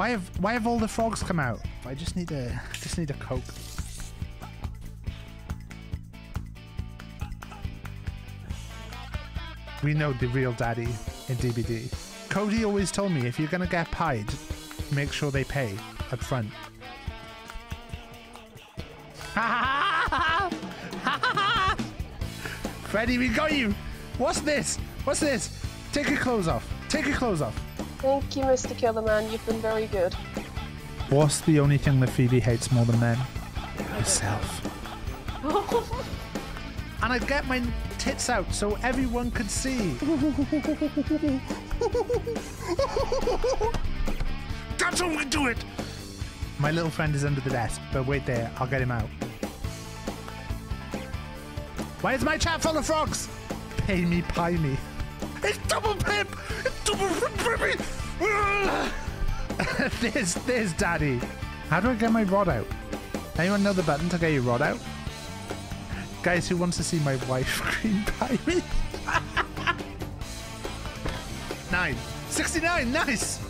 Why have why have all the frogs come out? I just need a just need a coke. We know the real daddy in DBD. Cody always told me if you're gonna get pied, make sure they pay up front. Freddy, we got you! What's this? What's this? Take your clothes off. Take your clothes off. Thank you, Mr. Killerman. You've been very good. What's the only thing that Phoebe hates more than men? Herself. and I'd get my tits out so everyone could see. That's how we do it! My little friend is under the desk, but wait there, I'll get him out. Why is my chat full of frogs? Pay me, pie me. It's double pimp! There's, there's daddy. How do I get my rod out? Anyone know the button to get your rod out? Guys, who wants to see my wife cream pie me? Nine. 69, nice!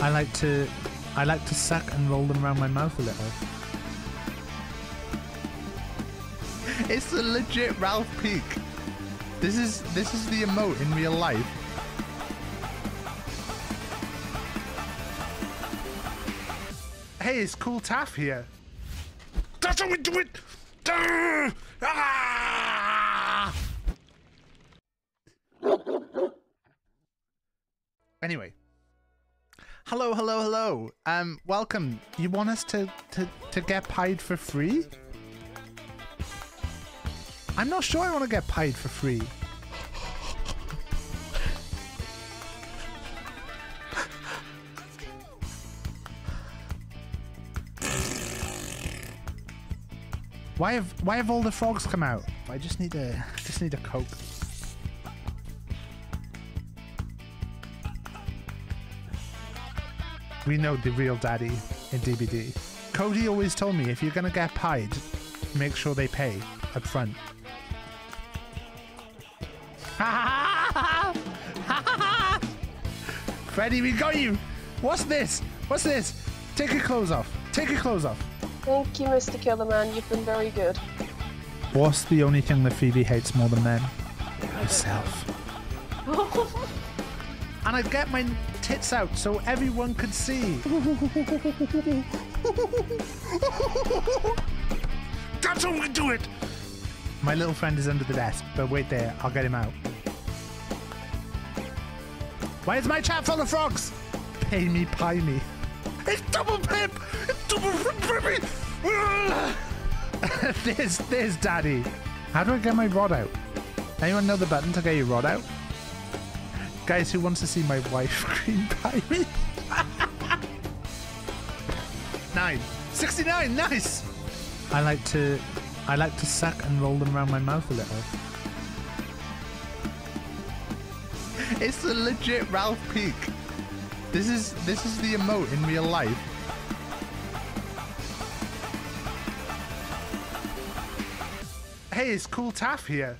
I like to I like to suck and roll them around my mouth a little. It's a legit Ralph Peak. This is this is the emote in real life. Hey, it's Cool Taff here. That's how we do it! Ah! Anyway. Hello, hello, hello. Um, welcome. You want us to, to, to get paid for free? I'm not sure I want to get paid for free. Why have why have all the frogs come out? I just need a just need a coke. We know the real daddy in DBD. Cody always told me if you're gonna get pied, make sure they pay up front. Freddy, we got you! What's this? What's this? Take your clothes off. Take your clothes off. Thank you, Mr. Killerman. You've been very good. What's the only thing that Phoebe hates more than men? Herself. and I'd get my tits out so everyone could see. That's how we do it! My little friend is under the desk, but wait there, I'll get him out. Why is my chat full of frogs? Pay me, pie me. It's double pimp! There's, there's daddy. How do I get my rod out? Anyone know the button to get your rod out? Guys, who wants to see my wife cream pie me? Nine. 69, nice! I like to I like to suck and roll them around my mouth a little. It's a legit Ralph Peak. This is this is the emote in real life. Hey, it's Cool Taff here.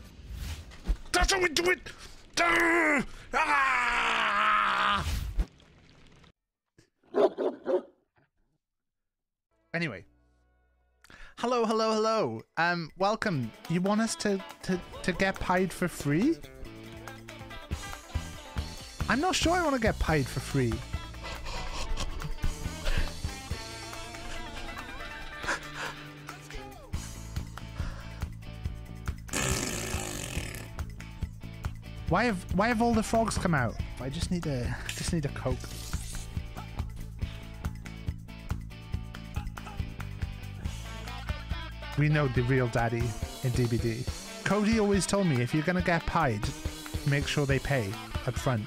That's how we do it! Ah! Anyway. Hello, hello, hello. Um, welcome. You want us to, to, to get paid for free? I'm not sure I want to get paid for free. Why have why have all the frogs come out? I just need a just need a coke. We know the real daddy in DBD. Cody always told me if you're gonna get pied, make sure they pay up front.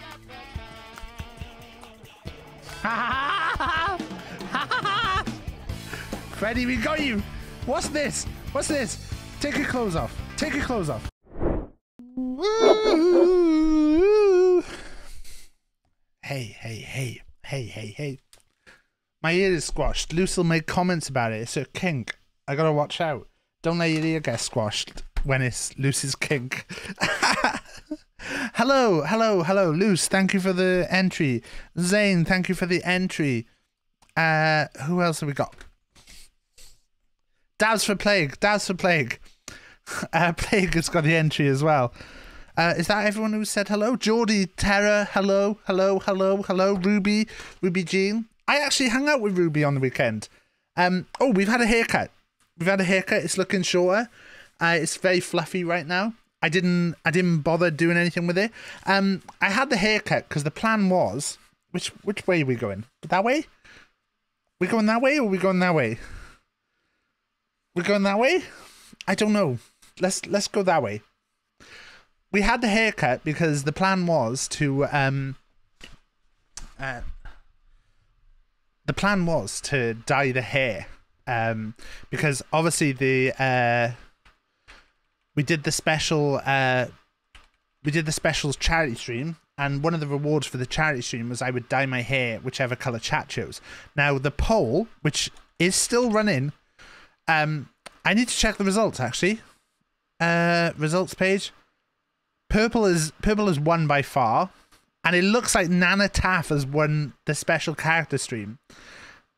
Freddy, we got you! What's this? What's this? Take your clothes off. Take your clothes off. Hey, hey, hey, hey, hey, hey. My ear is squashed. Luce will make comments about it. It's a kink. I gotta watch out. Don't let your ear get squashed when it's Luce's kink. hello, hello, hello, Luce. Thank you for the entry. Zane, thank you for the entry. Uh, who else have we got? Daz for Plague. Daz for Plague. Uh, Plague has got the entry as well. Uh, is that everyone who said hello? Geordie, Terra, hello, hello, hello, hello. Ruby, Ruby Jean. I actually hung out with Ruby on the weekend. Um, oh, we've had a haircut. We've had a haircut. It's looking shorter. Uh, it's very fluffy right now. I didn't, I didn't bother doing anything with it. Um, I had the haircut because the plan was, which, which way are we going? That way? We going that way or we going that way? We're going that way? I don't know. Let's let's go that way. We had the haircut because the plan was to um uh, the plan was to dye the hair. Um because obviously the uh we did the special uh we did the specials charity stream and one of the rewards for the charity stream was I would dye my hair whichever color chat chose. Now the poll, which is still running, um, I need to check the results actually. Uh, results page. Purple is purple is won by far, and it looks like Nana Taff has won the special character stream.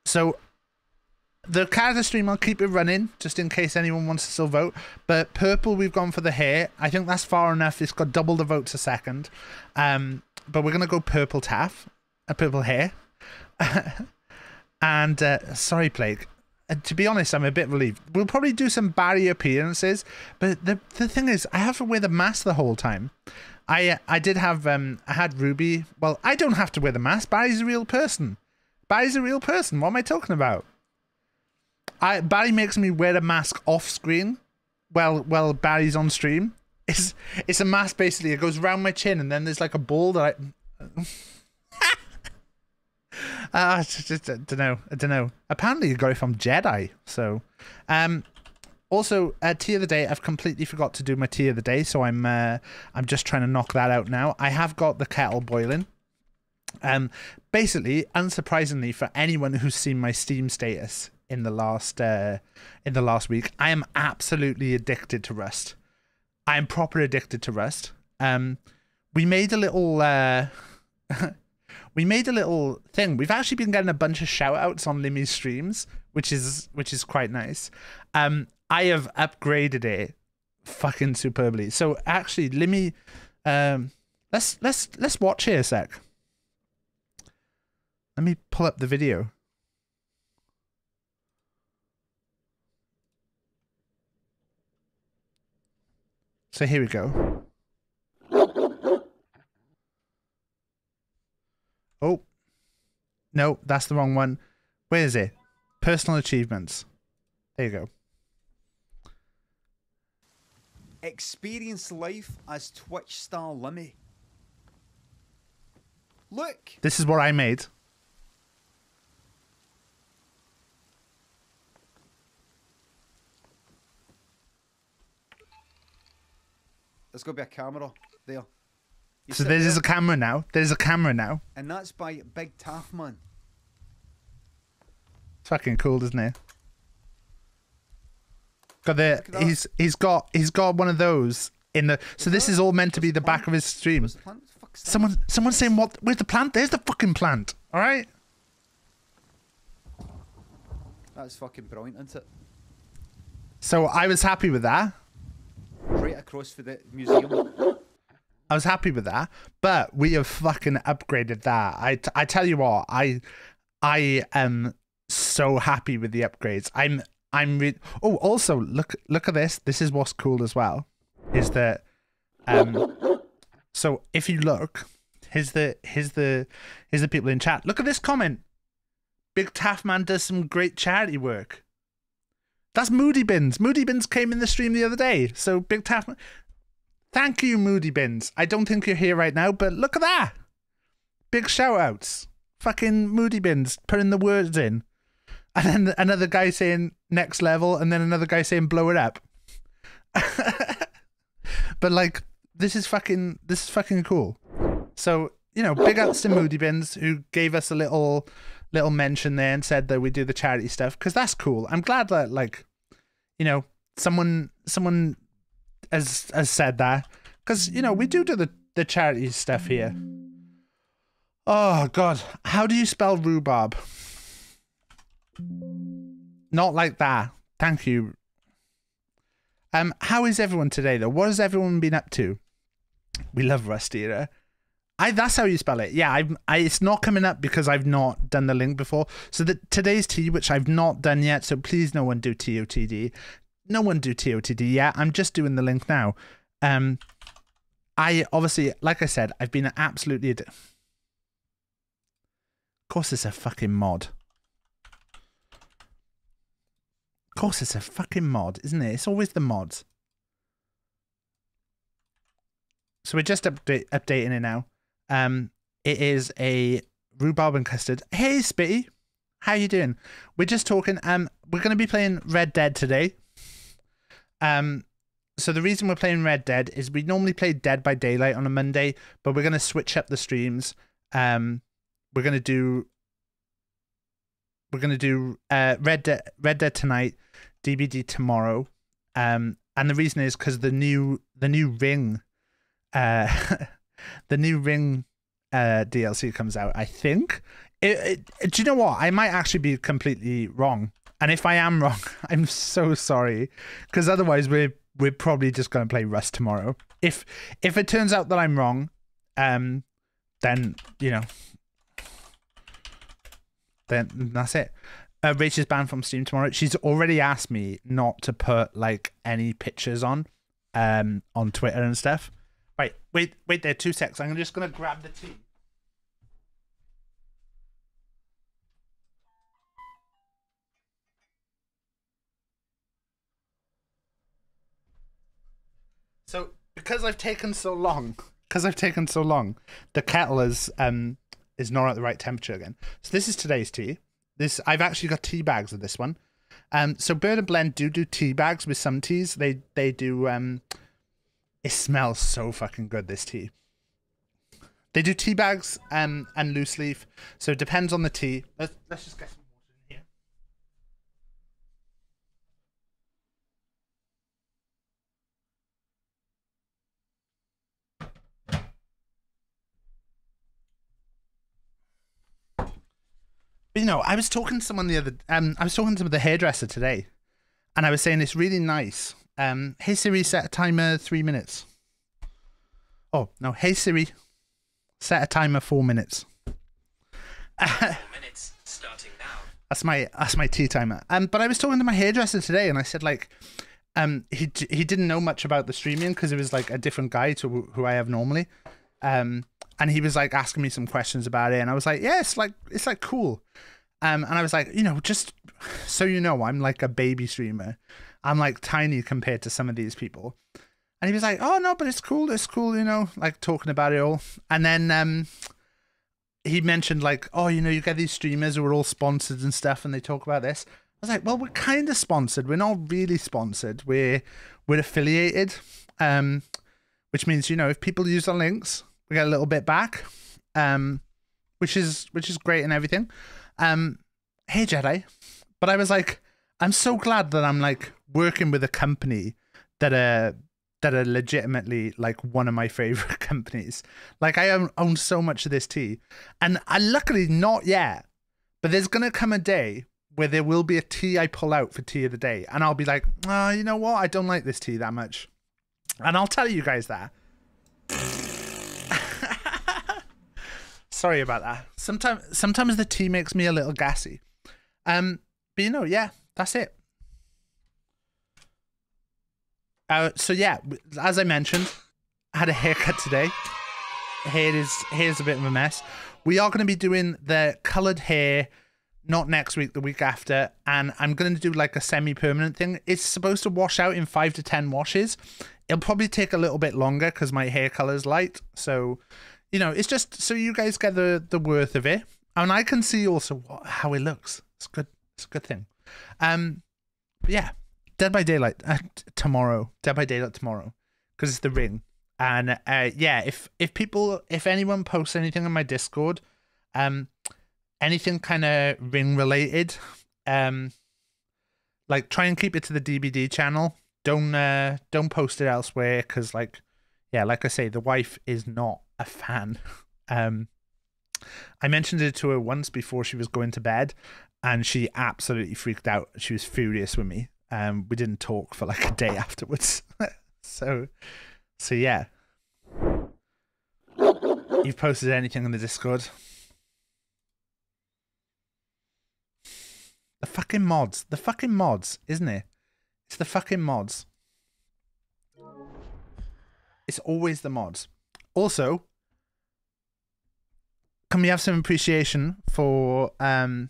So the character stream I'll keep it running just in case anyone wants to still vote. But purple we've gone for the hair. I think that's far enough. It's got double the votes a second. Um, but we're gonna go purple Taff, a purple hair. and uh, sorry, Plague. Uh, to be honest, I'm a bit relieved. We'll probably do some Barry appearances, but the the thing is, I have to wear the mask the whole time. I uh, I did have um I had Ruby. Well, I don't have to wear the mask. Barry's a real person. Barry's a real person. What am I talking about? I Barry makes me wear a mask off screen, while while Barry's on stream. It's it's a mask basically. It goes round my chin, and then there's like a ball that I. Uh, I just, I don't know. I don't know. Apparently, you got it from Jedi. So, um, also uh, tea of the day. I've completely forgot to do my tea of the day, so I'm uh, I'm just trying to knock that out now. I have got the kettle boiling. Um, basically, unsurprisingly for anyone who's seen my Steam status in the last uh, in the last week, I am absolutely addicted to Rust. I am proper addicted to Rust. Um, we made a little. Uh, we made a little thing. We've actually been getting a bunch of shout outs on Limmy's streams, which is which is quite nice. Um, I have upgraded it fucking superbly. So actually, Limmy, um, let's let's let's watch here a sec. Let me pull up the video. So here we go. Oh. No, that's the wrong one. Where is it? Personal achievements. There you go. Experience life as Twitch star Limmy. Look! This is what I made. There's going to be a camera. You So there's there, a camera now. There's a camera now. And that's by Big Taff Man. It's fucking cool, isn't it? Got the Look at that. he's he's got he's got one of those in the so this is all meant to be the back of his stream. Where's plant? What the fuck's that? Someone someone's saying what where's the plant? There's the fucking plant. Alright? That's fucking brilliant, isn't it? So I was happy with that. Right across for the museum. I was happy with that, but we have fucking upgraded that. I, I tell you what, I I am so happy with the upgrades. I'm I'm re- oh also look look at this. This is what's cool as well, is that um so if you look, here's the here's the here's the people in chat. Look at this comment. Big Taffman does some great charity work. That's Moody Bins. Moody Bins came in the stream the other day. So Big Taffman. Thank you, Moody Bins. I don't think you're here right now, but look at that. Big shout outs. Fucking Moody Bins putting the words in. And then another guy saying next level, and then another guy saying blow it up. but like, this is fucking this is fucking cool. So, you know, big ups to Moody Bins who gave us a little little mention there and said that we do the charity stuff because that's cool. I'm glad that like, you know, someone someone has has said that because you know we do do the the charity stuff here. Oh God, how do you spell rhubarb? Not like that. Thank you. Um, how is everyone today though? What has everyone been up to? We love Rustira. I that's how you spell it. Yeah, I've I it's not coming up because I've not done the link before. So the today's tea, which I've not done yet, so please no one do TOTD. No one do TOTD yet. I'm just doing the link now. Um I obviously, like I said, I've been absolutely. Ad- of course, it's a fucking mod. Of course, it's a fucking mod, isn't it? It's always the mods. So we're just update, updating it now. Um, it is a rhubarb and custard. Hey, Spitty, how you doing? We're just talking. Um, we're to be playing Red Dead today. Um, so the reason we're playing Red Dead is we normally play Dead by Daylight on a Monday, but we're gonna switch up the streams. Um, we're gonna do we're gonna do uh Red Dead Red Dead tonight, DBD tomorrow. Um, and the reason is because the new the new Ring, uh, the new Ring uh DLC comes out. I think. It, it, do you know what? I might actually be completely wrong. And if I am wrong, I'm so sorry, because otherwise we're we're probably just going to play Rust tomorrow. If if it turns out that I'm wrong, um, then you know, then that's it. Uh, Rach is banned from Steam tomorrow. She's already asked me not to put like any pictures on, um, on Twitter and stuff. Right, wait, wait there, two secs. I'm just gonna grab the tea. Because I've taken so long, because I've taken so long, the kettle is um is not at the right temperature again. So this is today's tea. This I've actually got tea bags of this one. Um, so Bird and Blend do do tea bags with some teas. They they do. Um, it smells so fucking good. This tea. They do tea bags um and loose leaf. So it depends on the tea. Let's let's just get some you know, I was talking to someone the other um I was talking to the hairdresser today and I was saying it's really nice. Um hey Siri set a timer three minutes. Oh no, hey Siri set a timer four minutes. minutes starting now. That's my that's my tea timer. Um, but I was talking to my hairdresser today, and I said like, um, he he didn't know much about the streaming because it was like a different guy to who I have normally. Um, and he was like asking me some questions about it, and I was like, yeah, it's like it's like cool. Um, and I was like, you know, just so you know, I'm like a baby streamer. I'm like tiny compared to some of these people. And he was like, oh no, but it's cool, it's cool, you know, like talking about it all. And then um he mentioned like, oh, you know, you get these streamers who are all sponsored and stuff, and they talk about this. I was like, well, we're kind of sponsored. We're not really sponsored. We're we're affiliated, um, which means you know if people use our links, we get a little bit back, um, which is which is great and everything. Um, hey Jedi, but I was like, I'm so glad that I'm like working with a company that are that are legitimately like one of my favorite companies. Like I own, own so much of this tea, and I luckily not yet. But there's gonna come a day where there will be a tea I pull out for tea of the day, and I'll be like, oh, you know what? I don't like this tea that much, and I'll tell you guys that. Sorry about that. Sometimes, sometimes the tea makes me a little gassy. Um, but you know, yeah, that's it. Uh, so yeah, as I mentioned, I had a haircut today. Hair is hair's a bit of a mess. We are going to be doing the coloured hair, not next week, the week after, and I'm going to do like a semi-permanent thing. It's supposed to wash out in five to ten washes. It'll probably take a little bit longer because my hair color is light. So, you know, it's just so you guys get the the worth of it, and I can see also what, how it looks. It's good. It's a good thing. Um, yeah, Dead by Daylight uh, tomorrow. Dead by Daylight tomorrow because it's the ring. And uh, yeah, if if people, if anyone posts anything on my Discord, um, anything kind of ring related, um, like try and keep it to the DBD channel. Don't uh, don't post it elsewhere because like, yeah, like I say, the wife is not a fan. Um, I mentioned it to her once before she was going to bed, and she absolutely freaked out. She was furious with me. Um, we didn't talk for like a day afterwards. so, so yeah. You've posted anything in the Discord? The fucking mods. The fucking mods, isn't it? It's the fucking mods. It's always the mods. Also, can we have some appreciation for um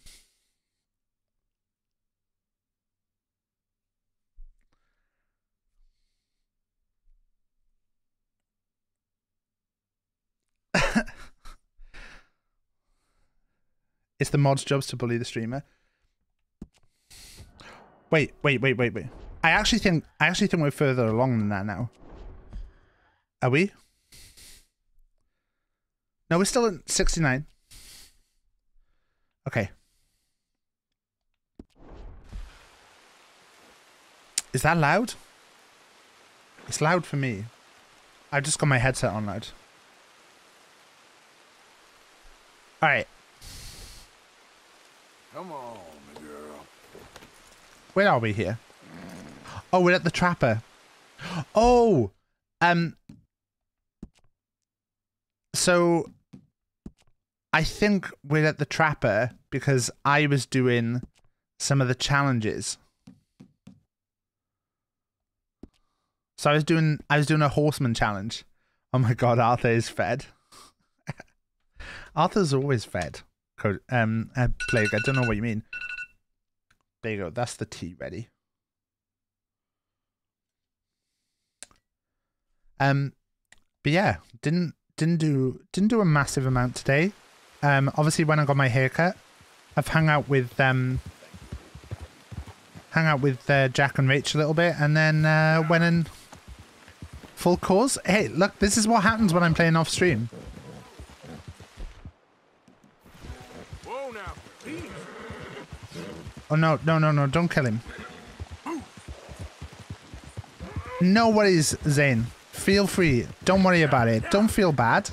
it's the mod's jobs to bully the streamer. Wait, wait, wait, wait, wait. I actually think I actually think we're further along than that now. Are we? No, we're still at 69. Okay. Is that loud? It's loud for me. I've just got my headset on loud. Alright. Come on, girl. Where are we here? Oh, we're at the trapper. Oh, um. So, I think we're at the trapper because I was doing some of the challenges. So I was doing I was doing a horseman challenge. Oh my god, Arthur is fed. Arthur's always fed. Um uh, plague. I don't know what you mean. There you go. That's the tea ready. Um, but yeah, didn't didn't do didn't do a massive amount today. Um, obviously when I got my haircut, I've hung out with um, hung out with uh, Jack and Rach a little bit, and then uh, went in full course. Hey, look, this is what happens when I'm playing off stream. Whoa now. Oh no, no, no, no! Don't kill him. No worries, Zane. Feel free. Don't worry about it. Don't feel bad.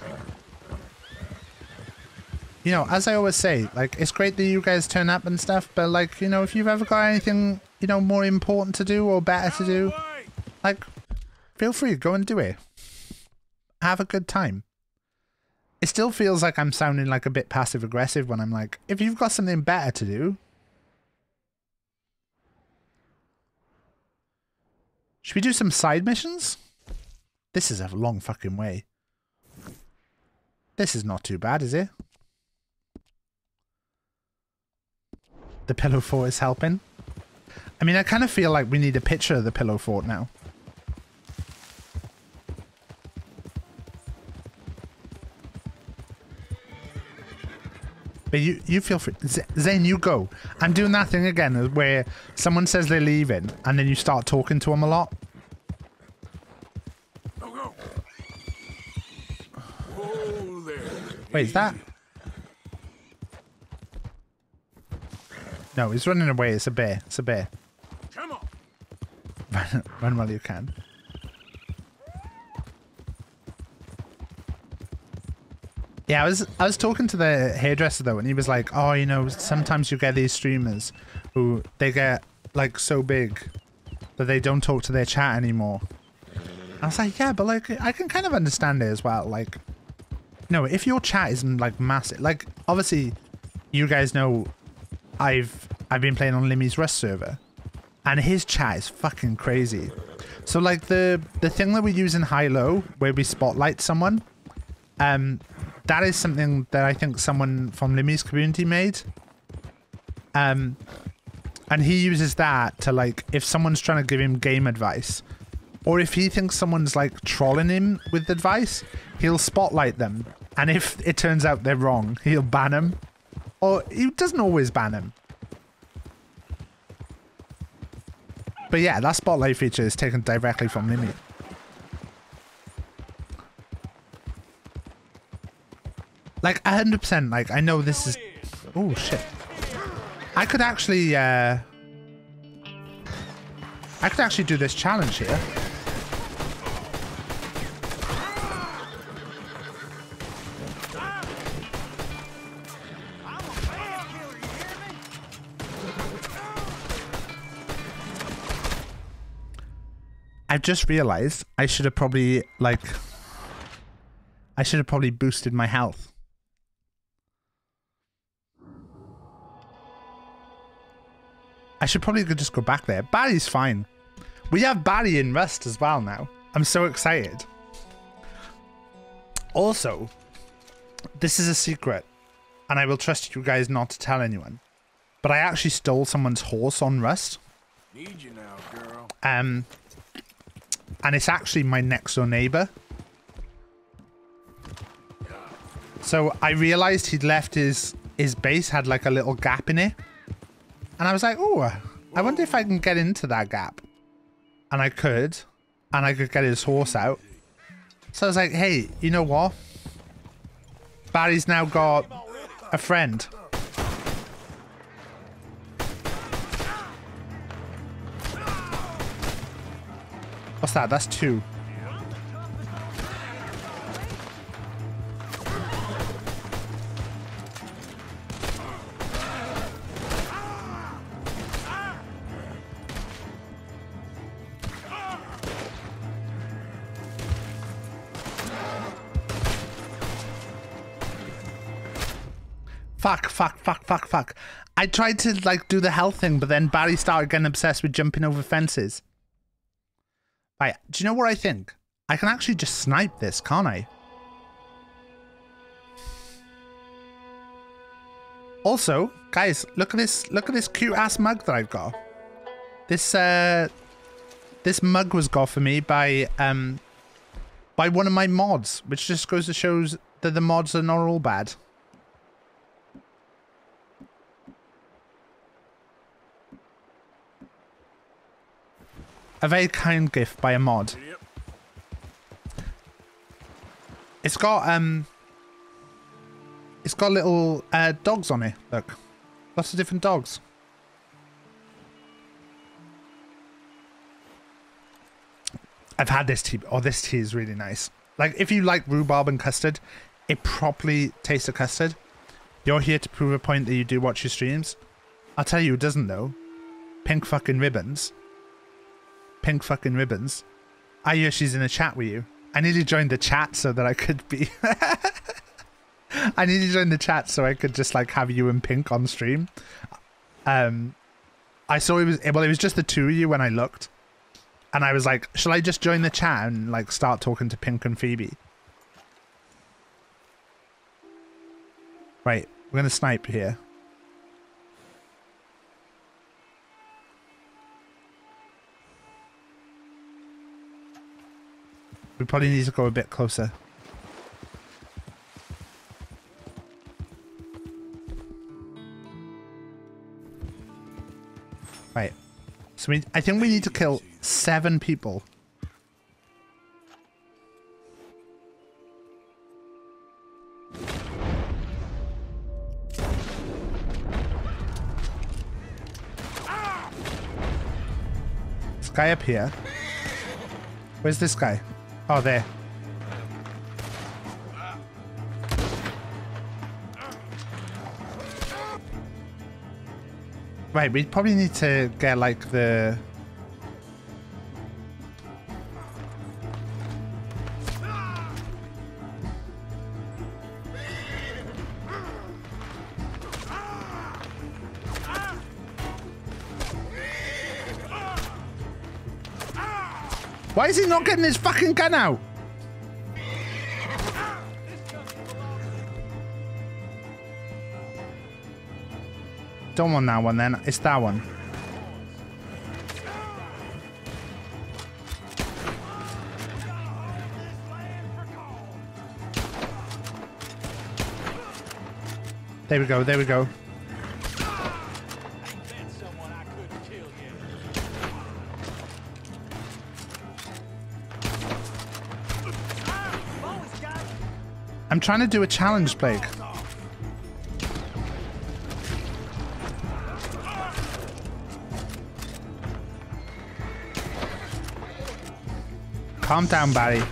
You know, as I always say, like it's great that you guys turn up and stuff, but like you know, if you've ever got anything you know more important to do or better to do, like feel free go and do it. Have a good time. It still feels like I'm sounding like a bit passive aggressive when I'm like, if you've got something better to do, Should we do some side missions? This is a long fucking way. This is not too bad, is it? The pillow fort is helping. I mean, I kind of feel like we need a picture of the pillow fort now. But you, you feel free. Zane, you go. I'm doing that thing again where someone says they're leaving and then you start talking to them a lot. Wait, is that? No, he's running away. It's a bear. It's a bear. Come on. Run, run while you can. Yeah, I was I was talking to the hairdresser though, and he was like, "Oh, you know, sometimes you get these streamers who they get like so big that they don't talk to their chat anymore." I was like, "Yeah, but like I can kind of understand it as well. Like, no, if your chat isn't like massive, like obviously, you guys know, I've I've been playing on Limmy's Rust server, and his chat is fucking crazy. So like the the thing that we use in high low where we spotlight someone, um, that is something that I think someone from Limmy's community made. Um, and he uses that to like if someone's trying to give him game advice, or if he thinks someone's like trolling him with advice, he'll spotlight them. And if it turns out they're wrong, he'll ban them. Or he doesn't always ban him. But yeah, that spotlight feature is taken directly from Limmy. Like, 100%, like, I know this is... Oh, shit. I could actually, uh... I could actually do this challenge here. I've just realized I should have probably like I should have probably boosted my health. I should probably just go back there. Barry's fine. We have Barry in Rust as well now. I'm so excited. Also, this is a secret, and I will trust you guys not to tell anyone. But I actually stole someone's horse on Rust. Need you now, girl. Um, and it's actually my next door neighbor. So I realized he'd left his his base had like a little gap in it, and I was like, "Oh, I wonder if I can get into that gap." And I could, and I could get his horse out. So I was like, "Hey, you know what? Barry's now got a friend." What's that? That's two. Fuck, fuck, fuck, fuck, fuck. I tried to like do the health thing, but then Barry started getting obsessed with jumping over fences. Do you know what I think? I can actually just snipe this, can't I? Also, guys, look at this look at this cute ass mug that I've got. This uh this mug was got for me by um by one of my mods, which just goes to shows that the mods are not all bad. A very kind gift by a mod. Yep. It's got um It's got little uh dogs on it. Look. Lots of different dogs. I've had this tea. Oh, this tea is really nice. Like, if you like rhubarb and custard, it properly tastes of custard. You're here to prove a point that you do watch your streams. I'll tell you who doesn't though. Pink fucking ribbons. Pink fucking ribbons. I hear she's in a chat with you. I need to join the chat so that I could be. I need to join the chat so I could just like have you and Pink on stream. Um, I saw it was well, it was just the two of you when I looked, and I was like, shall I just join the chat and like start talking to Pink and Phoebe? Right, we're gonna snipe here. We probably need to go a bit closer. Right. So we, I think we need to kill seven people. This guy up here. Where's this guy? Oh, there. Right, we probably need to get like the... is he not getting his fucking gun out? Don't want that one then. It's that one. There we go, there we go. Trying to do a challenge, Blake. Calm down, Barry.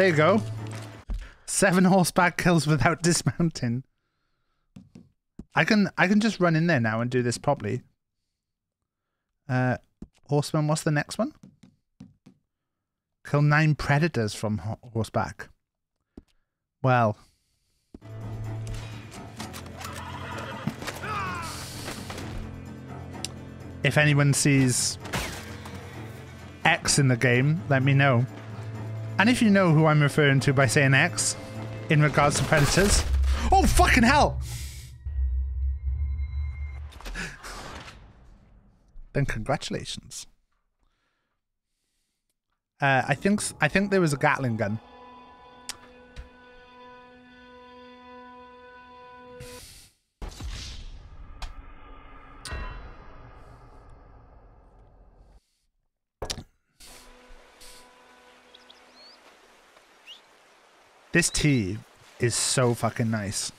There you go. Seven horseback kills without dismounting. I can I can just run in there now and do this properly. Uh, horseman, what's the next one? Kill nine predators from horseback. Well. If anyone sees X in the game, let me know. And if you know who I'm referring to by saying X in regards to predators, oh fucking hell! then congratulations. Uh, I think I think there was a Gatling gun. This tea is so fucking nice.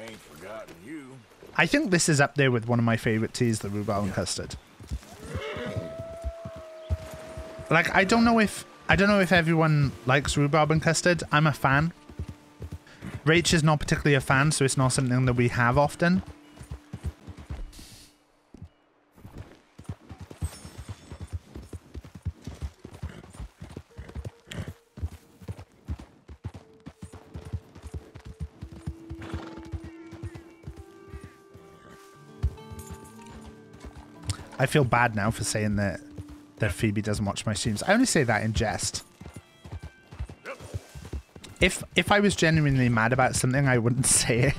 Ain't forgotten you. I think this is up there with one of my favorite teas, the rhubarb and custard. Like, I don't know if I don't know if everyone likes rhubarb and custard. I'm a fan. Rach is not particularly a fan, so it's not something that we have often. Feel bad now for saying that that Phoebe doesn't watch my streams. I only say that in jest. If if I was genuinely mad about something, I wouldn't say it.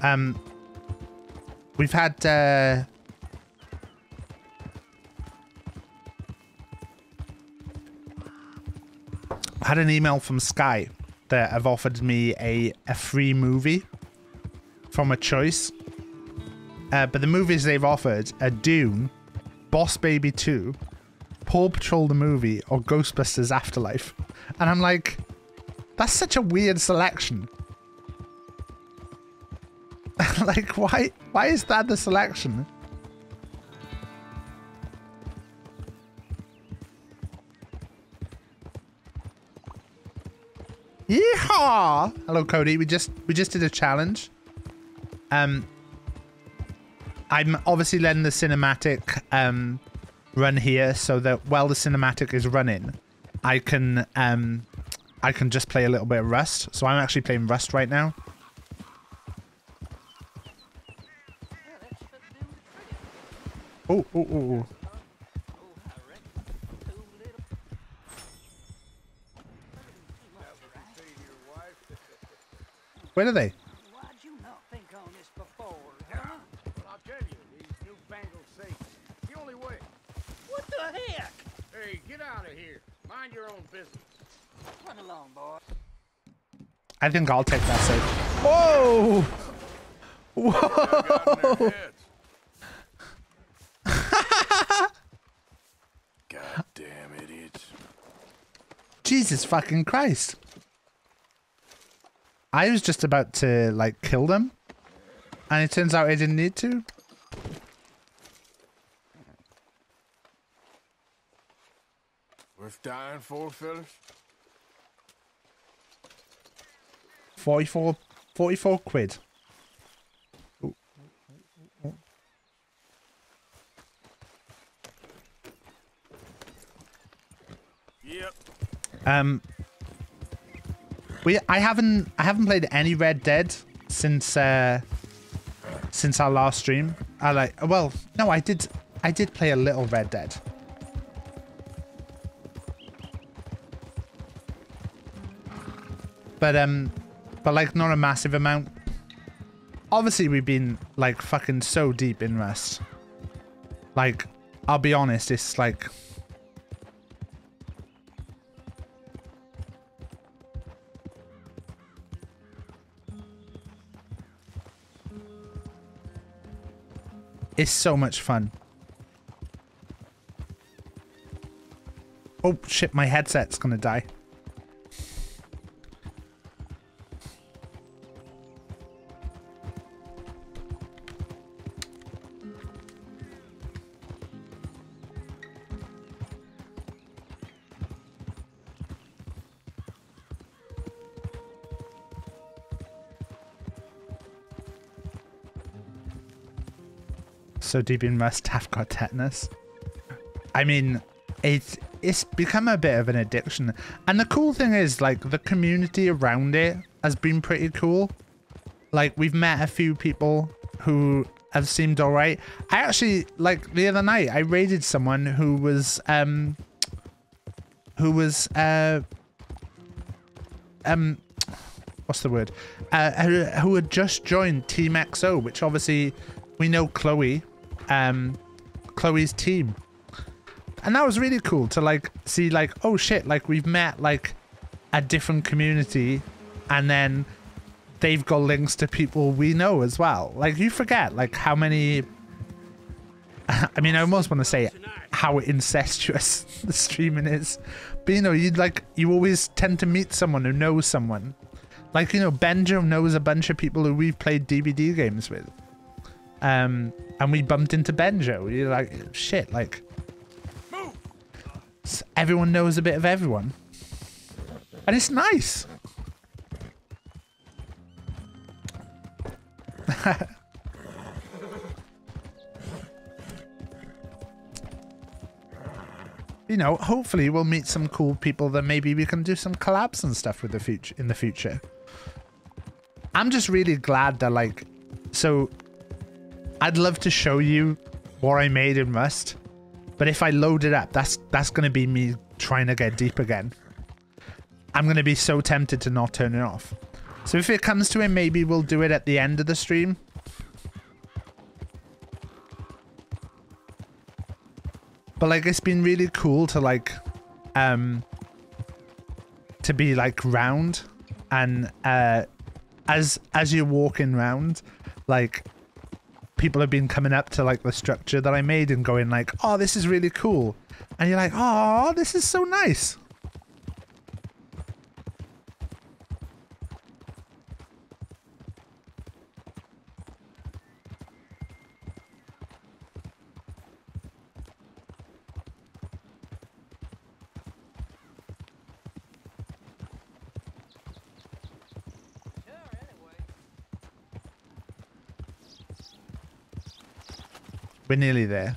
um, we've had uh, had an email from Sky that have offered me a, a free movie from a choice. Uh, but the movies they've offered are Dune, Boss Baby 2, Paw Patrol the movie, or Ghostbusters Afterlife. And I'm like, that's such a weird selection. like, why, why is that the selection? Hello, Cody. We just we just did a challenge. Um, I'm obviously letting the cinematic um run here so that while the cinematic is running, I can um I can just play a little bit of Rust. So I'm actually playing Rust right now. Oh, oh, oh, Where are they? Why'd you not think on this before, huh? But I'll tell you, these newfangled safes, the only way. What the heck? Hey, get out of here. Mind your own business. Run along, boy. I think I'll take that safe. Whoa! Got in their heads. Goddamn idiots. Jesus fucking Christ. I was just about to, like, kill them. And it turns out I didn't need to. Worth dying for, fellas? 44, 44 quid. Ooh. Yep. Um, we I haven't I haven't played any Red Dead since uh since our last stream. I like well no I did I did play a little Red Dead. But um but like not a massive amount. Obviously we've been like fucking so deep in Rust. Like I'll be honest, it's like It's so much fun. Oh shit, my headset's gonna die. So deep in Rust, I've got tetanus. I mean, it's it's become a bit of an addiction. And the cool thing is, like, the community around it has been pretty cool. Like, we've met a few people who have seemed alright. I actually, like, the other night, I raided someone who was, um, who was, uh, um, what's the word? Uh, who, who had just joined Team XO, which obviously we know Chloe, um, Chloe's team. And that was really cool to like see like, oh shit, like we've met like a different community and then they've got links to people we know as well. Like you forget like how many I mean I almost want to say how incestuous the streaming is. But you know, you'd like you always tend to meet someone who knows someone. Like, you know, Benjo knows a bunch of people who we've played DBD games with. Um and we bumped into Benjo. You're like, shit, like s- everyone knows a bit of everyone. And it's nice. you know, hopefully we'll meet some cool people that maybe we can do some collabs and stuff with the future in the future. I'm just really glad that like so I'd love to show you what I made in Rust, but if I load it up, that's that's gonna be me trying to get deep again. I'm gonna be so tempted to not turn it off. So if it comes to it, maybe we'll do it at the end of the stream. But like it's been really cool to like um to be like round and uh as as you're walking round, like people have been coming up to like the structure that I made and going like, "Oh, this is really cool," and you're like, "Oh, this is so nice." We're nearly there.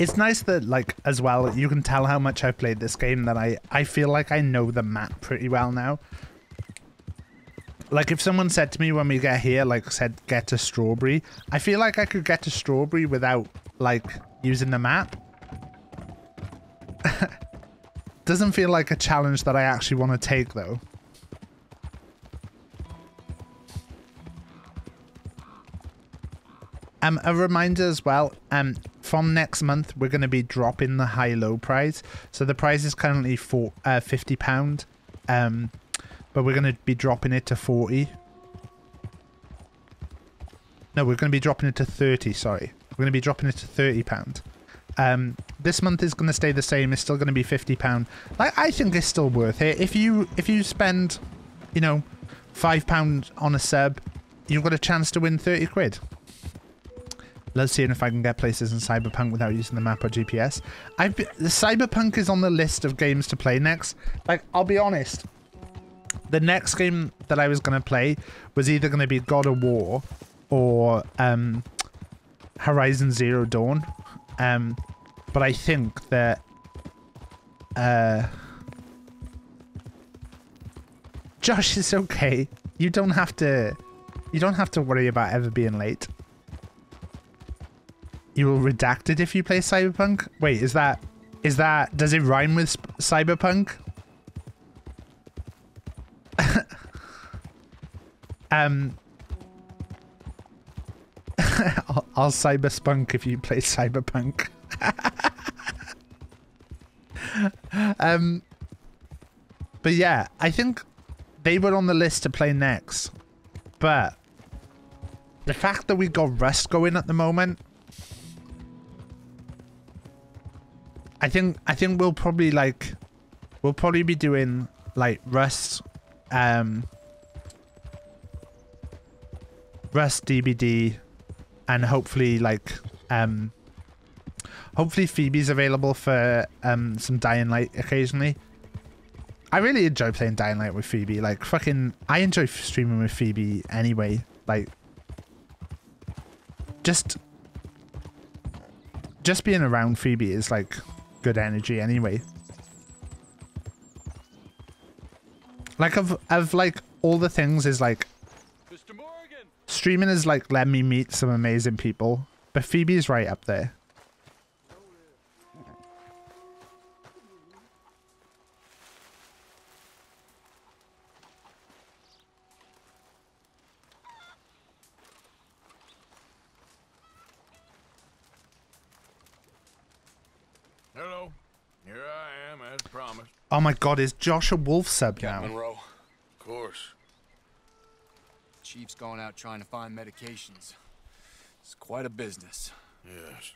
It's nice that, like, as well, you can tell how much I've played this game that I, I feel like I know the map pretty well now. Like, if someone said to me when we get here, like, said, get to Strawberry, I feel like I could get to Strawberry without, like, using the map. Doesn't feel like a challenge that I actually want to take, though. Um, a reminder as well, um, from next month, we're going to be dropping the high-low prize. So the prize is currently for uh, £50, um, but we're going to be dropping it to 40 No, we're going to be dropping it to 30 sorry. We're going to be dropping it to £30. Um, this month is going to stay the same. It's still going to be £50. Like, I think it's still worth it. If you, if you spend, you know, £5 on a sub, you've got a chance to win 30 quid. Let's see if I can get places in Cyberpunk without using the map or GPS. I've been, the Cyberpunk is on the list of games to play next. Like, I'll be honest. The next game that I was going to play was either going to be God of War or um, Horizon Zero Dawn. Um, but I think that uh, Josh is okay. You don't have to. You don't have to worry about ever being late. You will redact it if you play Cyberpunk? Wait, is that... Is that... Does it rhyme with Cyberpunk? um... I'll, I'll cyberspunk if you play Cyberpunk. um... But yeah, I think they were on the list to play next. But... The fact that we got Rust going at the moment I think I think we'll probably like we'll probably be doing like Rust um Rust DBD and hopefully like um hopefully Phoebe's available for um some Dying Light occasionally. I really enjoy playing Dying Light with Phoebe. Like fucking, I enjoy streaming with Phoebe anyway. Like, just, just being around Phoebe is like good energy anyway. Like of of like all the things is like Mr. Morgan! streaming is like let me meet some amazing people, but Phoebe's right up there. Oh my god, is Josh a wolf sub now? Monroe. Of course. Chief's going out trying to find medications. It's quite a business. Yes.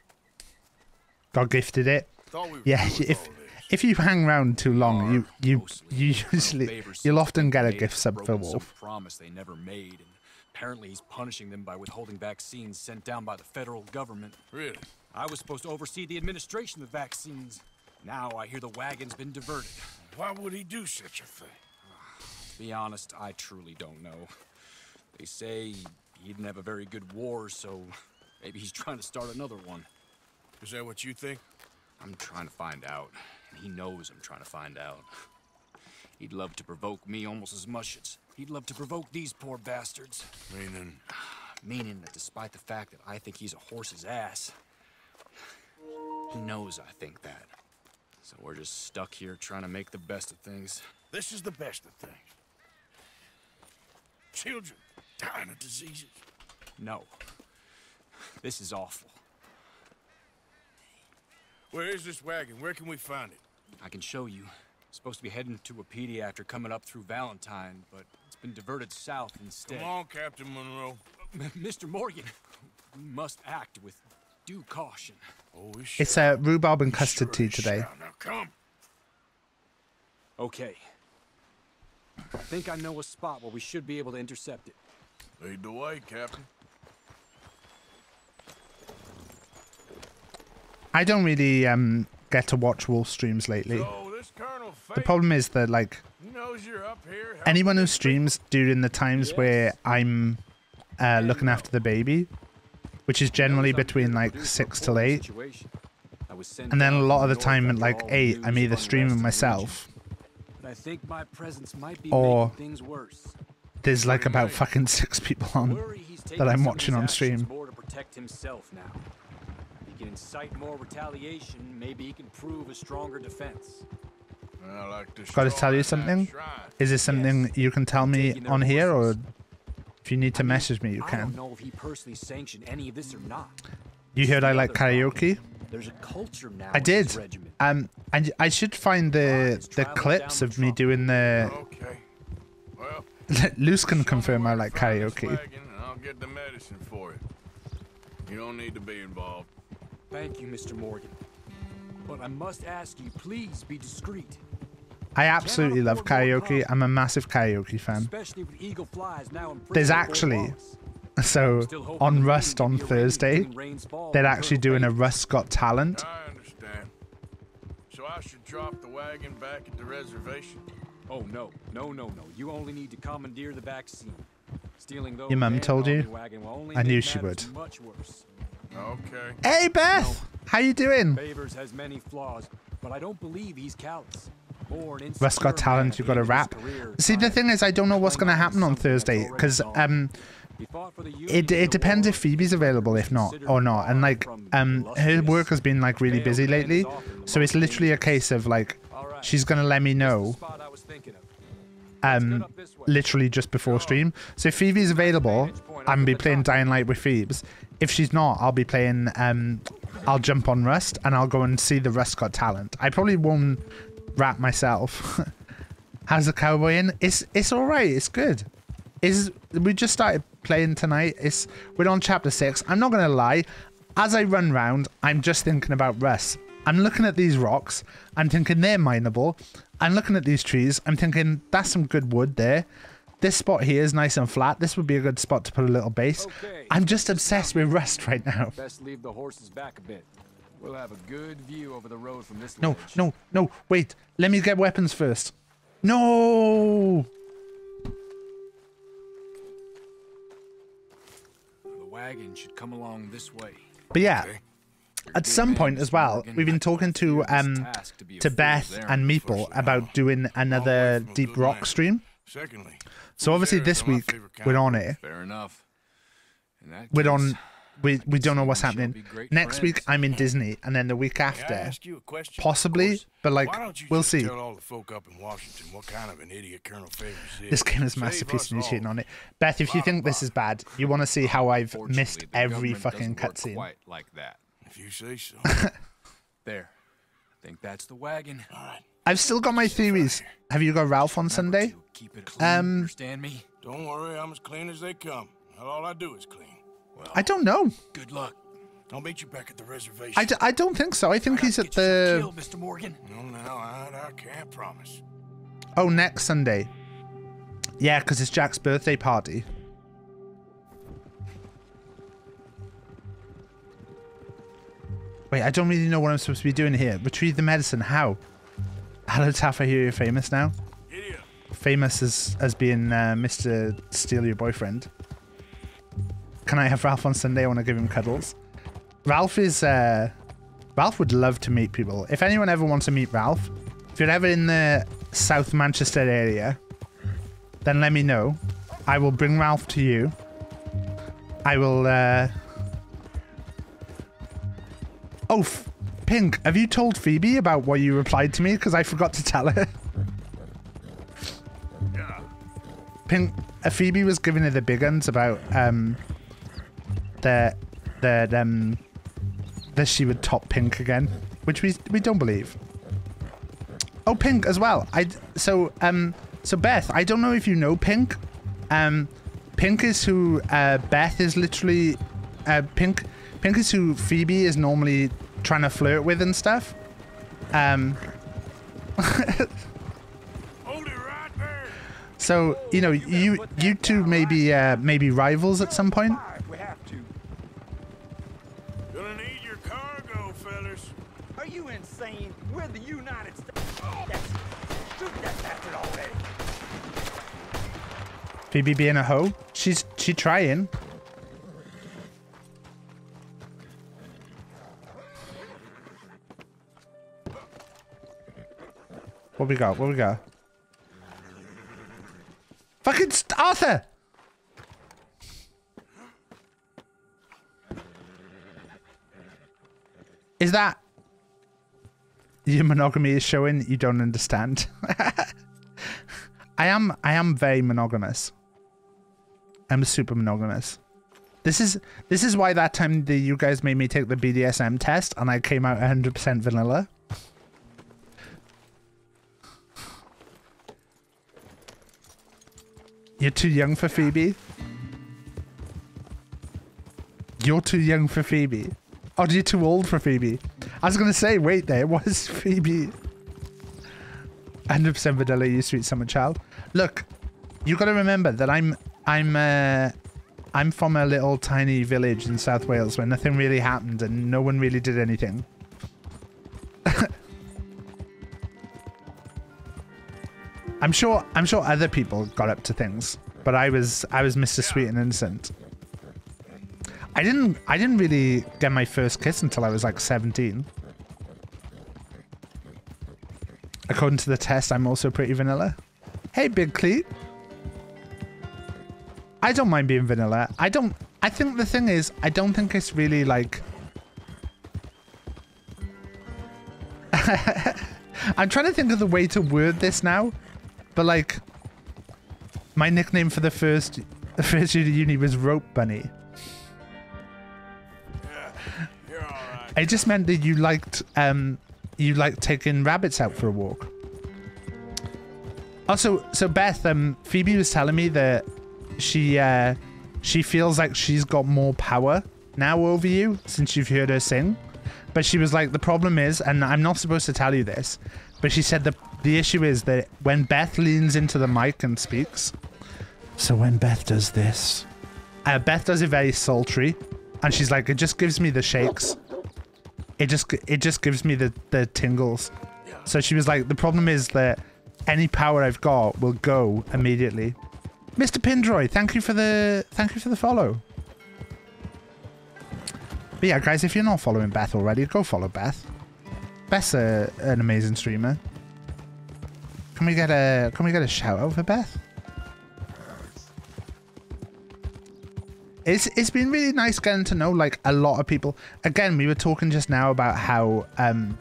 God gifted it. We Yeah, if if you hang around too long, you you you usually you'll often get a gift sub for Wolf. promise they never made, and apparently he's punishing them by withholding vaccines sent down by the federal government. Really? I was supposed to oversee the administration of the vaccines. Now I hear the wagon's been diverted. Why would he do such a thing? To be honest, I truly don't know. They say he didn't have a very good war, so maybe he's trying to start another one. Is that what you think? I'm trying to find out, and he knows I'm trying to find out. He'd love to provoke me almost as much as he'd love to provoke these poor bastards. Meaning, Meaning that despite the fact that I think he's a horse's ass, he knows I think that. So we're just stuck here trying to make the best of things. this is the best of things. Children dying of diseases. No. This is awful. Where is this wagon? Where can we find it? I can show you. Supposed to be heading to a pediatric coming up through Valentine, but it's been diverted south instead. Come on, Captain Monroe. Mr. Morgan, we must act with due caution. Oh, we It's shall. a rhubarb and We custard tea today. Now come. Okay. I think I know a spot where we should be able to intercept it. Lead the way, Captain. I don't really um get to watch wolf streams lately. So this Colonel The problem is that like knows you're up here. anyone who streams during the times where I'm uh, looking after the baby, which is generally between like six till eight, situation. I was sent and then a lot of the time at like eight, I'm either streaming myself. Or-. There's like about fucking six people on. Taking I'm watching on stream. To he can incite more retaliation, maybe he can prove a stronger defense. Like Gotta tell you something? Is this something you can tell me on here, or. If you need to I mean, message me, you I can. don't know if he personally sanctioned any of this or not. You heard I like The other problem, karaoke. There's a culture now. I did. Um, and I should find the the clips of me doing the. Okay. Well, Luce can confirm I like karaoke. wagon, and I'll get the medicine for it. You don't need to be involved. Thank you, Mr. Morgan. But I must ask you, please be discreet. I absolutely love karaoke. I'm a massive karaoke fan. Especially with Eagle Flies now in There's actually So on Rust on can be arranged Thursday, between Rains Fall they're actually Colonel doing a Rust Got Talent. I understand. So I should drop the wagon back at the reservation. Oh no, no, no, no! You only need to commandeer the vaccine. Stealing those Your mum told you? army wagon will only I knew she would. Much worse. Okay. Hey Beth, how you doing? Favours has many flaws, but I don't believe he's callous. Rust Got Talent, man you got to rap. See, the thing is, I don't know what's going to happen on Thursday because um, it it depends if Phoebe's available. If not, or not, and like um, her work has been like really busy lately, so it's literally a case of like she's gonna let me know um literally just before stream. So if Phoebe's available, I'm gonna be playing Dying Light with Phoebes. If she's not, I'll be playing um I'll jump on Rust and I'll go and see the Rust Got Talent. I probably won't rap myself. How's the cowboy in? It's it's alright, it's good. Is we just started playing tonight. It's we're on chapter six. I'm not gonna lie. As I run round, I'm just thinking about Rust. I'm looking at these rocks. I'm thinking they're mineable. I'm looking at these trees. I'm thinking that's some good wood there. This spot here is nice and flat. This would be a good spot to put a little base. Okay. I'm just obsessed with Rust right now. Best leave the horses back a bit. We'll have a good view over the road from this No, ledge. no, no. Wait. Let me get weapons first. No. The wagon should come along this way. But yeah, Okay. at some point as well, we've been talking to um to Beth and Meeple about doing another Deep Rock stream. Secondly, So obviously this week we're on it. Fair enough. We're on. We we don't know what's happening. be great Next week. I'm in Disney, and then the week after, ask you a question? possibly. But like, Why don't you we'll see. Tell all the folk up in Washington what kind of an idiot Colonel Favours is. This game is masterpiece, and you're cheating on it. Beth, if you think this is bad, you want to see how I've missed every fucking cutscene. Like that. If you say so. There. I think that's the wagon. all right. I've still got my theories. Have you got Ralph on Sunday? Keep it clean. Um, understand me? Don't worry, I'm as clean as they come. All I do is clean. Well, I don't know. good luck. I'll meet you back at the reservation. I, d- I don't think so. I think he's at Get yourself the. killed, Mr. Morgan. No, no, I, I can't promise. Oh, next Sunday. Yeah, because it's Jack's birthday party. Wait, I don't really know what I'm supposed to be doing here. Retrieve the medicine. How? Hello, Taff. I hear you're famous now. Giddy. Famous as as being uh, Mr. Steal Your Boyfriend. Can I have Ralph on Sunday? I want to give him cuddles. Ralph is. Uh, Ralph would love to meet people. If anyone ever wants to meet Ralph, if you're ever in the South Manchester area, then let me know. I will bring Ralph to you. I will. Uh... Oh, F- Pink, have you told Phoebe about what you replied to me? Because I forgot to tell her. Pink, uh, Phoebe was giving her the big uns about um, that that um, that she would top Pink again, which we we don't believe. Oh, Pink as well. I so um so Beth, I don't know if you know Pink. Um, Pink is who uh, Beth is literally. Uh, Pink, Pink is who Phoebe is normally trying to flirt with and stuff. Um, so you know you you two may be uh, maybe rivals at some point. Phoebe being a hoe. She's she trying. What we got? What we got? Fucking Arthur! Is that your monogamy is showing you don't understand? I am I am very monogamous. I'm super monogamous. This is this is why that time that you guys made me take the BDSM test and I came out 100% vanilla. You're too young for Phoebe. You're too young for Phoebe. Oh, you're too old for Phoebe. I was gonna say, wait there, what is Phoebe? 100% vanilla, you sweet summer child. Look, you got to remember that I'm I'm uh, I'm from a little tiny village in South Wales where nothing really happened and no one really did anything. I'm sure I'm sure other people got up to things, but I was I was Mr. Sweet and Innocent. I didn't I didn't really get my first kiss until I was like 17. According to the test, I'm also pretty vanilla. Hey, Big Cleat. I don't mind being vanilla. I don't. I think the thing is, I don't think it's really like. I'm trying to think of the way to word this now, but like, my nickname for the first, the first year of uni was Rope Bunny. All right. It just meant that you liked, um, you liked taking rabbits out for a walk. Also, so Beth, um, Phoebe was telling me that she, uh, she feels like she's got more power now over you since you've heard her sing. But she was like, the problem is, and I'm not supposed to tell you this, but she said the the issue is that when Beth leans into the mic and speaks, so when Beth does this, uh, Beth does it very sultry, and she's like, it just gives me the shakes. It just it just gives me the the tingles. So she was like, the problem is that any power I've got will go immediately. Mr. Pindroy, thank you for the thank you for the follow. But yeah, guys, if you're not following Beth already, go follow Beth. Beth's a, an amazing streamer. Can we get a can we get a shout out for Beth? It's it's been really nice getting to know like a lot of people. Again, we were talking just now about how um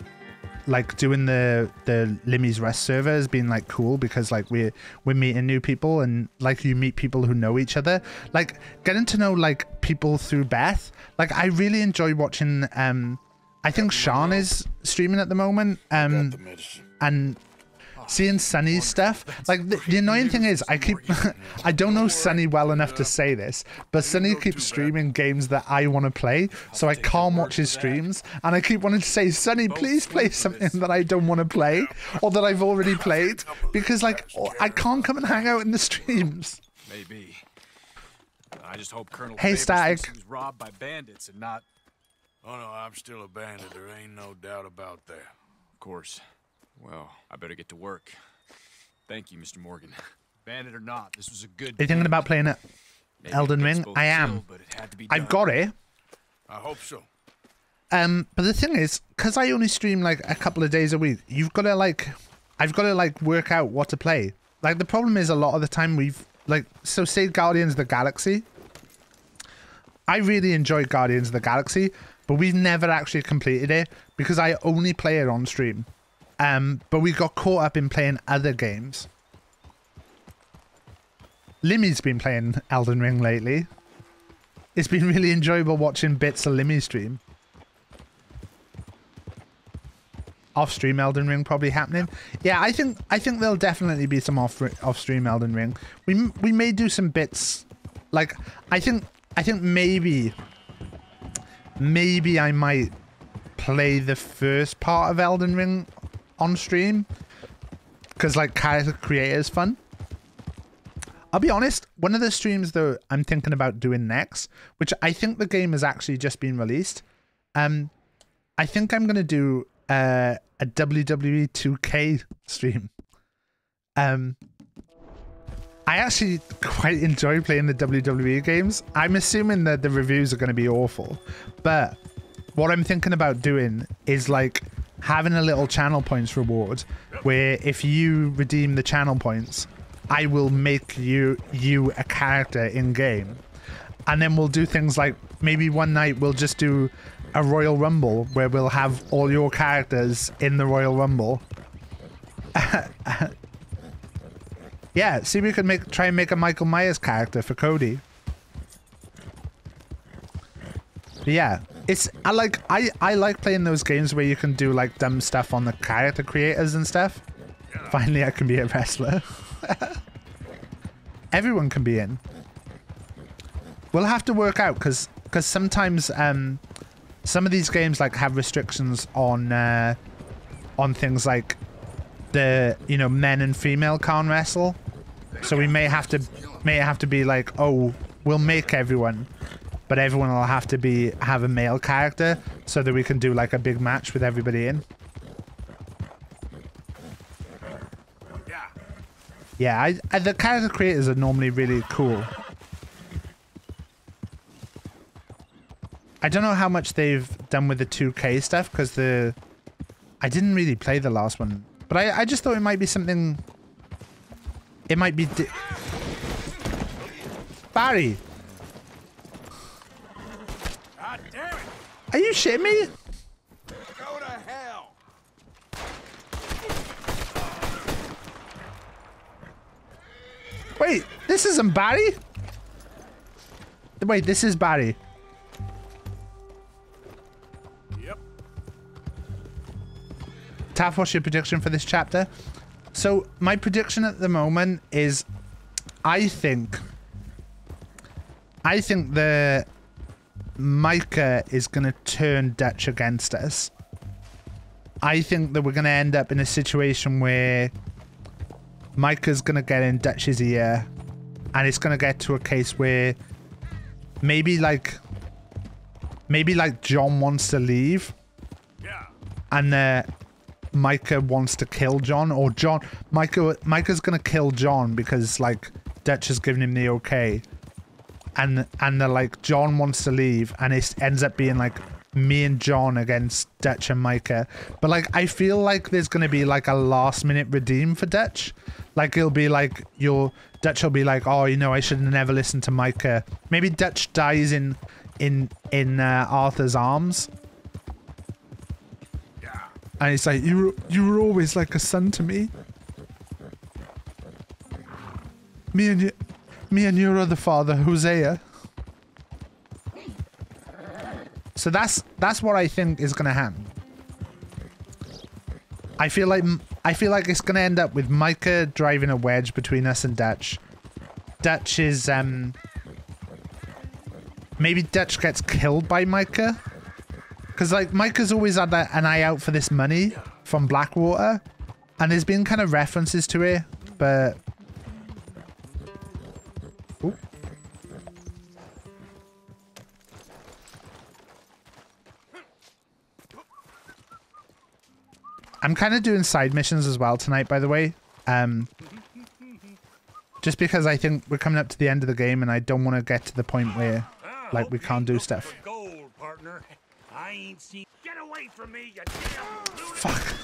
like doing the the Limmy's Rust server has been like cool because like we're we're meeting new people and like you meet people who know each other. Like getting to know like people through Beth. Like I really enjoy watching um I think Sean is streaming at the moment. Um and seeing Sunny's stuff. Like the, the annoying thing is, I keep I don't know Sunny well enough to say this, but Sunny keeps streaming games that I want to play, so I can't watch his streams, and I keep wanting to say, Sunny, please play something that I don't want to play or that I've already played, because like I can't come and hang out in the streams. Maybe. I just hope Colonel Hey, Davis Static. was robbed by bandits and not, Oh no, I'm still a bandit. There ain't no doubt about that. of course. Well, I better get to work. Thank you, Mr. Morgan. Bandit or not, this was a good. Are you thinking about playing it? Maybe Elden Ring? I am. killed, but it had to be I've got it. I hope so. Um, but the thing is, because I only stream like a couple of days a week, you've got to like, I've got to like work out what to play. Like the problem is a lot of the time we've like, so say Guardians of the Galaxy. I really enjoy Guardians of the Galaxy, but we've never actually completed it because I only play it on stream. Um, but we got caught up in playing other games. Limmy's been playing Elden Ring lately. It's been really enjoyable watching bits of Limmy stream. Off stream Elden Ring probably happening. Yeah, I think I think there'll definitely be some off off stream Elden Ring. We we may do some bits, like I think I think maybe maybe I might play the first part of Elden Ring on stream because like character creator is fun. I'll be honest, one of the streams though I'm thinking about doing next, which I think the game has actually just been released. Um, I think I'm gonna do uh, a WWE 2K stream. Um, I actually quite enjoy playing the WWE games. I'm assuming that the reviews are going to be awful, but what I'm thinking about doing is like having a little channel points reward where if you redeem the channel points, I will make you you a character in game. And then we'll do things like maybe one night we'll just do a Royal Rumble where we'll have all your characters in the Royal Rumble. yeah, see we could make try and make a Michael Myers character for Cody. But yeah, it's I like I I like playing those games where you can do like dumb stuff on the character creators and stuff. Finally, I can be a wrestler. Everyone can be in. We'll have to work out because because sometimes um some of these games like have restrictions on uh on things like the you know men and female can't wrestle. So we may have to may have to be like oh we'll make everyone but everyone will have to be have a male character so that we can do like a big match with everybody in. Yeah. Yeah, I, I, the character creators are normally really cool. I don't know how much they've done with the 2K stuff because the I didn't really play the last one, but I, I just thought it might be something. It might be. Barry, God damn it! Are you shitting me? Go to hell! Wait, this isn't Barry. Wait, this is Barry. Yep. Taff, what's your prediction for this chapter? So my prediction at the moment is, I think, I think the Micah is gonna turn Dutch against us. I think that we're gonna end up in a situation where Micah's gonna get in Dutch's ear, and it's gonna get to a case where maybe like, maybe like John wants to leave, Yeah. and uh, Micah wants to kill John or John Micah Micah's gonna kill John because like Dutch has given him the okay. And and they're like John wants to leave and it ends up being like me and John against Dutch and Micah. But like I feel like there's gonna be like a last minute redeem for Dutch. Like it'll be like your Dutch will be like, oh, you know, I should never listen to Micah. Maybe Dutch dies in in in uh, Arthur's arms. Yeah. And he's like, you you were always like a son to me. Me and you, me and your other father, Hosea. So that's that's what I think is gonna happen. I feel like I feel like it's gonna end up with Micah driving a wedge between us and Dutch. Dutch is um maybe Dutch gets killed by Micah. Cause like Micah's always had an eye out for this money from Blackwater. And there's been kind of references to it, but Ooh. I'm kind of doing side missions as well tonight, by the way. Um, just because I think we're coming up to the end of the game and I don't want to get to the point where, like, we can't do stuff. Gold, partner. I ain't seen. Get away from me, you damn lunatic! Fuck.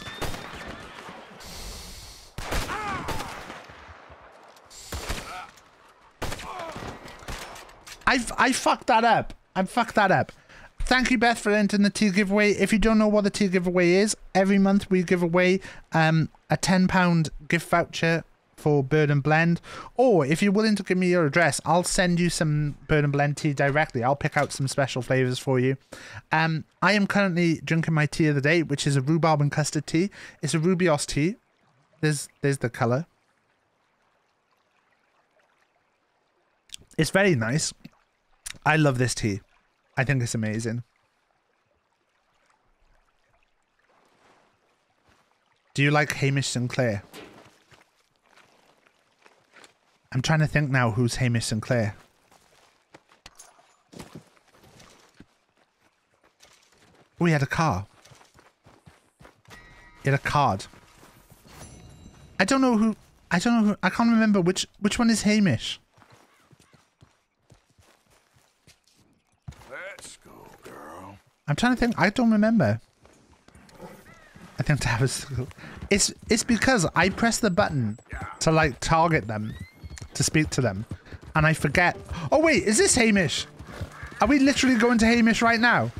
I I fucked that up. I fucked that up. Thank you, Beth, for entering the tea giveaway. If you don't know what the tea giveaway is, every month we give away um, a £10 gift voucher for Bird and Blend. Or if you're willing to give me your address, I'll send you some Bird and Blend tea directly. I'll pick out some special flavors for you. Um, I am currently drinking my tea of the day, which is a rhubarb and custard tea. It's a Rubios tea. There's there's the color. It's very nice. I love this tea. I think it's amazing. Do you like Hamish Sinclair? I'm trying to think now who's Hamish Sinclair. Oh, he had a car. He had a card. I don't know who. I don't know who. I can't remember which which one is Hamish. Let's go, girl. I'm trying to think. I don't remember. I think that was. It's it's because I press the button to like target them, to speak to them, and I forget. Oh wait, is this Hamish? Are we literally going to Hamish right now?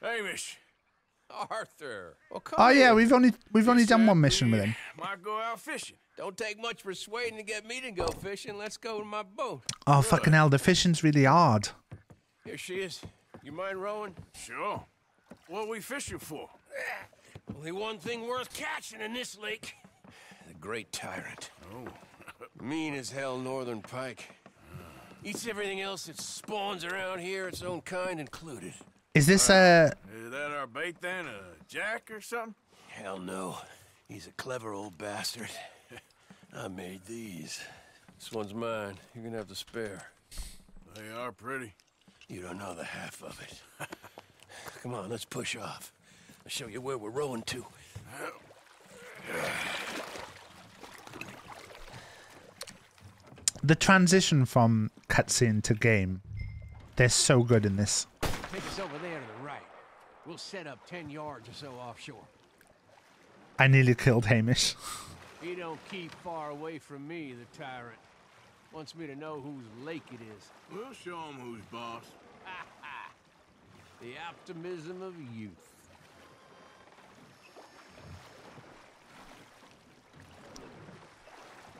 Hamish. Arthur. Well, come Oh yeah, in. we've only we've only done one mission with him. Might go out fishing. Don't take much persuading to get me to go fishing. Let's go to my boat. Oh fucking hell, the fishing's really hard. Here she is. You mind rowing? Sure. What are we fishing for? Only one thing worth catching in this lake. The Great Tyrant. Oh. Mean as hell northern pike. Ah. Eats everything else that spawns around here, its own kind included. Is this uh Is that our bait then? A jack or something? Hell no. He's a clever old bastard. I made these. This one's mine. You're gonna have to spare. They are pretty. You don't know the half of it. Come on, let's push off. I'll show you where we're rowing to. the transition from cutscene to game? They're so good in this. Take us over there to the right. We'll set up 10 yards or so offshore. I nearly killed Hamish. He don't keep far away from me, the tyrant. Wants me to know whose lake it is. We'll show him who's boss. The optimism of youth.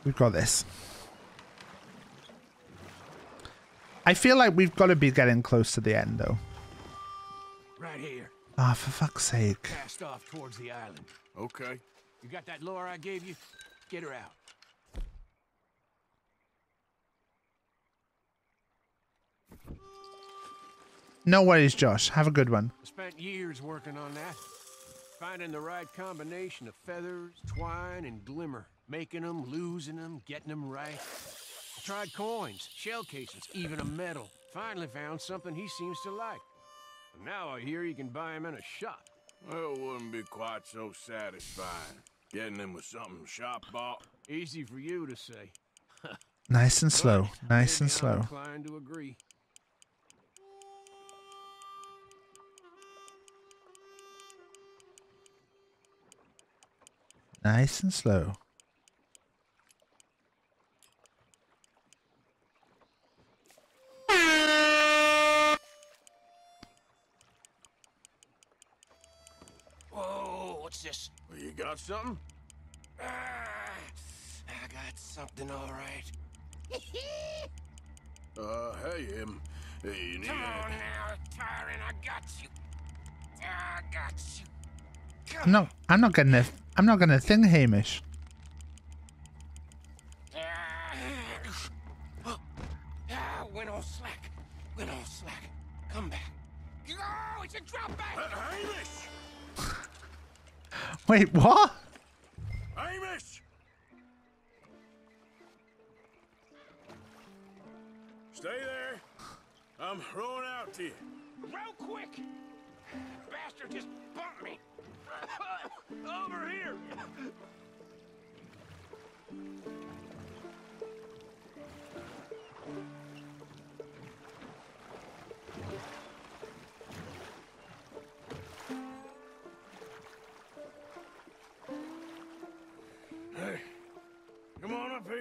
We've got this. I feel like we've got to be getting close to the end, though. Right here. Ah, for fuck's sake. Cast off towards the island. Okay. You got that lure I gave you? Get her out. No worries, Josh. Have a good one. I spent years working on that. Finding the right combination of feathers, twine, and glimmer. Making them, losing them, getting them right. I tried coins, shell casings, even a medal. Finally found something he seems to like. And now I hear you can buy him in a shop. Well, it wouldn't be quite so satisfying. Getting him with something shop bought. Easy for you to say. Nice and slow. Nice and maybe I'm slow. inclined to agree. Nice and slow. Whoa, what's this? Well, you got something? Ah, I got something all right. Uh, hey, um, hey, you need Come on now, Tyrant, I got you. I got you. I'm not. I'm not getting a. I'm not getting a thing, Hamish. Ah, went all slack. Went all slack. Come back. Oh, it's a drop back. Hamish! Wait, what? Hamish! Stay there. I'm throwing out to you. Real quick. Bastard just bumped me. Over here. Come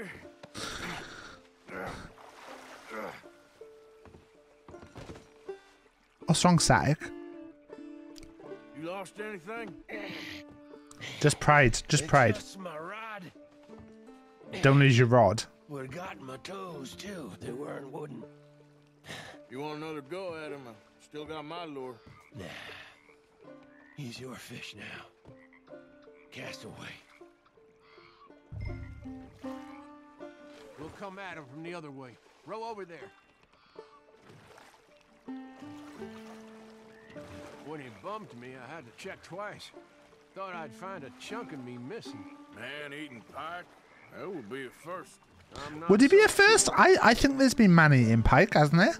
on up. What's wrong, Static? You lost anything? Just pride. Just It's pride. Just my rod. Don't lose your rod. Would have gotten my toes too. They weren't wooden. You want another go at him? I still got my lure. Nah. He's your fish now. Cast away. We'll come at him from the other way. Row over there. When he bumped me, I had to check twice. Thought I'd find a chunk of me missing. Man eating pike? That would be a first. Would it be a first? I, I think there's been man eating pike, hasn't there?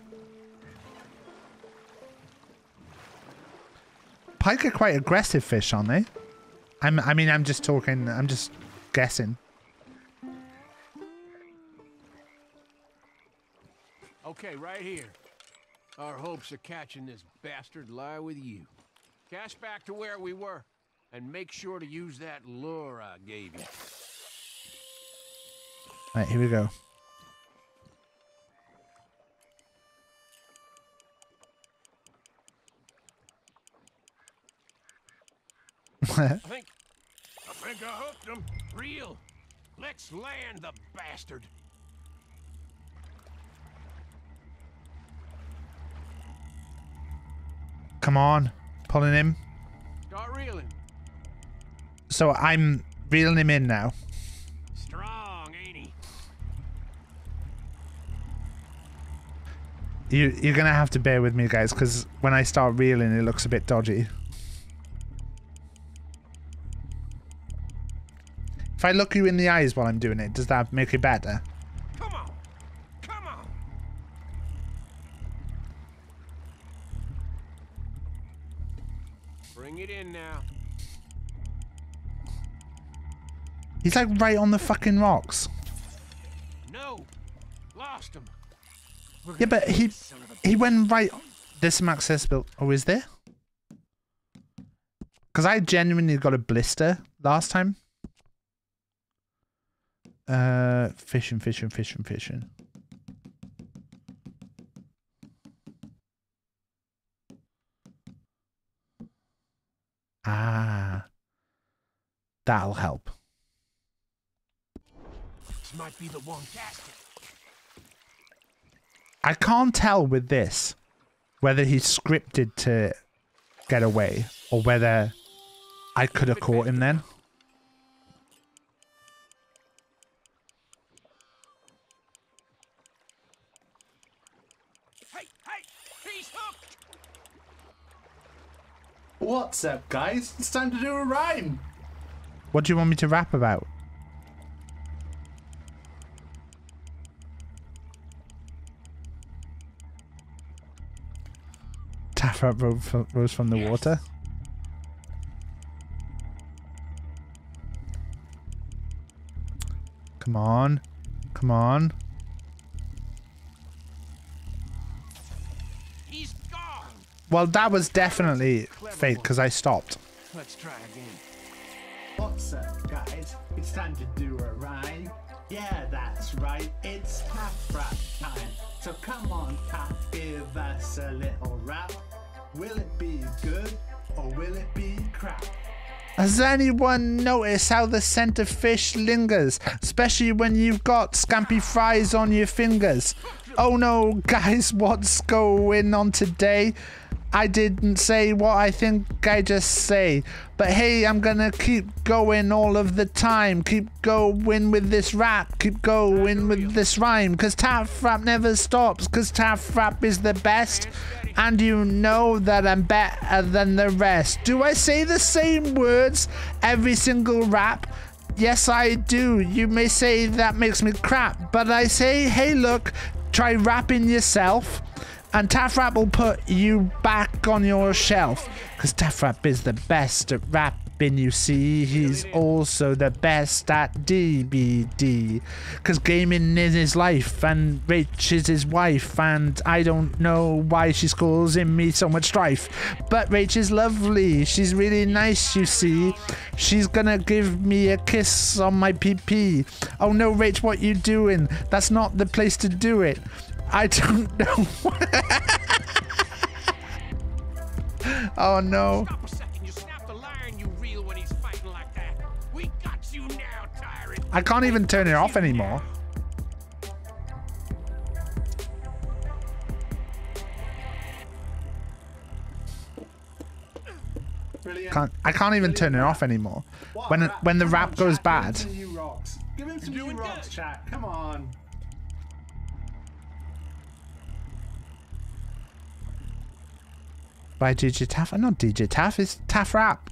Pike are quite aggressive fish, aren't they? I'm, I mean, I'm just talking. I'm just guessing. Okay, right here. Our hopes of catching this bastard lie with you. Cast back to where we were, and make sure to use that lure I gave you. Alright, here we go. I think I think I hooked him. real. Let's land the bastard. Come on, pulling him. Start reeling. So I'm reeling him in now. Strong, ain't he? You, you're gonna have to bear with me, guys, because when I start reeling, it looks a bit dodgy. If I look you in the eyes while I'm doing it, does that make it better? He's like right on the fucking rocks. No. Lost him. Yeah, but he he went right. There's some accessibility. Oh, is there? Because I genuinely got a blister last time. Uh, fishing, fishing, fishing, fishing. Ah, that'll help. This might be the one casting. I can't tell with this whether he's scripted to get away or whether I could have caught him then. Hey, hey, he's hooked. What's up, guys? It's time to do a rhyme. What do you want me to rap about? Taffrap rose from the water. Come on. Come on. He's gone. Well, that was definitely fake because I stopped. Let's try again. What's up, guys? It's time to do a rhyme. Yeah, that's right. It's half rap time. So come on, Taff, give us a little rap. Will it be good or will it be crap? Has anyone noticed how the scent of fish lingers, especially when you've got scampi fries on your fingers? Oh no, guys, what's going on today? I didn't say what I think I just say. But hey, I'm gonna keep going all of the time. Keep going with this rap. Keep going with this rhyme. Cause Taff Rap never stops. Cause Taff Rap is the best. And you know that I'm better than the rest. Do I say the same words every single rap? Yes, I do. You may say that makes me crap, but I say, hey, look, try wrapping yourself, and Taff Rap will put you back on your shelf. Because Taff Rap is the best at rapping, you see. He's also the best at DBD. Because gaming is his life, and Rach is his wife, and I don't know why she's causing me so much strife. But Rach is lovely. She's really nice, you see. She's gonna give me a kiss on my PP. Oh no, Rach, what you doing? That's not the place to do it. I don't know. oh no. I can't even turn it off anymore. Can't I can't even turn it off anymore. When when the rap goes bad. Give him some new rocks. Chat. Come on. By DJ Taff. I'm not DJ Taff, it's Taff Rap.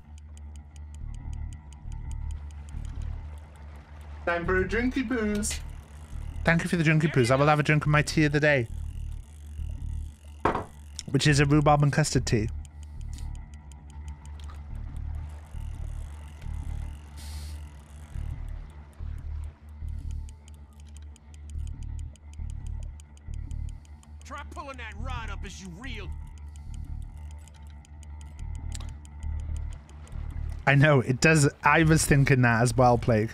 Time for a drinky booze. Thank you for the drinky poos. I will have a drink of my tea of the day. Which is a rhubarb and custard tea. Try pulling that rod up as you reel. I know, it does. I was thinking that as well, Plague.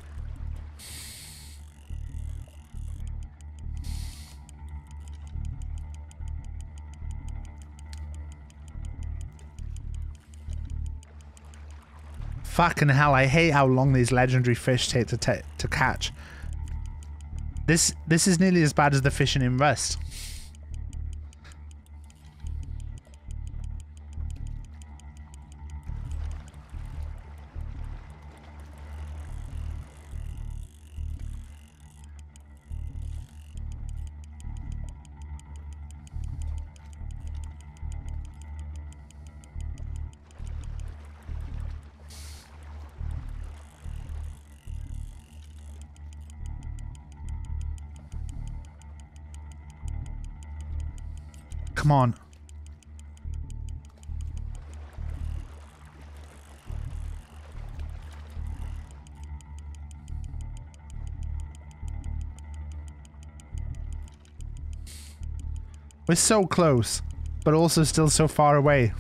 Fucking hell, I hate how long these legendary fish take to to catch. This this is nearly as bad as the fishing in Rust. Come on. We're so close, but also still so far away.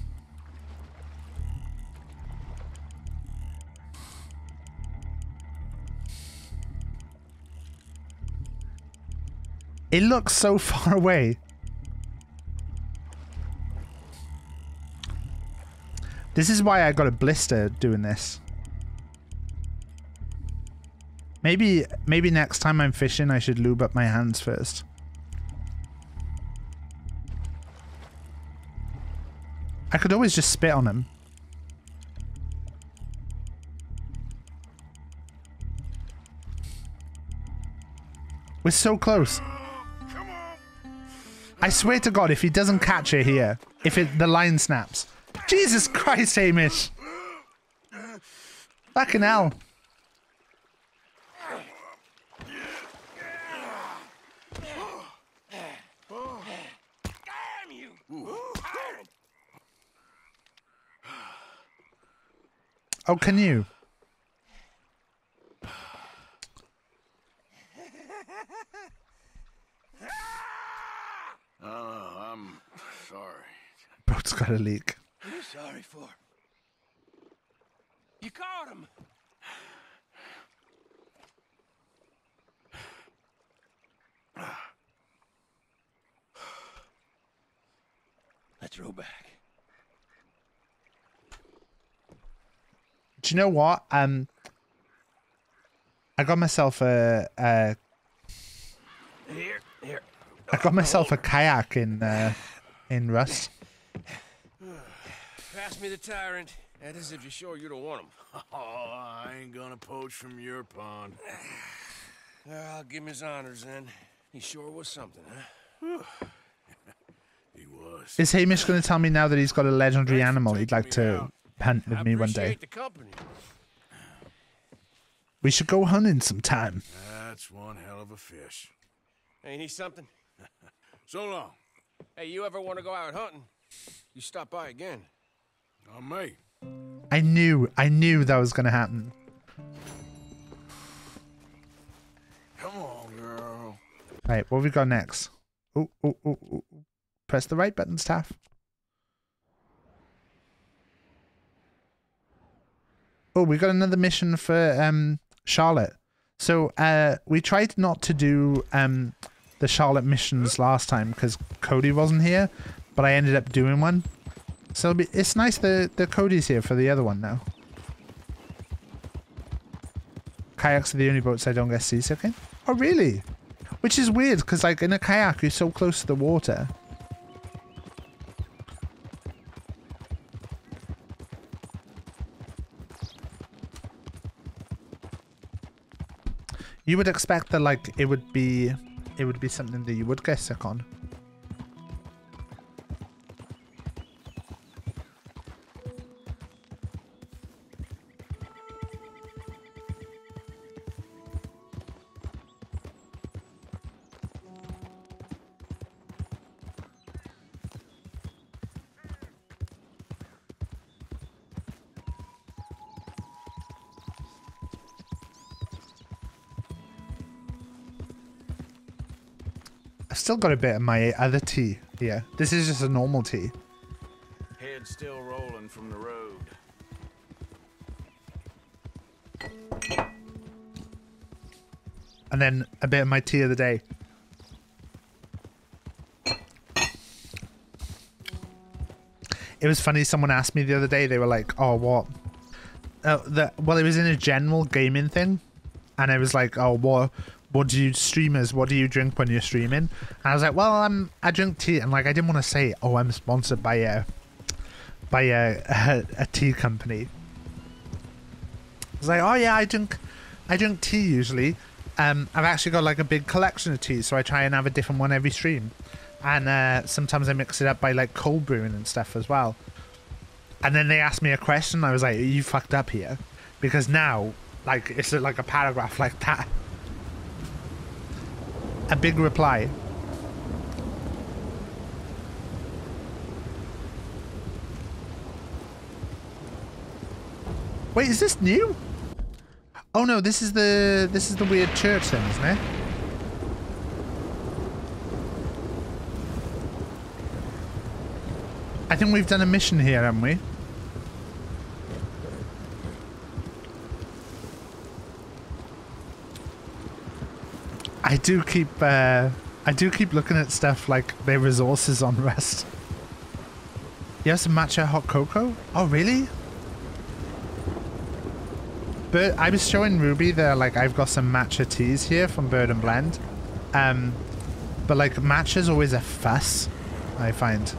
It looks so far away. This is why I got a blister doing this. Maybe maybe next time I'm fishing I should lube up my hands first. I could always just spit on him. We're so close. I swear to God, if he doesn't catch it here, if it the line snaps, Jesus Christ, Hamish. Fucking hell. Damn you! Oh, can you? Oh, I'm sorry. Boat's got a leak. What are you sorry for? You caught him. Let's row back. Do you know what? Um, I got myself a, a Here, here. I got myself a kayak in uh, in Rust. Pass me the tyrant. That is if you're sure you don't want him. Oh, I ain't gonna poach from your pond. Well, I'll ah, give him his honors then. He sure was something, huh? He was. Is Hamish going to tell me now that he's got a legendary animal he'd like to hunt with I me one day? appreciate the company. We should go hunting sometime. That's one hell of a fish. Ain't he something? So long. Hey, you ever want to go out hunting? You stop by again. On me. I knew, I knew that was going to happen. Come on, girl. Right, what have we got next? Oh, oh, oh, oh. Press the right button, staff. Oh, we got another mission for um Charlotte. So uh we tried not to do um the Charlotte missions last time because Cody wasn't here, but I ended up doing one. So be, it's nice that, that Cody's here for the other one now. Kayaks are the only boats I don't get seasick in. Oh, really? Which is weird because, like, in a kayak, you're so close to the water. You would expect that, like, it would be, it would be something that you would get sick on. I've still got a bit of my other tea here. This is just a normal tea. Head still rolling from the road. And then a bit of my tea of the day. It was funny. Someone asked me the other day. They were like, "Oh, what?" Uh, the well, it was in a general gaming thing, and I was like, "Oh, what? What do you streamers? What do you drink when you're streaming?" And I was like, "Well, I'm I drink tea." And like, I didn't want to say, "Oh, I'm sponsored by a by a a, a tea company." I was like, "Oh yeah, I drink I drink tea usually." Um, I've actually got like a big collection of teas, so I try and have a different one every stream. And uh, sometimes I mix it up by like cold brewing and stuff as well. And then they asked me a question. I was like, "You fucked up here," because now, like, it's like a paragraph like that. A big reply. Wait, is this new? Oh no, this is the this is the weird church thing, isn't it? I think we've done a mission here, haven't we? Do keep uh, I do keep looking at stuff like their resources on Rust. You have some matcha hot cocoa? Oh really? But I was showing Ruby that like I've got some matcha teas here from Bird and Blend. Um but like matcha's always a fuss, I find.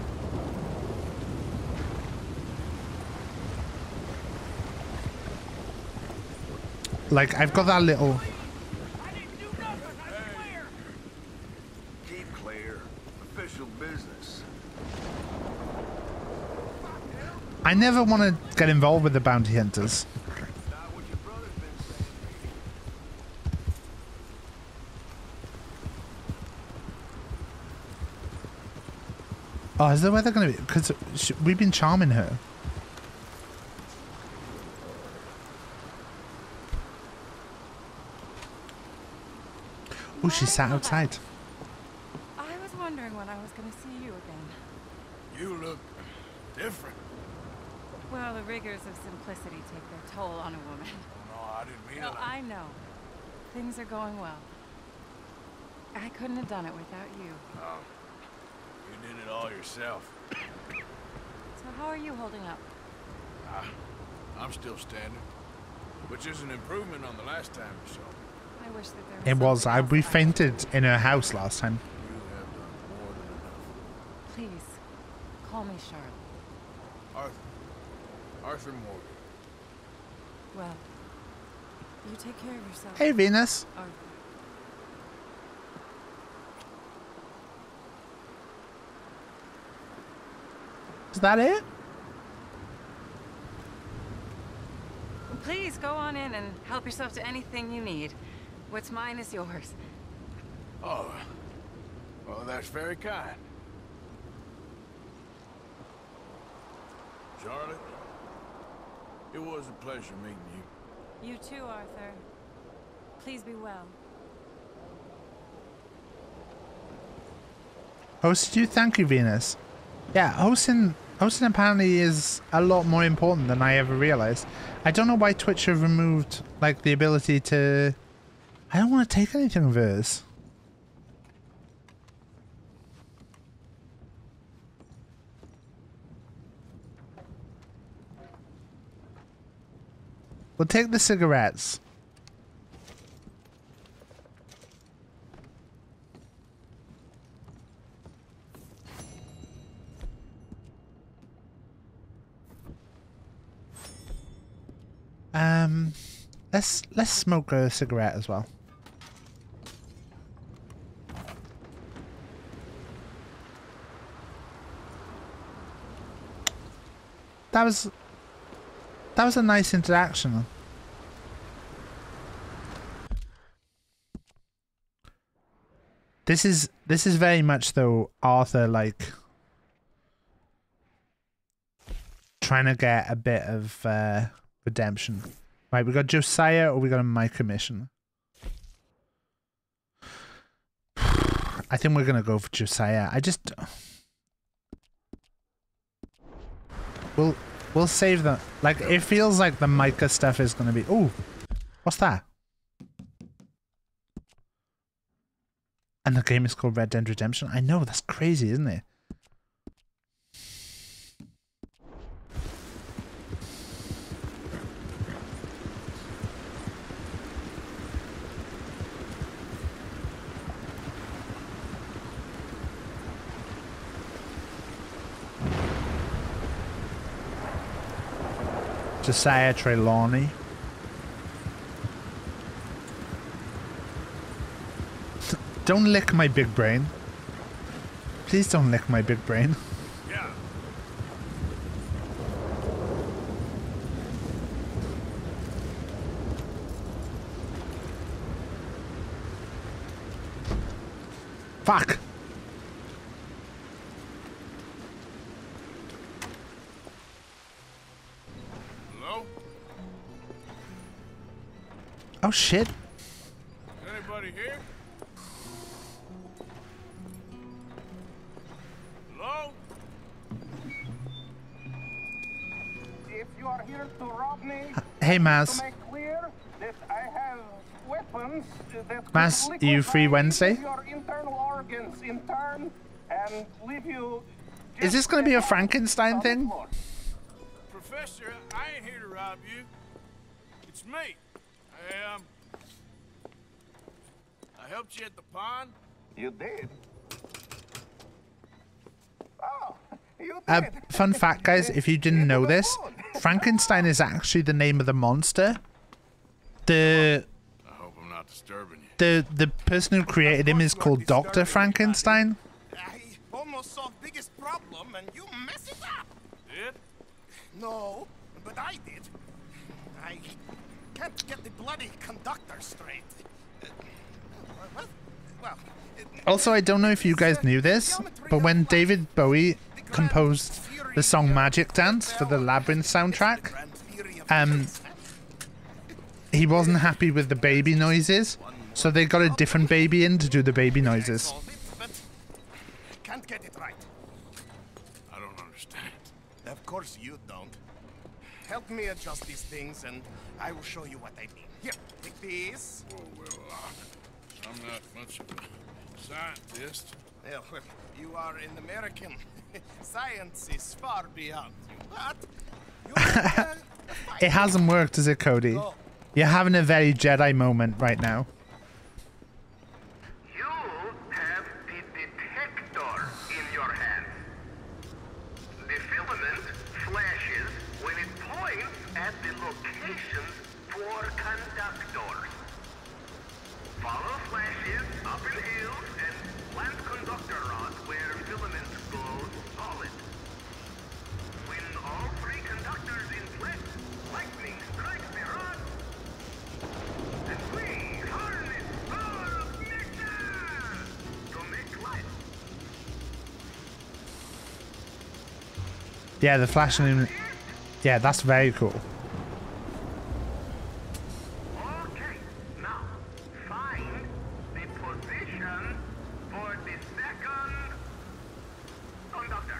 Like I've got that little Keep clear. Official business. I I never want to get involved with the bounty hunters. Oh, is the weather going to be? Because we've been charming her. Oh, she sat outside. I was wondering when I was going to see you again. You look different. Well, the rigors of simplicity take their toll on a woman. No, I didn't mean No, it. I know. Things are going well. I couldn't have done it without you. Oh, you did it all yourself. So how are you holding up? Ah, I'm still standing, which is an improvement on the last time or so. I wish that there was It was. I else we fainted in her house last time. You have done more than enough. Please, call me Charlotte. Arthur. Arthur Morgan. Well, you take care of yourself. Hey, Venus. Arthur. Is that it? Please go on in and help yourself to anything you need. What's mine is yours. Oh, well, that's very kind. Charlotte, it was a pleasure meeting you. You too, Arthur. Please be well. Hosted you? Thank you, Venus. Yeah, hosting hosting apparently is a lot more important than I ever realized. I don't know why Twitch have removed like the ability to. I don't want to take anything of hers. We'll take the cigarettes. Um, let's let's smoke a cigarette as well. That was that was a nice interaction. This is this is very much though Arthur like trying to get a bit of uh redemption. Right, we got Josiah or we got a my commission. I think we're gonna go for Josiah. I just We'll we'll save the like it feels like the Micah stuff is gonna be oh what's that? And the game is called Red Dead Redemption. I know that's crazy, isn't it? Josiah Trelawney. don't lick my big brain. Please don't lick my big brain. Yeah. Fuck. Shit. Anybody here? Hello? If you are here to rob me, Hey to Maz. make clear that I have weapons that Maz, are you free Wednesday? Your internal organs in turn and leave you. Is this gonna be a Frankenstein thing? Professor, I ain't here to rob you. It's me. I, um... I helped you at the pond. You did. Oh, you Uh, did. fun fact, guys, if you didn't know this, Frankenstein is actually the name of the monster. The I hope I'm not disturbing you. the the person who created him is called Doctor Frankenstein. I almost solved biggest problem and you mess it up. Did? No, but I did. I can't get the bloody conductor straight. Also, I don't know if you guys knew this, but when David Bowie composed the song Magic Dance for the Labyrinth soundtrack, um, he wasn't happy with the baby noises, so they got a different baby in to do the baby noises. I don't understand. Of course you don't. Help me adjust these things and I will show you what I mean. Here, take this. I'm not much of a scientist. Well, you are an American. Science is far beyond you, but It hasn't worked, has it, Cody? You're having a very Jedi moment right now. Yeah, the flashing. Yeah, that's very cool. Okay, now find the position for the second conductor.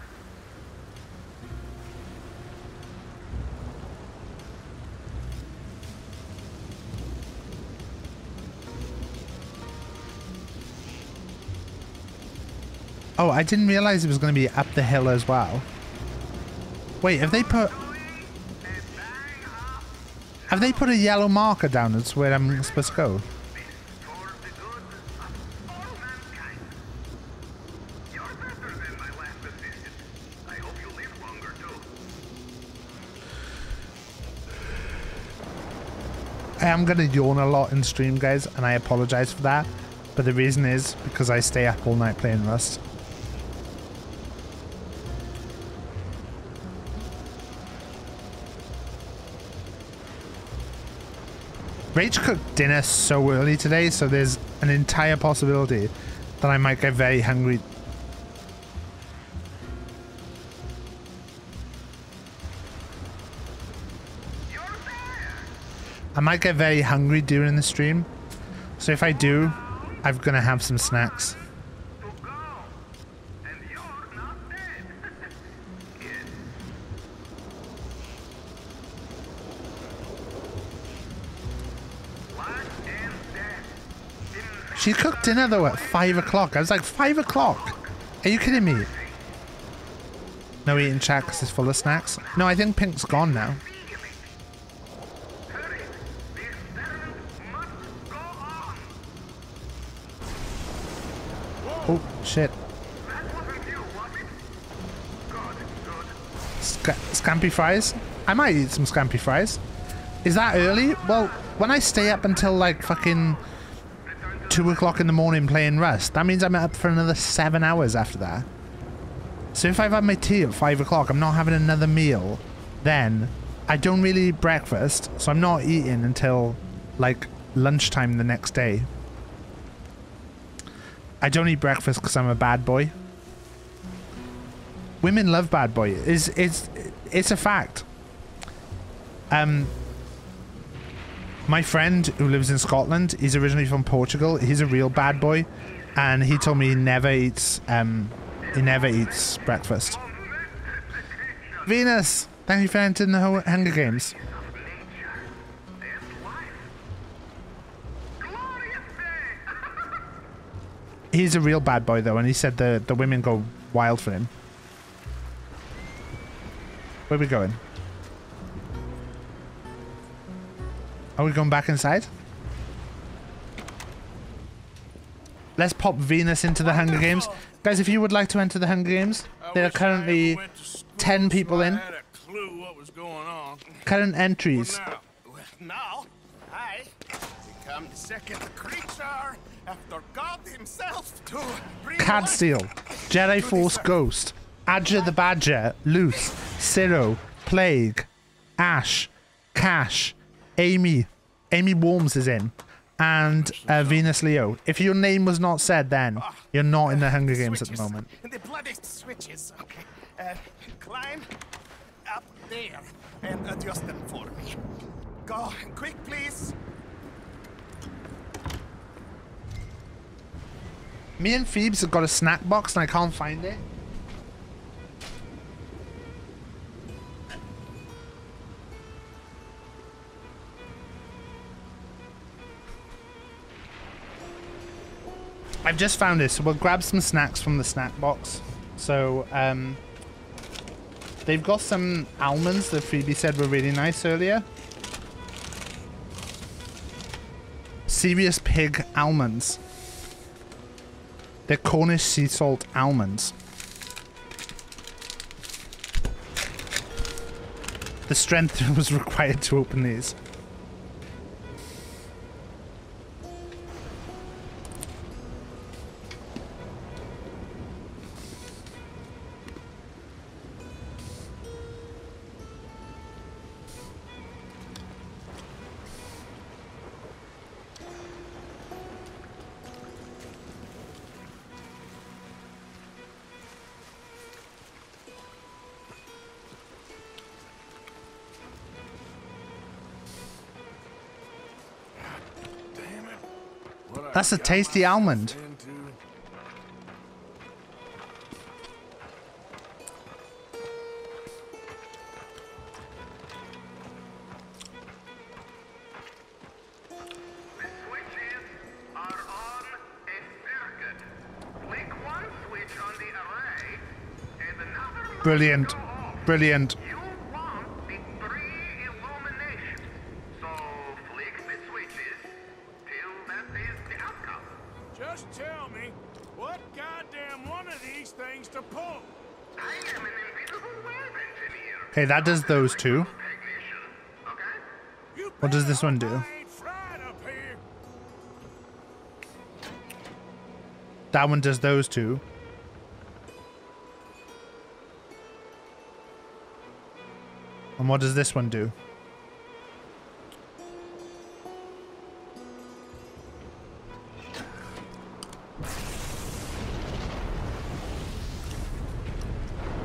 Oh, I didn't realize it was going to be up the hill as well. Wait, have they put... Have they put a yellow marker down as where I'm supposed to go? I am going to yawn a lot in stream, guys, and I apologize for that. But the reason is because I stay up all night playing Rust. Rach cooked dinner so early today, so there's an entire possibility that I might get very hungry. I might get very hungry during the stream. So if I do, I'm gonna have some snacks. She cooked dinner though at 5 o'clock. I was like, 5 o'clock? Are you kidding me? No eating chat because it's full of snacks. No, I think Pink's gone now. Oh, shit. Sc scampi fries? I might eat some scampi fries. Is that early? Well, when I stay up until like fucking 2 o'clock in the morning playing Rust, that means I'm up for another 7 hours after that. So if I've had my tea at 5 o'clock, I'm not having another meal, then I don't really eat breakfast, so I'm not eating until like lunchtime the next day. I don't eat breakfast because I'm a bad boy. Women love bad boy. It's, it's, it's a fact. Um, my friend who lives in Scotland, he's originally from Portugal. He's a real bad boy, and he told me he never eats um, he never eats breakfast. Venus, thank you for entering the Hunger Games. He's a real bad boy though, and he said the the women go wild for him. Where are we going? Are we going back inside? Let's pop Venus into the Hunger Games. Guys, if you would like to enter the Hunger Games, there are currently 10 people in. Clue what was going on. Current entries. Now, I become the second creature after God himself to bring Cad Steel, Jedi Force Ghost, Adja the Badger, Luce, Ciro, Plague, Ash, Cash, Amy, Amy Worms is in, and uh, Venus Leo. If your name was not said, then you're not in the Hunger Games at the moment. The bloody switches. Okay. Uh, climb up there and adjust them for me. Go quick, please. Me and Phoebes have got a snack box and I can't find it. I've just found so we'll grab some snacks from the snack box. So, um, they've got some almonds that Phoebe said were really nice earlier. Serious Pig almonds. They're Cornish sea salt almonds. The strength was required to open these. That's a tasty almond. Brilliant. Brilliant. Okay, that does those two. What does this one do? That one does those two. And what does this one do?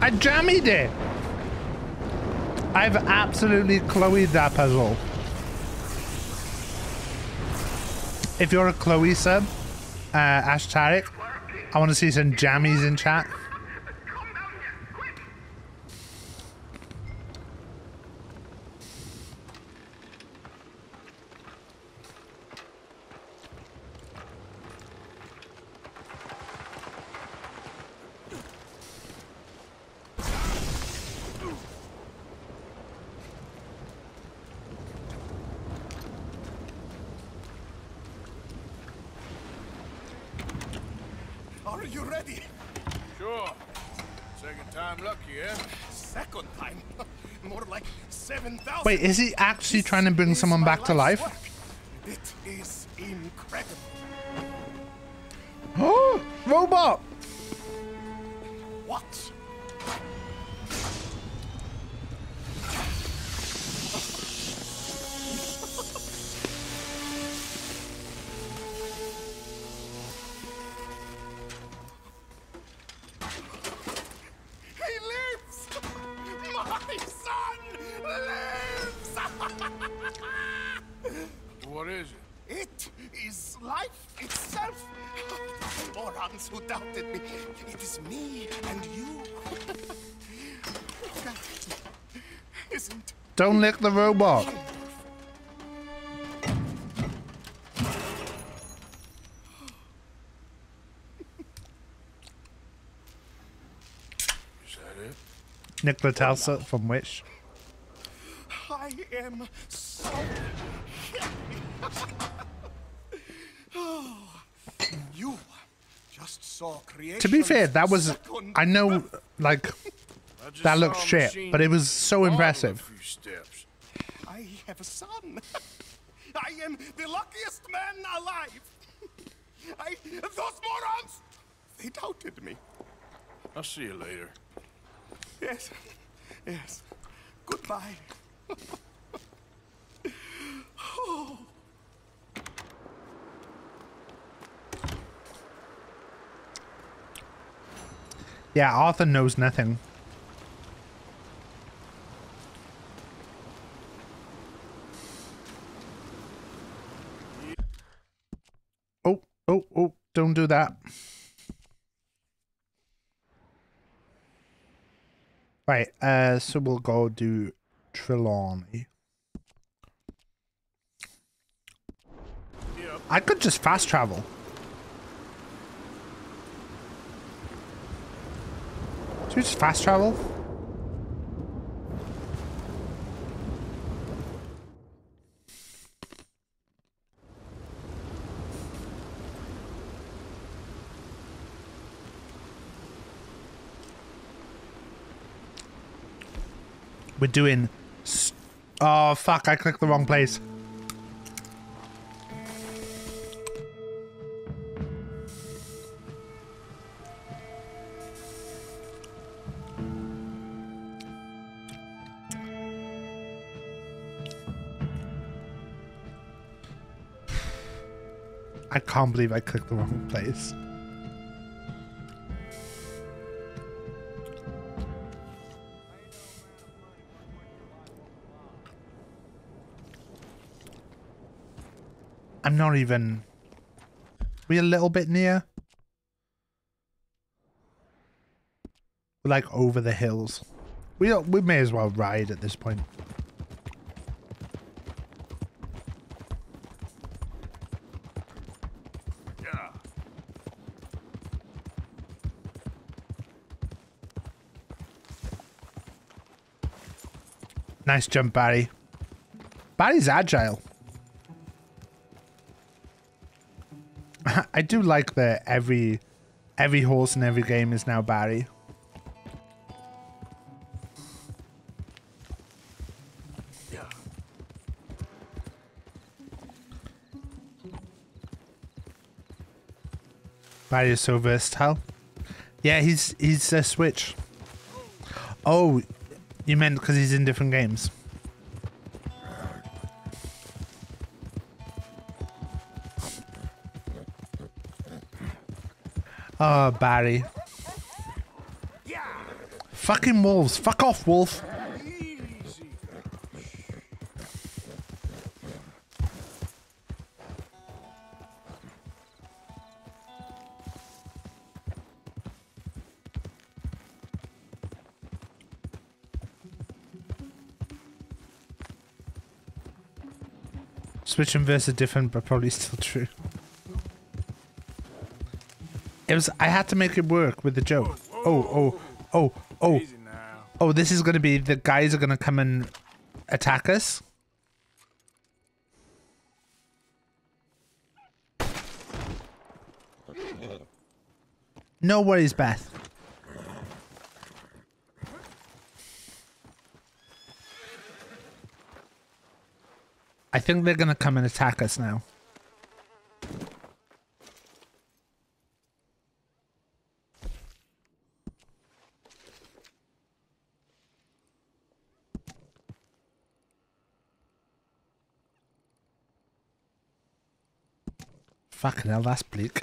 I jammed it! I've absolutely Chloe'd that puzzle. If you're a Chloe sub, uh, Ash I want to see some jammies in chat. Are you ready? Sure. Second time lucky, eh? Second time? More like 7,000. Wait, is he actually trying to bring someone back to life? The robot. Is that it? Nicola Telsa from Wish. I am so oh, you just saw creation. To be fair, that was I know like that looks a shit, but it was so impressive. few steps. I have a son. I am the luckiest man alive. I those morons. They doubted me. I'll see you later. Yes, yes. Goodbye. oh. Yeah, Arthur knows nothing. Oh, oh, oh, don't do that. Right, uh, so we'll go do Trelawney. I could just fast travel. Should we just fast travel? We're doing. Oh fuck! I clicked the wrong place. Can't believe I clicked the wrong place. I'm not even. We a little bit near. We're like over the hills. We we may as well ride at this point. Nice jump, Barry. Barry's agile. I do like that every every horse in every game is now Barry. Barry is so versatile. Yeah, he's he's a switch. Oh, you meant because he's in different games. Oh, Barry. Fucking wolves. Fuck off, wolf. Switch and verse are different, but probably still true. It was. I had to make it work with the joke. Oh, oh, oh, oh, oh! This is gonna be the guys are gonna come and attack us. No worries, Beth. Think they're gonna come and attack us now. Fucking hell, that's bleak.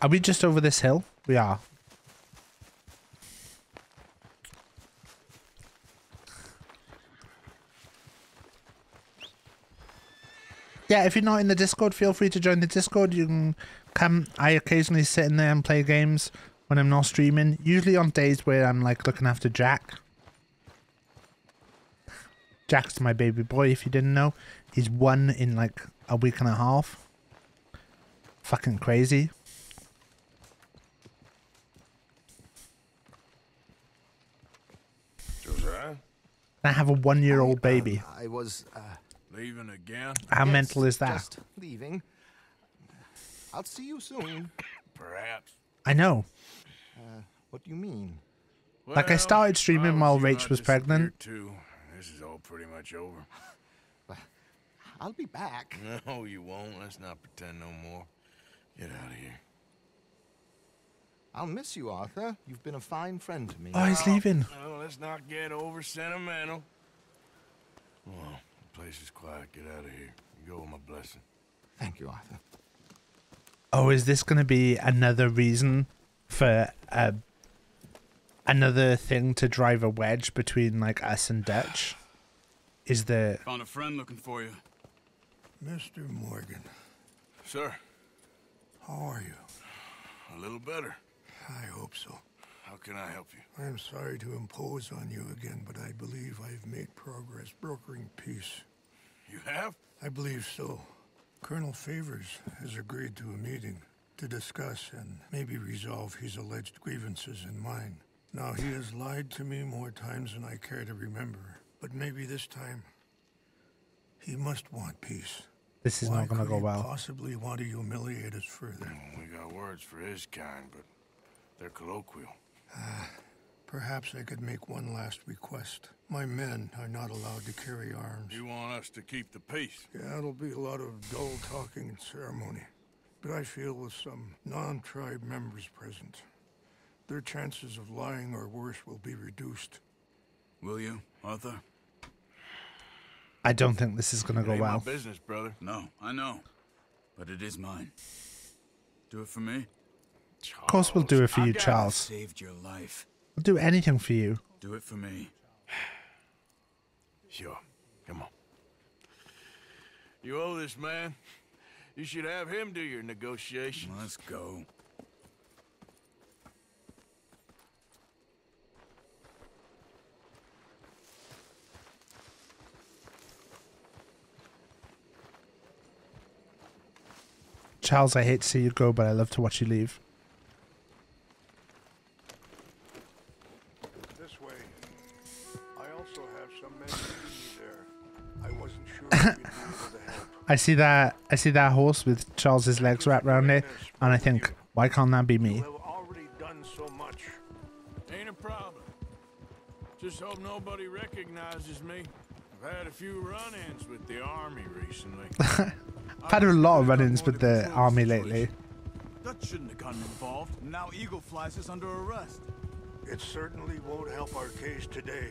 Are we just over this hill? We are. Yeah, if you're not in the Discord, feel free to join the Discord. You can come. I occasionally sit in there and play games when I'm not streaming. Usually on days where I'm like looking after Jack. Jack's my baby boy, if you didn't know. He's one in like a week and a half. Fucking crazy. Josiah? I have a one year old baby. I was uh, Leaving again? How yes, mental is that? Just leaving. I'll see you soon. Perhaps. I know. Uh, what do you mean? Like I started streaming while Rach was pregnant. Too. This is all pretty much over. I'll be back. No, you won't. Let's not pretend no more. Get out of here. I'll miss you, Arthur. You've been a fine friend to me. Oh, he's leaving. Well, let's not get over sentimental. Well, the place is quiet. Get out of here. You go with my blessing. Thank you, Arthur. Oh, is this going to be another reason for uh, another thing to drive a wedge between like us and Dutch? Is the Found a friend looking for you. Mr. Morgan, Sir, how are you? a little better. I hope so. How can I help you? I am sorry to impose on you again, but I believe I've made progress brokering peace. You have? I believe so. Colonel Favours has agreed to a meeting to discuss and maybe resolve his alleged grievances and mine. Now, he has lied to me more times than I care to remember, but maybe this time he must want peace. this is Why not going to could go he well? possibly want to humiliate us further? We got words for his kind, but they're colloquial. Uh, perhaps I could make one last request. My men are not allowed to carry arms. You want us to keep the peace? Yeah, it'll be a lot of dull talking and ceremony. But I feel with some non-tribe members present, their chances of lying or worse will be reduced. Will you, Arthur? I don't think this is going to go Ain't my well. business, brother. No, I know. But it is mine. Do it for me. Of course, we'll do it for you, got- Charles. Saved your life. We'll do anything for you. Do it for me. Sure. Come on. You owe this man. You should have him do your negotiations. Let's go. Charles, I hate to see you go, but I love to watch you leave. I see that. I see that horse with Charles's legs wrapped around it, and I think, why can't that be me? You have already done so. Ain't a problem. Just hope nobody recognizes me. I've had a few run-ins with the army recently. I've had a lot of run-ins with the army lately. Dutch shouldn't have gotten involved. Now Eagle Flies is under arrest. It certainly won't help our case today.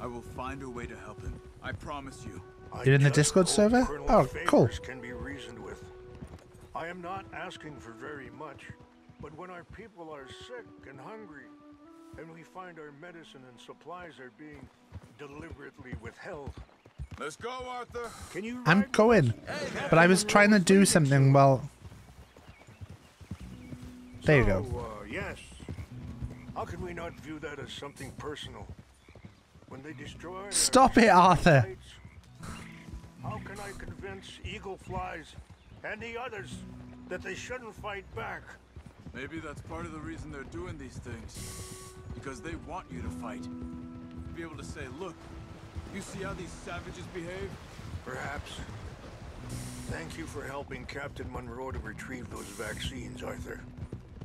I will find a way to help him. I promise you. I You're in the Discord server? Oh, cool. Can be reasoned with. I am not asking for very much, but when our people are sick and hungry, and we find our medicine and supplies are being deliberately withheld, Let's go, Arthur. can you? I'm going, but I was trying to do something. Well, there you go. So, uh, yes. How can we not view that as something personal? When they destroy. Stop it, Arthur. sites, How can I convince Eagle Flies and the others that they shouldn't fight back? Maybe that's part of the reason they're doing these things. Because they want you to fight. To be able to say, look, you see how these savages behave? Perhaps. Thank you for helping Captain Monroe to retrieve those vaccines, Arthur.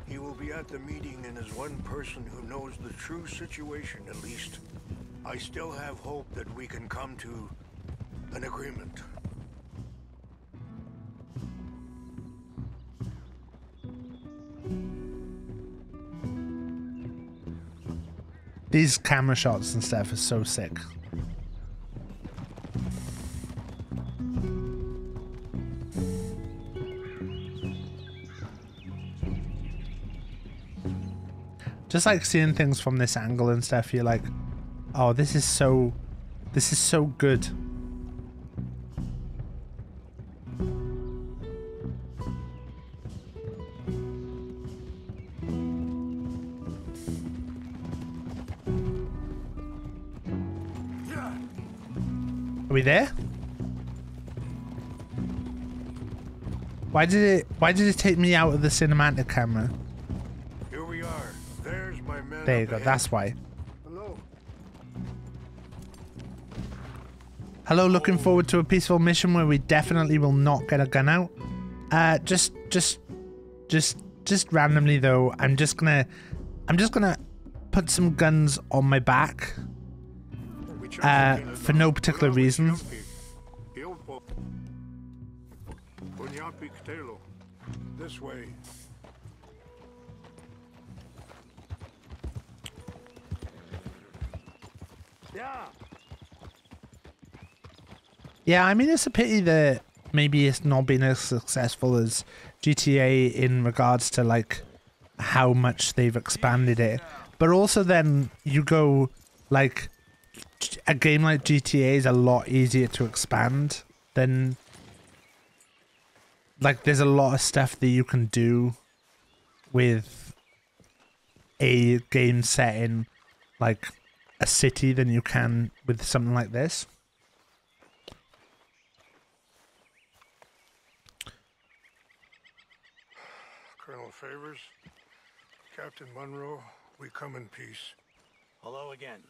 He will be at the meeting and is one person who knows the true situation, at least. I still have hope that we can come to an agreement. These camera shots and stuff are so sick. Just like seeing things from this angle and stuff, you're like, oh, this is so, this is so good. We there? Why did it why did it take me out of the cinematic camera? Here we are. There's my man. There you go, ahead. that's why. Hello. Hello, looking forward to a peaceful mission where we definitely will not get a gun out. Uh just just just just randomly though, I'm just gonna I'm just gonna put some guns on my back uh, for no particular reason. This way. Yeah. Yeah, I mean, it's a pity that maybe it's not been as successful as GTA in regards to like how much they've expanded it. But also then you go like a game like GTA is a lot easier to expand than like there's a lot of stuff that you can do with a game set in like a city than you can with something like this. Colonel Favours, Captain Monroe, we come in peace. Hello again.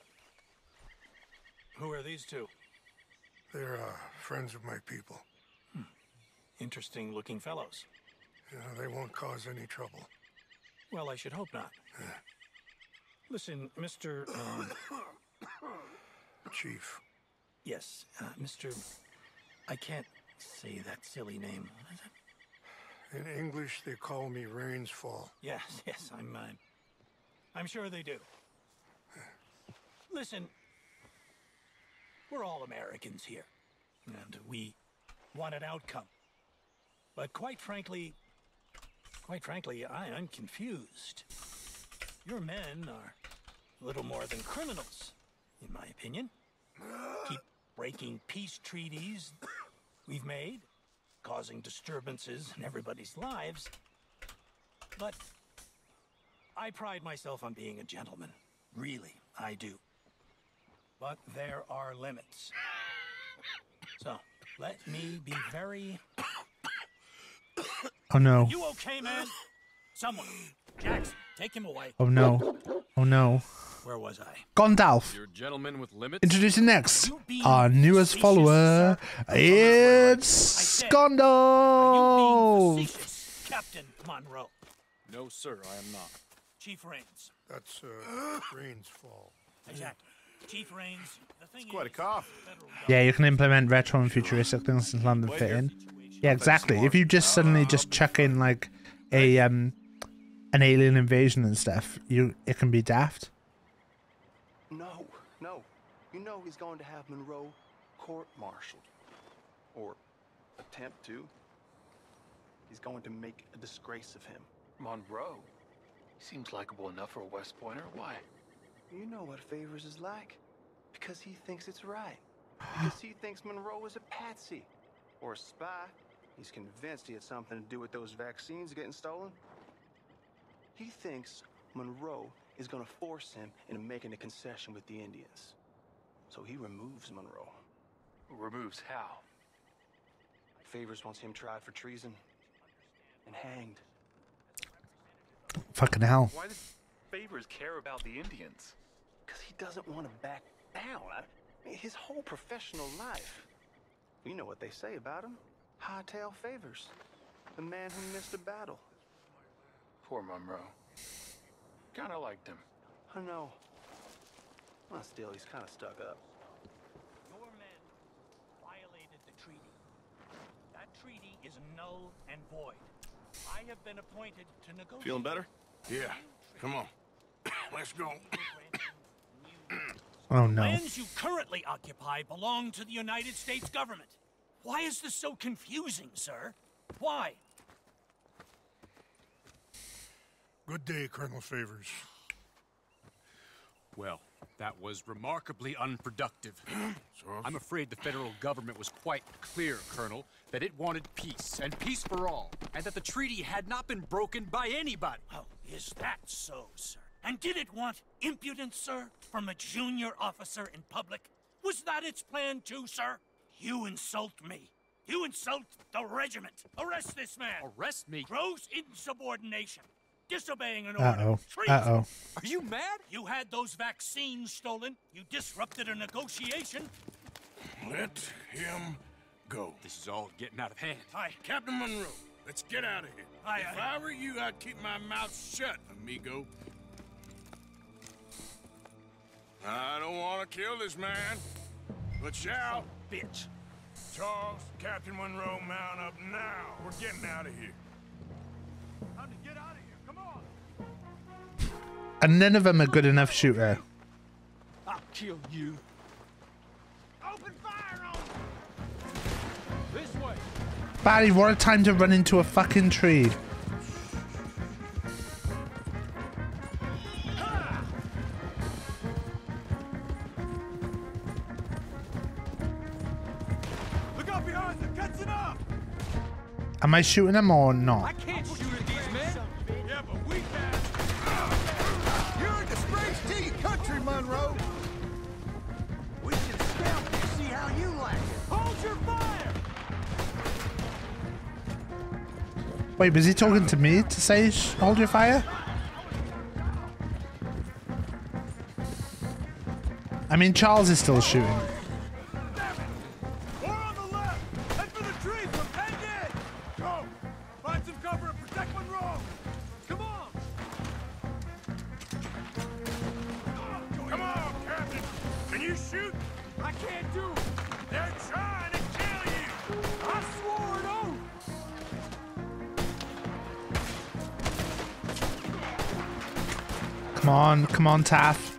Who are these two? They're uh, friends of my people. Interesting looking fellows. Know, they won't cause any trouble. Well, I should hope not. Listen, Mr. Um, Chief. yes, uh, Mr. I can't say that silly name. In English, they call me Rains Fall. Yes, yes, I'm. Uh, I'm sure they do. Listen, we're all Americans here, and we want an outcome. But quite frankly, quite frankly, I am confused. Your men are little more than criminals, in my opinion. Keep breaking peace treaties we've made, causing disturbances in everybody's lives. But I pride myself on being a gentleman. Really, I do. But there are limits. So, let me be very. Oh no. You okay, man? Someone. Jackson, take him away. Oh no. Oh no. Where was I? Gondalf. You're a gentleman with limits. Introducing next our newest follower. It's Gondalf. Captain Monroe. No, sir, I am not. Chief Rains. That's uh, Rains Fall. Exactly. Chief Rains. The thing Quite a is, cough. Yeah, you can implement retro and futuristic things in London fit in. Yeah, exactly. If you just suddenly just chuck in like a um an alien invasion and stuff, you it can be daft. No, no. You know he's going to have Monroe court-martialed. Or attempt to. He's going to make a disgrace of him. Monroe? He seems likable enough for a West Pointer. Why? You know what Favours is like. Because he thinks it's right. Because he thinks Monroe is a patsy. Or a spy. He's convinced he had something to do with those vaccines getting stolen. He thinks Monroe is going to force him into making a concession with the Indians. So he removes Monroe. Removes how? Favours wants him tried for treason and hanged. Fucking hell. Why does Favours care about the Indians? Because he doesn't want to back down. I mean, his whole professional life. You know what they say about him. Hightail Favours. The man who missed a battle. Poor Monroe. Kinda liked him. I know. Well, still, he's kind of stuck up. Your men violated the treaty. That treaty is null and void. I have been appointed to negotiate. Feeling better? Yeah. Come on. Let's go. Oh no. Lands you currently occupy belong to the United States government. Why is this so confusing, sir? Why? Good day, Colonel Favours. Well, that was remarkably unproductive. I'm afraid the federal government was quite clear, Colonel, that it wanted peace, and peace for all, and that the treaty had not been broken by anybody. Oh, is that so, sir? And did it want impudence, sir, from a junior officer in public? Was that its plan too, sir? You insult me. You insult the regiment. Arrest this man. Arrest me? Gross insubordination. Disobeying an Uh order. oh. Treason. Uh oh. Are you mad? You had those vaccines stolen. You disrupted a negotiation. Let him go. This is all getting out of hand. Hi, Captain Monroe, let's get out of here. Aye, if aye. I were you, I'd keep my mouth shut, amigo. I don't want to kill this man, but shall. Bitch. Charles, Captain Monroe, mount up now. We're getting out of here. Time to get out of here. Come on. And none of them are good enough shooter. I'll kill you. Barry, what a time to run into a fucking tree. Look out behind them! Catching up! Am I shooting him or not? Wait, was he talking to me to say hold your fire? I mean, Charles is still shooting. On,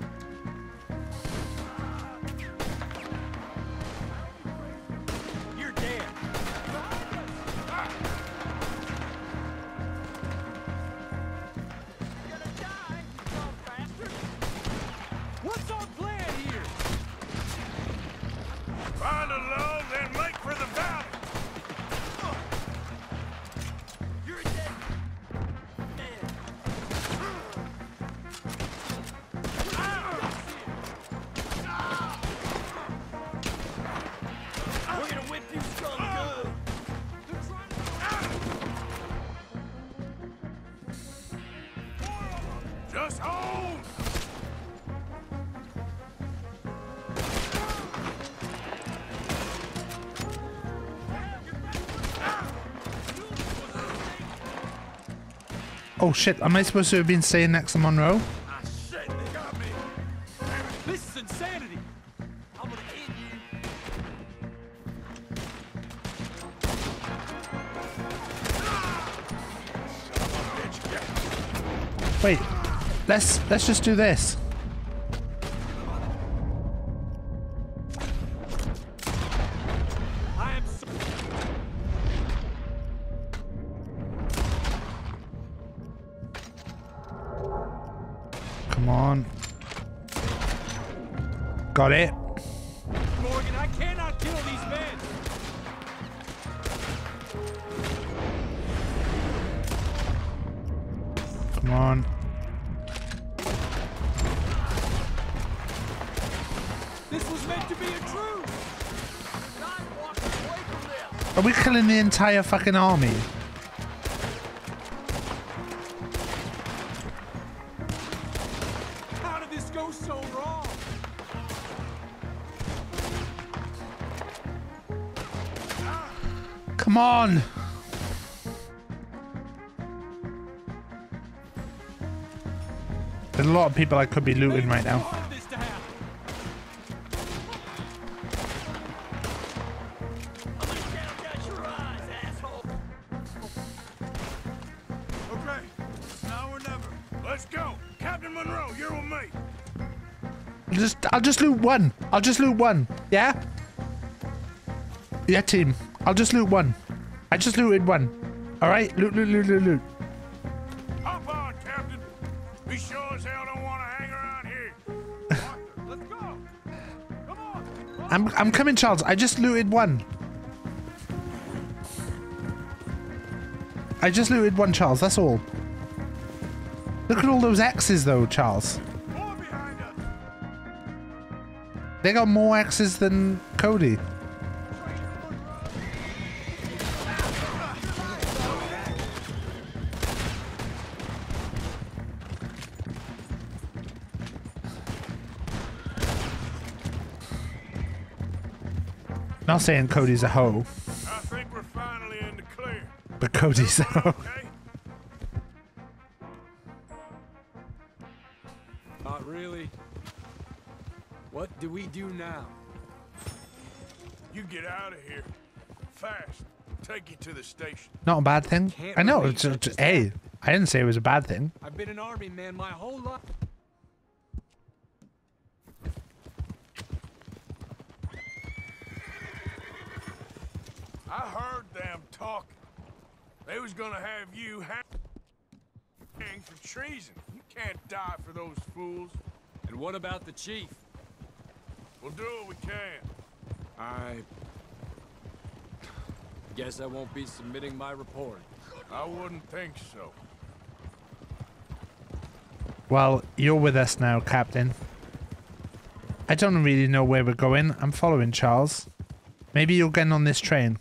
Oh shit, am I supposed to have been staying next to Monroe? Ah, shit, they got me! This is insanity. I'm gonna you. Wait, let's let's just do this. Entire fucking army? How did this go so wrong? Come on. There's a lot of people I could be looting right now. I'll just loot one. I'll just loot one. Yeah? Yeah, team. I'll just loot one. I just looted one. Alright? Loot, loot, loot, loot, loot. Hop on, Captain! We sure as hell don't want to hang around here! Let's go! Come on! I'm I'm coming, Charles. I just looted one. I just looted one, Charles. That's all. Look at all those X's, though, Charles. They got more axes than Cody. Not saying Cody's a hoe, I think we're finally in the clear. but Cody's a hoe. Take you to the station. Not a bad thing. I know. really It's, it's, hey, I didn't say it was a bad thing. I've been an army man my whole life. I heard them talking. They was gonna have you hanged for treason. You can't die for those fools. And what about the chief? We'll do what we can. I guess I won't be submitting my report. I wouldn't think so. Well, you're with us now, Captain. I don't really know where we're going. I'm following Charles. Maybe you're getting on this train.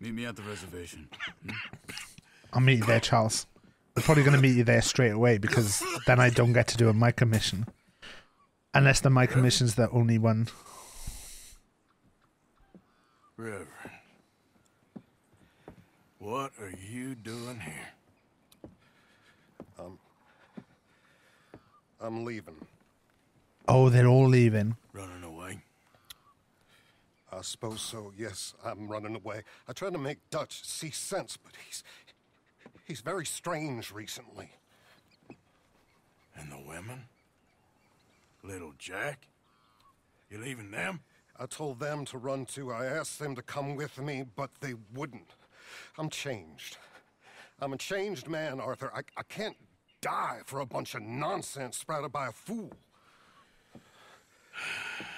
Meet me at the reservation. I'll meet you there, Charles. I'm probably going to meet you there straight away because then I don't get to do a micro mission. Unless the micro commission's the only one. Reverend. What are you doing here? Um, I'm leaving. Oh, they're all leaving. Running away? I suppose so, yes. I'm running away. I try to make Dutch see sense, but he's. He's very strange recently. And the women? Little Jack? You leaving them? I told them to run too. I asked them to come with me, but they wouldn't. I'm changed. I'm a changed man, Arthur. I, I can't die for a bunch of nonsense sprouted by a fool.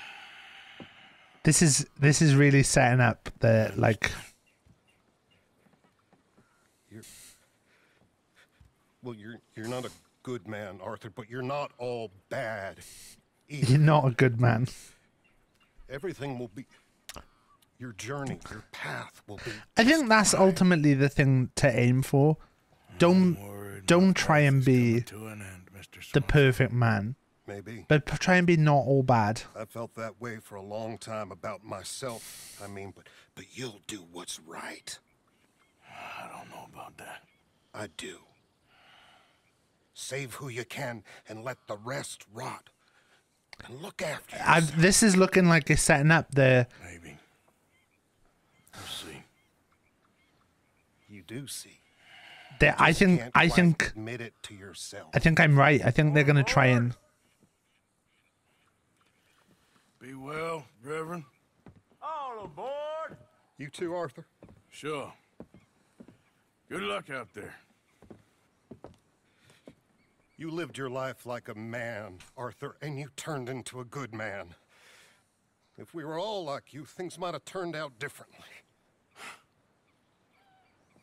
This is this is really setting up the like You're. Well, you're you're not a good man, Arthur, but you're not all bad. either. you're not a good man. Everything will be. Your journey, your path will be. I think that's ultimately the thing to aim for. Don't don't try and be the perfect man, Maybe. but try and be not all bad. I felt that way for a long time about myself. I mean, but but you'll do what's right. I don't know about that. I do. Save who you can and let the rest rot. And look after I, this is looking like it's setting up the Maybe. We'll see. you do see. I think I think admit it to yourself. I think I'm right. I think they're gonna try and Be well, Reverend. All aboard! You too, Arthur. Sure. Good luck out there. You lived your life like a man, Arthur, and you turned into a good man. If we were all like you, things might have turned out differently.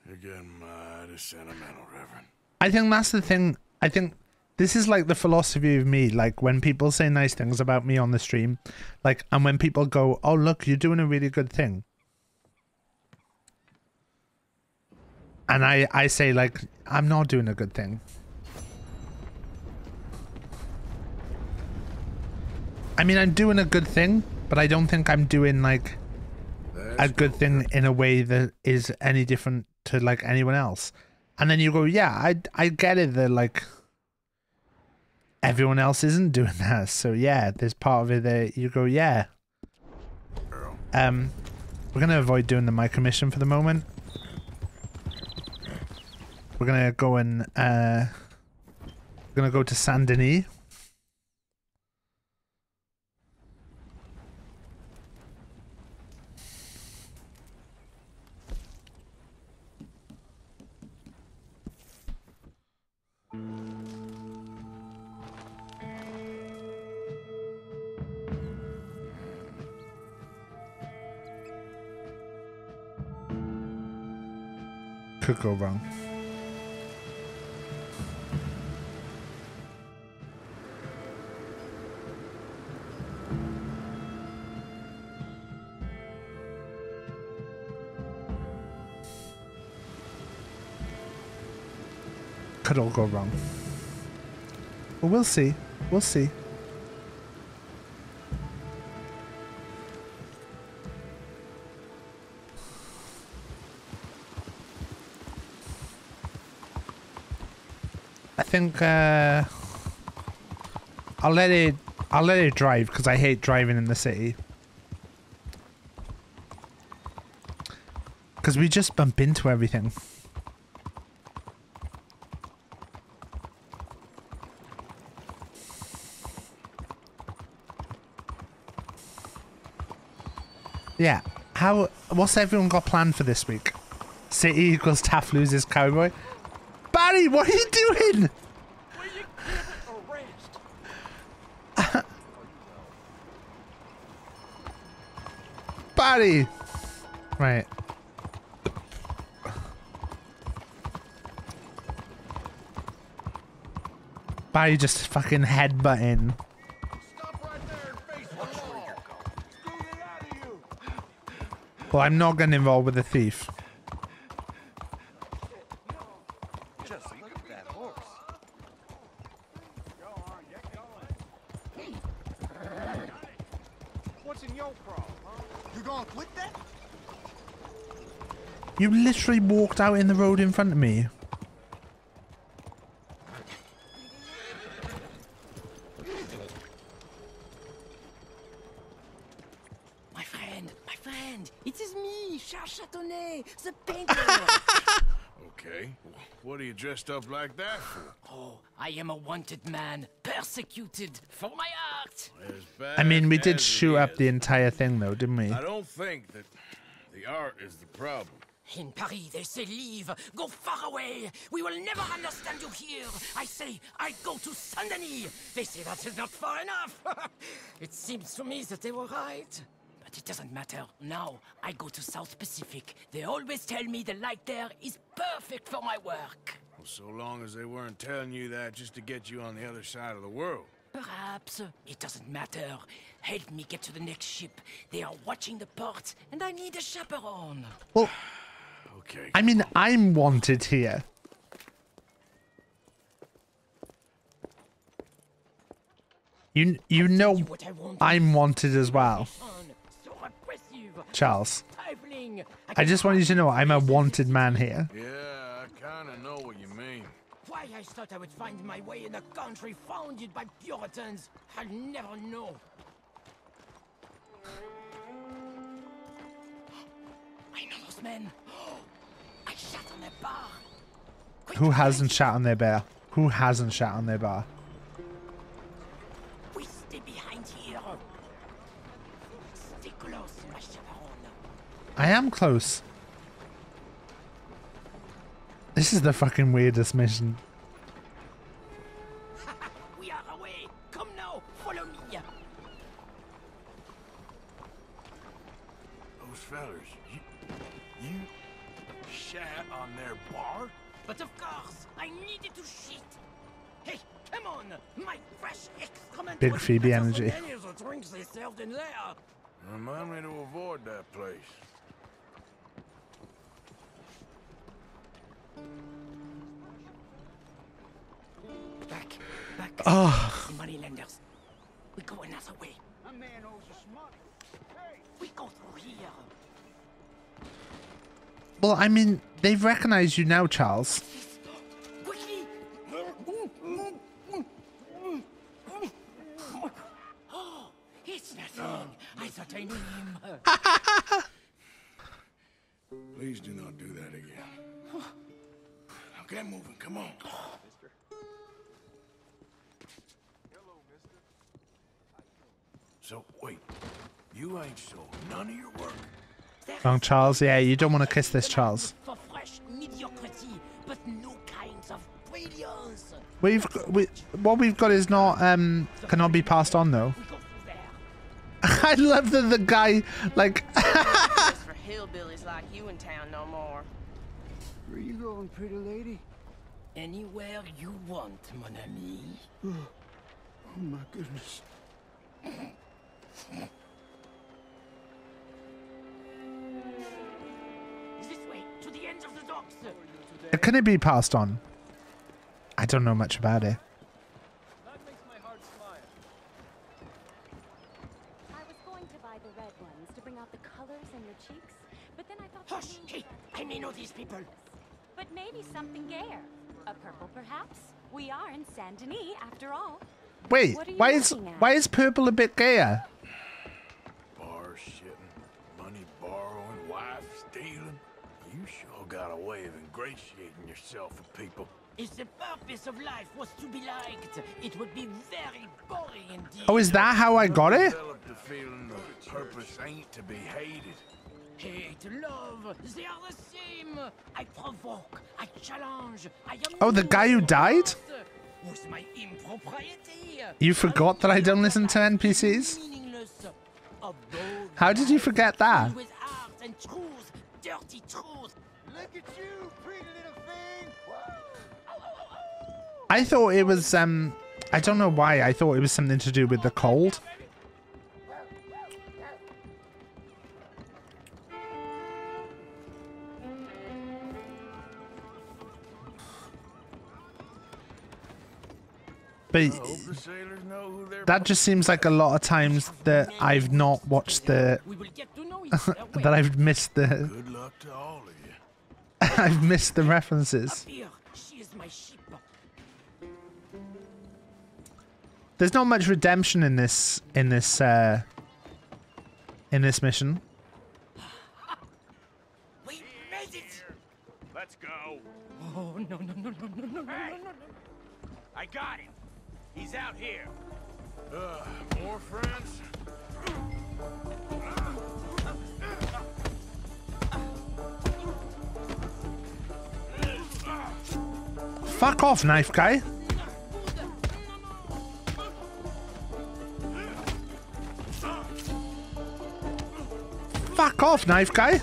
You're getting mighty sentimental, Reverend. I think that's the thing. I think this is like the philosophy of me. Like when people say nice things about me on the stream, like, and when people go, "Oh, look, you're doing a really good thing," and I, I say like, "I'm not doing a good thing." I mean, I'm doing a good thing, but I don't think I'm doing like a good thing in a way that is any different to like anyone else. And then you go, yeah, I I get it that like everyone else isn't doing that. So yeah, there's part of it that you go, yeah. Um, we're gonna avoid doing the micro mission for the moment. We're gonna go and uh, we're gonna go to Saint Denis. could go wrong. Could all go wrong. But we'll see. We'll see. Think uh, I'll let it. I'll let it drive because I hate driving in the city. Because we just bump into everything. Yeah. How? What's everyone got planned for this week? City equals Taff loses cowboy. Barry, what are you doing? Barry. Right. Barry just fucking headbutting. Well, I'm not getting involved with the thief. Just look at that horse. What's in your problem, huh? You gonna quit that? You literally walked out in the road in front of me. My friend, my friend, it is me, Charles Châtenay, the painter. Okay. What are you dressed up like that for? oh, I am a wanted man, persecuted for my art. As I mean, we did as shoot up the entire thing, though, didn't we? I don't think that the art is the problem. In Paris, they say leave, go far away. We will never understand you here. I say I go to Saint Denis. They say that is not far enough. it seems to me that they were right. But it doesn't matter. Now I go to South Pacific. They always tell me the light there is perfect for my work. Well, so long as they weren't telling you that just to get you on the other side of the world. Perhaps. It doesn't matter. Help me get to the next ship. They are watching the port, and I need a chaperone. Well, okay. I mean, I'm wanted here. You you know I'm wanted as well, Charles. I just want you to know I'm a wanted man here. Yeah, I kind of know what you mean. Why I thought I would find my way in a country founded by Puritans, I'll never know. I know those men. Who hasn't shot on their bar? Who hasn't shot on their bar? We stay behind here. Stay close, my chaperone. I am close. This is the fucking weirdest mission. In there. Remind me to avoid that place. Back, back. Oh. The moneylenders. We go another way. My man owes us money. Hey, We go through here. Well, I mean, they've recognized you now, Charles. Charles. Yeah, you don't want to kiss this, Charles. For fresh mediocrity, but no kinds of brilliance. We've we, what we've got is not um cannot be passed on though. I love that the guy like for hillbillies like you in town no more. Where you going, pretty lady? Anywhere you want, mon ami. Oh my goodness. Can it be passed on? I don't know much about it. I was going to buy the red ones to bring out the colors in your cheeks, but then I thought. Hush! Hey, I may know these people. But maybe something gayer. A purple, perhaps. We are in Saint Denis, after all. Wait, What are you why is at? why is purple a bit gayer? People. If the purpose of life was to be liked, it would be very boring indeed. Oh, is that how I got it? The feeling the purpose ain't to be hated. Hate, love, they are the same. I provoke, I challenge, I am Oh, the guy who died? with my impropriety. You forgot that I don't listen to NPCs? Meaningless. A bold How did you forget that? with art and truth, dirty truth. Look at you, I thought it was um I don't know why I thought it was something to do with the cold. But that just seems like a lot of times that I've not watched the that I've missed the. I've missed the references. There's not much redemption in this in this uh in this mission. We made it. Let's go. Oh no no no no no no no Hey. no no. I got him. He's out here. Uh, more friends? Fuck off, knife guy. Fuck off, knife guy.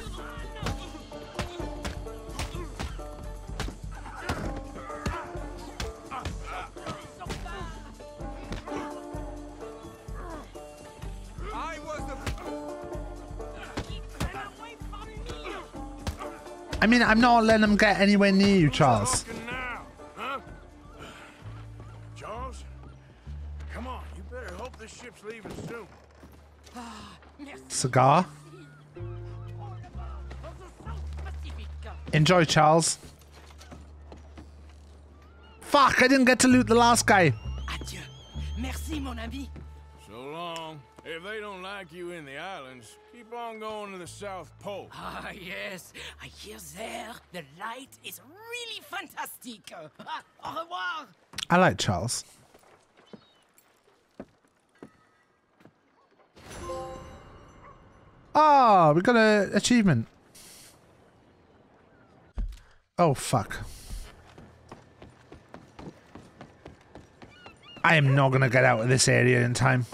I was the. I mean, I'm not letting him get anywhere near you, Charles. Now, huh? Charles? Come on, you better hope this ship's leaving soon. Cigar. Enjoy, Charles. Fuck, I didn't get to loot the last guy. Adieu. Merci, mon ami. So long. If they don't like you in the islands, keep on going to the South Pole. Ah, yes. I hear there the light is really fantastic. Ah, au revoir. I like Charles. Oh, we got an achievement. Oh, fuck. I am not going to get out of this area in time.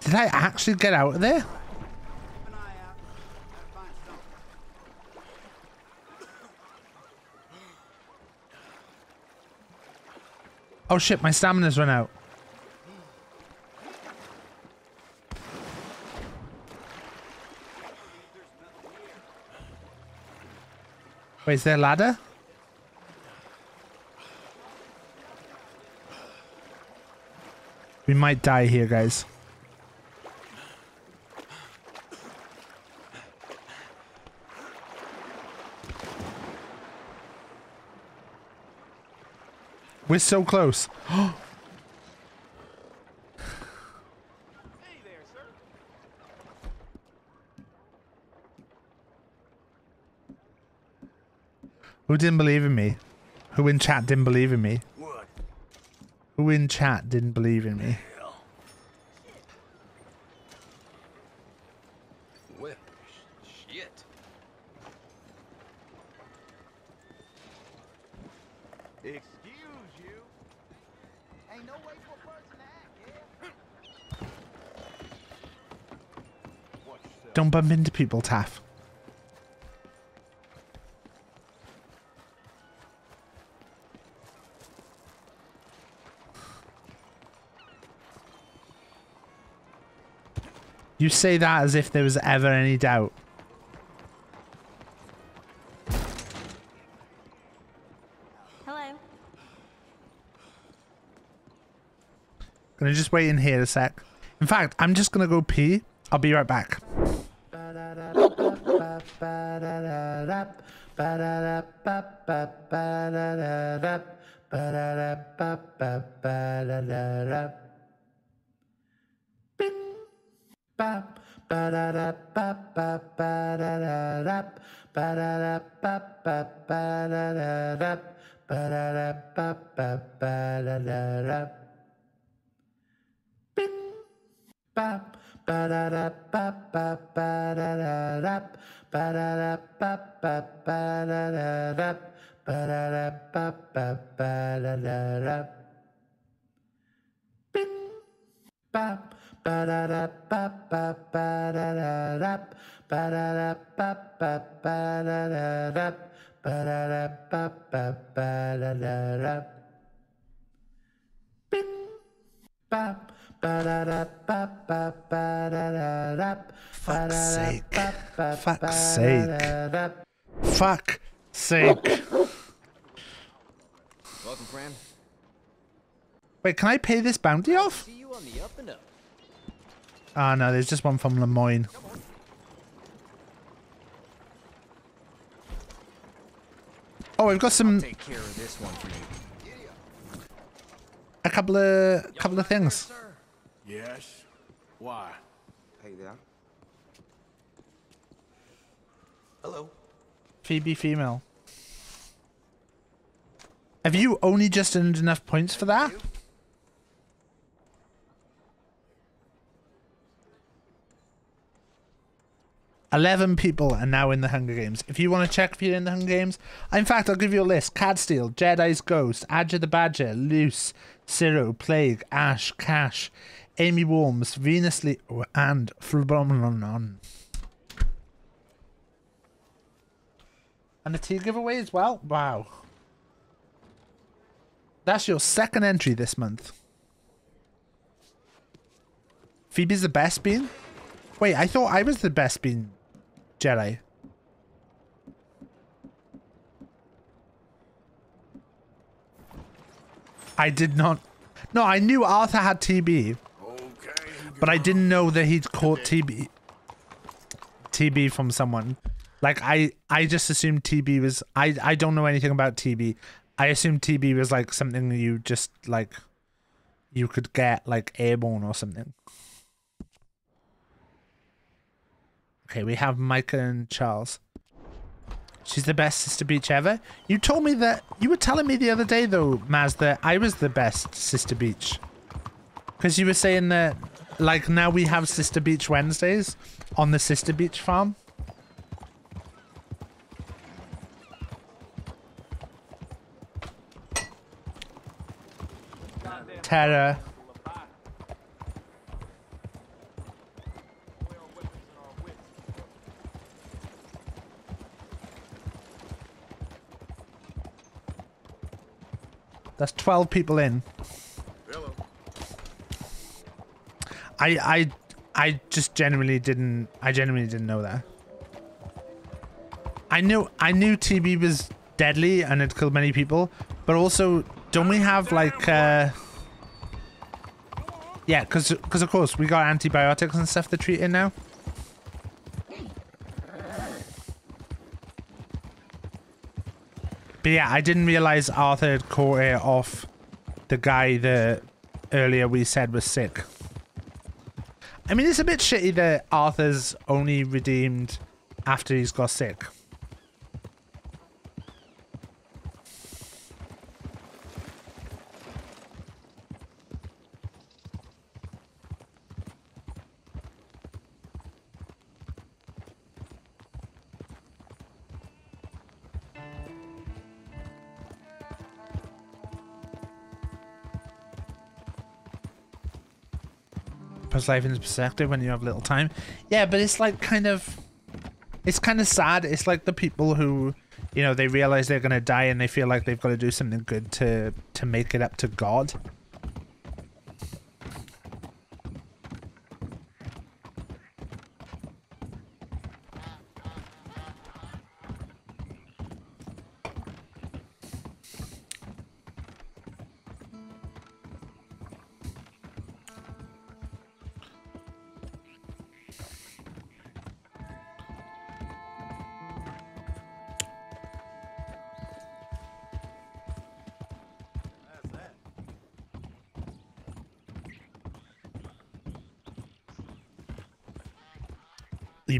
Did I actually get out of there? Keep an eye out. Gotta find something. Oh shit, my stamina's run out. Wait, is there a ladder? We might die here, guys. We're so close. Who didn't believe in me? Who in chat didn't believe in me? What? Who in chat didn't believe in me? bump into people, Taff. You say that as if there was ever any doubt. Hello. Gonna just wait in here a sec. In fact, I'm just gonna go pee. I'll be right back. Ba da da ba ba da da ba ba ba da da ba ba da da ba ba ba da da ba ba da da ba ba ba da da ba ba da da ba ba ba da da ba ba da da ba ba ba da da ba ba ba da da ba ba ba da da da ba da da ba ba ba da da da ba da da ba ba ba da da da bing ba ba da da ba ba ba da da da ba da da ba ba ba da da da ba da da ba ba ba da da da bing ba Fuck's sake. Fuck's sake. Fuck sake. Welcome, friend. Wait, can I pay this bounty off? See you on the up and up. Ah, no, there's just one from Lemoyne. Oh, we've got some Take care of this one for you. a couple of couple of things. Yes? Why? Hey there. Hello. Phoebe female. Have you only just earned enough points for that? Eleven people are now in the Hunger Games. If you want to check if you're in the Hunger Games, in fact, I'll give you a list: Cadsteel, Jedi's Ghost, Adja the Badger, Luce, Ciro, Plague, Ash, Cash, Amy Worms, Venus Lee, oh, and Flubromenon. And a tea giveaway as well? Wow. That's your second entry this month. Phoebe's the best bean? Wait, I thought I was the best bean Jedi. I did not... No, I knew Arthur had TB. But I didn't know that he'd caught TB. TB from someone. Like I, I just assumed TB was. I, I don't know anything about TB. I assumed TB was like something you just like, you could get like airborne or something. Okay, we have Micah and Charles. She's the best sister beach ever. You told me that you were telling me the other day though, Maz, that I was the best sister beach. Because you were saying that, like now we have sister beach Wednesdays on the sister beach farm. Terror. That's 12 people in. I I I just genuinely didn't I genuinely didn't know that. I knew I knew TB was deadly and it killed many people, but also don't we have like uh yeah, because because of course we got antibiotics and stuff to treat it now. But yeah, I didn't realize Arthur had caught it off the guy that earlier we said was sick. I mean, it's a bit shitty that Arthur's only redeemed after he's got sick. Puts life into perspective when you have little time. Yeah, but it's like kind of, it's kind of sad. It's like the people who, you know, they realize they're gonna die and they feel like they've got to do something good to to make it up to God.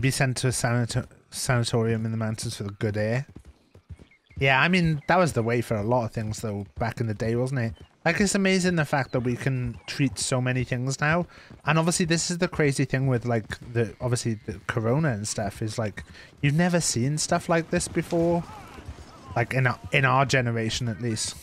You'd be sent to a sanato- sanatorium in the mountains for the good air. Yeah, I mean that was the way for a lot of things though back in the day, wasn't it? Like it's amazing the fact that we can treat so many things now, and obviously this is the crazy thing with like the obviously the corona and stuff is like you've never seen stuff like this before, like in our, in our generation at least.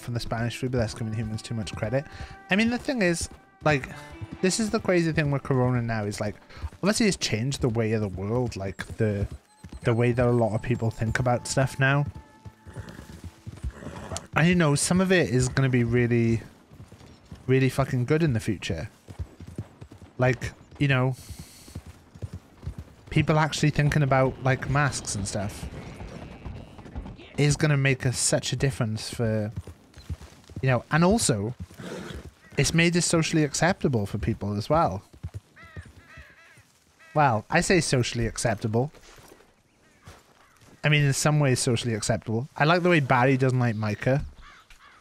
From the Spanish flu, but that's giving humans too much credit. I mean, the thing is, like, this is the crazy thing with Corona now is like, obviously it's changed the way of the world, like the the way that a lot of people think about stuff now. And you know, some of it is going to be really, really fucking good in the future. Like, you know, people actually thinking about like masks and stuff is going to make us such a difference for you know and also it's made it socially acceptable for people as well well i say socially acceptable i mean in some ways socially acceptable i like the way barry doesn't like micah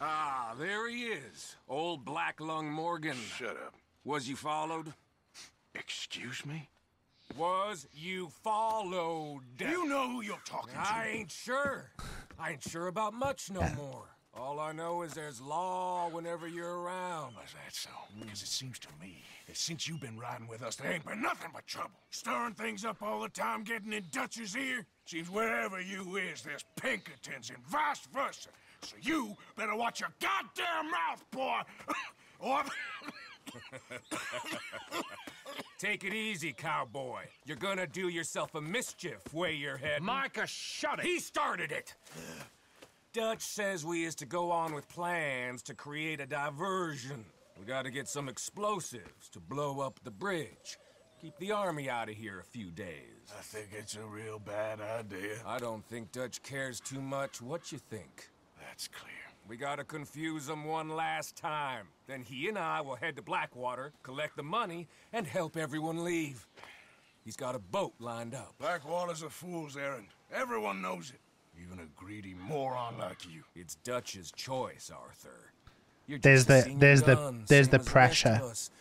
Ah, there he is. Old Black Lung Morgan. Shut up. Was you followed? Excuse me? Was you followed? You know who you're talking to. I ain't sure. I ain't sure about much no more. All I know is there's law whenever you're around. Is that so? Because it seems to me that since you've been riding with us, there ain't been nothing but trouble. Stirring things up all the time, getting in Dutch's ear. Seems wherever you is, there's Pinkertons and vice versa. So you better watch your goddamn mouth, boy. or... Take it easy, cowboy. You're gonna do yourself a mischief way your head. Micah, shut it. He started it. Dutch says we is to go on with plans to create a diversion. We gotta get some explosives to blow up the bridge. Keep the army out of here a few days. I think it's a real bad idea. I don't think Dutch cares too much what you think. That's clear. We gotta confuse him one last time. Then he and I will head to Blackwater, collect the money, and help everyone leave. He's got a boat lined up. Blackwater's a fool's errand. Everyone knows it. Even a greedy moron like you. It's Dutch's choice, Arthur. You're there's the senior there's the gun, there's the pressure of us.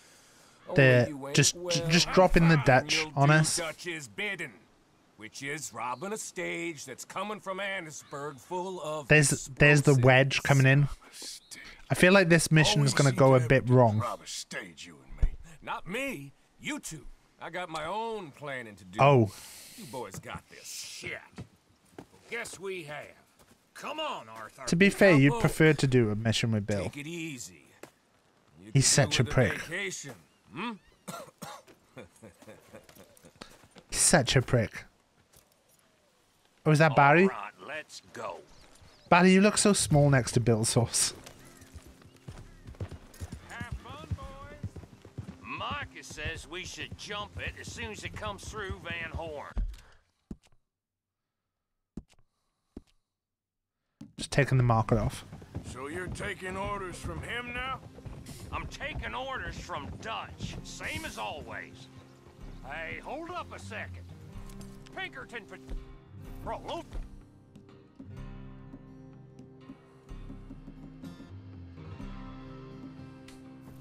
the Only you ain't just well. j- just dropping the dutch on do us Dutch's bidding, which is robbing a stage that's coming from Annesburg full of there's there's the wedge coming in i feel like this mission is going to go a bit wrong a stage, you and me. Not me, you two. I got my own planning to do. Oh. You boys got this. Shit. Guess we have. Come on, Arthur. to be fair you'd prefer to do a mission with bill Take it easy. You He's such a prick. Hmm? he's such a prick oh is that barry right, let's go. barry you look so small next to bill's horse Micah says we should jump it as soon as it comes through Van Horn. Just taking the marker off So you're taking orders from him now? I'm taking orders from Dutch, same as always. Hey, hold up a second. Pinkerton pat- Bro, look.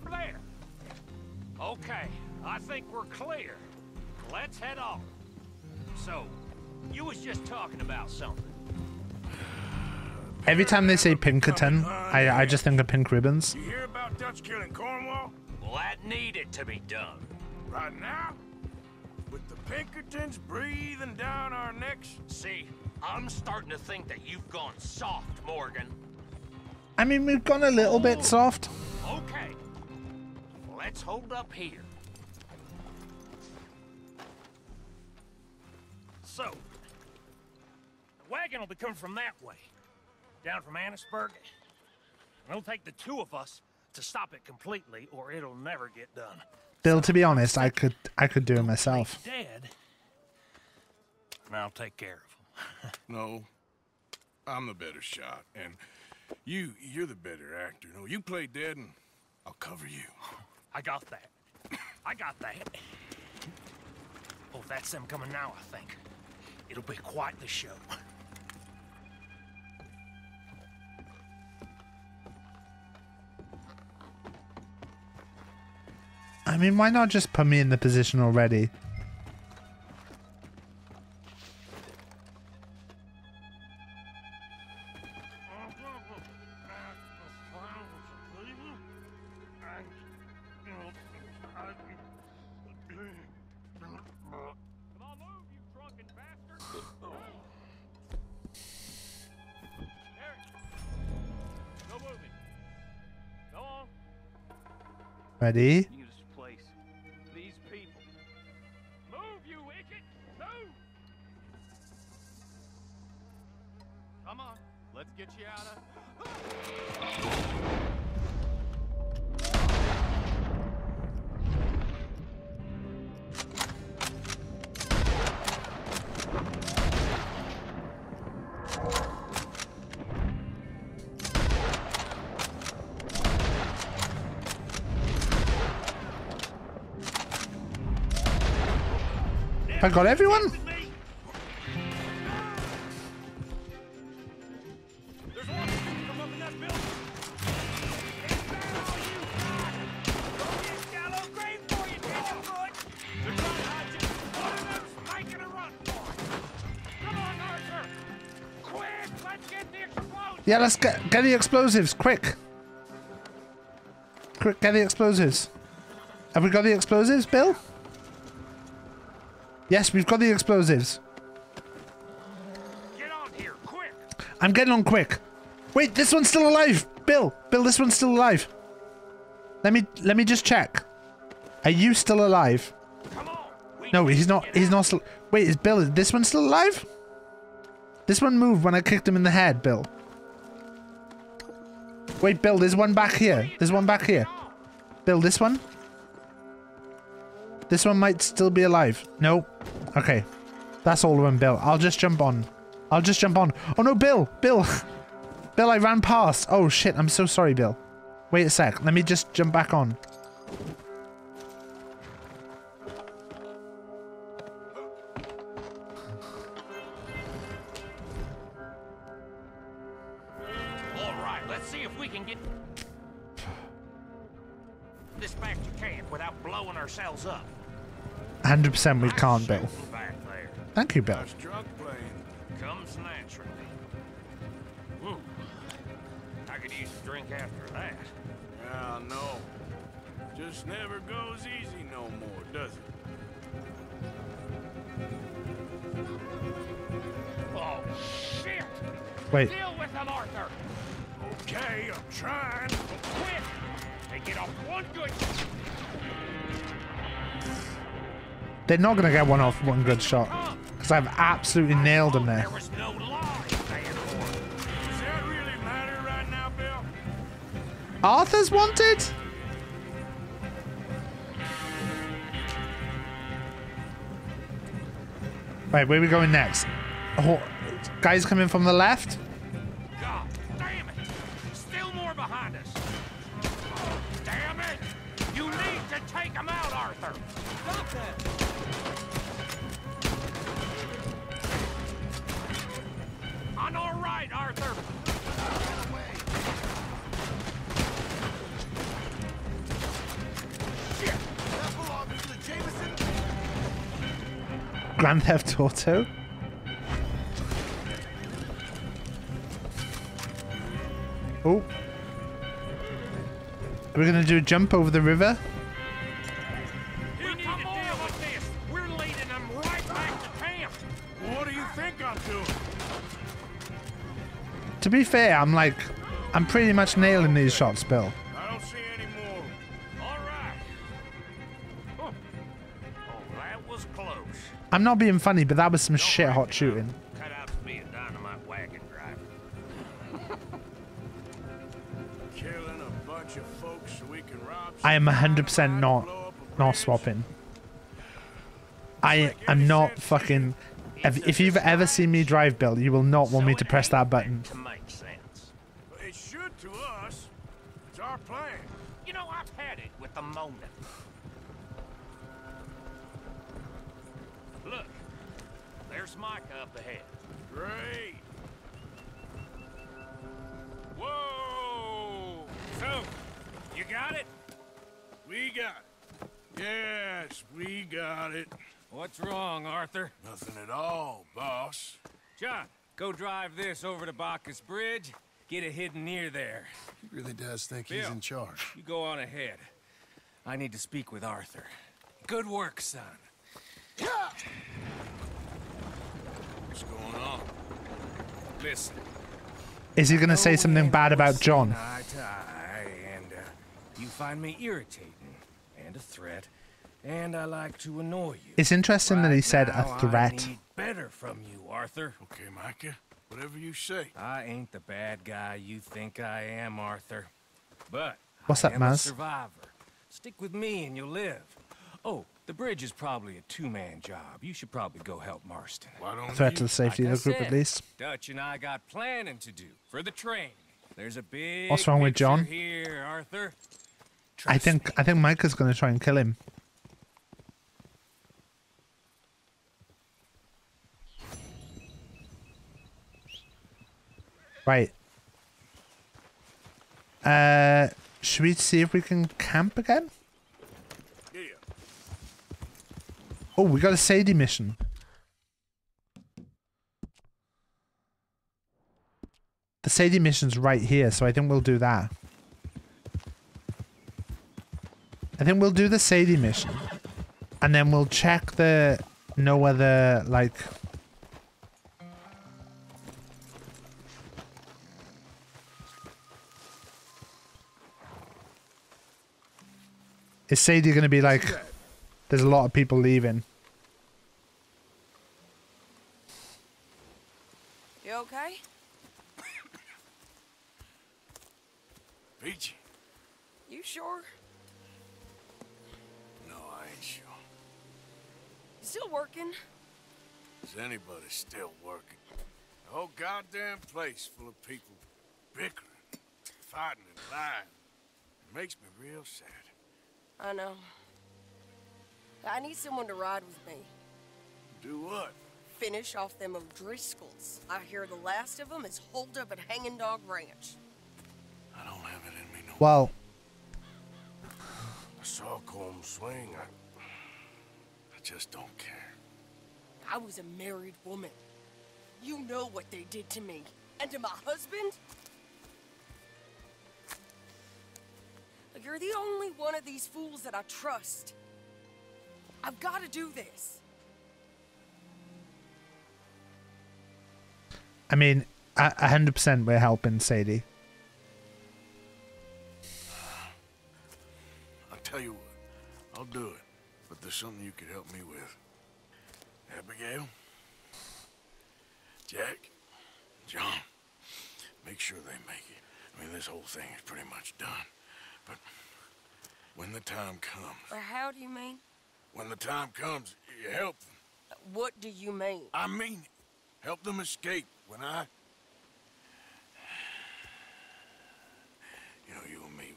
There. Okay, I think we're clear. Let's head on. So, you was just talking about something. Every time they say pinkerton i i just think of pink ribbons You hear about Dutch killing Cornwall? Well, that needed to be done. Right now? With the Pinkertons breathing down our necks? See, I'm starting to think that you've gone soft, Morgan. i mean we've gone a little bit soft Okay. Let's hold up here. So, the wagon will be coming from that way. Down from Annesburg. It'll take the two of us to stop it completely, or it'll never get done. Bill, to be honest, I could I could do it myself. Dead, and I'll take care of him. No, I'm the better shot, and you, you're the better actor. No, you play dead, and I'll cover you. I got that. I got that. Oh, that's them coming now, I think. It'll be quite the show. I mean, why not just put me in the position already? Ready? I got everyone? Yeah, let's get get the explosives, quick. Quick, get the explosives. Have we got the explosives, Bill? Yes, we've got the explosives. Get on here, quick! I'm getting on quick. Wait, this one's still alive. Bill, Bill, this one's still alive. Let me let me just check. Are you still alive? No, he's not. He's not still. Wait, is Bill? Is this one still alive? This one moved when I kicked him in the head, Bill. Wait, Bill, there's one back here. There's one back here. Bill, this one? This one might still be alive. No. Okay. That's all of them, Bill. I'll just jump on. I'll just jump on. Oh no, Bill! Bill! Bill, I ran past. Oh shit, I'm so sorry, Bill. Wait a sec. Let me just jump back on. 100% we can't, Bill. Thank you, Bill. drug playing comes naturally. Ooh, I could use a drink after that. Yeah, no. Just never goes easy no more, does it? Oh shit! Wait. Deal with them, Arthur. Okay, I'm trying. Quick! They get off one good. They're not going to get one off one good shot. Because I've absolutely nailed them there. Arthur's wanted? Right, where are we going next? Oh, guys coming from the left? God damn it! Still more behind us. Oh, damn it! You need to take them out, Arthur. Stop that! Grand Theft Auto? Oh. We're gonna do a jump over the river? We need to deal with this. We're leading them right back to camp. What do you think I'm doing? To be fair, I'm like, I'm pretty much nailing these shots, Bill. I'm not being funny, but that was some Don't shit hot shooting. Cut out to be dynamite wagon driver. Killing a bunch of folks so we can rob I am 100% not not swapping. I am not fucking... If, if you've ever seen me drive, Bill, you will not want me to press that button. It should to us. It's our plan. You know, I've had it with the moment. There's Micah up ahead. Great. Whoa! So, you got it? We got it. Yes, we got it. What's wrong, Arthur? Nothing at all, boss. John, go drive this over to Bacchus Bridge. Get it hidden near there. He really does think Bill, he's in charge. You go on ahead. I need to speak with Arthur. Good work, son. What's going on? Listen. Is he going to say something bad about John? Eye to eye, and uh, you find me irritating and a threat, and I like to annoy you. It's interesting that he said a Now I threat. need better from you, Arthur. Okay, Micah. Whatever you say. I ain't the bad guy you think I am, Arthur. But What's I up, am a survivor. Stick with me and you'll live. Oh, the bridge is probably a two-man job. You should probably go help Marston. Why don't A threat to the safety Like of the group, at least. Dutch and I got planning to do for the train. There's a big What's wrong with John? here, Arthur. I think I think Micah's going to try and kill him. Right. Uh, should we see if we can camp again? Yeah. Oh, we got a Sadie mission. The Sadie mission's right here, so I think we'll do that. I think we'll do the Sadie mission. And then we'll check the no other like Is Sadie gonna be like there's a lot of people leaving? You okay? Peachy. You sure? No, I ain't sure. You still working? Is anybody still working? The whole goddamn place full of people bickering, fighting, and lying. It makes me real sad. I know. I need someone to ride with me. Do what? Finish off them O'Driscolls. I hear the last of them is holed up at Hanging Dog Ranch. I don't have it in me no Well, I saw Colm swing. I, I just don't care. I was a married woman. You know what they did to me. And to my husband? You're the only one of these fools that I trust. I've got to do this. I mean, a a hundred percent we're helping Sadie. I'll tell you what. I'll do it. But there's something you could help me with. Abigail? Jack? John? Make sure they make it. I mean, this whole thing is pretty much done. But when the time comes, Or how do you mean? When the time comes, you help them. What do you mean? I mean. Help them escape. When I... You know, you and me,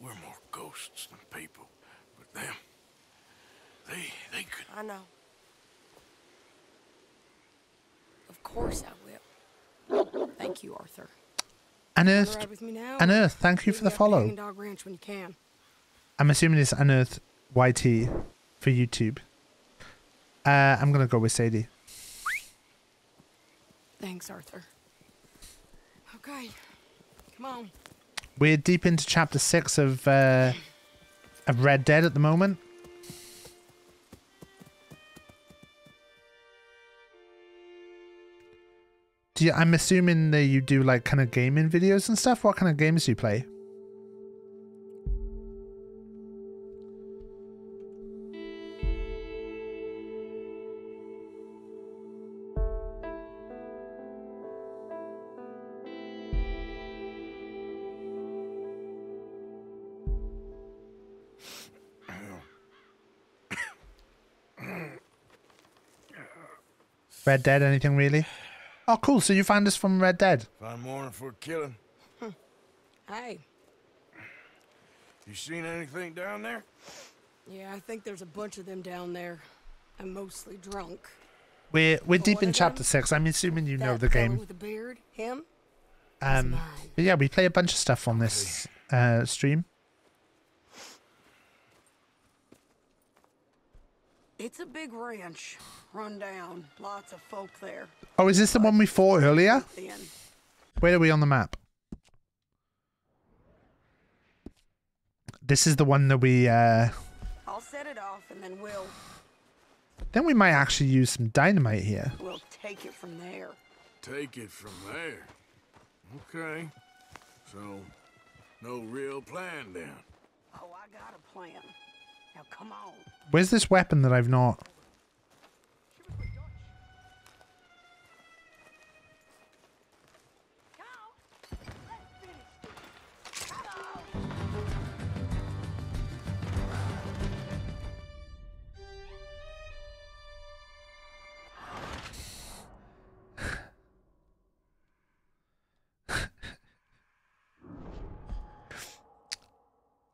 we're more ghosts than people. But them, they, they could... I know. Of course I will. Thank you, Arthur. Unearthed. Ride with me now, Unearthed. Thank you for the Meet me up follow. Dog Ranch when you can. I'm assuming it's Unearthed YT for YouTube. Uh, I'm gonna go with Sadie. Thanks, Arthur. Okay, come on. We're deep into chapter six of uh, of Red Dead at the moment. Do you, I'm assuming that you do like kind of gaming videos and stuff. What kind of games do you play? Red Dead, anything really? Oh, cool. So you found us from Red Dead. Fine morning for a killing. Hey, You seen anything down there? yeah, I think there's a bunch of them down there. I'm mostly drunk. We're we're But deep in chapter them, six. I'm assuming you know the game. with the beard, him? Um, but yeah, we play a bunch of stuff on this uh, stream. It's a big ranch, run down, lots of folk there. Oh, is this the one we fought earlier? Then Where are we on the map? This is the one that we. Uh, I'll set it off, and then we'll then we might actually use some dynamite here. we'll take it from there. Take it from there. Okay. So, no real plan then. Oh, I got a plan. Now come on. Where's this weapon that I've not?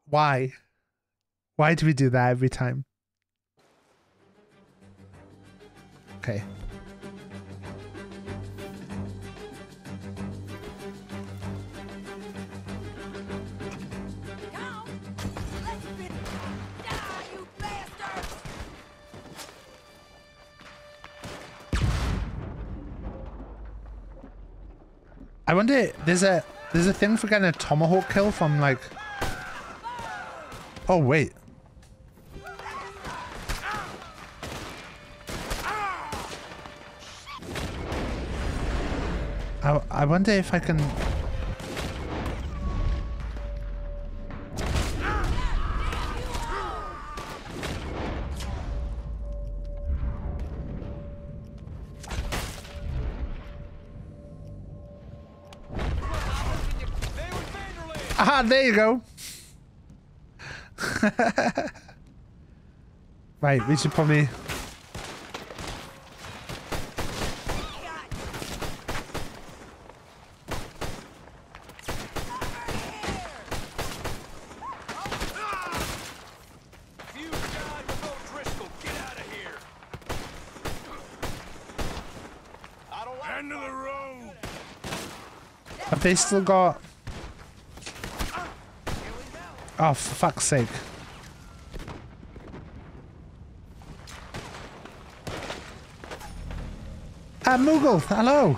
Why? Why do we do that every time? Okay. I wonder there's a there's a thing for getting a tomahawk kill from like Oh wait. Wonder if I can Aha, there you go. right, we should probably. End of the road. Have they still got. Oh, for fuck's sake. Ah, Moogle, hello.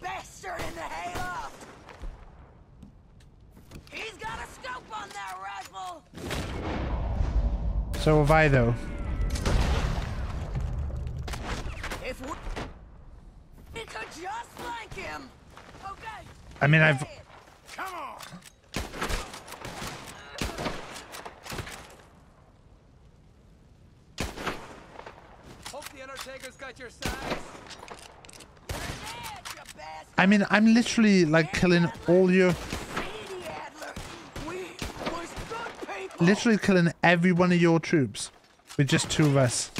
Bastard in the hayloft! He's got a scope on that rifle! So have I, though. If we... Could just flank him! Okay, I mean, I've. Come on. Hope the Undertaker's got your size. I mean, I'm literally like killing all your. Literally killing every one of your troops with just two of us.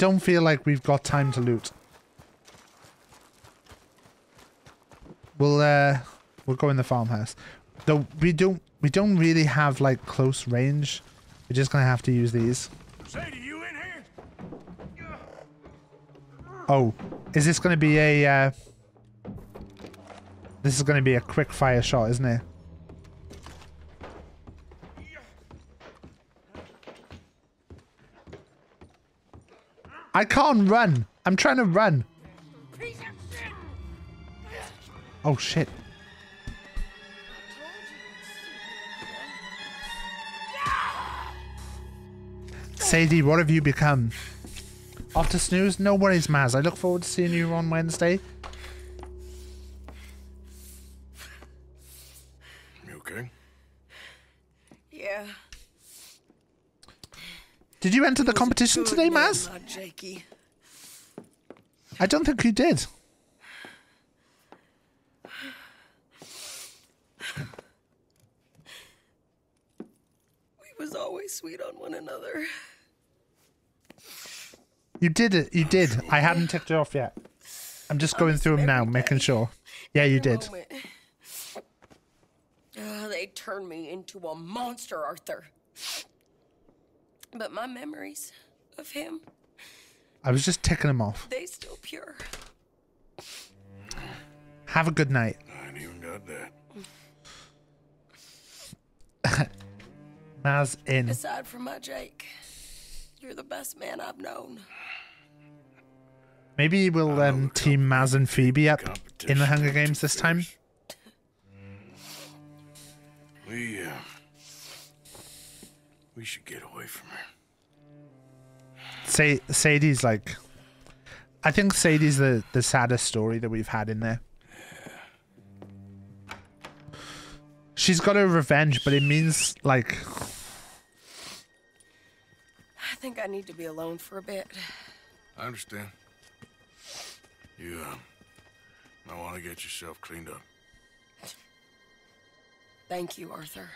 Don't feel like we've got time to loot. We'll uh we'll go in the farmhouse. Though we don't we don't really have like close range. We're just gonna have to use these. Sadie, you in here? Oh, is this gonna be a uh This is gonna be a quick fire shot, isn't it? I can't run. I'm trying to run. Oh shit. Sadie, what have you become? To snooze? No worries, Maz. I look forward to seeing you on Wednesday. Did you enter the competition today, Maz? I don't think you did. We was always sweet on one another. You did it. You did. I hadn't ticked it off yet. I'm just going through them now, making sure. Yeah, you did. Ah, they turned me into a monster, Arthur. But my memories of him, I was just ticking him off. they still pure. Have a good night. I ain't even got that. Maz in. Aside from my Jake, you're the best man I've known. Maybe we'll um, team Maz and Phoebe up in the Hunger Games this time. We, uh, we should get away from her. Say Sadie's like, I think Sadie's the the saddest story that we've had in there. She's got her revenge, but it means like I think I need to be alone for a bit. I understand. You, uh, might want to get yourself cleaned up. Thank you, Arthur.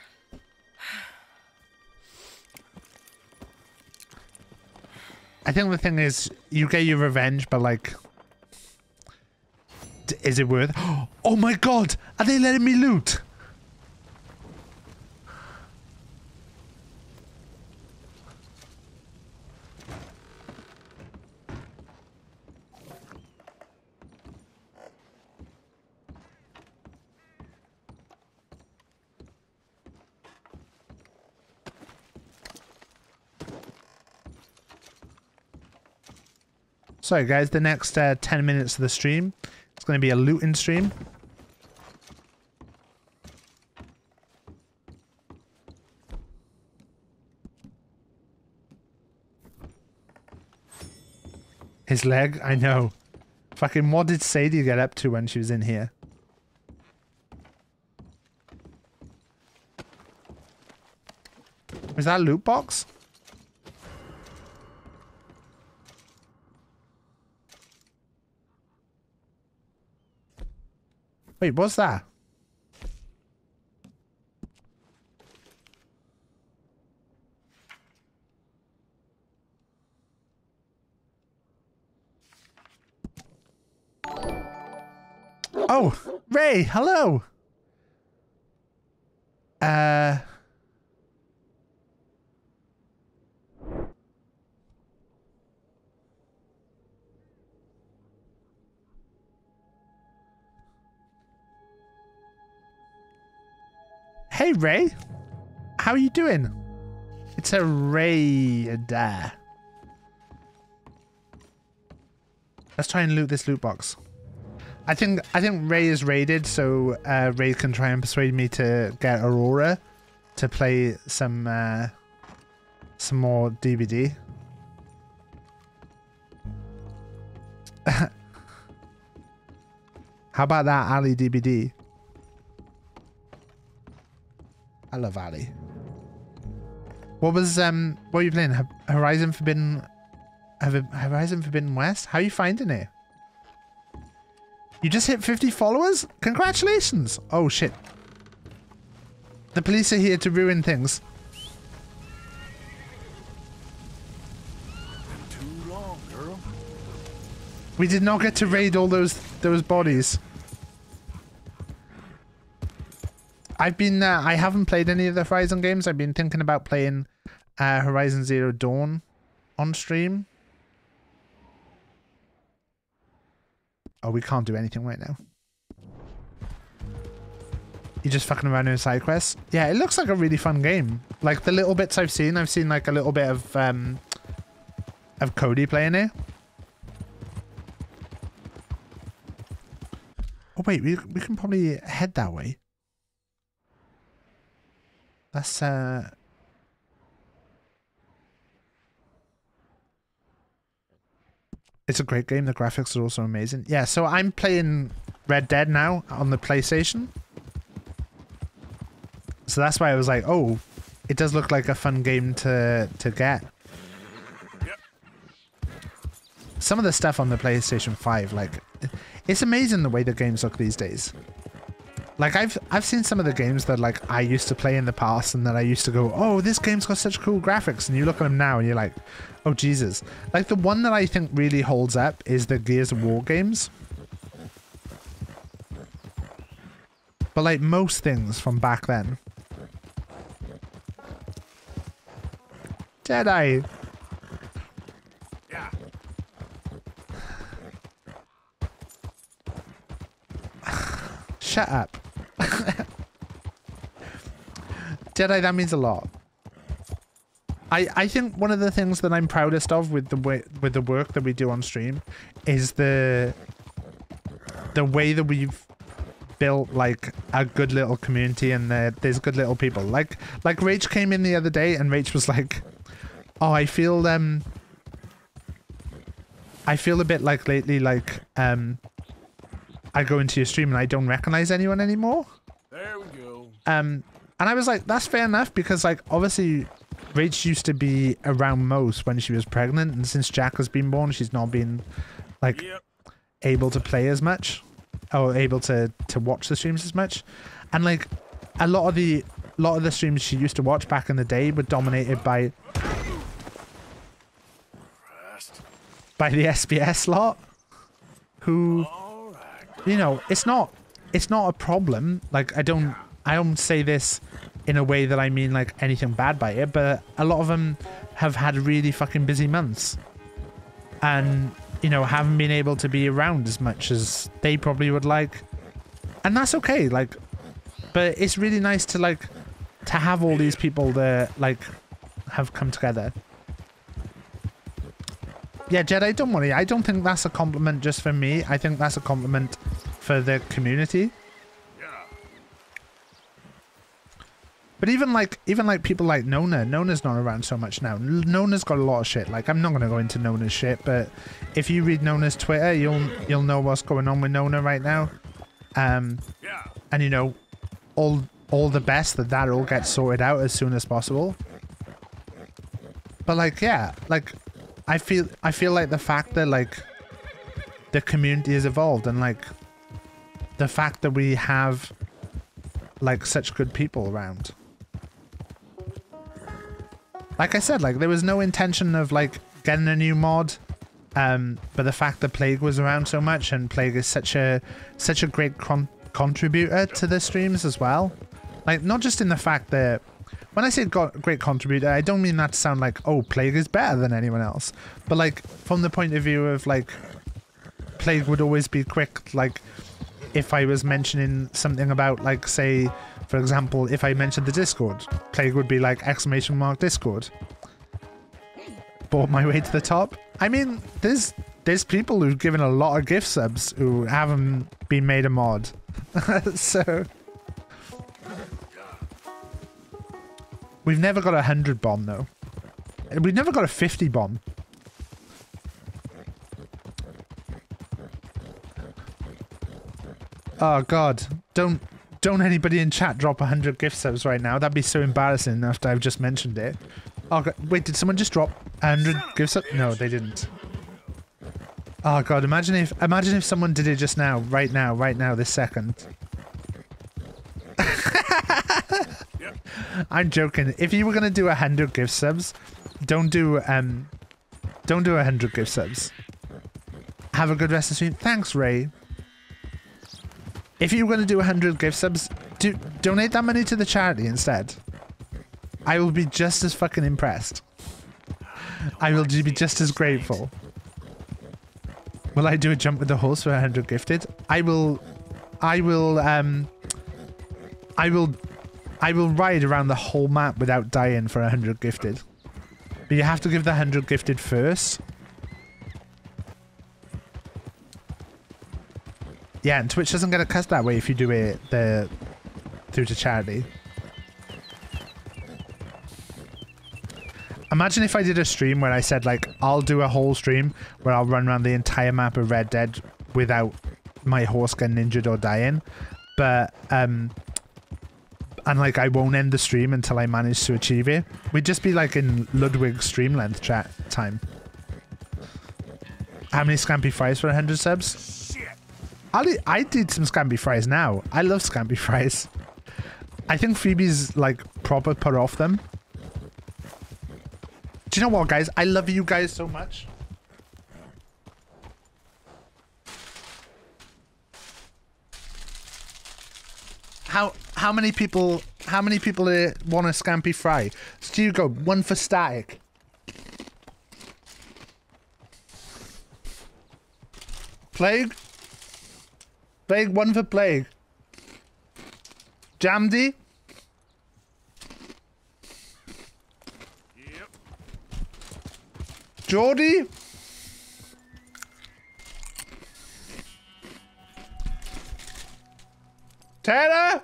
I think the thing is you get your revenge, but like, is it worth? Oh my god! Are they letting me loot? Sorry, guys. The next uh, ten minutes of the stream, it's going to be a looting stream. His leg, I know. Fucking, what did Sadie get up to when she was in here? Was that a loot box? Wait, what's that? Oh, Ray, hello. Uh Hey Ray. How are you doing? It's a raid. Let's try and loot this loot box. I think I think Ray is raided, so uh, Ray can try and persuade me to get Aurora to play some uh, some more DBD. How about that Ali DBD? I love Ali. What was um what are you playing? Ho- Horizon Forbidden Have- Horizon Forbidden West? How are you finding it? You just hit 50 followers? Congratulations! Oh shit. The police are here to ruin things. Too long, girl. We did not get to raid all those those bodies. I've been uh, I haven't played any of the Horizon games. I've been thinking about playing uh, Horizon Zero Dawn on stream. Oh, we can't do anything right now. You're just fucking around doing side quests? Yeah, it looks like a really fun game. Like the little bits I've seen, I've seen like a little bit of um of Cody playing it. Oh wait, we we can probably head that way. That's uh It's a great game. The graphics are also amazing. Yeah, so I'm playing Red Dead now on the PlayStation. So that's why I was like, oh, it does look like a fun game to to get. Some of the stuff on the PlayStation 5, like, it's amazing the way the games look these days. Like I've I've seen some of the games that like I used to play in the past and that I used to go, oh, this game's got such cool graphics, and you look at them now and you're like, oh Jesus. Like the one that I think really holds up is the Gears of War games. But like most things from back then. Jedi. Shut up. Jedi, that means a lot. I, I think one of the things that I'm proudest of with the way with the work that we do on stream is the the way that we've built like a good little community and that there's good little people. Like like Rach came in the other day and Rach was like, "Oh, I feel um I feel a bit like lately like um I go into your stream and I don't recognize anyone anymore." There we go. Um, and I was like, that's fair enough because, like, obviously, Rach used to be around most when she was pregnant, and since Jack has been born, she's not been like able to play as much or able to to watch the streams as much. And like, a lot of the lot of the streams she used to watch back in the day were dominated by by the SBS lot, who, you know, it's not it's not a problem. Like, I don't I don't say this in a way that I mean like anything bad by it, but a lot of them have had really fucking busy months. And, you know, haven't been able to be around as much as they probably would like. And that's okay, like but it's really nice to like to have all these people that like have come together. Yeah, Jedi, don't worry. I don't think that's a compliment just for me. I think that's a compliment for the community. Yeah. But even like even like people like Nona, Nona's not around so much now. Nona's got a lot of shit. Like I'm not gonna go into Nona's shit, but if you read Nona's Twitter, you'll you'll know what's going on with Nona right now. Um, yeah. and you know, all all the best that that all gets sorted out as soon as possible. But like, yeah, like I feel I feel like the fact that like the community has evolved and like the fact that we have like such good people around. Like I said, like there was no intention of like getting a new mod. Um, but the fact that Plague was around so much and Plague is such a such a great con contributor to the streams as well. Like not just in the fact that when I say great contributor, I don't mean that to sound like oh Plague is better than anyone else, but like from the point of view of like Plague would always be quick. Like if I was mentioning something about like say for example if I mentioned the Discord, Plague would be like exclamation mark Discord. Bought my way to the top. I mean, there's there's people who've given a lot of gift subs who haven't been made a mod. so we've never got a hundred bomb though. We've never got a fifty bomb. Oh god, don't don't anybody in chat drop a hundred gift subs right now. That'd be so embarrassing after I've just mentioned it. Oh god, wait, did someone just drop a hundred gift subs? No, they didn't. Oh god, imagine if imagine if someone did it just now, right now, right now, this second. I'm joking. If you were gonna do a hundred gift subs, don't do um, don't do a hundred gift subs. Have a good rest of the stream. Thanks, Ray. If you were gonna do a hundred gift subs, Do donate that money to the charity instead. I will be just as fucking impressed. I will be just as grateful. Will I do a jump with the horse for 100 gifted? I will I will um I will I will ride around the whole map without dying for 100 gifted. But you have to give the 100 gifted first. Yeah, and Twitch doesn't get a cut that way if you do it the through to charity. Imagine if I did a stream where I said like I'll do a whole stream where I'll run around the entire map of Red Dead without my horse getting injured or dying, but um, and like I won't end the stream until I manage to achieve it. We'd just be like in Ludwig stream length chat time. How many scampi fries for 100 subs? I, I did some scampi fries now. I love scampi fries. I think Phoebe's like proper put off them. Do you know what, guys? I love you guys so much. How how many people how many people uh, want a scampi fry? Stu, go one for static. Plague? Plague, one for Plague. Jamdy? Geordie? Tanner?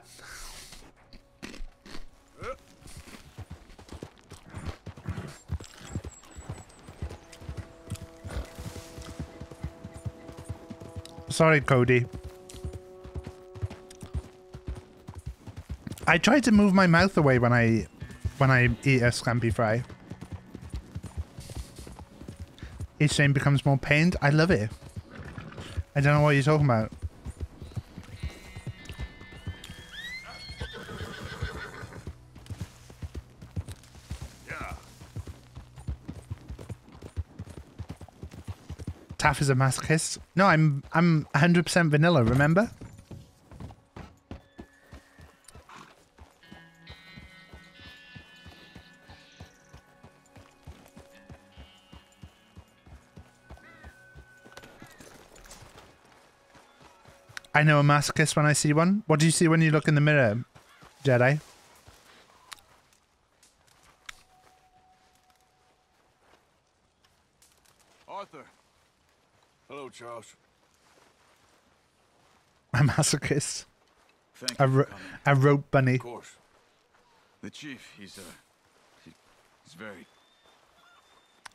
Sorry, Cody. I try to move my mouth away when I when I eat a scampi fry. Each time becomes more pained. I love it. I don't know what you're talking about. Taff is a masochist. No, I'm I'm 100% vanilla. Remember? I know a masochist when I see one. What do you see when you look in the mirror, Jedi? Arthur. Hello, Charles. A masochist. Thank A, you ro- coming. a rope bunny. Of course. The chief, he's uh, he's very.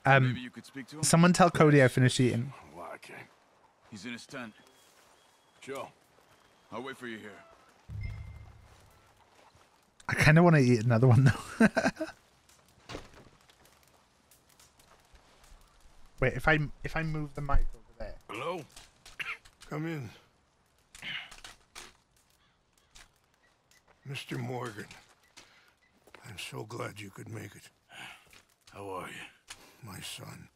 Um, Maybe you could speak to him. someone tell Cody I finished eating. Why I can't. He's in his tent. Joe, I'll wait for you here. I kind of want to eat another one though. Wait, if I if I move the mic over there. Hello? Come in. Mr. Morgan, I'm so glad you could make it. How are you? My son.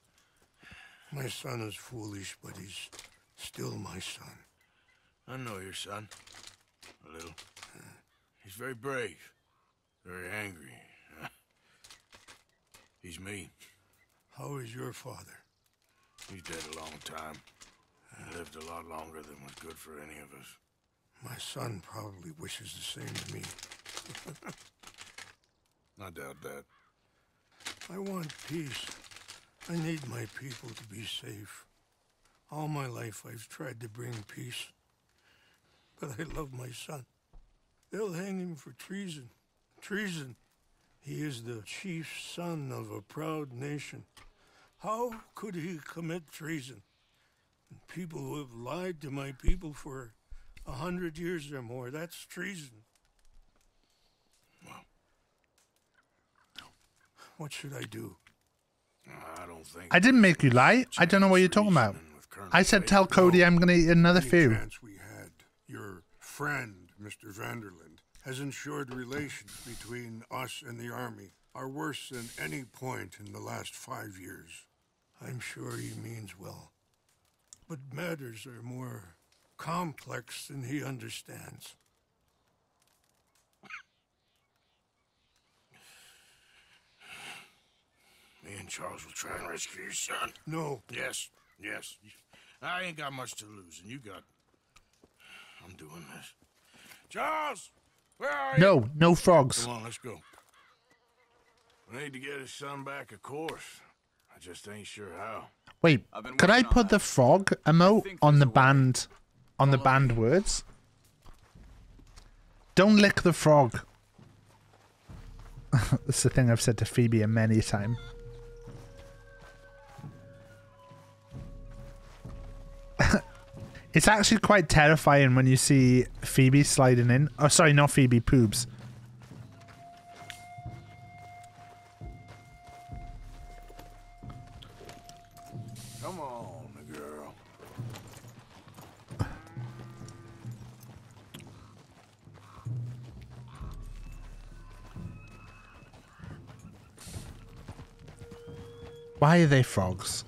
My son is foolish, but he's still my son. I know your son. A little. He's very brave. Very angry. He's mean. How is your father? He's dead a long time. He lived a lot longer than was good for any of us. My son probably wishes the same to me. I doubt that. I want peace. I need my people to be safe. All my life I've tried to bring peace. But I love my son. They'll hang him for treason. Treason. He is the chief son of a proud nation. How could he commit treason? And People who have lied to my people for a hundred years or more, that's treason. What should I do? I don't think. I didn't make you lie. I don't know what you're talking about. I said tell Cody I'm gonna eat another Any few. we had, your friend, Mr. Van der Linde, has ensured relations between us and the Army are worse than any point in the last five years. I'm sure he means well. But matters are more complex than he understands. Me and Charles will try and rescue your son. No. Yes, yes. I ain't got much to lose, and you got... I'm doing this. Charles! Where are you? No, no frogs. Come on, let's go. We need to get his son back, of course. I just ain't sure how. Wait, could I put that. the frog emote on the band on the banned words? Don't lick the frog. That's the thing I've said to Phoebe a many time. it's actually quite terrifying when you see Phoebe sliding in. Oh, sorry, not Phoebe, Poobs. Why are they frogs?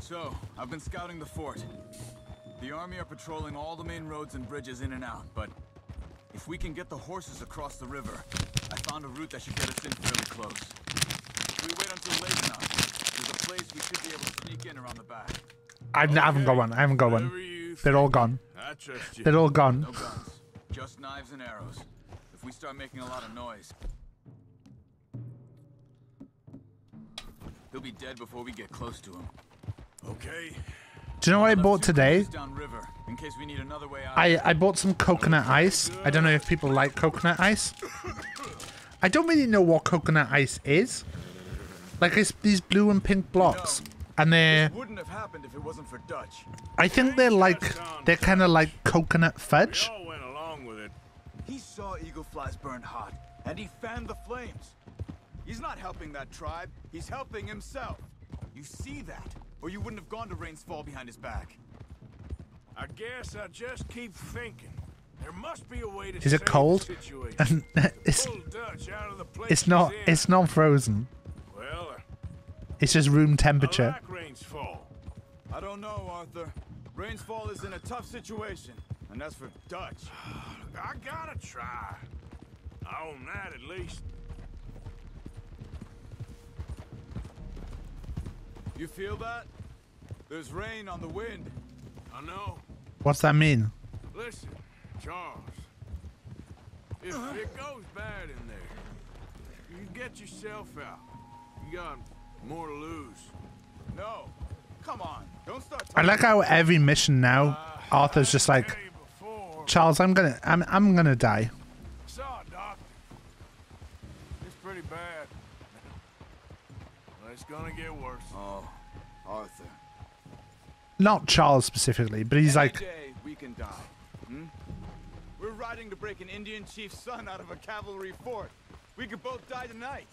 So, I've been scouting the fort. The army are patrolling all the main roads and bridges in and out, but if we can get the horses across the river, I found a route that should get us in fairly close. If we wait until late enough, there's a place we should be able to sneak in around the back. I've, I haven't got one. I haven't got one. They're all gone. I trust you. They're all gone. No guns, just knives and arrows. If we start making a lot of noise, he'll be dead before we get close to him. Okay. Do you know what I bought today? In case we need another way out. I, I bought some coconut ice. I don't know if people like coconut ice. I don't really know what coconut ice is. Like it's these blue and pink blocks. And they're Wouldn't have happened if it wasn't for Dutch. I think they're like they're kinda like coconut fudge. all went along with it. He saw Eagle Flies burn hot, and he fanned the flames. He's not helping that tribe, he's helping himself. You see that, or you wouldn't have gone to Rains Fall behind his back. I guess I just keep thinking. There must be a way to Is it cold? And it's Dutch out of the place it's not in. it's not frozen. Well, uh, It's just room temperature. I like Rains Fall. I don't know, Arthur. Rains Fall is in a tough situation, and that's for Dutch. I gotta try. I own that at least. You feel that? There's rain on the wind. I know. What's that mean? Listen, Charles. If uh-huh. it goes bad in there, you get yourself out. You got more to lose. No. Come on. Don't start I like how every mission now uh, Arthur's just like Charles, I'm gonna I'm I'm gonna die. Saw it, Doc. It's pretty bad. well, it's gonna get worse. Oh, Arthur. Not Charles specifically, but he's like we can die. Hmm? We're riding to break an Indian chief's son out of a cavalry fort. We could both die tonight.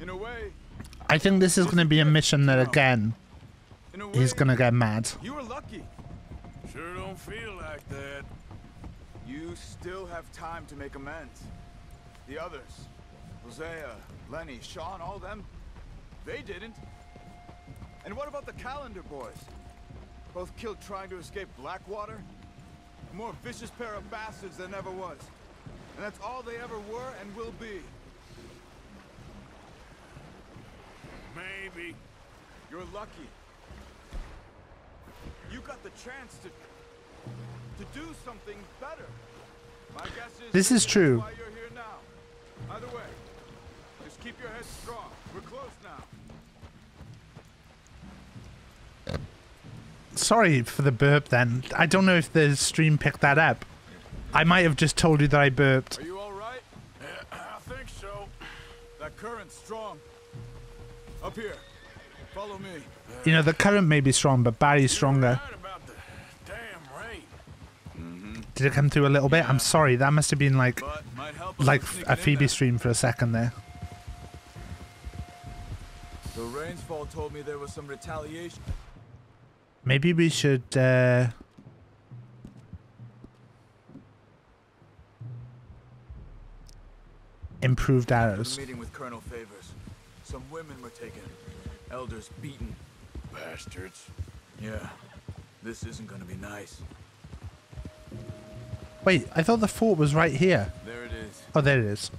In a way, I think this is gonna be a mission that again in a way, he's gonna get mad. you were lucky. Sure don't feel like that. You still have time to make amends. The others, Hosea, Lenny, Sean, all them, they didn't. And what about the Callander boys? Both killed trying to escape Blackwater? A more vicious pair of bastards than ever was. And that's all they ever were and will be. Maybe. You're lucky. You got the chance to to do something better. My guess is This is true. Why you're here now. Either way, just keep your head strong. We're close now. Sorry for the burp then. I don't know if the stream picked that up. I might have just told you that I burped. Are you all right? I think so. That current's strong. Up here. Follow me. You know, the current may be strong, but Barry's stronger. Mm-hmm. Did it come through a little bit? I'm sorry, that must have been like like a Phoebe stream for a second there. The rainfall told me there was some retaliation. Maybe we should... Uh... Improved arrows. Meeting with Colonel Favours. Some women were taken. Elders beaten. Bastards. Yeah. This isn't gonna be nice. Wait, I thought the fort was right here. There it is. Oh, there it is.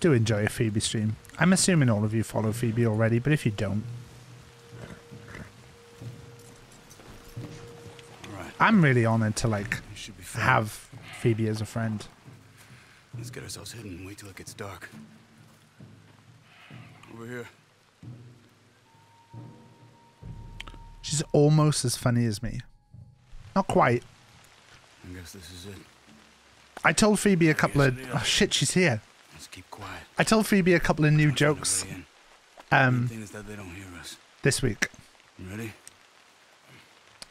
Do enjoy a Phoebe stream. I'm assuming all of you follow Phoebe already, but if you don't, I'm really honored to like should be fine. have Phoebe as a friend. Let's get ourselves hidden and wait till it gets dark. Over here. She's almost as funny as me. Not quite. I guess this is it. I told Phoebe a couple of oh shit, she's here. Let's keep quiet. I told Phoebe a couple of new jokes. Um, thing is that they don't hear us. this week. You ready?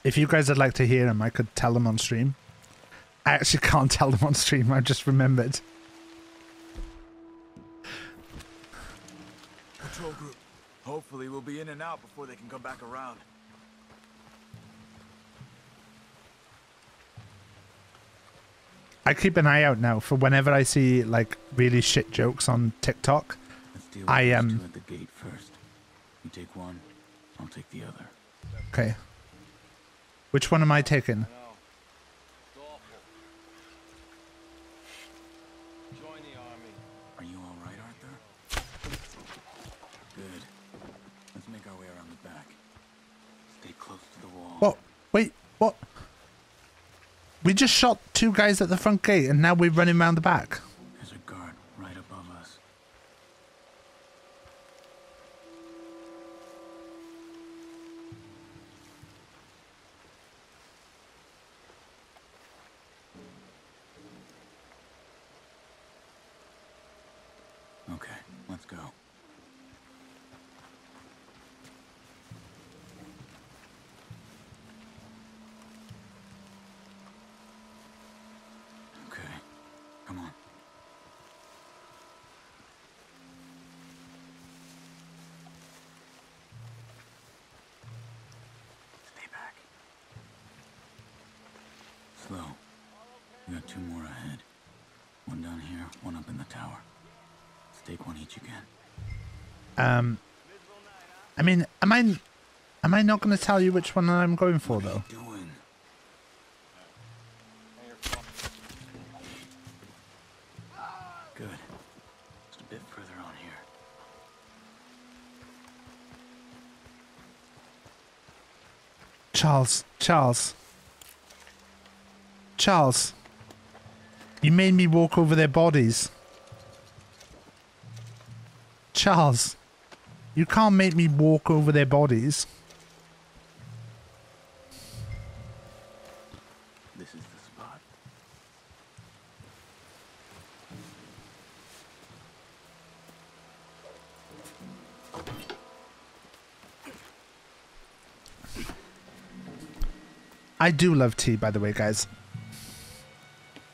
If you guys would like to hear them, I could tell them on stream. I actually can't tell them on stream. I just remembered. Patrol group. Hopefully we'll be in and out before they can come back around. I keep an eye out now for whenever I see like really shit jokes on TikTok. I am two at the gate first. You take one, I'll take the other. okay. Which one am I taking? Are you all right, Arthur? Good. Let's make our way around the back. Stay close to the wall. What? Wait, what? We just shot two guys at the front gate and now we're running around the back. Am I, am I not going to tell you which one I'm going for though? Good. Just a bit further on here. Charles, Charles, Charles. You made me walk over their bodies. Charles, you can't make me walk over their bodies. This is the spot. I do love tea, by the way, guys.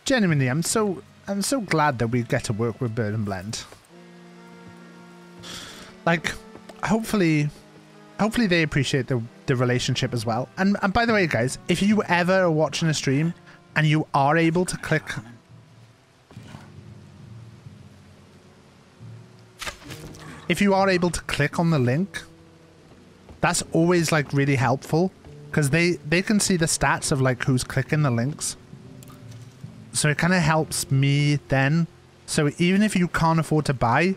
Genuinely, I'm so I'm so glad that we get to work with Bird and Blend. Like, hopefully, hopefully they appreciate the the relationship as well. And and by the way, guys, if you ever are watching a stream and you are able to click. If you are able to click on the link, that's always like really helpful because they they can see the stats of like who's clicking the links so it kind of helps me then so even if you can't afford to buy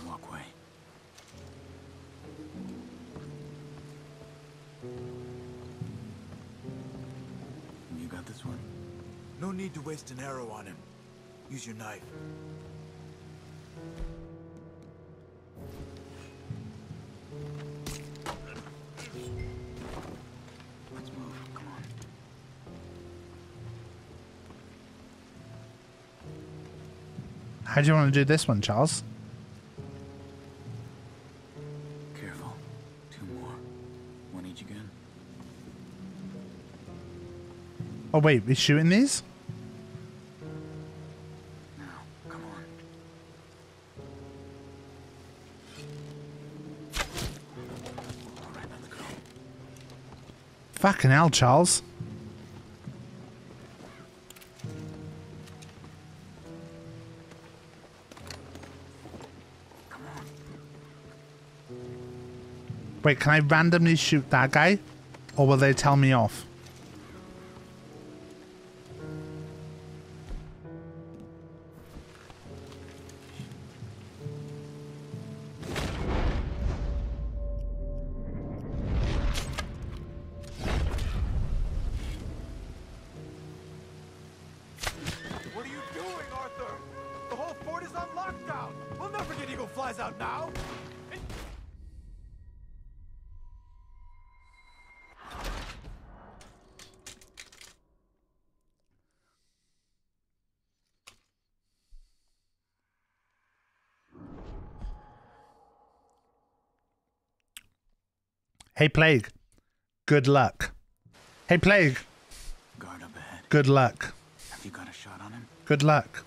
the walkway. You got this one? No need to waste an arrow on him. Use your knife. Let's move. Come on. how do you want to do this one charles wait we're shooting these fucking hell charles Wait, can I randomly shoot that guy? Or will they tell me off? Hey, Plague. Good luck. Hey, Plague. Guard up ahead. Good luck. Have you got a shot on him? Good luck.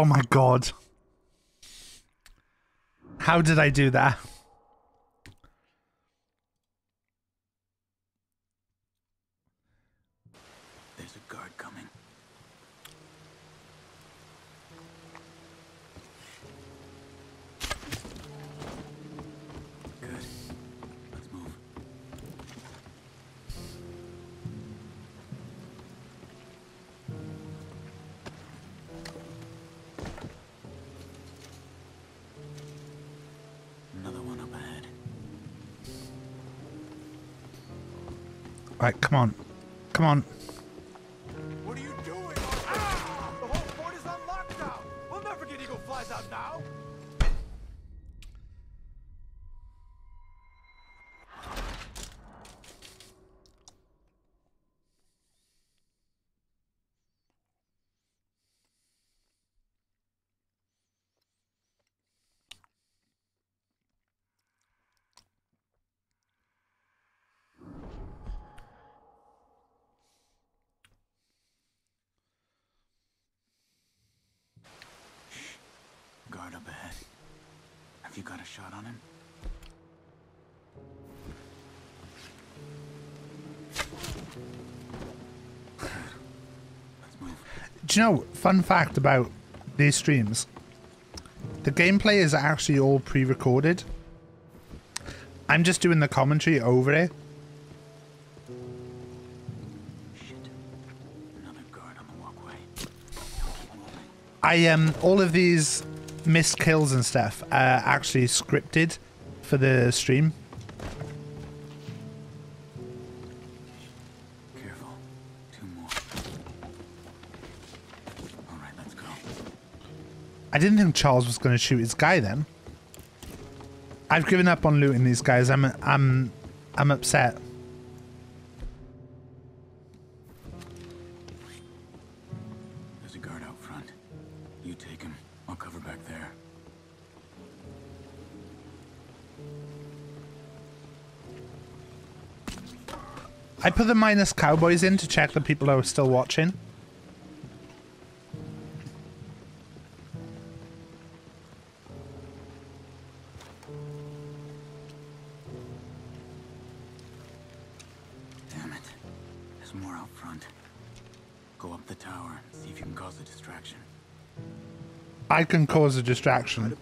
Oh my god. How did I do that? Do you know, fun fact about these streams? The gameplay is actually all pre recorded. I'm just doing the commentary over it. I um all of these missed kills and stuff are actually scripted for the stream. Charles was going to shoot his guy then. I've given up on looting these guys. I'm I'm I'm upset. There's a guard out front. You take him. I'll cover back there. I put the minus cowboys in to check that people are still watching. I can cause a distraction.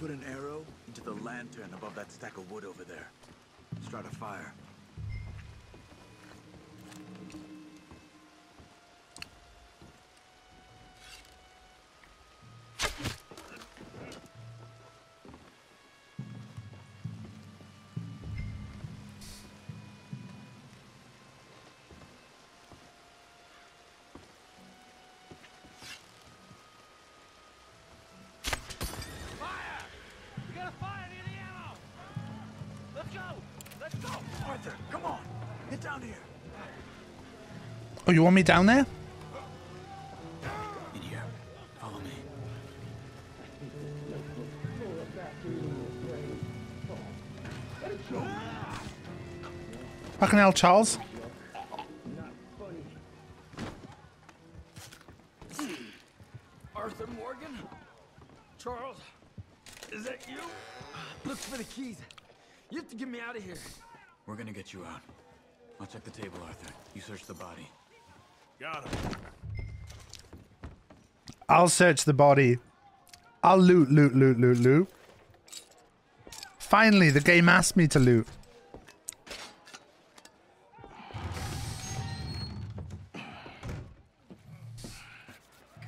Oh, you want me down there? In here. Follow me. Fucking hell, Charles. Arthur Morgan? Charles? Is that you? Look for the keys. You have to get me out of here. We're gonna get you out. I'll check the table, Arthur. You search the body. Got him. I'll search the body. I'll loot, loot, loot, loot, loot. Finally, the game asked me to loot.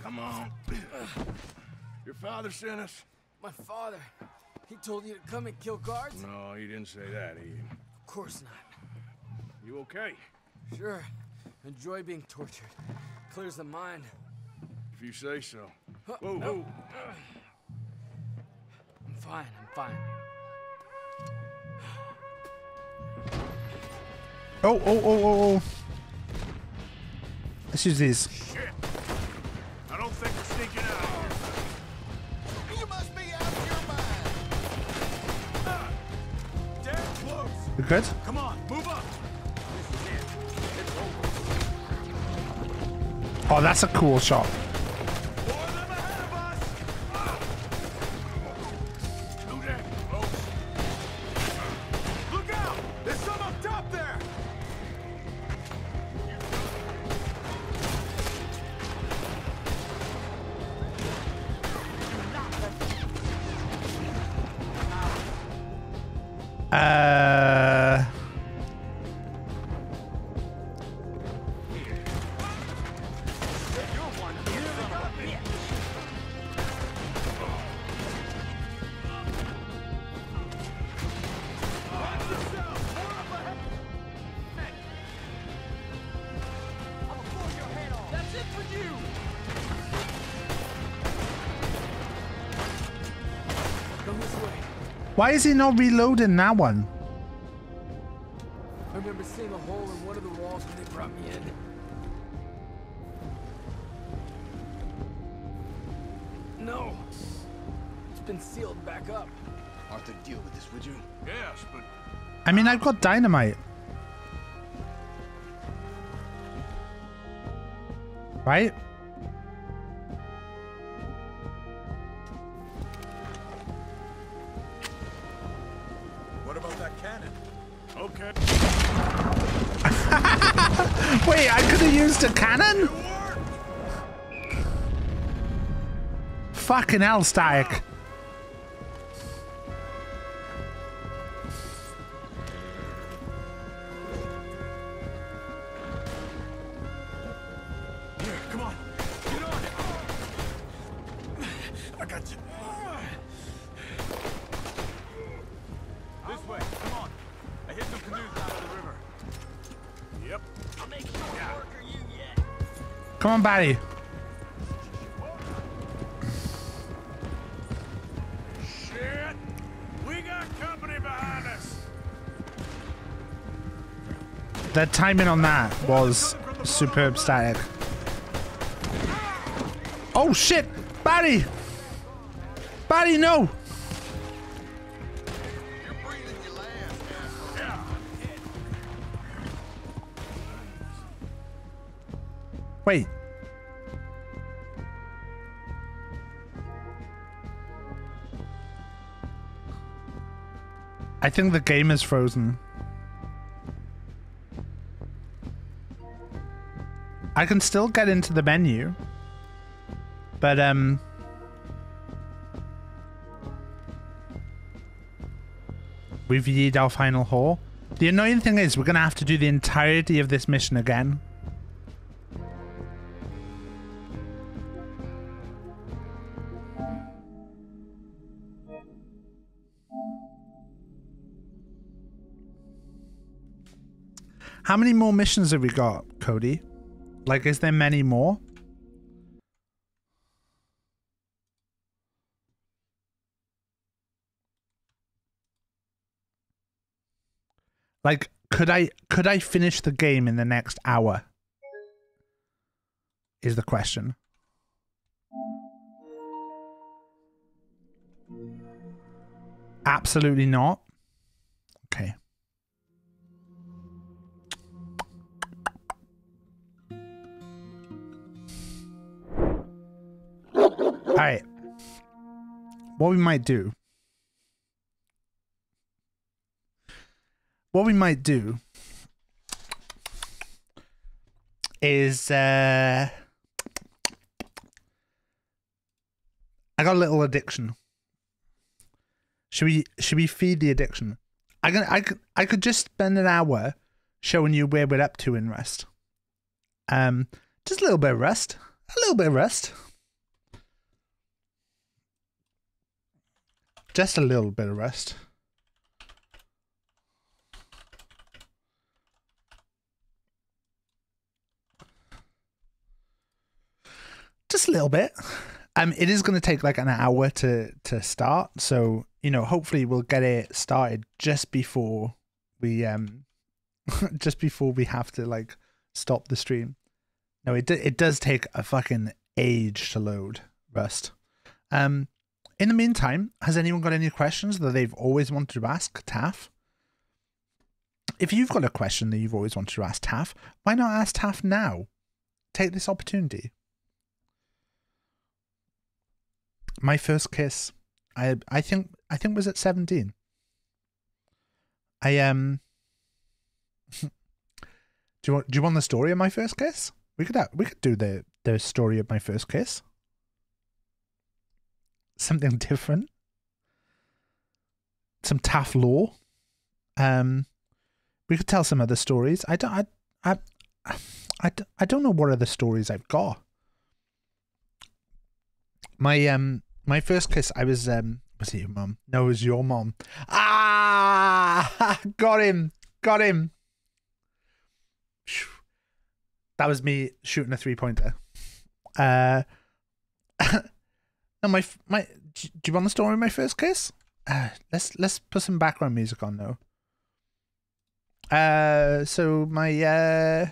Come on. Your father sent us? My father. He told you to come and kill guards? No, he didn't say that, Ian. Of course not. You okay? Sure. Enjoy being tortured. Clears the mind. If you say so. Huh, Whoa, no. whoa. I'm fine, I'm fine. Oh, oh, oh, oh, oh. Let's use these. Shit. I don't think we're sneaking out here. You must be out of your mind. Ah, damn close. You good? Come on, move up. Oh, that's a cool shot. Why is he not reloading that one? I remember seeing a hole in one of the walls when they brought me in. No. It's been sealed back up. Arthur, deal with this, would you? Yes, but I mean, I've got dynamite. Right? Fucking hell, Static. Here, come on. Get The timing on that was superb static. Oh shit! Barry! Barry, no! Wait. I think the game is frozen. I can still get into the menu. But um We've yeed our final haul. The annoying thing is we're gonna have to do the entirety of this mission again. How many more missions have we got, Cody? Like, is there many more? Like, could I could I finish the game in the next hour? is the question. Absolutely not. All right. What we might do. What we might do is uh I got a little addiction. Should we should we feed the addiction? I can I could I could just spend an hour showing you where we're up to in Rust. Um just a little bit of Rust. A little bit of Rust. Just a little bit of Rust. just a little bit. Um, it is going to take like an hour to to start, so you know, hopefully we'll get it started just before we um, just before we have to like stop the stream. No, it it does take a fucking age to load Rust. Um, in the meantime, has anyone got any questions that they've always wanted to ask Taff? If you've got a question that you've always wanted to ask Taff, why not ask Taff now? Take this opportunity. my first kiss i i think i think was at 17 i um do you want do you want the story of my first kiss we could have, we could do the the story of my first kiss something different some tough law um we could tell some other stories i don't i i I, I don't know what other stories i've got my um my first kiss, I was um was it your mom? No, it was your mom. Ah got him. Got him. That was me shooting a three pointer. Uh no my my do you want the story of my first kiss? Uh, let's let's put some background music on though. Uh so my uh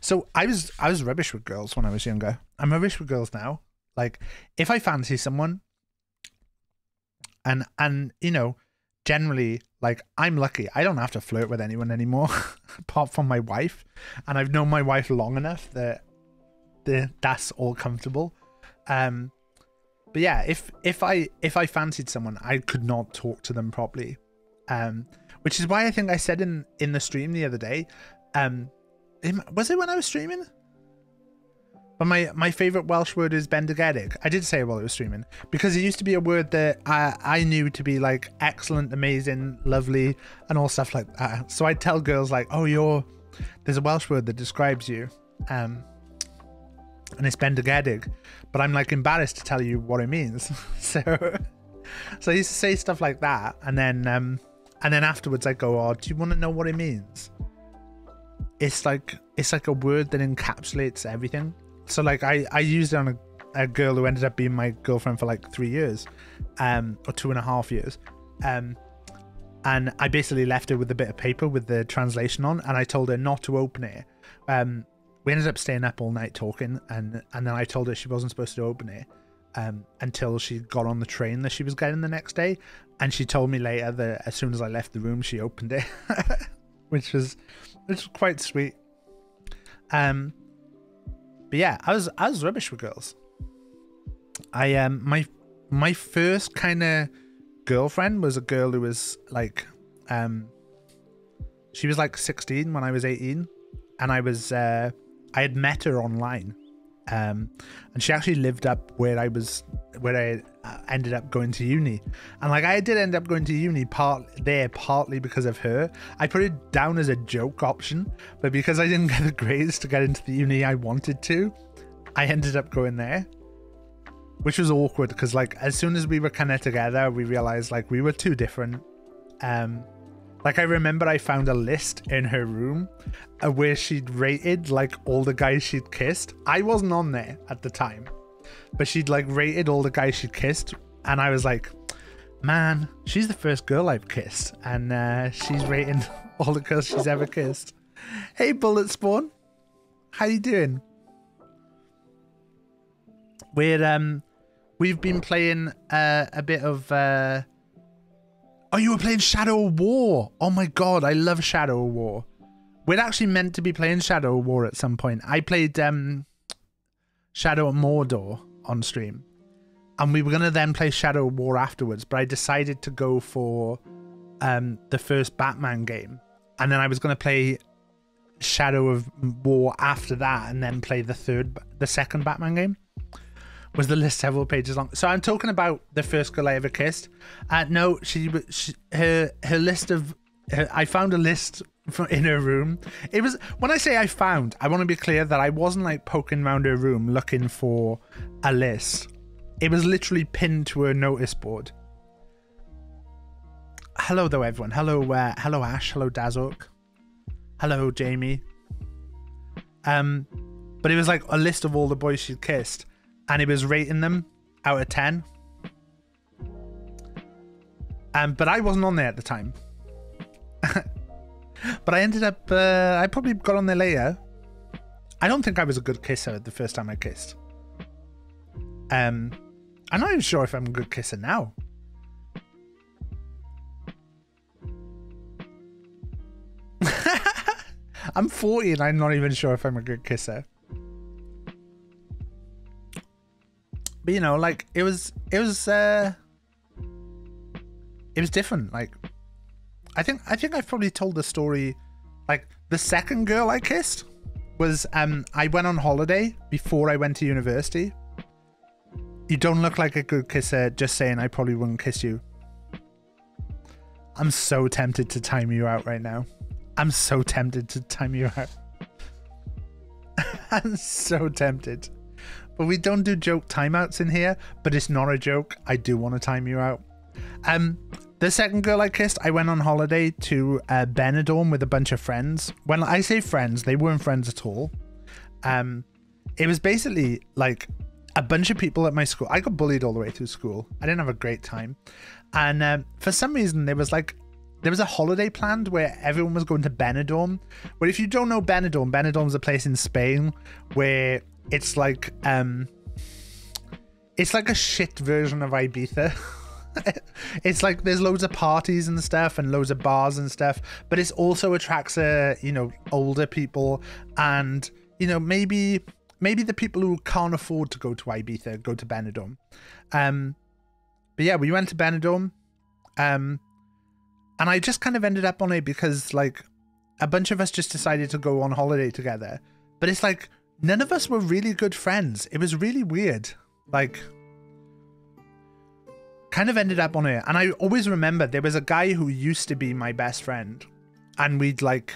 so I was I was rubbish with girls when I was younger. I'm rubbish with girls now. Like if I fancy someone and and you know, generally like I'm lucky. I don't have to flirt with anyone anymore apart from my wife. And I've known my wife long enough that the that's all comfortable. Um but yeah, if if I if I fancied someone, I could not talk to them properly. Um which is why I think I said in in the stream the other day, um was it when I was streaming? But my, my favorite Welsh word is bendigedig. I did say it while it was streaming because it used to be a word that I, I knew to be like excellent, amazing, lovely, and all stuff like that. So I'd tell girls like, "Oh, you're there's a Welsh word that describes you, um, and it's bendigedig," but I'm like embarrassed to tell you what it means. so so I used to say stuff like that, and then um, and then afterwards I go, "Oh, do you want to know what it means?" It's like it's like a word that encapsulates everything so like I I used it on a, a girl who ended up being my girlfriend for like three years, um, or two and a half years, um, and I basically left her with a bit of paper with the translation on, and I told her not to open it. Um, we ended up staying up all night talking, and and then I told her she wasn't supposed to open it. Um, until she got on the train that she was getting the next day, and she told me later that as soon as I left the room, she opened it, which was which was quite sweet. Um, but yeah, I was I was rubbish with girls. I um my my first kind of girlfriend was a girl who was like um she was like 16 when I was 18 and I was uh I had met her online um, and she actually lived up where I was, where I uh, ended up going to uni. And like I did end up going to uni part there partly because of her. I put it down as a joke option, but because I didn't get the grades to get into the uni I wanted to, I ended up going there. Which was awkward because like as soon as we were kind of together, we realized like we were too different. Um, like I remember I found a list in her room uh, where she'd rated like all the guys she'd kissed. I wasn't on there at the time, but she'd like rated all the guys she'd kissed, and I was like, man, she's the first girl I've kissed, and uh, she's rating all the girls she's ever kissed. Hey, Bullet Spawn, how you doing? We're um, we've been playing uh, a bit of. Uh... Oh, you were playing Shadow War. Oh my god, I love Shadow War. We're actually meant to be playing Shadow War at some point. I played um, Shadow of Mordor on stream, and we were gonna then play Shadow War afterwards. But I decided to go for um, the first Batman game, and then I was gonna play Shadow of War after that, and then play the third, the second Batman game. Was the list several pages long? So I'm talking about the first girl I ever kissed. Uh, no, she, she her her list of her, I found a list from in her room. It was when I say I found, I want to be clear that I wasn't like poking around her room looking for a list. It was literally pinned to her notice board. Hello though, everyone. Hello, uh, hello Ash. Hello Dazok. Hello Jamie. Um, but it was like a list of all the boys she'd kissed, and he was rating them out of ten. Um, but I wasn't on there at the time. but I ended up, uh, I probably got on there later. I don't think I was a good kisser the first time I kissed. Um, I'm not even sure if I'm a good kisser now. I'm 40 and I'm not even sure if I'm a good kisser. But you know, like it was, it was, uh, it was different. Like, I think, I think I've probably told the story. Like the second girl I kissed was, um, I went on holiday before I went to university. You don't look like a good kisser. Just saying, I probably wouldn't kiss you. I'm so tempted to time you out right now. I'm so tempted to time you out. I'm so tempted. But we don't do joke timeouts in here, but it's not a joke. I do want to time you out. Um, the second girl I kissed, I went on holiday to uh, Benidorm with a bunch of friends. When I say friends, they weren't friends at all. Um, it was basically like a bunch of people at my school. I got bullied all the way through school. I didn't have a great time, and um, for some reason there was like there was a holiday planned where everyone was going to Benidorm. But if you don't know Benidorm, Benidorm's a place in Spain where it's like um it's like a shit version of Ibiza. it's like there's loads of parties and stuff and loads of bars and stuff, but it also attracts uh, you know, older people and you know, maybe maybe the people who can't afford to go to Ibiza go to Benidorm. Um but yeah, we went to Benidorm. Um and I just kind of ended up on it because like a bunch of us just decided to go on holiday together. But it's like none of us were really good friends. It was really weird. Like kind of ended up on it. And I always remember there was a guy who used to be my best friend. And we'd like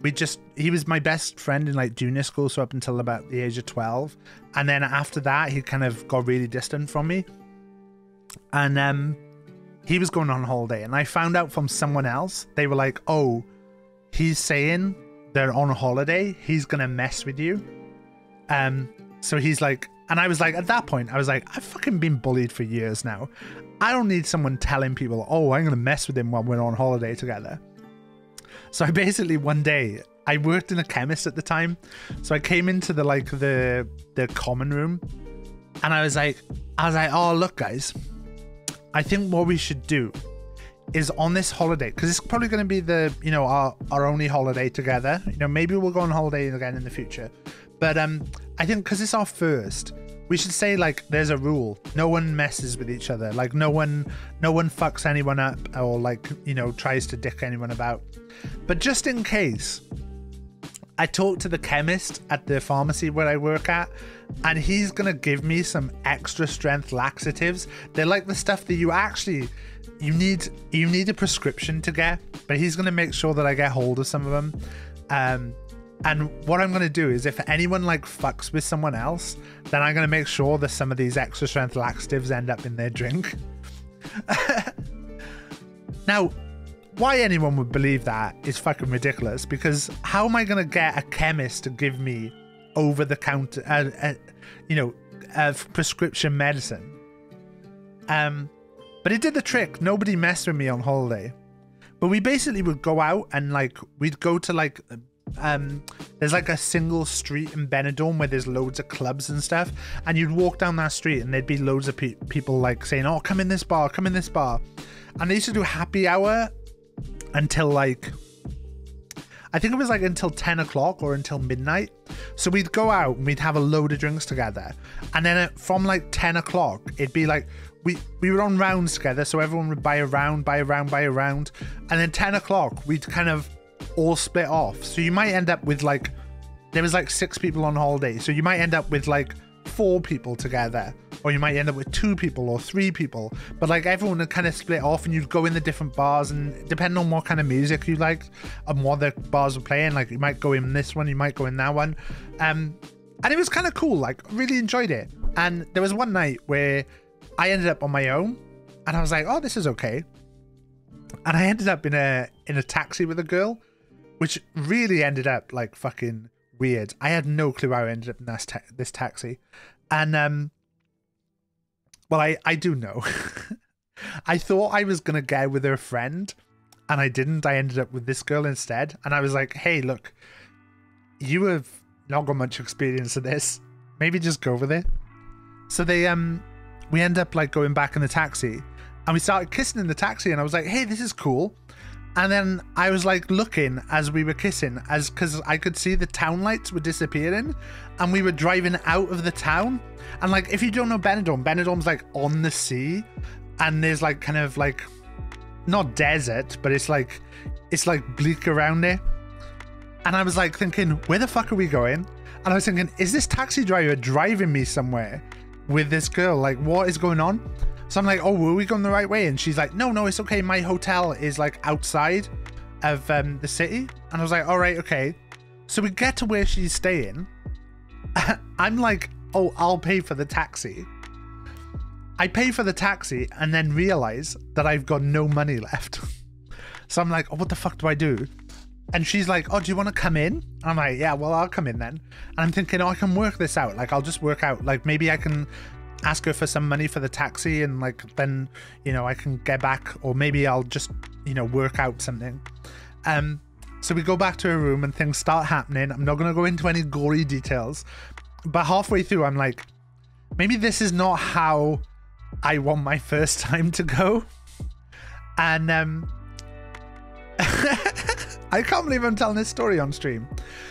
we just he was my best friend in like junior school, so up until about the age of twelve. And then after that he kind of got really distant from me. And um he was going on holiday and I found out from someone else. They were like, "Oh, he's saying they're on holiday. He's going to mess with you." Um so he's like and I was like at that point I was like, I've fucking been bullied for years now. I don't need someone telling people, "Oh, I'm going to mess with him while we're on holiday together." So I basically one day I worked in a chemist at the time. So I came into the like the the common room and I was like as I was like, "Oh, look guys, I think what we should do is on this holiday because it's probably going to be the you know our our only holiday together. You know, maybe we'll go on holiday again in the future, but um, I think because it's our first, we should say like there's a rule: no one messes with each other. Like no one, no one fucks anyone up or like you know tries to dick anyone about. But just in case, I talked to the chemist at the pharmacy where I work at, and he's gonna give me some extra strength laxatives. They're like the stuff that you actually you need you need a prescription to get, but he's gonna make sure that I get hold of some of them. Um, and what I'm gonna do is if anyone like fucks with someone else, then I'm gonna make sure that some of these extra strength laxatives end up in their drink. now, why anyone would believe that is fucking ridiculous because how am I going to get a chemist to give me over the counter, uh, uh, you know, uh, prescription medicine? Um, but it did the trick. Nobody messed with me on holiday. But we basically would go out and like we'd go to like um there's like a single street in Benidorm where there's loads of clubs and stuff, and you'd walk down that street and there'd be loads of pe- people like saying, "Oh, come in this bar, come in this bar," and they used to do happy hour until like I think it was like until 10 o'clock or until midnight. So we'd go out and we'd have a load of drinks together. And then from like 10 o'clock, it'd be like we, we were on rounds together. So everyone would buy a round, buy a round, buy a round. And then 10 o'clock, we'd kind of all split off. So you might end up with like, there was like six people on holiday. So you might end up with like four people together or you might end up with two people or three people. But like everyone would kind of split off and you'd go in the different bars and depending on what kind of music you liked and what the bars were playing like you might go in this one you might go in that one. Um and it was kind of cool like really enjoyed it. And there was one night where i ended up on my own and i was like oh this is okay. And i ended up in a in a taxi with a girl which really ended up like fucking weird. I had no clue how I ended up in this, ta- this taxi. And, um, well, I, I do know. I thought I was to go with her friend, and I didn't. I ended up with this girl instead. And I was like, hey, look, you have not got much experience of this. Maybe just go with it. So they, um, we end up like going back in the taxi, and we started kissing in the taxi, and I was like, hey, this is cool. And then I was like looking as we were kissing, as because I could see the town lights were disappearing, and we were driving out of the town. And like, if you don't know Benidorm, Benidorm's like on the sea, and there's like kind of like not desert, but it's like it's like bleak around it. And I was like thinking, where the fuck are we going? And I was thinking, is this taxi driver driving me somewhere with this girl? Like, what is going on? So I'm like, oh, were we going the right way? And she's like, no, no, it's okay. My hotel is like outside of um, the city. And I was like, all right, okay. So we get to where she's staying. I'm like, oh, I'll pay for the taxi. I pay for the taxi and then realize that I've got no money left. so I'm like, oh, what the fuck do I do? And she's like, oh, do you want to come in? And I'm like, yeah, well, I'll come in then. And I'm thinking, oh, I can work this out. Like, I'll just work out. Like, maybe I can ask her for some money for the taxi and like then you know i can get back or maybe i'll just you know work out something. Um so we go back to her room and things start happening. I'm not going to go into any gory details but halfway through i'm like maybe this is not how i want my first time to go. And um i can't believe i'm telling this story on stream.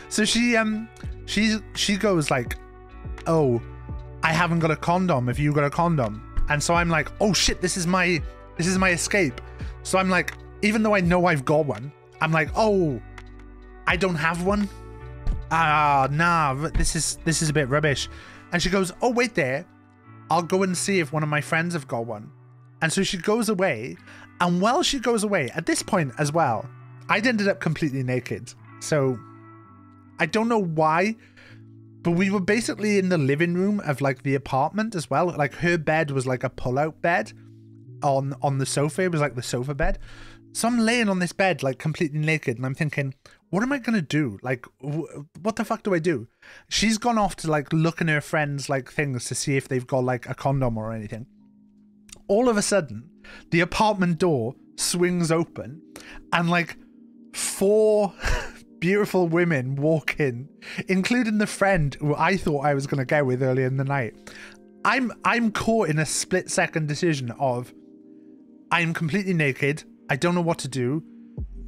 So she um she she goes like oh I haven't got a condom. If you got a condom, and so I'm like, oh shit, this is my this is my escape. So I'm like, even though I know I've got one, I'm like, oh, I don't have one. Ah, nah, this is this is a bit rubbish. And she goes, oh wait there, I'll go and see if one of my friends have got one. And so she goes away, and while she goes away, at this point as well, I'd ended up completely naked. So I don't know why but we were basically in the living room of like the apartment as well. Like her bed was like a pull-out bed on on the sofa. It was like the sofa bed. So I'm laying on this bed like completely naked, and I'm thinking, what am I gonna do? Like, wh- what the fuck do I do? She's gone off to like look in her friends' like things to see if they've got like a condom or anything. All of a sudden, the apartment door swings open, and like four beautiful women walking, including the friend who I thought I was going to go with earlier in the night. I'm I'm caught in a split second decision of I'm completely naked. I don't know what to do.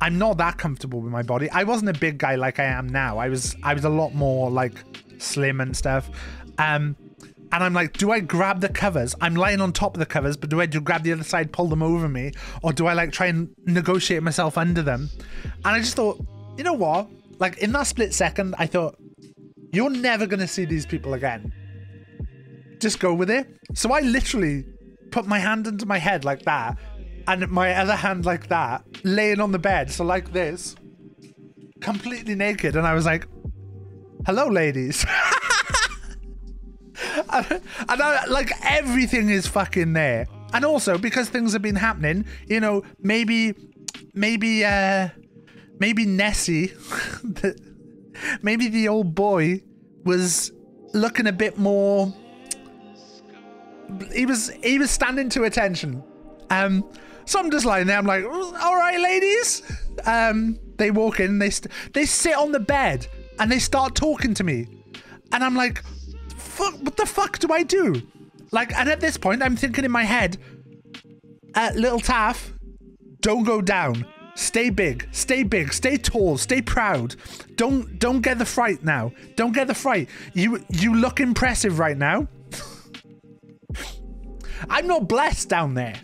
I'm not that comfortable with my body. I wasn't a big guy like I am now. I was I was a lot more like slim and stuff. Um and I'm like, do I grab the covers? I'm lying on top of the covers, but do I do grab the other side, pull them over me, or do I like try and negotiate myself under them? And I just thought, you know what? Like in that split second, I thought, you're never gonna see these people again. Just go with it. So I literally put my hand into my head like that, and my other hand like that, laying on the bed, so like this, completely naked, and I was like, "Hello, ladies." and, and I, like everything is fucking there, and also because things have been happening, you know, maybe, maybe, uh, maybe Nessie, maybe the old boy was looking a bit more. He was he was standing to attention. Um, so I'm just lying there. I'm like, all right, ladies. Um, They walk in, they they sit on the bed, and they start talking to me, and I'm like, "Fuck! What the fuck do I do?" Like, and at this point, I'm thinking in my head, uh, "Little Taff, don't go down. Stay big, stay big, stay tall, stay proud. Don't don't get the fright now. Don't get the fright. You you look impressive right now. I'm not blessed down there.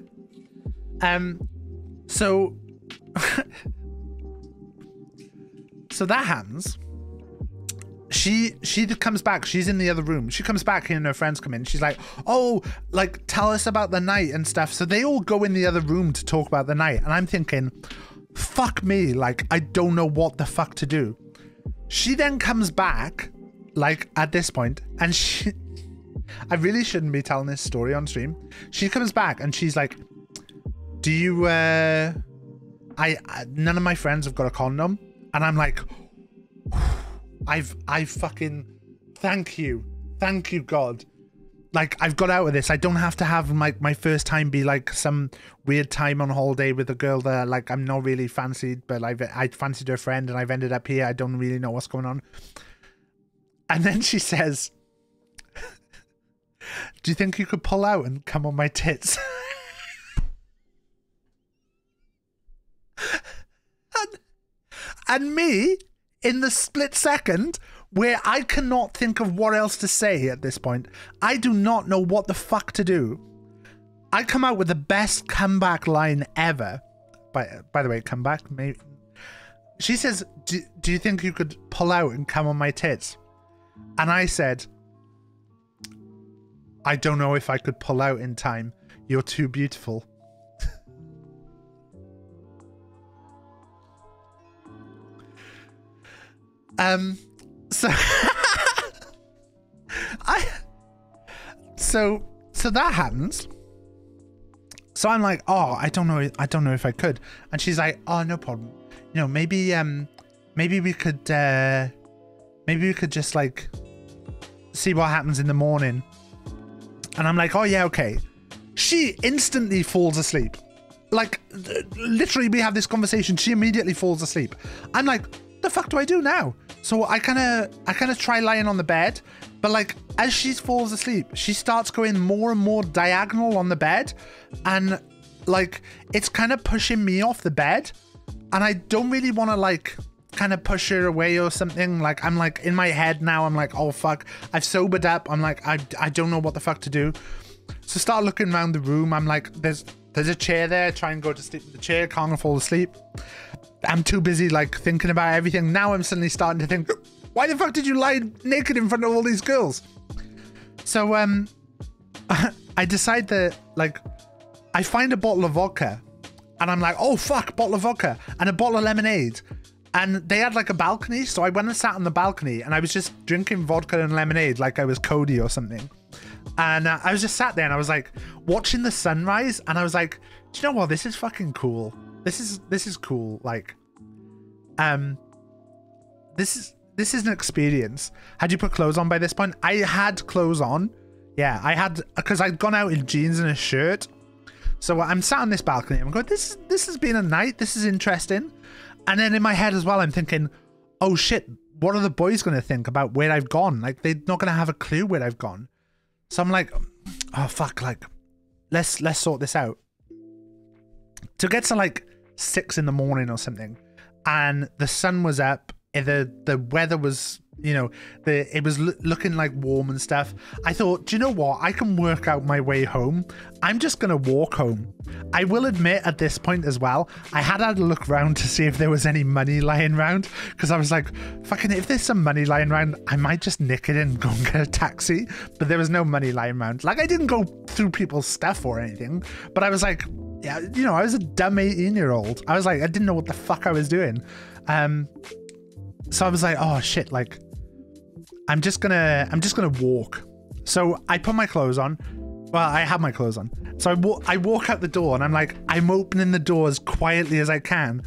Um so so that happens. She she comes back. She's in the other room. She comes back and her friends come in. She's like, "Oh, like tell us about the night and stuff." So they all go in the other room to talk about the night, and I'm thinking, "Fuck me!" Like I don't know what the fuck to do. She then comes back, like at this point, and she. I really shouldn't be telling this story on stream. She comes back and she's like, "Do you? uh I, I none of my friends have got a condom," and I'm like. I've I fucking thank you. Thank you, God. Like I've got out of this. I don't have to have my, my first time be like some weird time on holiday with a girl that like I'm not really fancied, but I've I fancied her friend and I've ended up here. I don't really know what's going on. And then she says, Do you think you could pull out and come on my tits? and, and me in the split second where I cannot think of what else to say at this point. I do not know what the fuck to do. I come out with the best comeback line ever. By by the way, comeback. Maybe she says, do, "Do you think you could pull out and come on my tits?" And I said, "I don't know if I could pull out in time. You're too beautiful." Um, so I, so so that happens. So I'm like, oh, I don't know, I don't know if I could. And she's like, oh, no problem. You know, maybe, um, maybe we could, uh, maybe we could just like see what happens in the morning. And I'm like, oh yeah, okay. She instantly falls asleep. Like, literally, we have this conversation. She immediately falls asleep. I'm like, the fuck do I do now? So I kind of I kind of try lying on the bed, but like as she falls asleep, she starts going more and more diagonal on the bed, and like it's kind of pushing me off the bed, and I don't really want to like kind of push her away or something. Like I'm like in my head now, I'm like, oh fuck, I've sobered up. I'm like, I I don't know what the fuck to do. So start looking around the room. I'm like, there's there's a chair there. Try and go to sleep. In the chair can't fall asleep. I'm too busy like thinking about everything. Now I'm suddenly starting to think, why the fuck did you lie naked in front of all these girls? So um, I decide that like I find a bottle of vodka, and I'm like, oh fuck, bottle of vodka and a bottle of lemonade. And they had like a balcony, so I went and sat on the balcony and I was just drinking vodka and lemonade like I was Cody or something. And uh, I was just sat there and I was like watching the sunrise and I was like, do you know what? This is fucking cool. This is this is cool. Like, um, this is this is an experience. Had you put clothes on by this point? I had clothes on. Yeah, I had because I'd gone out in jeans and a shirt. So I'm sat on this balcony. I'm going. This this has been a night. This is interesting. And then in my head as well, I'm thinking, oh shit, what are the boys going to think about where I've gone? Like they're not going to have a clue where I've gone. So I'm like, oh fuck, like let's let's sort this out. To get to like six in the morning or something, and the sun was up, the the weather was you know the it was looking like warm and stuff. I thought do you know what? I can work out my way home. I'm just gonna walk home. I will admit at this point as well i had had a look around to see if there was any money lying around because i was like fucking if there's some money lying around i might just nick it and go and get a taxi. But there was no money lying around like i didn't go through people's stuff or anything but i was like yeah you know i was a dumb 18 year old i was like i didn't know what the fuck i was doing um so I was like, oh shit, like I'm just gonna I'm just gonna walk. So I put my clothes on. Well, I have my clothes on. So I, wa- I walk out the door and I'm like, I'm opening the door as quietly as I can.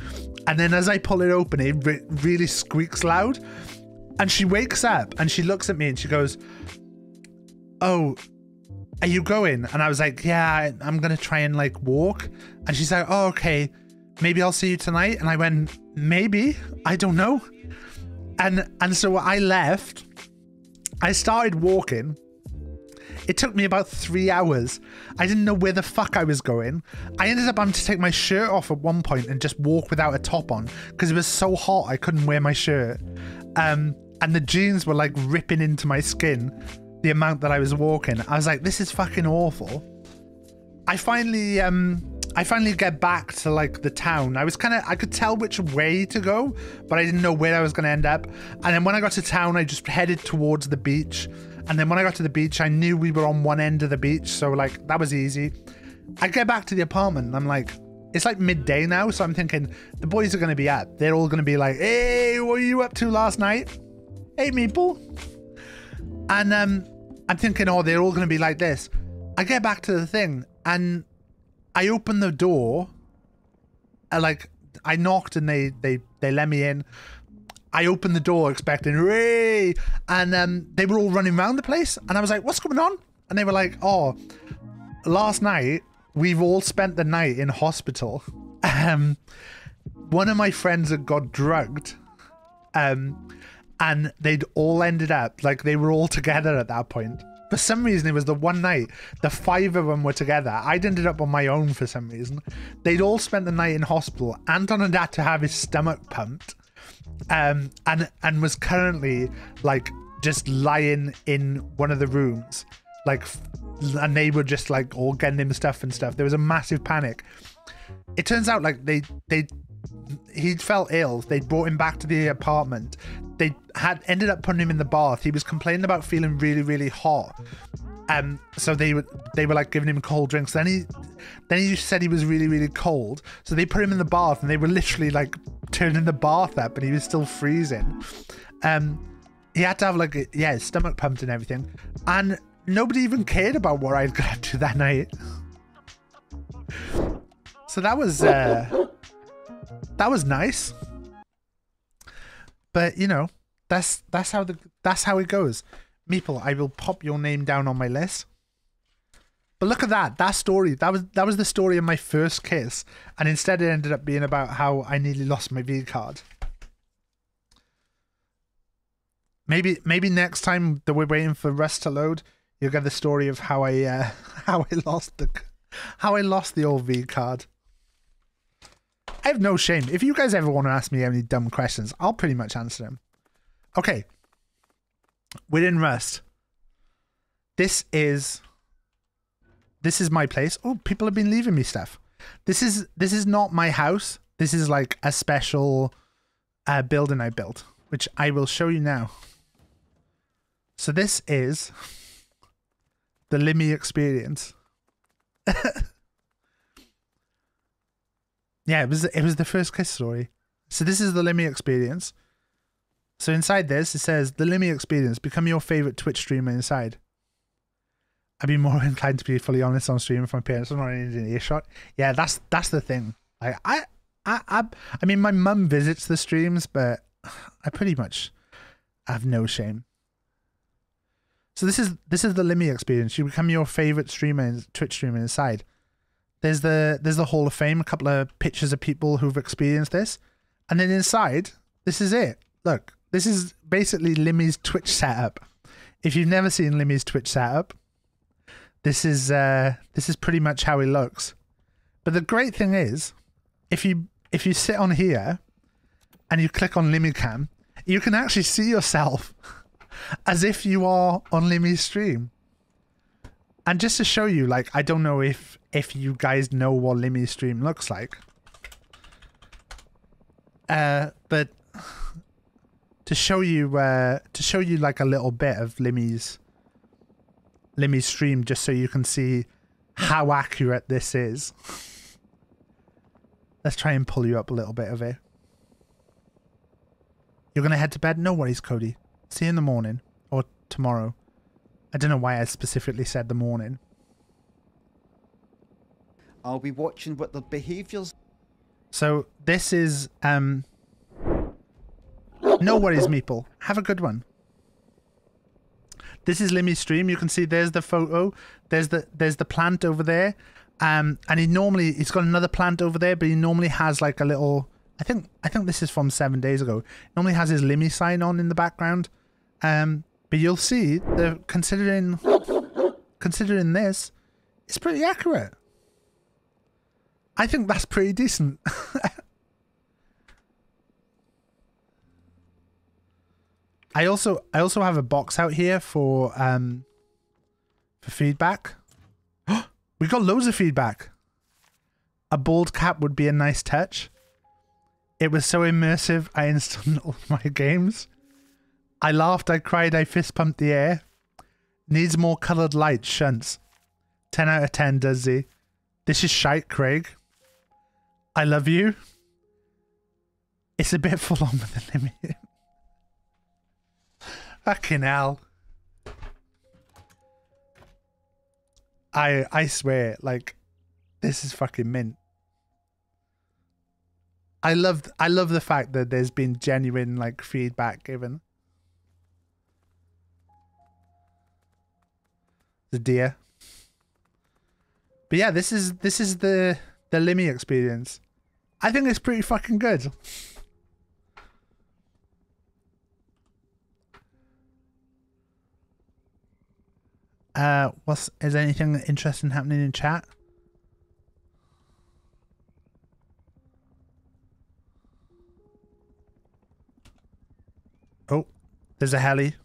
And then as I pull it open, it re- really squeaks loud. And she wakes up and she looks at me and she goes, Oh, are you going? And I was like, Yeah, I'm going to try and like walk. And she's like, Oh, okay. maybe I'll see you tonight. And I went, maybe. I don't know. And and so I left. I started walking. It took me about three hours. I didn't know where the fuck I was going. I ended up having to take my shirt off at one point and just walk without a top on because it was so hot I couldn't wear my shirt. Um, and the jeans were like ripping into my skin the amount that I was walking. I was like, this is fucking awful. I finally um I finally get back to like the town. I was kind of I could tell which way to go, but I didn't know where I was going to end up. And then when I got to town, I just headed towards the beach. And then when I got to the beach, I knew we were on one end of the beach, so like that was easy. I get back to the apartment I'm like it's like midday now, so I'm thinking the boys are going to be up. They're all going to be like, "Hey, what were you up to last night?" Hey, people. And um I'm thinking, "Oh, they're all going to be like this." I get back to the thing and I open the door. I like I knocked and they they they let me in. I opened the door expecting Ray, and um, they were all running around the place, and I was like, "What's going on?" And they were like, "Oh, last night we've all spent the night in hospital. Um, one of my friends had got drugged, um, and they'd all ended up like they were all together at that point." For some reason, it was the one night the five of them were together. I'd ended up on my own for some reason. They'd all spent the night in hospital. Anton had had to have his stomach pumped, um, and and was currently like just lying in one of the rooms, like, and they were just like all getting him stuff and stuff. There was a massive panic. It turns out like they they he felt ill. They brought him back to the apartment. They had ended up putting him in the bath. He was complaining about feeling really, really hot. Um, so they were they were like giving him cold drinks. Then he then he said he was really, really cold. So they put him in the bath and they were literally like turning the bath up and he was still freezing. Um he had to have like a, yeah, his stomach pumped and everything. And nobody even cared about what I'd got up to that night. So that was uh that was nice. But you know, that's that's how the that's how it goes. Meeple, I will pop your name down on my list. But look at that, that story. That was that was the story of my first kiss, and instead it ended up being about how I nearly lost my V card. Maybe maybe next time that we're waiting for Rust to load, you'll get the story of how I uh, how I lost the how I lost the old V card. I have no shame. If you guys ever want to ask me any dumb questions, I'll pretty much answer them. Okay. We're in Rust. This is this is my place. Oh, people have been leaving me stuff. This is this is not my house. This is like a special uh, building I built, which I will show you now. So this is the Limmy experience. Yeah, it was it was the first kiss story. So this is the Limmy experience. So inside this, it says the Limmy experience. Become your favorite Twitch streamer inside. I'd be more inclined to be fully honest on streaming from parents. I'm not in earshot. Yeah, that's that's the thing. I, I, I, I mean, my mum visits the streams, but I pretty much have no shame. So this is this is the Limmy experience. You become your favorite streamer, Twitch streamer inside. There's the there's the Hall of Fame, a couple of pictures of people who've experienced this, and then inside, this is it. Look, this is basically Limmy's Twitch setup. If you've never seen Limmy's Twitch setup, this is uh, this is pretty much how he looks. But the great thing is, if you if you sit on here and you click on LimmyCam, you can actually see yourself as if you are on Limmy's stream. And just to show you, like, I don't know if if you guys know what Limmy's stream looks like. Uh, but to show you, uh, to show you like a little bit of Limmy's Limmy's stream, just so you can see how accurate this is. Let's try and pull you up a little bit of it. You're gonna head to bed? No worries, Cody. See you in the morning or tomorrow. I don't know why I specifically said the morning. I'll be watching what the behaviours. So this is um. No worries, Meeple. Have a good one. This is Limmy's stream. You can see there's the photo. There's the there's the plant over there. Um, and he normally he's got another plant over there, but he normally has like a little. I think I think this is from seven days ago. Normally has his Limmy sign on in the background. Um, but you'll see that considering considering this, it's pretty accurate. I think that's pretty decent. I also I also have a box out here for um for feedback. we got loads of feedback. A bald cap would be a nice touch. It was so immersive I installed all my games. I laughed, I cried, I fist pumped the air. Needs more coloured light, shunts. 10 out of 10, does he? This is shite, Craig. I love you. It's a bit full on with the limit. Fucking hell. I I swear, like, this is fucking mint. I love I love the fact that there's been genuine like feedback given. The deer. But yeah, this is this is the the Limmy experience. I think it's pretty fucking good. Uh, what's is anything interesting happening in chat? Oh, there's a heli.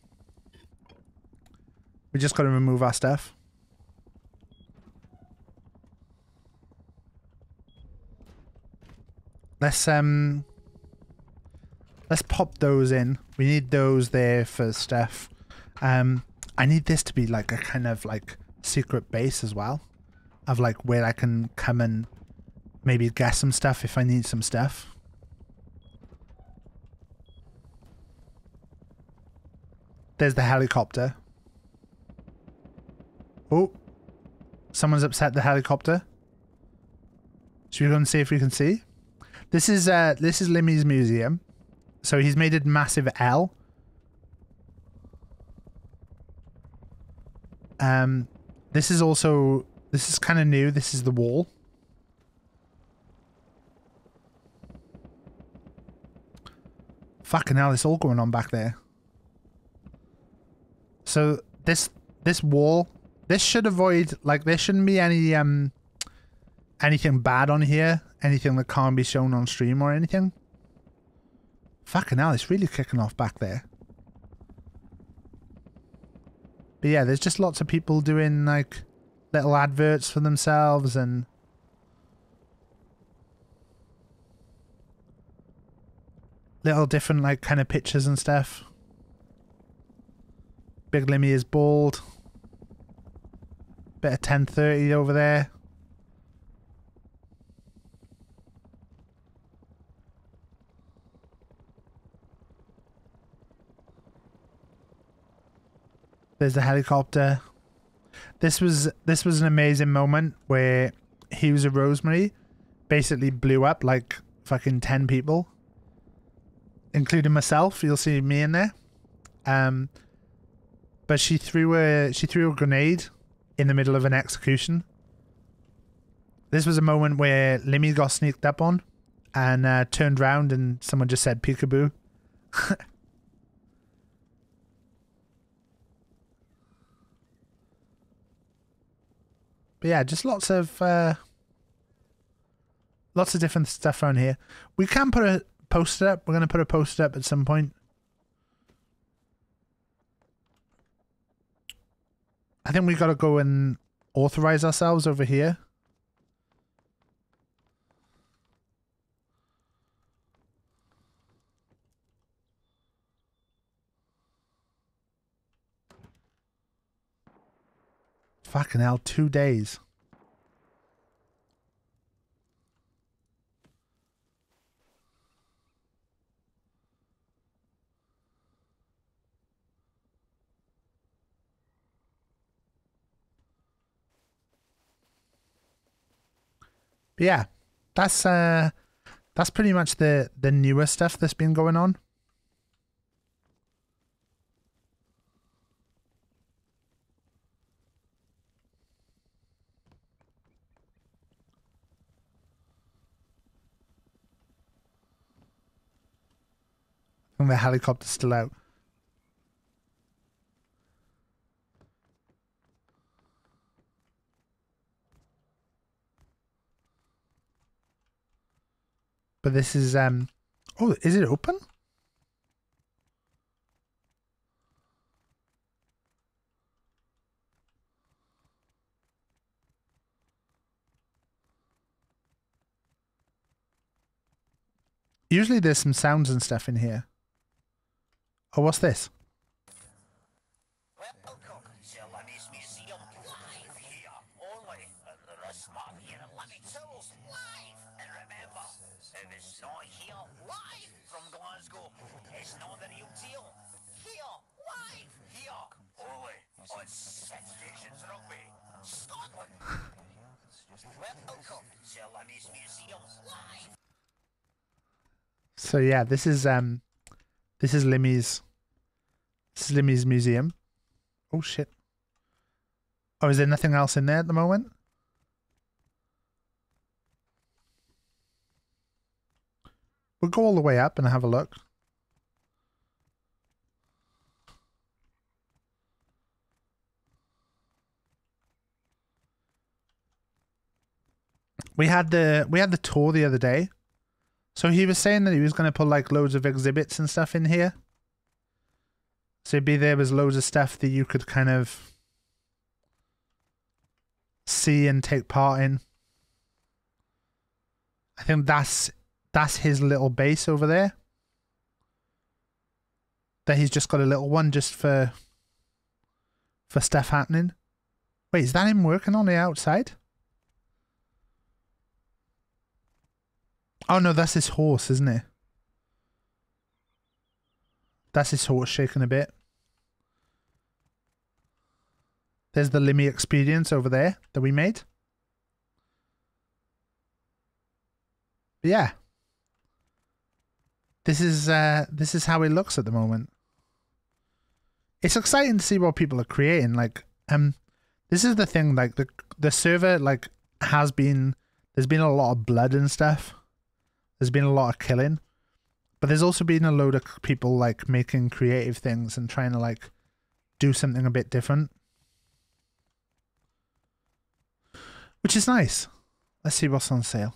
We just got to remove our stuff. Let's um let's pop those in. We need those there for stuff. Um I need this to be like a kind of like secret base as well. Of like where I can come and maybe get some stuff if I need some stuff. There's the helicopter. Oh. Someone's upset the helicopter. Should we go and see if we can see? This is uh this is Limmy's museum. So he's made a massive L. Um this is also this is kind of new. This is the wall. Fucking hell, it's all going on back there. So this this wall, this should avoid like there shouldn't be any um anything bad on here, anything that can't be shown on stream or anything. Fucking hell, it's really kicking off back there. But yeah, there's just lots of people doing like little adverts for themselves and little different like kind of pictures and stuff. Big Limmy is bald. Bit of 1030 over there. There's the helicopter. This was this was an amazing moment where Hughes of Rosemary basically blew up like fucking ten people, including myself. You'll see me in there. Um, but she threw a she threw a grenade in the middle of an execution. This was a moment where Limmy got sneaked up on and uh, turned round and someone just said peekaboo. But yeah, just lots of uh, lots of different stuff around here. We can put a poster up. We're gonna put a poster up at some point. I think we gotta go and authorize ourselves over here. Fucking hell, two days. But yeah, that's uh that's pretty much the the newer stuff that's been going on. The helicopter's still out. But this is um oh, is it open? Usually there's some sounds and stuff in here. Oh, what's this? So yeah, this is um this is Limmy's this is Limmy's museum. Oh shit. Oh, is there nothing else in there at the moment? We'll go all the way up and have a look. We had the we had the tour the other day. So he was saying that he was going to put like loads of exhibits and stuff in here. So be there was loads of stuff that you could kind of see and take part in. I think that's that's his little base over there. That he's just got a little one just for for stuff happening. Wait, is that him working on the outside? Oh no, that's his horse, isn't it? That's his horse shaking a bit. There's the Limmy experience over there that we made. But yeah. This is uh this is how it looks at the moment. It's exciting to see what people are creating. Like, um this is the thing, like the the server like has been there's been a lot of blood and stuff. There's been a lot of killing. But there's also been a load of people like making creative things and trying to like do something a bit different. Which is nice. Let's see what's on sale.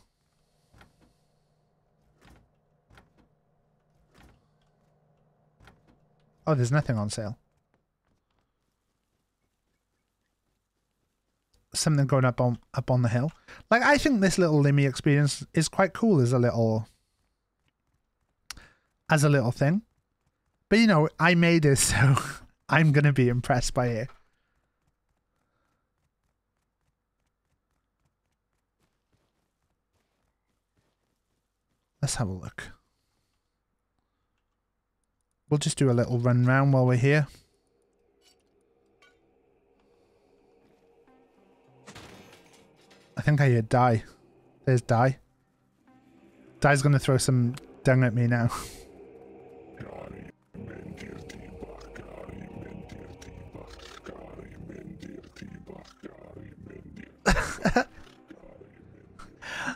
Oh, there's nothing on sale. Something going up on up on the hill. Like I think this little Limmy experience is quite cool as a little as a little thing. But you know, I made it so I'm gonna be impressed by it. Let's have a look. We'll just do a little run round while we're here. I think I hear Die. There's Die. Die's gonna throw some dung at me now.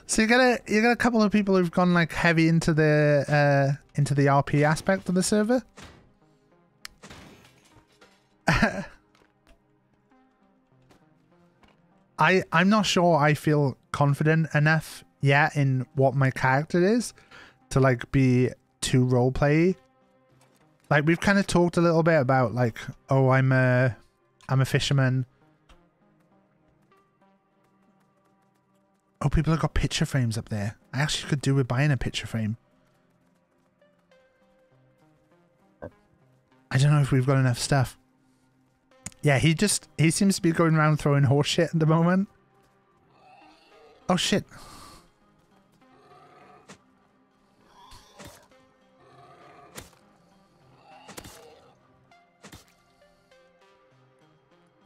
so you got a you got a couple of people who've gone like heavy into the uh into the RP aspect of the server. I I'm not sure I feel confident enough yet in what my character is to like be too roleplay. Like we've kind of talked a little bit about like oh I'm a I'm a fisherman. Oh, people have got picture frames up there. I actually could do with buying a picture frame. I don't know if we've got enough stuff. Yeah, he just he seems to be going around throwing horse shit at the moment. Oh shit.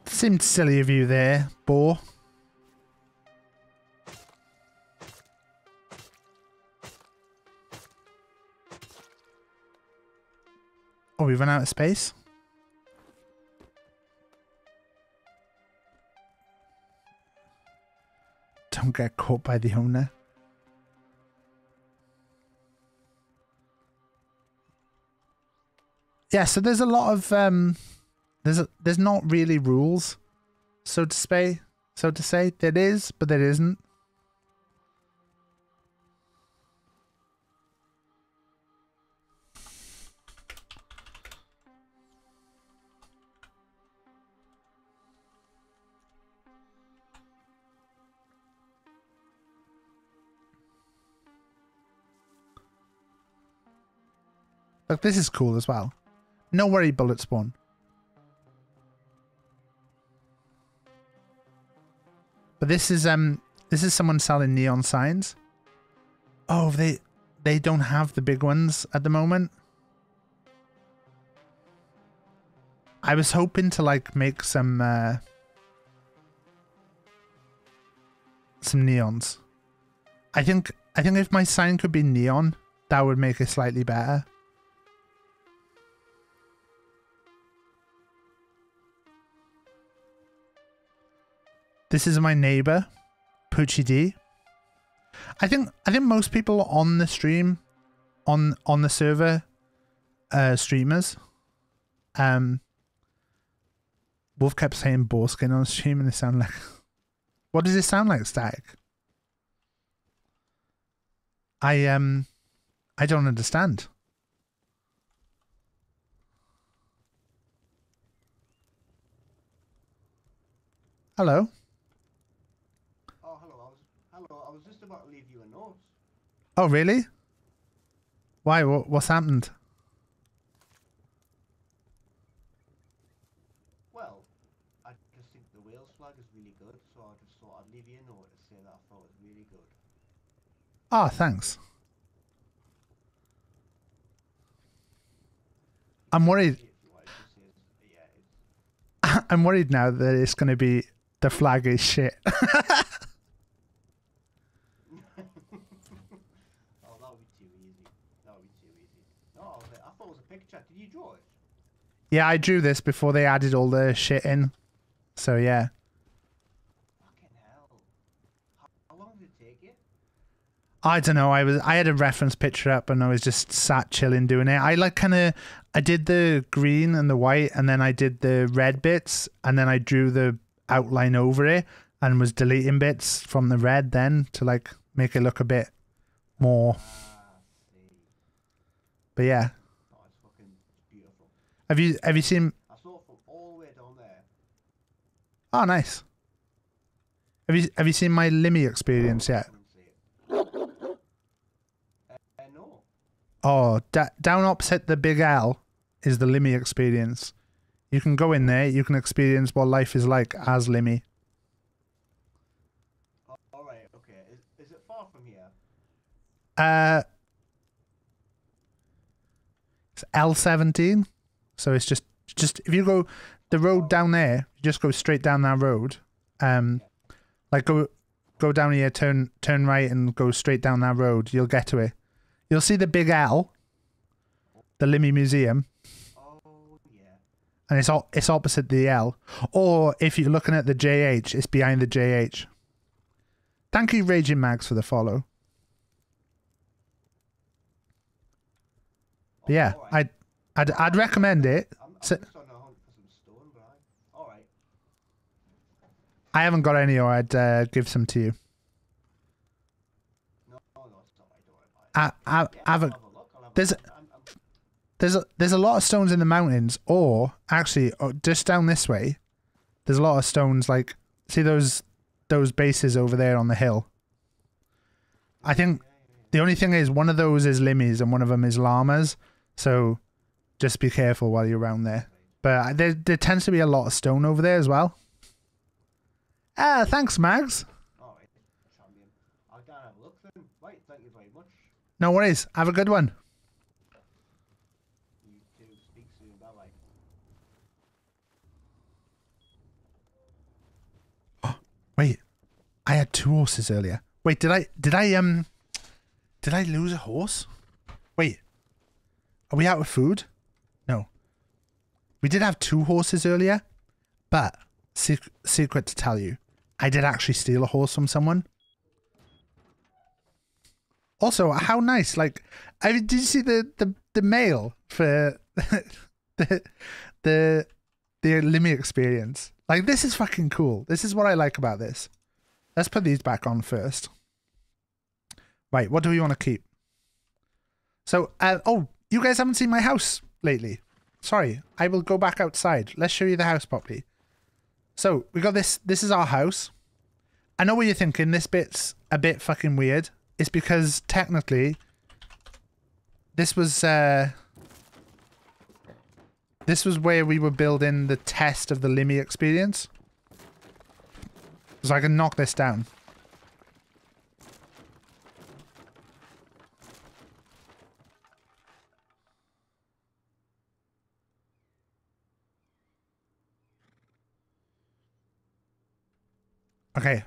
Seemed silly of you there, boar. Oh, we run out of space? Don't get caught by the owner. yeah, so there's a lot of um, there's a, there's not really rules, so to say, so to say. There is, but there isn't. Look, this is cool as well. No worry, bullet spawn. But this is um this is someone selling neon signs. Oh, they they don't have the big ones at the moment. I was hoping to like make some uh some neons. I think I think if my sign could be neon, that would make it slightly better. This is my neighbor, Poochie D. I think I think most people on the stream, on on the server, uh, streamers, um. Wolf kept saying boreskin on stream, and it sounded like. What does it sound like, Static? I um, I don't understand. Hello. Oh, hello. I was hello. I was just about to leave you a note. Oh, really? Why? What's happened? Well, I just think the Wales flag is really good, so I just thought I'd leave you a note to say that I thought it was really good. Ah, thanks. I'm worried. I'm worried now that it's going to be the flag is shit. Oh, that would be too easy. That would be too easy. No, I, was like- I thought it was a picture. Did you draw it? Yeah, I drew this before they added all the shit in. So yeah. How long did it take you? I don't know. I was I had a reference picture up and I was just sat chilling doing it. I like kind of I did the green and the white and then I did the red bits and then I drew the outline over it and was deleting bits from the red then to like make it look a bit more. But yeah. Have you have you seen? I saw from all the way down there. Oh, nice. Have you have you seen my Limmy experience yet? Uh, no. Oh, da- down opposite the Big L is the Limmy experience. You can go in there. You can experience what life is like as Limmy. Oh, all right. Okay. Is, is it far from here? Uh, it's L seventeen, so it's just just if you go the road down there, you just go straight down that road. Um, like go go down here, turn turn right, and go straight down that road. You'll get to it. You'll see the big L, the Limmy Museum. Oh, yeah. And it's all it's opposite the L. Or if you're looking at the JH, it's behind the JH. Thank you, Raging Mags, for the follow. But yeah, I'd, I'd I'd recommend it. So- I haven't got any, or I'd uh, give some to you. I, I, I've a, there's a, there's a, there's a lot of stones in the mountains, or actually, oh, just down this way, there's a lot of stones. Like, see those those bases over there on the hill. I think the only thing is one of those is Limmy's and one of them is llamas. So just be careful while you're around there. But there there tends to be a lot of stone over there as well. Ah, thanks, Mags. All right. Champion. I'll go have a look then. Right. Thank you very much. No worries. Have a good one. Bye. Wait, I had two horses earlier. Wait, did I did I um did I lose a horse? Wait, are we out of food? We did have two horses earlier, but sec- secret to tell you, I did actually steal a horse from someone. Also, how nice! Like, I did you see the the the mail for the the the Limmy experience. Like this is fucking cool. This is what I like about this. Let's put these back on first. Right, what do we want to keep? So, uh, oh, you guys haven't seen my house lately. Sorry, I will go back outside. Let's show you the house properly. So, we got this. This is our house. I know what you're thinking. This bit's a bit fucking weird. It's because technically, this was uh, this was where we were building the test of the Limmy experience. So I can knock this down. Okay.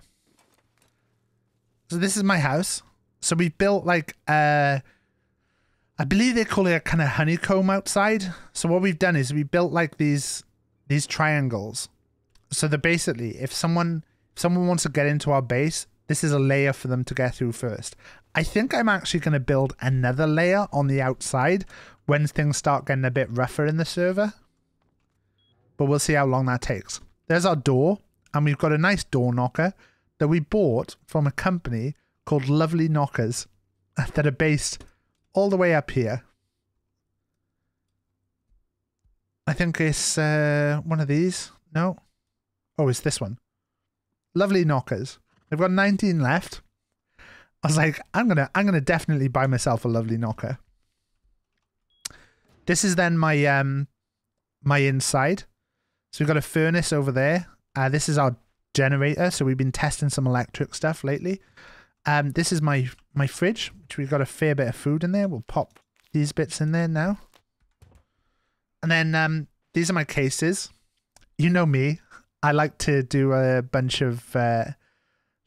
So this is my house. So we built like uh I believe they call it a kind of honeycomb outside. So what we've done is we built like these these triangles. So they're basically if someone if someone wants to get into our base, this is a layer for them to get through first. I think I'm actually going to build another layer on the outside when things start getting a bit rougher in the server. But we'll see how long that takes. There's our door, and we've got a nice door knocker that we bought from a company called Lovely Knockers that are based all the way up here. I think it's uh, one of these. No. Oh, it's this one. Lovely knockers. I've got 19 left. I was like, I'm gonna, I'm gonna definitely buy myself a lovely knocker. This is then my um, my inside. So we've got a furnace over there. Uh, this is our generator. So we've been testing some electric stuff lately. Um, this is my my fridge, which we've got a fair bit of food in there. We'll pop these bits in there now. And then um, these are my cases. You know me. I like to do a bunch of uh,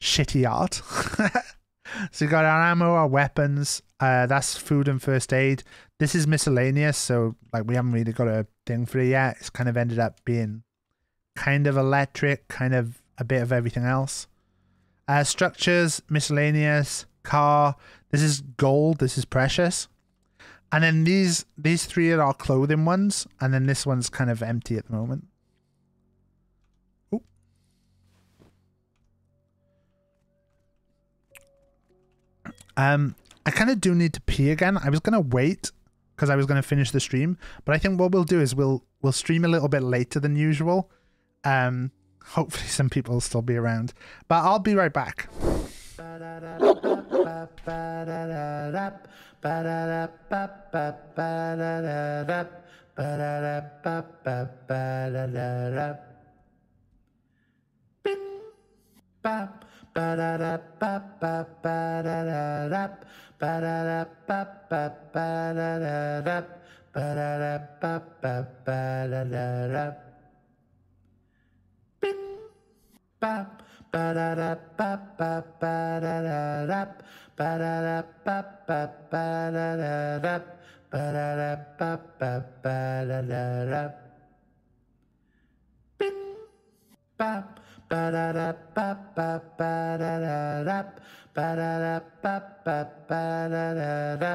shitty art. so we've got our ammo, our weapons. Uh, that's food and first aid. This is miscellaneous, so like we haven't really got a thing for it yet. It's kind of ended up being kind of electric, kind of a bit of everything else. Uh, structures, miscellaneous, car. This is gold. This is precious. And then these these three are our clothing ones, and then this one's kind of empty at the moment. Um, I kind of do need to pee again. I was gonna wait because I was gonna finish the stream, but I think what we'll do is we'll we'll stream a little bit later than usual. Um, hopefully some people will still be around, but I'll be right back. bap ba da da ba ba ba da da da ba da da ba ba ba da da da ba da da ba ba ba da da da bing bap ba da da ba ba ba da da da ba da da ba ba ba da da da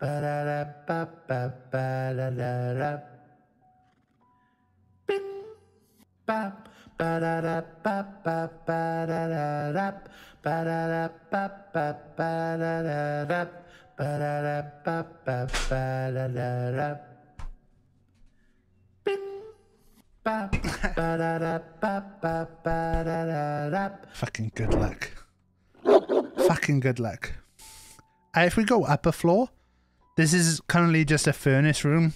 ba da da ba ba ba da da da bing bap Fucking good luck. Fucking good luck. Uh, if we go upper floor, this is currently just a furnace room.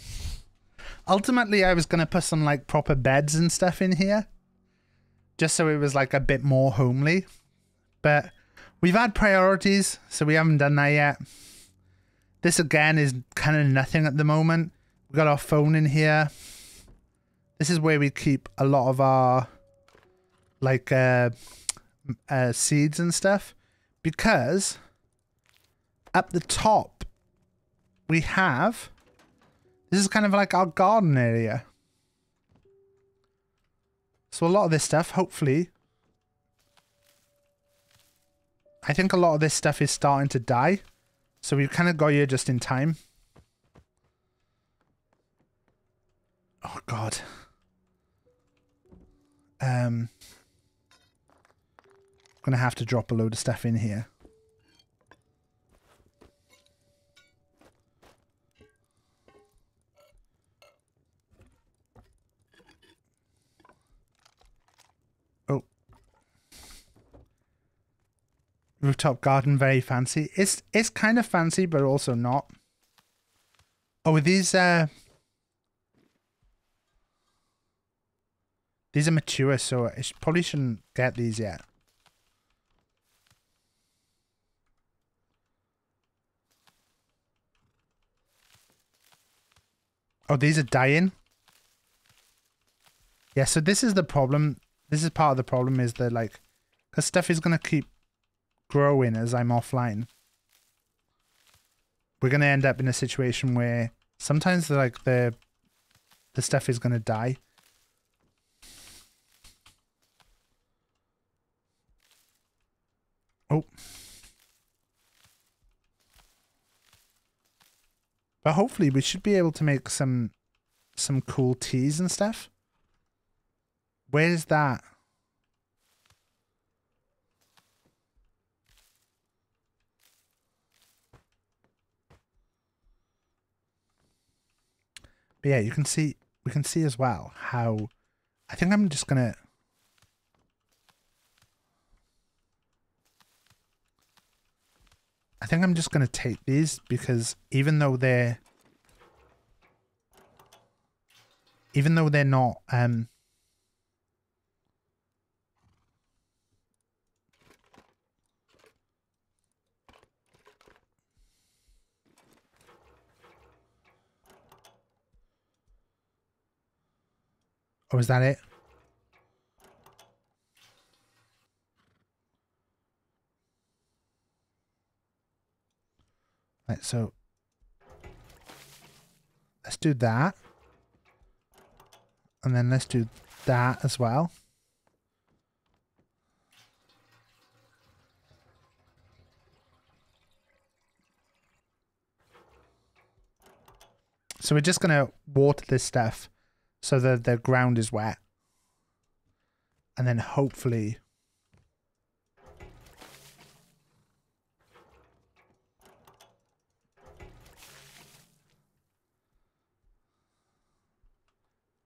Ultimately, I was going to put some like proper beds and stuff in here. Just so it was like a bit more homely. But we've had priorities, so we haven't done that yet. This again is kind of nothing at the moment. We've got our phone in here. This is where we keep a lot of our like uh, uh, seeds and stuff because up the top we have this is kind of like our garden area. So a lot of this stuff, hopefully, I think a lot of this stuff is starting to die. So we've kind of got here just in time. Oh god. Um gonna have to drop a load of stuff in here. Rooftop garden very fancy. It's it's kind of fancy but also not. Oh, these uh These are mature, so I probably shouldn't get these yet. Oh, these are dying. Yeah, so this is the problem. This is part of the problem is that like, because stuff is gonna keep growing as I'm offline. We're gonna end up in a situation where sometimes like the the stuff is gonna die. Oh. But hopefully we should be able to make some some cool teas and stuff. Where's that? But yeah, you can see we can see as well how I think I'm just gonna I think I'm just to take these because even though they're even though they're not um Oh, is that it? Right, so let's do that. And then let's do that as well. So we're just going to water this stuff so that the ground is wet. And then hopefully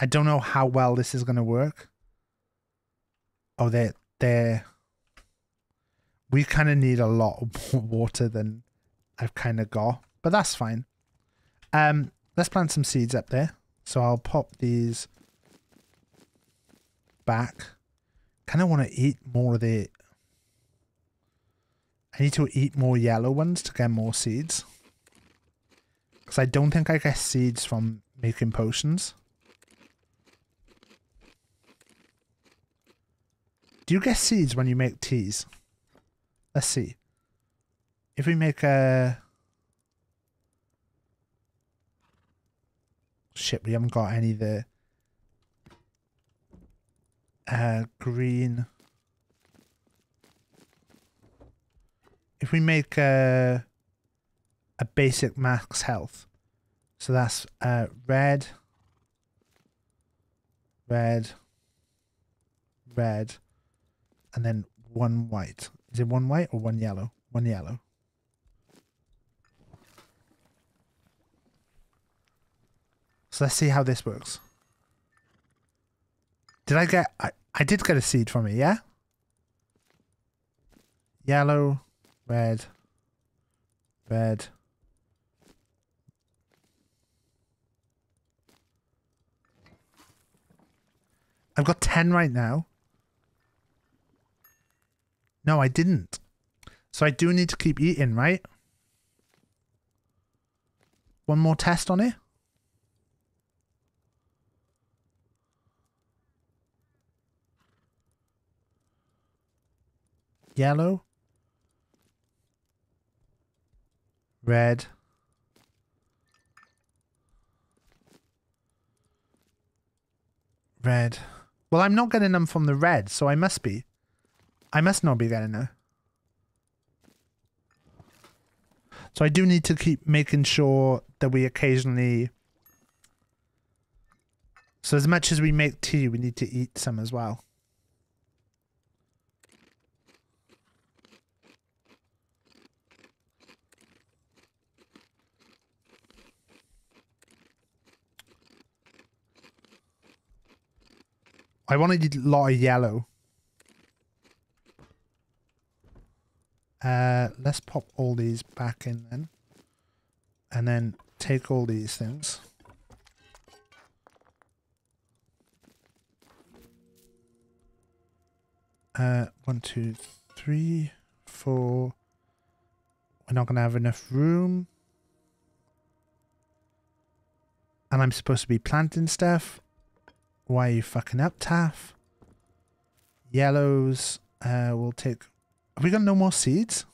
I don't know how well this is going to work. Oh, they they we kind of need a lot more water than I've kind of got, but that's fine. Um, let's plant some seeds up there. So I'll pop these back. Kind of want to eat more of the. I need to eat more yellow ones to get more seeds. Because I don't think I get seeds from making potions. Do you get seeds when you make teas? Let's see. If we make a... Shit, we haven't got any there. Uh, green. If we make a, a basic max health. So that's uh, red, red, red, and then one white. Is it one white or one yellow? One yellow. So let's see how this works. Did I get... I, I did get a seed from it, yeah? Yellow, red, red. I've got 10 right now. No, I didn't. So I do need to keep eating, right? One more test on it. Yellow. Red. Red. Well, I'm not getting them from the red, so I must be. I must not be getting them. So I do need to keep making sure that we occasionally So as much as we make tea, we need to eat some as well. I wanted a lot of yellow. Uh, let's pop all these back in then. And then take all these things. Uh, one, two, three, four. We're not going to have enough room. And I'm supposed to be planting stuff. Why are you fucking up, Taff? Yellows. Uh, we'll take... Have we got no more seeds?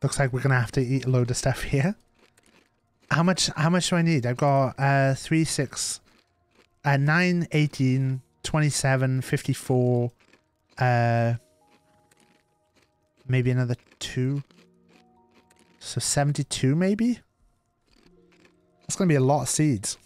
Looks like we're going to have to eat a load of stuff here. How much How much do I need? I've got uh, 3, 6, uh, 9, 18, 27, 54, uh, maybe another 2. So 72 maybe? That's going to be a lot of seeds.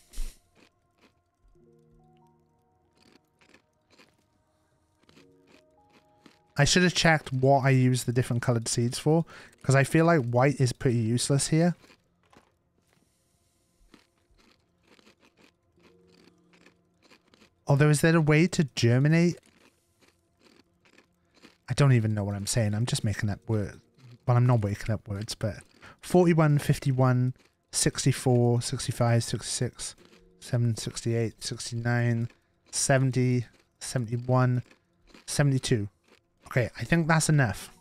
I should have checked what I use the different colored seeds for, because I feel like white is pretty useless here. Although, is there a way to germinate? I don't even know what I'm saying. I'm just making up words. Well, I'm not making up words, but 41, 51, 64, 65, 66, 7, 68, 69, 70, 71, 72. Okay, I think that's enough.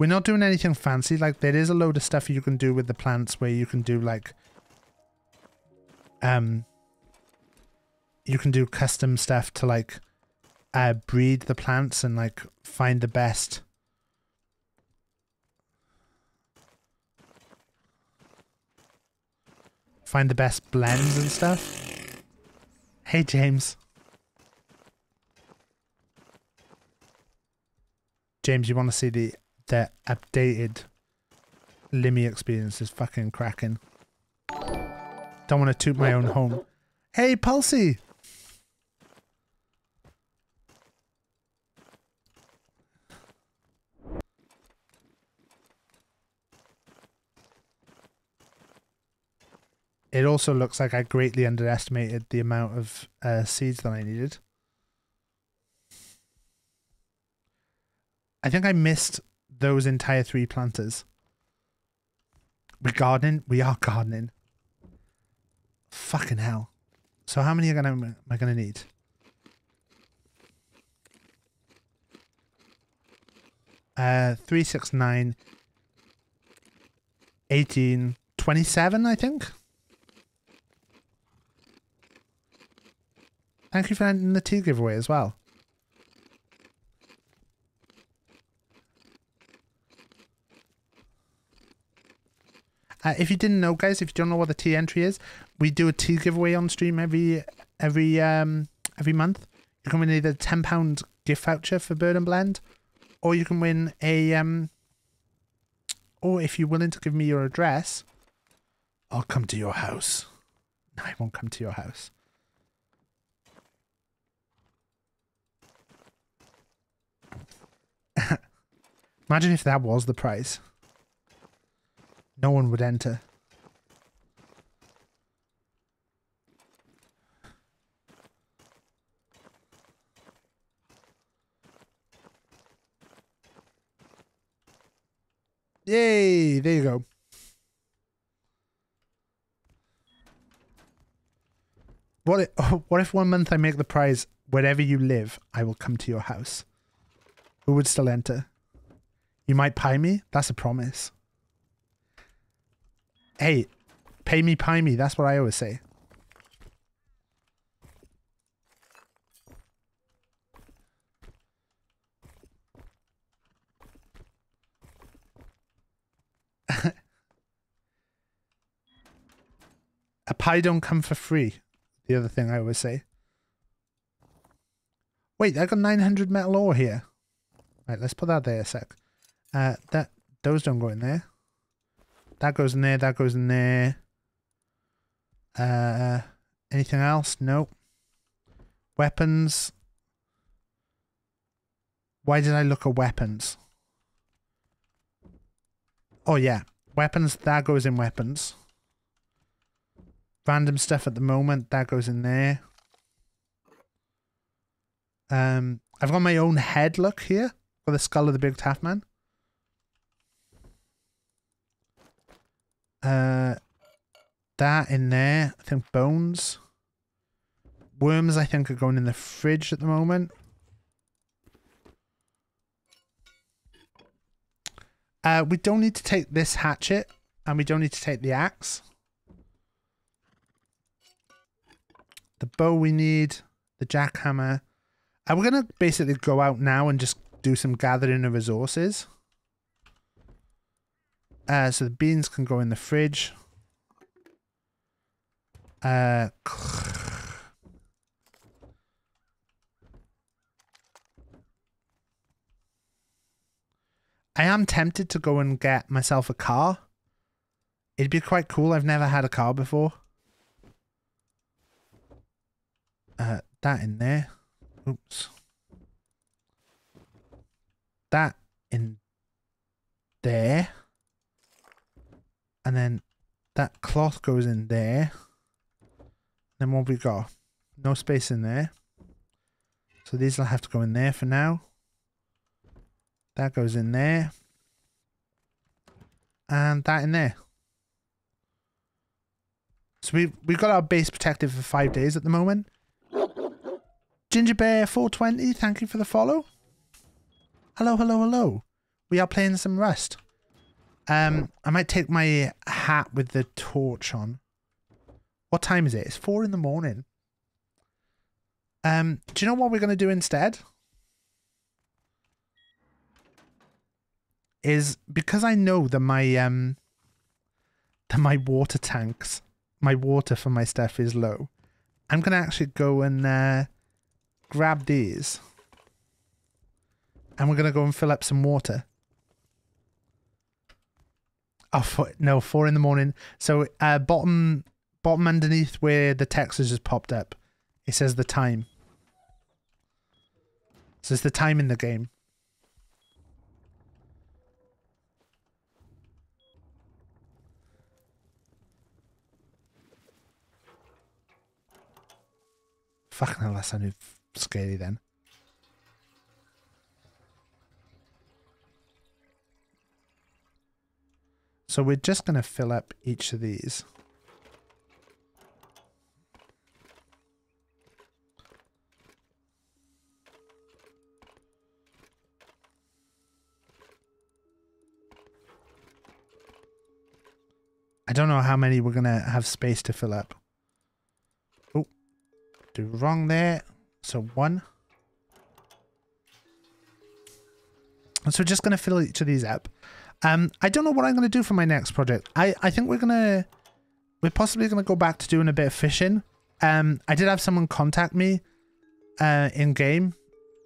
We're not doing anything fancy. Like, there is a load of stuff you can do with the plants where you can do, like... Um... You can do custom stuff to, like, uh, breed the plants and, like, find the best... Find the best blends and stuff. Hey, James. James, you want to see the the updated Limmy experience is fucking cracking. Don't want to toot my own home. Hey, Pulsey! It also looks like I greatly underestimated the amount of uh, seeds that I needed. I think I missed those entire three planters. We're gardening? We are gardening. Fucking hell. So how many are gonna am I gonna need? Uh three, six, nine, 18, 27, I think. Thank you for ending the tea giveaway as well. Uh, if you didn't know, guys, if you don't know what the tea entry is, we do a tea giveaway on stream every every um every month. You can win either a ten pound gift voucher for Bird and Blend, or you can win a um. Or if you're willing to give me your address, I'll come to your house. No, I won't come to your house. Imagine if that was the price. No one would enter. Yay! There you go. What if, what if one month I make the prize, wherever you live, I will come to your house? Who would still enter? You might pay me? That's a promise. Hey, pay me, pay me. That's what I always say. A pie don't come for free. The other thing I always say. Wait, I got 900 metal ore here. Right, let's put that there a sec. Uh, that Those don't go in there. That goes in there. That goes in there. Uh, anything else? Nope. Weapons. Why did I look at weapons? Oh yeah, weapons. That goes in weapons. Random stuff at the moment that goes in there. Um, I've got my own head look here for the skull of the big tough Uh, that in there. I think bones. Worms, I think, are going in the fridge at the moment. Uh, we don't need to take this hatchet, and we don't need to take the axe. The bow we need, the jackhammer. And we're going to basically go out now and just do some gathering of resources. Uh, so the beans can go in the fridge. Uh, I am tempted to go and get myself a car. It'd be quite cool. I've never had a car before. Uh, that in there. Oops. That in there. And then that cloth goes in there. Then what we got? No space in there. So these will have to go in there for now. That goes in there. And that in there. So we we've got our base protected for five days at the moment. Ginger Bear 420, thank you for the follow. Hello, hello, hello. We are playing some Rust. Um, I might take my hat with the torch on. What time is it? It's four in the morning. Um, do you know what we're going to do instead? Is because I know that my um that my water tanks, my water for my stuff is low. I'm gonna actually go and uh, grab these, and we're gonna go and fill up some water. Oh four, no, four in the morning. So uh, bottom bottom underneath where the text has just popped up, it says the time. So it's the time in the game. Fucking hell, that sounded scary then. So we're just going to fill up each of these. I don't know how many we're going to have space to fill up. Oh, do wrong there. So one. And so we're just going to fill each of these up. Um, I don't know what I'm going to do for my next project. I, I think we're going to, we're possibly going to go back to doing a bit of fishing. Um, I did have someone contact me uh, in game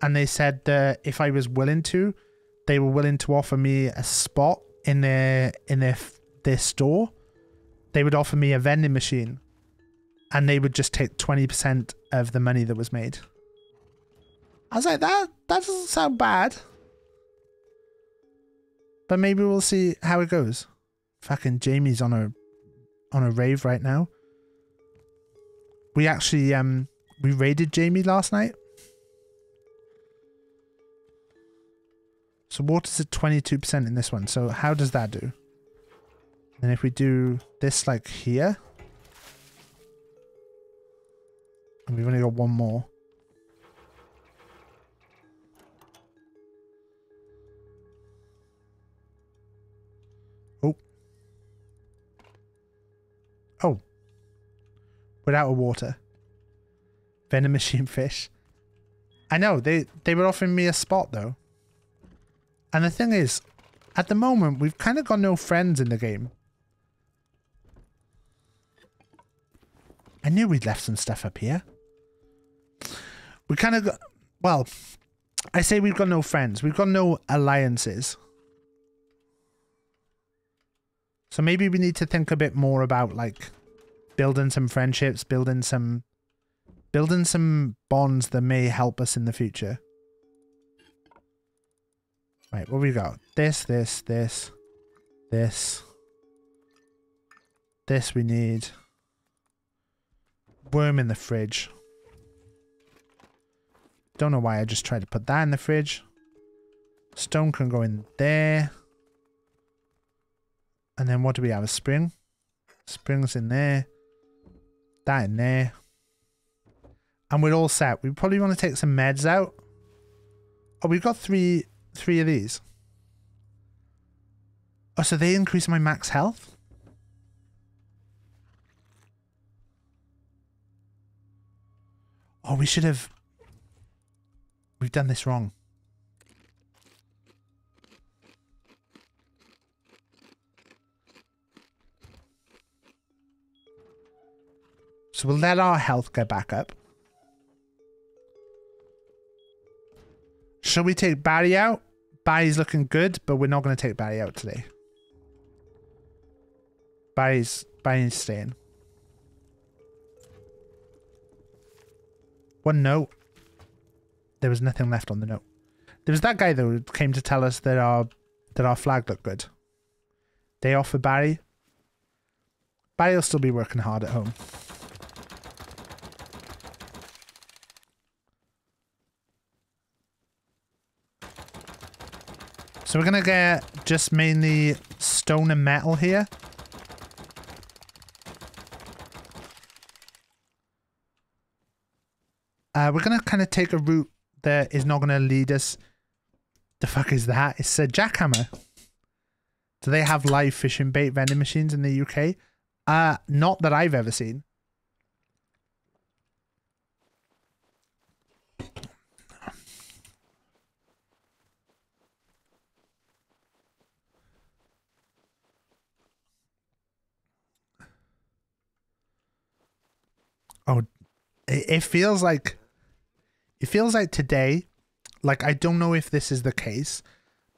and they said that if I was willing to, they were willing to offer me a spot in their, in their, their store. They would offer me a vending machine and they would just take 20% of the money that was made. I was like, that, that doesn't sound bad. But maybe we'll see how it goes. Fucking Jamie's on a on a rave right now. We actually um we raided Jamie last night. So water's at 22% in this one. So how does that do? And if we do this like here. And we've only got one more. Oh. Without a water. Venom machine fish. I know, they, they were offering me a spot though. And the thing is, at the moment, we've kind of got no friends in the game. I knew we'd left some stuff up here. We kind of got, well, I say we've got no friends. We've got no alliances. So maybe we need to think a bit more about like building some friendships, building some building some bonds that may help us in the future. Right, what we got? This, this, this, this. This we need. Worm in the fridge. Don't know why I just tried to put that in the fridge. Stone can go in there. And then what do we have? A spring? Spring's in there. That in there. And we're all set. We probably want to take some meds out. Oh, we've got three three of these. Oh, so they increase my max health? Oh, we should have... We've done this wrong. So we'll let our health go back up. Shall we take Barry out? Barry's looking good, but we're not going to take Barry out today. Barry's, Barry's staying. One note. There was nothing left on the note. There was that guy though who came to tell us that our that our flag looked good. Day off for Barry. Barry will still be working hard at home. So we're gonna get just mainly stone and metal here. Uh, we're gonna kind of take a route that is not gonna lead us. The fuck is that? It's a jackhammer. Do they have live fishing bait vending machines in the UK? Uh, not that I've ever seen. Oh, it, it feels like it feels like today, like I don't know if this is the case,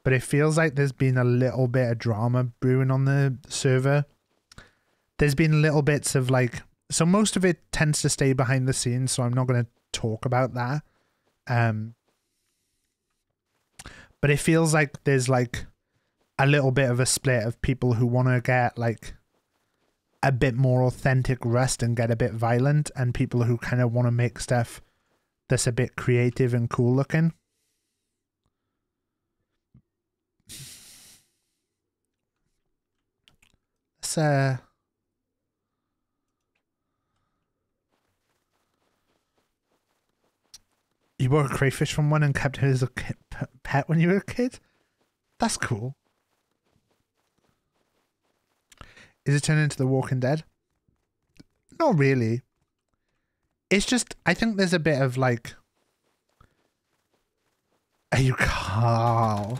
but it feels like there's been a little bit of drama brewing on the server. There's been little bits of like so most of it tends to stay behind the scenes, so I'm not going to talk about that. Um but it feels like there's like a little bit of a split of people who want to get like a bit more authentic rust and get a bit violent and people who kind of want to make stuff that's a bit creative and cool looking. Let's uh You bought a crayfish from one and kept it as a pet when you were a kid? That's cool. Is it turning into The Walking Dead? Not really. It's just I think there's a bit of like Are you Carl?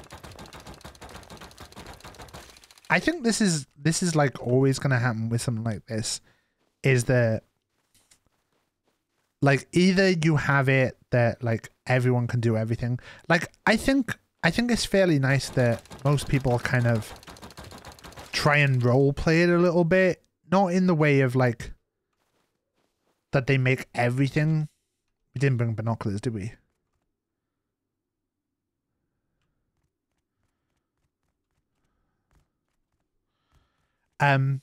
I think this is this is like always gonna happen with something like this. Is that like either you have it that like everyone can do everything. Like I think I think it's fairly nice that most people kind of try and role play it a little bit. Not in the way of like that they make everything. We didn't bring binoculars, did we? Um,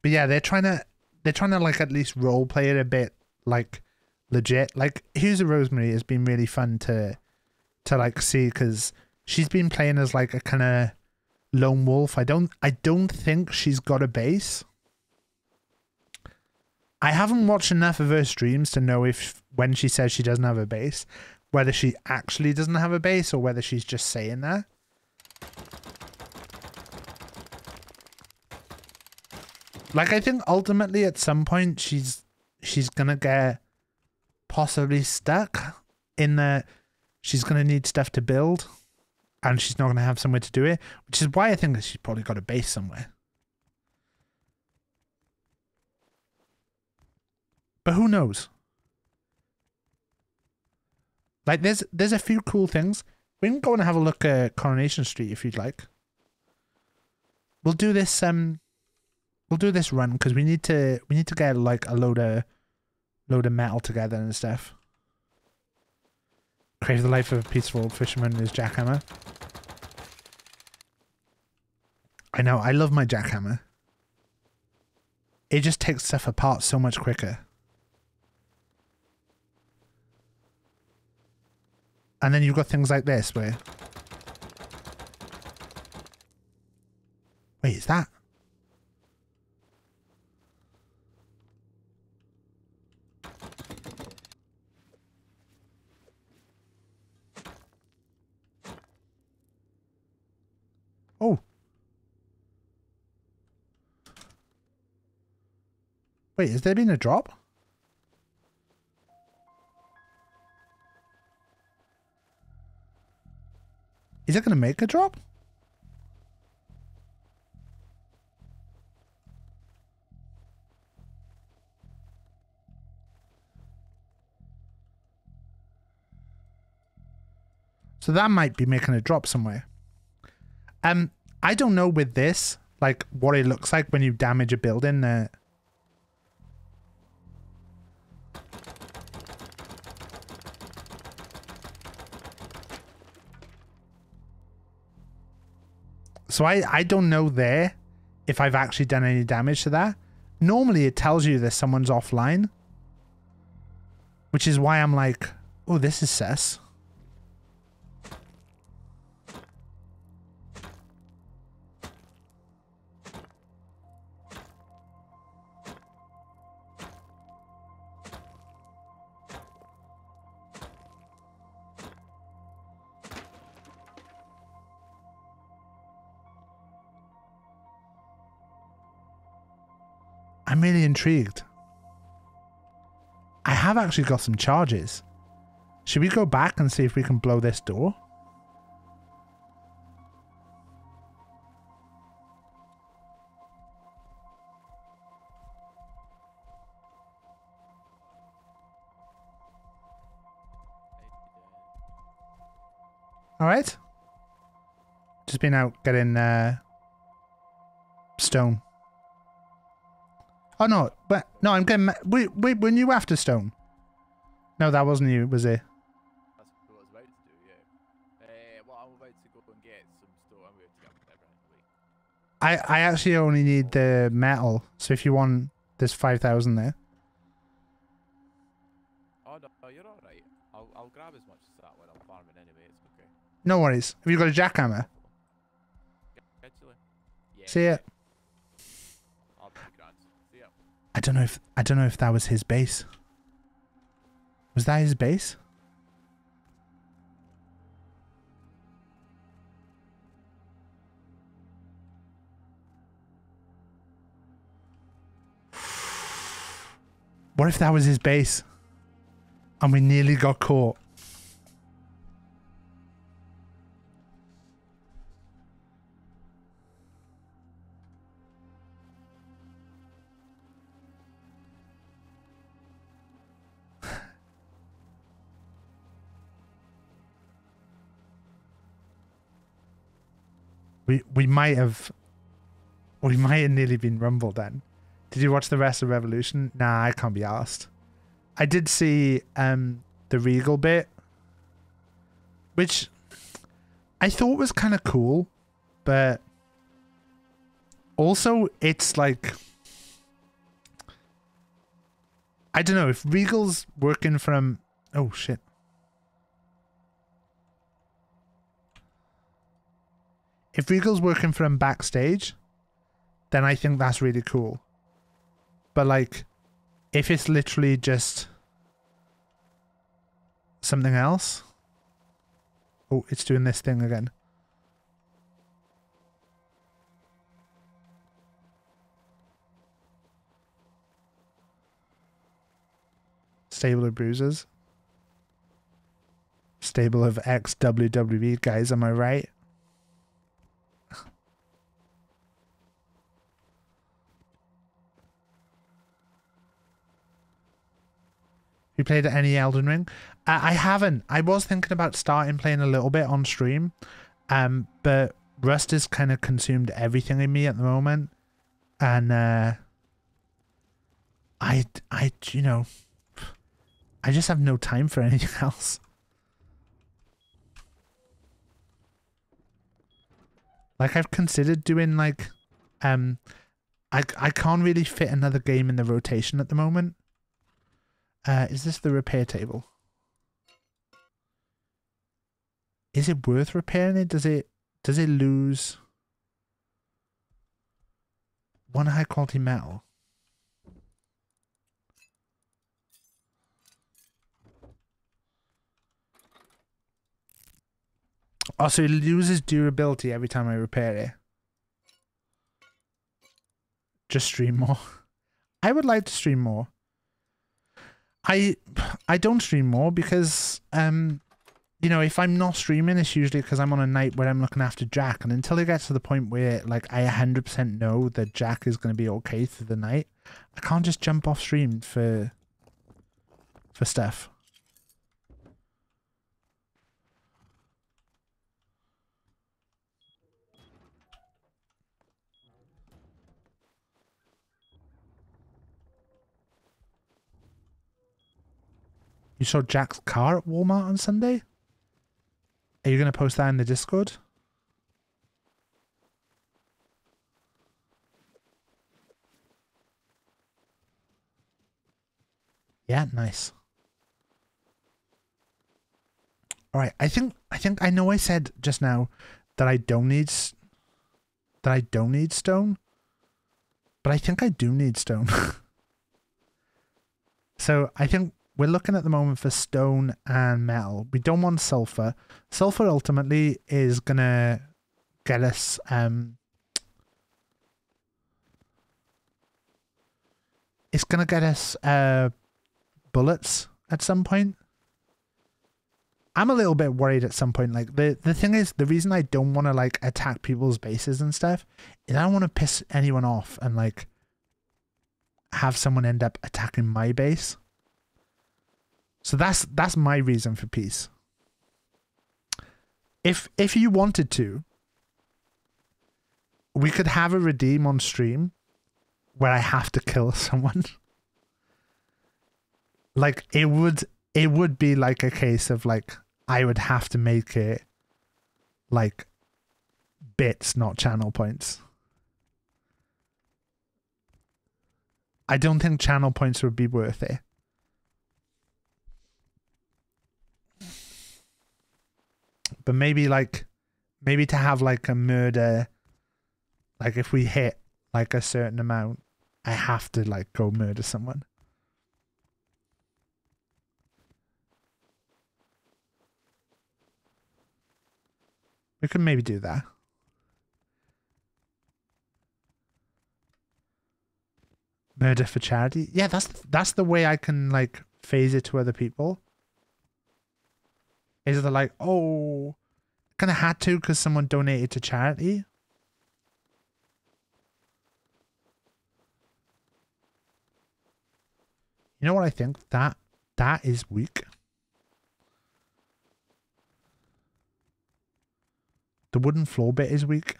but yeah, they're trying to they're trying to like at least role play it a bit like legit. Like Here's a Rosemary has been really fun to to like see because she's been playing as like a kind of lone wolf. I don't I don't think she's got a base. I haven't watched enough of her streams to know if when she says she doesn't have a base, whether she actually doesn't have a base or whether she's just saying that. Like I think ultimately at some point she's she's gonna get possibly stuck in the she's gonna need stuff to build and she's not gonna have somewhere to do it, which is why I think that she's probably got a base somewhere. But who knows? Like there's there's a few cool things. We can go and have a look at Coronation Street if you'd like. We'll do this um we'll do this run because we need to we need to get like a load of load of metal together and stuff. Crave the life of a peaceful fisherman is jackhammer. I know, I love my jackhammer. It just takes stuff apart so much quicker. And then you've got things like this where... Wait, is that... Oh. Wait, has there been a drop? Is it going to make a drop? So that might be making a drop somewhere. Um, I don't know with this, like what it looks like when you damage a building. Uh, So I, I don't know there if I've actually done any damage to that. Normally it tells you that someone's offline. Which is why I'm like, oh, this is sus. Intrigued. I have actually got some charges. Should we go back and see if we can blow this door? All right. Just been out getting uh, stone. Oh no, but no, I'm getting. Wait, wait, when you after stone? No, that wasn't you, was it? That's what I was about to do, yeah. Uh, well, I'm about to go and get some stuff. I'm going to get everything. I I actually only need the metal. So if you want, there's five thousand there. Oh, no, you're alright. I'll, I'll grab as much as that when I'm farming anyway. It's okay. No worries. Have you got a jackhammer? Actually. Yeah. See ya. I'll be grand. See ya. I don't know if I don't know if that was his base. Was that his base? What if that was his base? And we nearly got caught. We we might have we might have nearly been rumbled then. Did you watch the rest of Revolution? Nah, I can't be asked. I did see um the Regal bit, which I thought was kind of cool, but also it's like I don't know if Regal's working from oh shit. If Regal's working from backstage, then I think that's really cool. But like if it's literally just something else. Oh, it's doing this thing again. Stable of bruises. Stable of ex WWE guys, am I right? You played any Elden Ring? I haven't. I was thinking about starting playing a little bit on stream, um, but Rust has kind of consumed everything in me at the moment, and uh, I, I, you know, I just have no time for anything else. Like I've considered doing like, um, I I can't really fit another game in the rotation at the moment. Uh, is this the repair table? Is it worth repairing it? Does it does it lose one high quality metal? Also, it loses durability every time I repair it. Just stream more. I would like to stream more. I I don't stream more because um you know if I'm not streaming it's usually because I'm on a night where I'm looking after Jack and until it gets to the point where like I 100% know that Jack is going to be okay through the night I can't just jump off stream for for stuff. You saw Jack's car at Walmart on Sunday? Are you going to post that in the Discord? Yeah, nice. All right, I think I think I know I said just now that I don't need that I don't need stone, but I think I do need stone. so I think we're looking at the moment for stone and metal. We don't want sulfur. Sulfur ultimately is gonna get us um it's gonna get us uh bullets at some point. I'm a little bit worried at some point. Like the the thing is, the reason I don't want to like attack people's bases and stuff is I don't want to piss anyone off and like have someone end up attacking my base. So that's that's my reason for peace. If if you wanted to, we could have a redeem on stream where I have to kill someone. like it would it would be like a case of like I would have to make it like bits, not channel points. I don't think channel points would be worth it. But maybe like maybe to have like a murder like if we hit like a certain amount i have to like go murder someone. We could maybe do that. Murder for charity? Yeah that's that's the way i can like phase it to other people is it like, oh, kind of had to because someone donated to charity? You know what I think? That that is weak. The wooden floor bit is weak.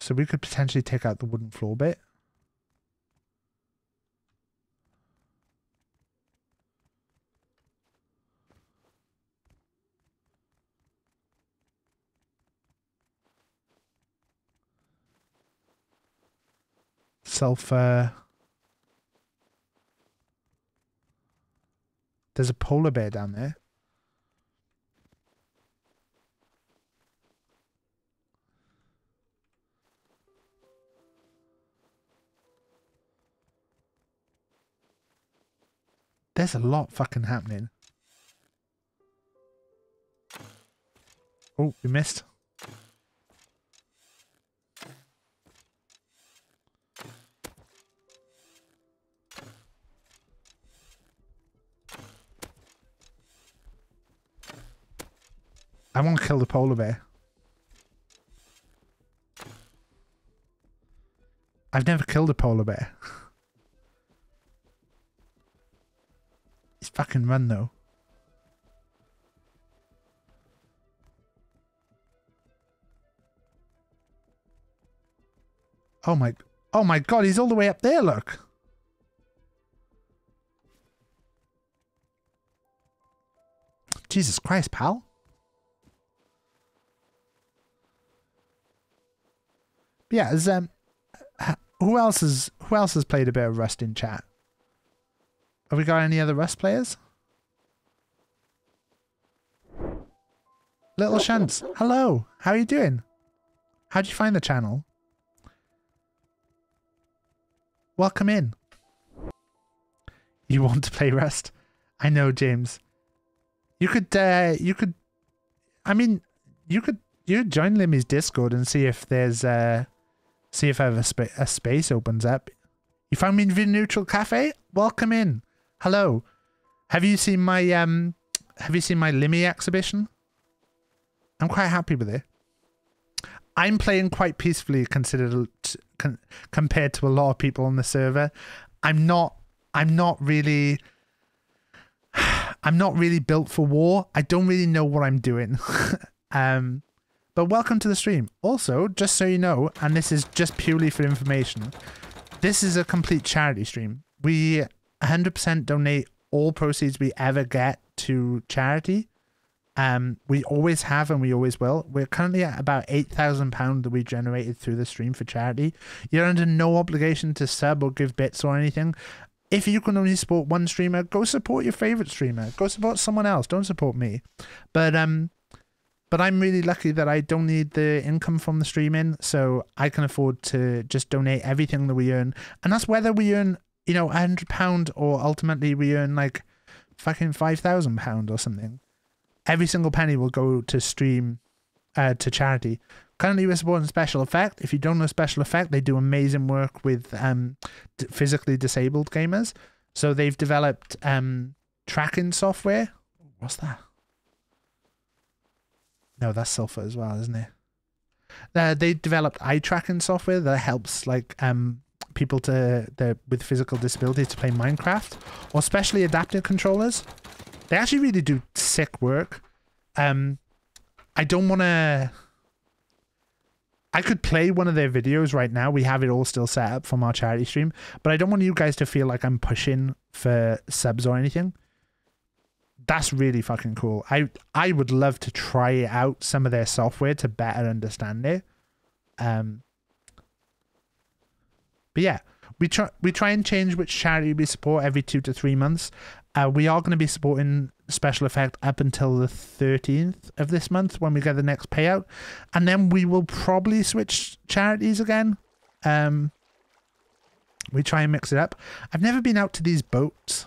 So we could potentially take out the wooden floor bit. Sulfur. Uh, there's a polar bear down there. There's a lot fucking happening. Oh, we missed. I want to kill the polar bear. I've never killed a polar bear. He's fucking run though. Oh my, oh my god, he's all the way up there, look. Jesus Christ, pal. Yeah, is, um, who else has who else has played a bit of Rust in chat? Have we got any other Rust players? Little Shunts, hello. How are you doing? How'd you find the channel? Welcome in. You want to play Rust? I know, James. You could, uh, you could, I mean, you could, you join Limmy's Discord and see if there's, uh, see if ever spa a space opens up. You found me in the Neutral Cafe? Welcome in. Hello. Have you seen my, um, have you seen my Limmy exhibition? I'm quite happy with it. I'm playing quite peacefully considered con compared to a lot of people on the server. I'm not I'm not really I'm not really built for war. I don't really know what I'm doing. um but welcome to the stream. Also, just so you know, and this is just purely for information, this is a complete charity stream. We 100% donate all proceeds we ever get to charity. Um, we always have and we always will. We're currently at about eight thousand pound that we generated through the stream for charity. You're under no obligation to sub or give bits or anything. If you can only support one streamer, go support your favorite streamer. Go support someone else. Don't support me. But um, but I'm really lucky that I don't need the income from the streaming, so I can afford to just donate everything that we earn, and that's whether we earn you know a hundred pound or ultimately we earn like fucking five thousand pound or something every single penny will go to stream uh, to charity. Currently, we're supporting Special Effect. If you don't know Special Effect, they do amazing work with um, physically disabled gamers. So they've developed um, tracking software. What's that? No, that's sulfur as well, isn't it? Uh, they developed eye tracking software that helps like um people to the with physical disabilities to play Minecraft or specially adapted controllers. They actually really do sick work. Um, I don't want to. I could play one of their videos right now. We have it all still set up from our charity stream, but I don't want you guys to feel like I'm pushing for subs or anything. That's really fucking cool. I I would love to try out some of their software to better understand it. Um, but yeah, we try we try and change which charity we support every two to three months. Uh, we are going to be supporting Special Effect up until the 13th of this month when we get the next payout. And then we will probably switch charities again. Um, we try and mix it up. I've never been out to these boats.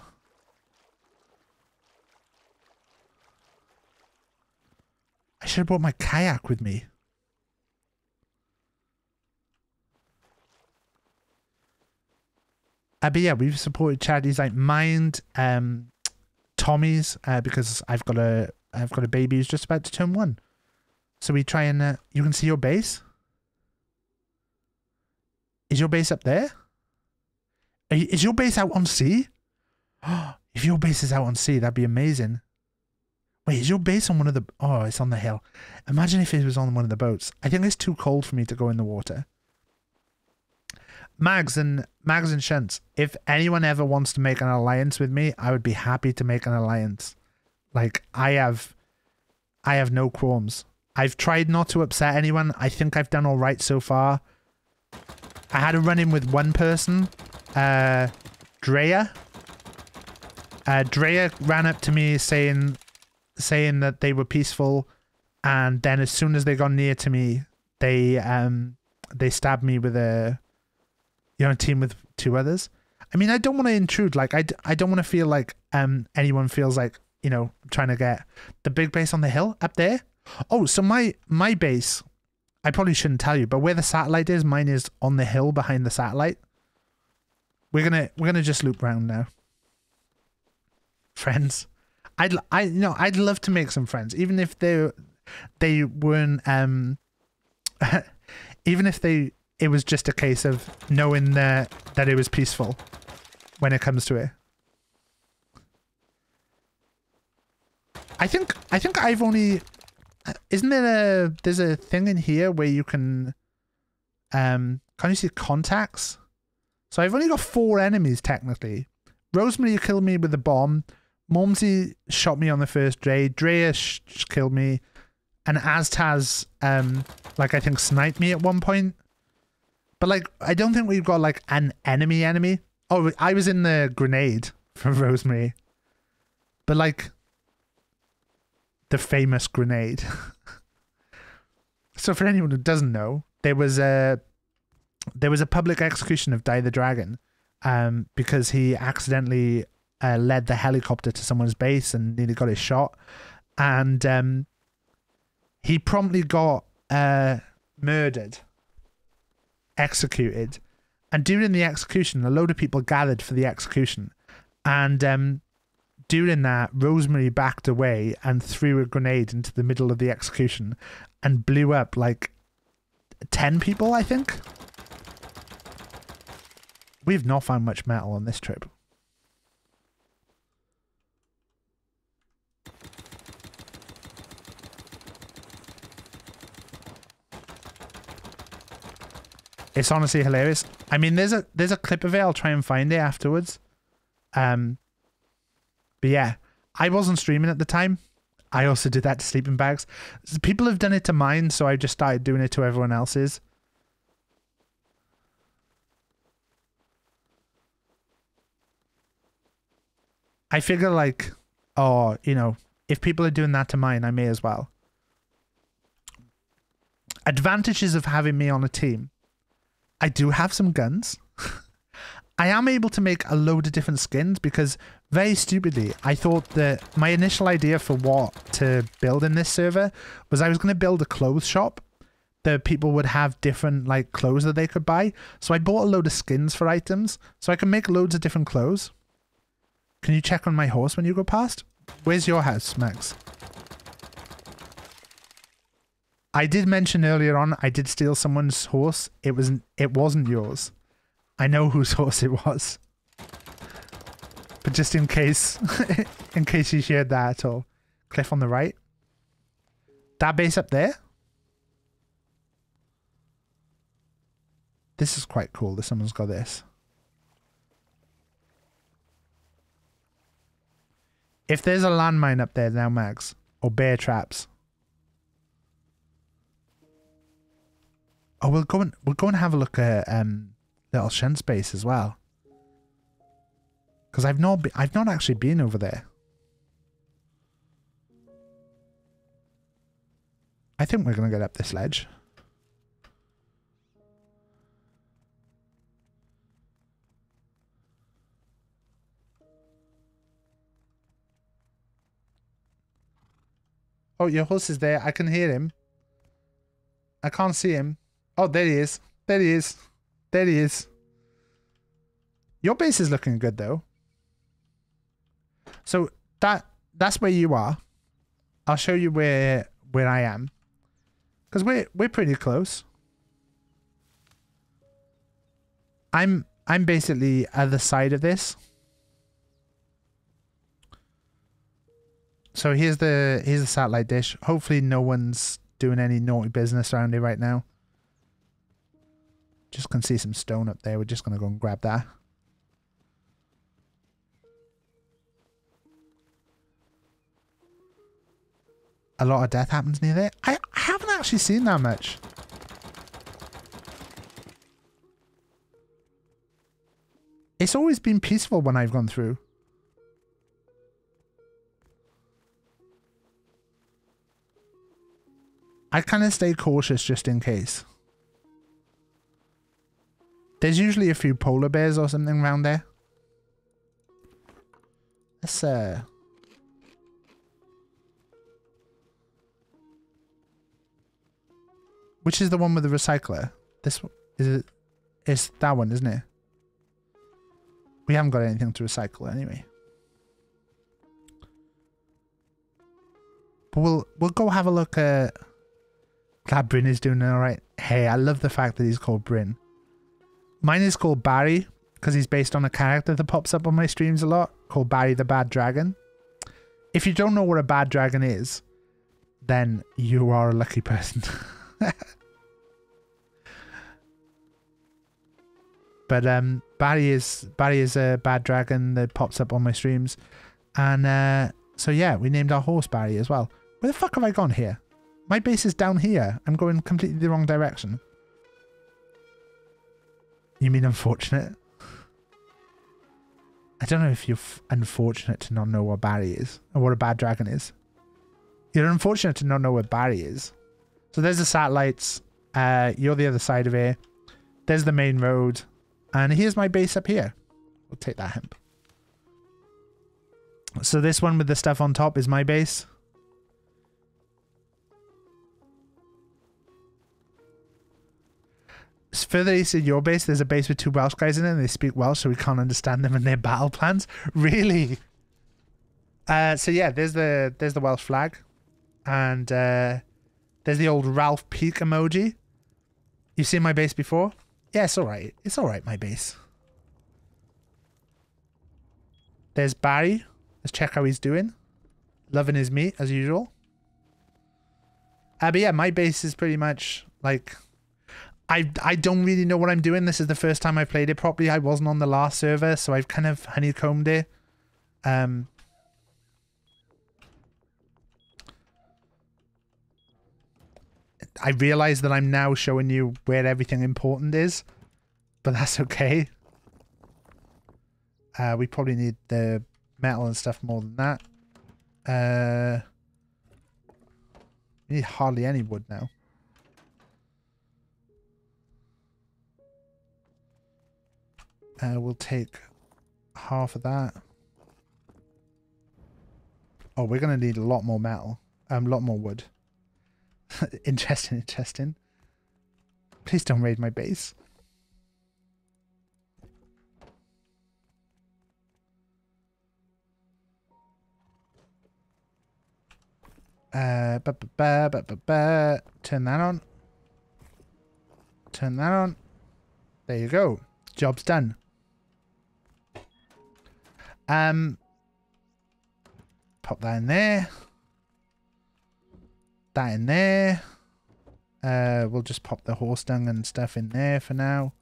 I should have brought my kayak with me. Uh, but yeah, we've supported charities like Mind, um, Tommy's, uh, because I've got a I've got a baby who's just about to turn one. So we try and uh, you can see your base. Is your base up there? Is your base out on sea? if your base is out on sea, that'd be amazing. Wait, is your base on one of the? Oh, it's on the hill. Imagine if it was on one of the boats. I think it's too cold for me to go in the water. Mags and Mags and Shunts, if anyone ever wants to make an alliance with me, I would be happy to make an alliance. Like I have I have no qualms. I've tried not to upset anyone. I think I've done all right so far. I had a run in with one person, uh Drea. Uh Drea ran up to me saying saying that they were peaceful and then as soon as they got near to me, they um they stabbed me with a you're on a team with two others. I mean, I don't want to intrude. Like, I, I don't want to feel like um anyone feels like you know trying to get the big base on the hill up there. Oh, so my my base, I probably shouldn't tell you, but where the satellite is, mine is on the hill behind the satellite. We're gonna we're gonna just loop round now. Friends, I'd I you know I'd love to make some friends, even if they they weren't um even if they it was just a case of knowing that that it was peaceful when it comes to it. I think I think I've only isn't there a there's a thing in here where you can um can you see contacts? So I've only got four enemies technically. Rosemary killed me with a bomb. Momsy shot me on the first day. Drea killed me, and Aztaz um like I think sniped me at one point. But like I don't think we've got like an enemy enemy. Oh, I was in the grenade from Rosemary. But like the famous grenade. so for anyone who doesn't know, there was a there was a public execution of Die the Dragon um, because he accidentally uh, led the helicopter to someone's base and nearly got his shot, and um, he promptly got uh, murdered, executed, and during the execution, a load of people gathered for the execution, and um, during that, Rosemary backed away and threw a grenade into the middle of the execution and blew up like 10 people, I think. We've not found much metal on this trip. It's honestly hilarious. I mean, there's a there's a clip of it. I'll try and find it afterwards. Um, but yeah, I wasn't streaming at the time. I also did that to sleeping bags. People have done it to mine, so I just started doing it to everyone else's. I figure like, oh, you know, if people are doing that to mine, I may as well. Advantages of having me on a team. I do have some guns. I am able to make a load of different skins because very stupidly, I thought that my initial idea for what to build in this server was I was going to build a clothes shop that people would have different like clothes that they could buy. So I bought a load of skins for items so I can make loads of different clothes. Can you check on my horse when you go past? Where's your house, Max? I did mention earlier on I did steal someone's horse. It wasn't it wasn't yours. I know whose horse it was. But just in case, in case you shared that at all. Cliff on the right. That base up there? This is quite cool that someone's got this. If there's a landmine up there now, Max, or bear traps. Oh, we'll go and we'll go and have a look at um little Shen space as well. Because I've not be I've not actually been over there. I think we're gonna get up this ledge. Oh, your horse is there. I can hear him. I can't see him. Oh, there he is. There he is. There he is. Your base is looking good though. So that that's where you are. I'll show you where where I am. Cause we're we're pretty close. I'm I'm basically other side of this. So here's the here's the satellite dish. Hopefully no one's doing any naughty business around here right now. Just can see some stone up there. We're just going to go and grab that. A lot of death happens near there. I, haven't actually seen that much. It's always been peaceful when I've gone through. I kind of stay cautious just in case. There's usually a few polar bears or something around there. Let's uh Which is the one with the recycler? This one is it it's that one, isn't it? We haven't got anything to recycle anyway. But we'll we'll go have a look at Glad Bryn is doing alright. Hey, I love the fact that he's called Bryn. Mine is called Barry because he's based on a character that pops up on my streams a lot called Barry the Bad Dragon. if you don't know what a bad dragon is, then you are a lucky person. but um, Barry is Barry is a bad dragon that pops up on my streams, and uh, so yeah, we named our horse Barry as well. Where the fuck have I gone here? My base is down here. I'm going completely the wrong direction. You mean unfortunate? I don't know if you're unfortunate to not know what Barry is or what a bad dragon is. You're unfortunate to not know what Barry is. So there's the satellites. Uh, you're the other side of here. There's the main road. And here's my base up here. We'll take that hemp. So this one with the stuff on top is my base. Further east in your base, there's a base with two Welsh guys in it, and they speak Welsh, so we can't understand them and their battle plans. Really? Uh, so yeah, there's the there's the Welsh flag, and uh, there's the old Ralph Peak emoji. You've seen my base before? Yeah, it's all right. It's all right, my base. There's Barry. Let's check how he's doing. Loving his meat as usual. Uh, but yeah, my base is pretty much like I I don't really know what I'm doing. This is the first time I've played it properly. I wasn't on the last server, so I've kind of honeycombed it. Um, I realize that I'm now showing you where everything important is, but that's okay. Uh, we probably need the metal and stuff more than that. Uh, we need hardly any wood now. Uh, we'll take half of that. Oh, we're going to need a lot more metal. Um, a lot more wood. interesting, interesting. Please don't raid my base. Uh, ba -ba -ba -ba -ba -ba. Turn that on. Turn that on. There you go. Job's done. Um, pop that in there. That in there. Uh, we'll just pop the horse dung and stuff in there for now.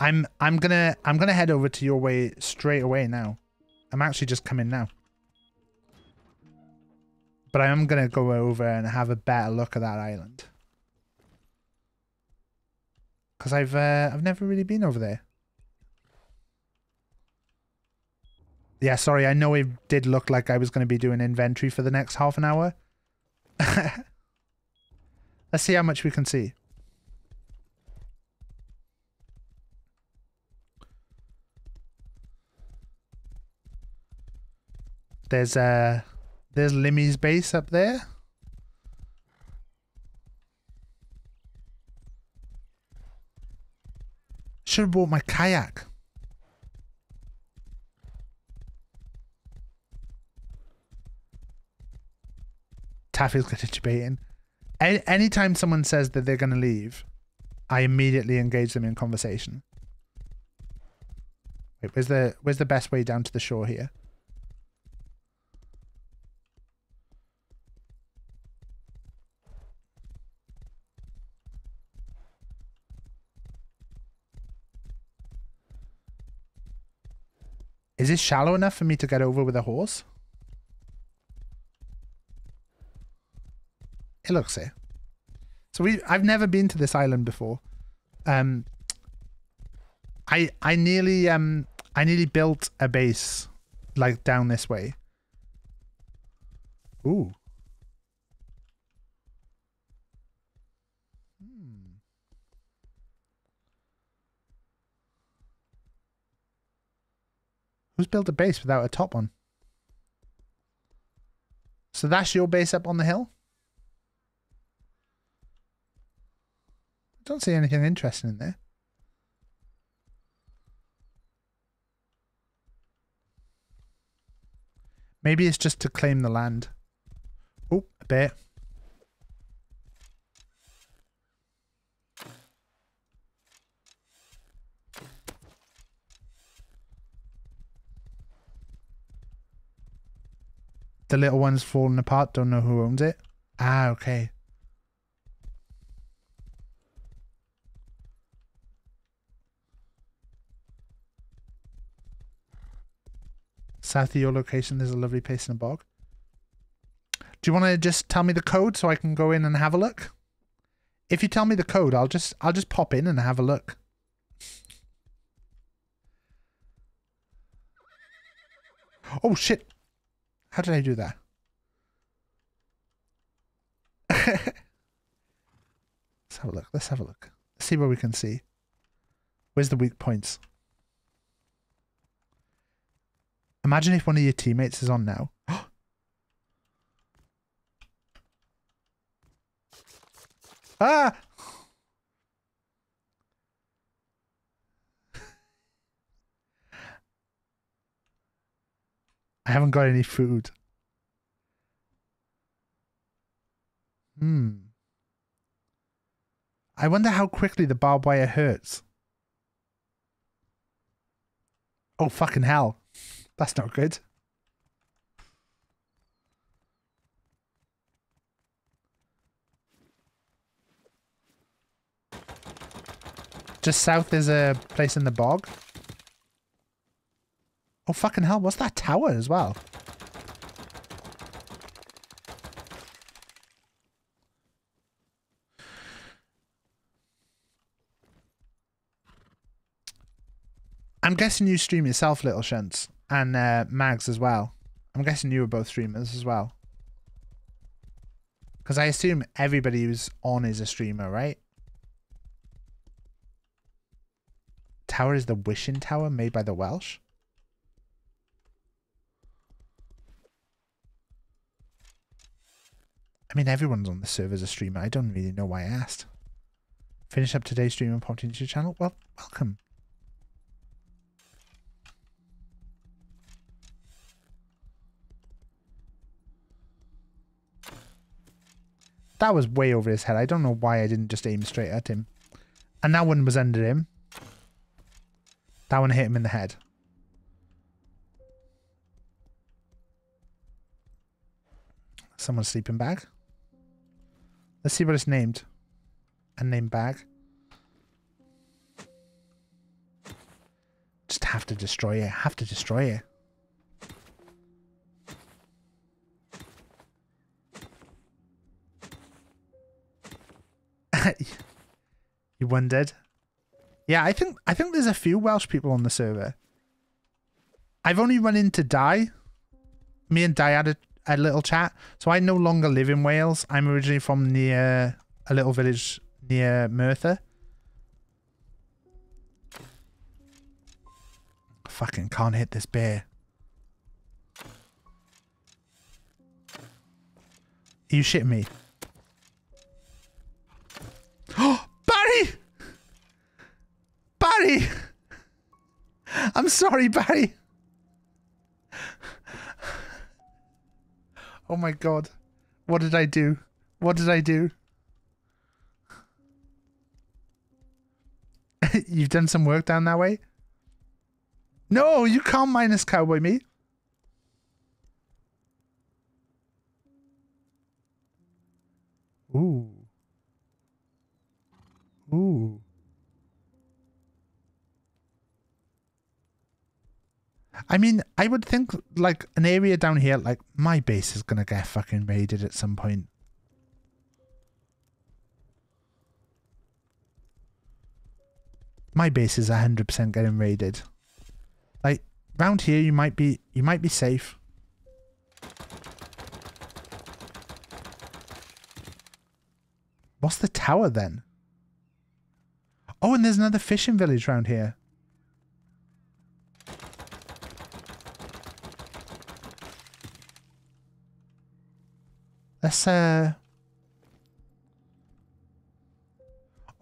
I'm I'm gonna I'm gonna head over to your way straight away now. I'm actually just coming now. But I am gonna go over and have a better look at that island because I've uh, I've never really been over there. Yeah, sorry, I know it did look like I was going to be doing inventory for the next half an hour. Let's see how much we can see. There's uh there's Limmy's base up there. Should have brought my kayak. Taffy's debating. Any, anytime someone says that they're going to leave, I immediately engage them in conversation. Wait, where's the where's the best way down to the shore here? Is this shallow enough for me to get over with a horse? It looks it. So we I've never been to this island before. Um I I nearly um I nearly built a base like down this way. Ooh. Who's built a base without a top one? So that's your base up on the hill? I don't see anything interesting in there. Maybe it's just to claim the land. Oh, a bear. The little one's falling apart. Don't know who owns it. Ah, okay. South of your location, there's a lovely place in a bog. Do you want to just tell me the code so I can go in and have a look? If you tell me the code, I'll just I'll just pop in and have a look. Oh shit. How did I do that? Let's have a look. Let's have a look. Let's see what we can see. Where's the weak points? Imagine if one of your teammates is on now. ah! I haven't got any food. Hmm. I wonder how quickly the barbed wire hurts. Oh, fucking hell. That's not good. Just south is a place in the bog. Oh, fucking hell. What's that tower as well? I'm guessing you stream yourself, Little Shunts, and uh, Mags as well. I'm guessing you were both streamers as well. Because I assume everybody who's on is a streamer, right? Tower is the Wishing Tower made by the Welsh. I mean, everyone's on the server as a streamer. I don't really know why I asked. Finish up today's stream and popped into your channel? Well, welcome. That was way over his head. I don't know why I didn't just aim straight at him. And that one was under him. That one hit him in the head. Someone's sleeping bag. Let's see what it's named. And name bag. Just have to destroy it. Have to destroy it. you wondered? Yeah, I think I think there's a few Welsh people on the server. I've only run into Dai. Me and Dai had a a little chat. So I no longer live in Wales. I'm originally from near a little village near Merthyr. Fucking can't hit this bear. Are you shitting me? Oh, Barry! Barry! I'm sorry, Barry. Oh my god. What did I do? What did I do? You've done some work down that way? No, you can't minus cowboy me. Ooh. Ooh. I mean, I would think like an area down here, like my base is gonna get fucking raided at some point. My base is hundred percent getting raided. Like round here, you might be you might be safe. What's the tower then? Oh, and there's another fishing village around here. Let's uh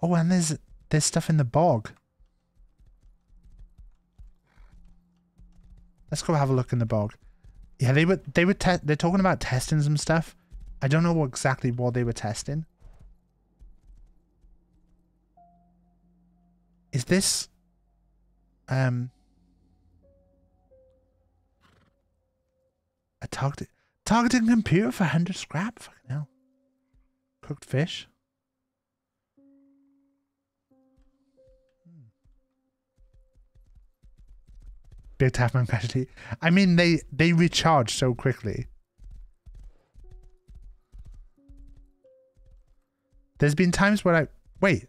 Oh, and there's there's stuff in the bog. Let's go have a look in the bog. Yeah, they were they were they're talking about testing some stuff. I don't know what exactly what they were testing. Is this um a target Targeting computer for 100 scrap? Fucking hell. Cooked fish. Big Taffman casualty. I mean, they they recharge so quickly. There's been times where I wait.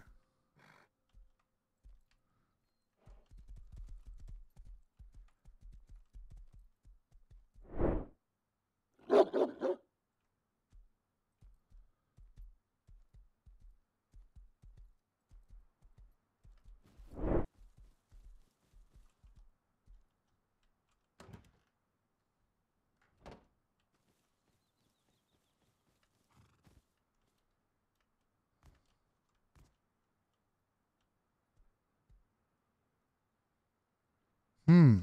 Hmm.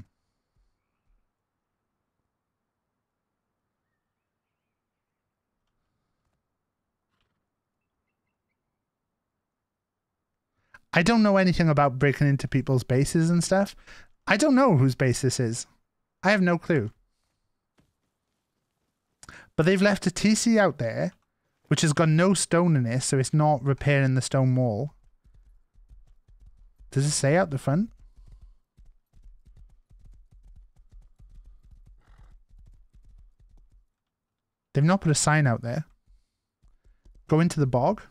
I don't know anything about breaking into people's bases and stuff. I don't know whose base this is. I have no clue. But they've left a TC out there, which has got no stone in it, so it's not repairing the stone wall. Does it say out the front? They've not put a sign out there. Go into the bog.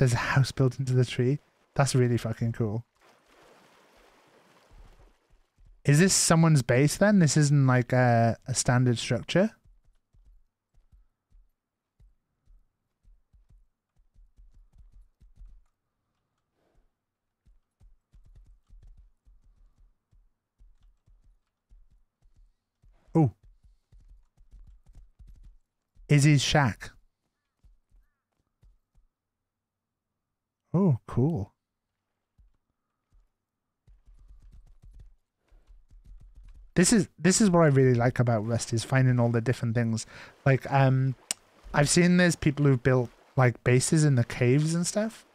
There's a house built into the tree. That's really fucking cool. Is this someone's base then? This isn't like a, a standard structure? Oh. Izzy's shack. Oh, cool. This is this is what I really like about Rust is finding all the different things. Like um I've seen there's people who've built like bases in the caves and stuff.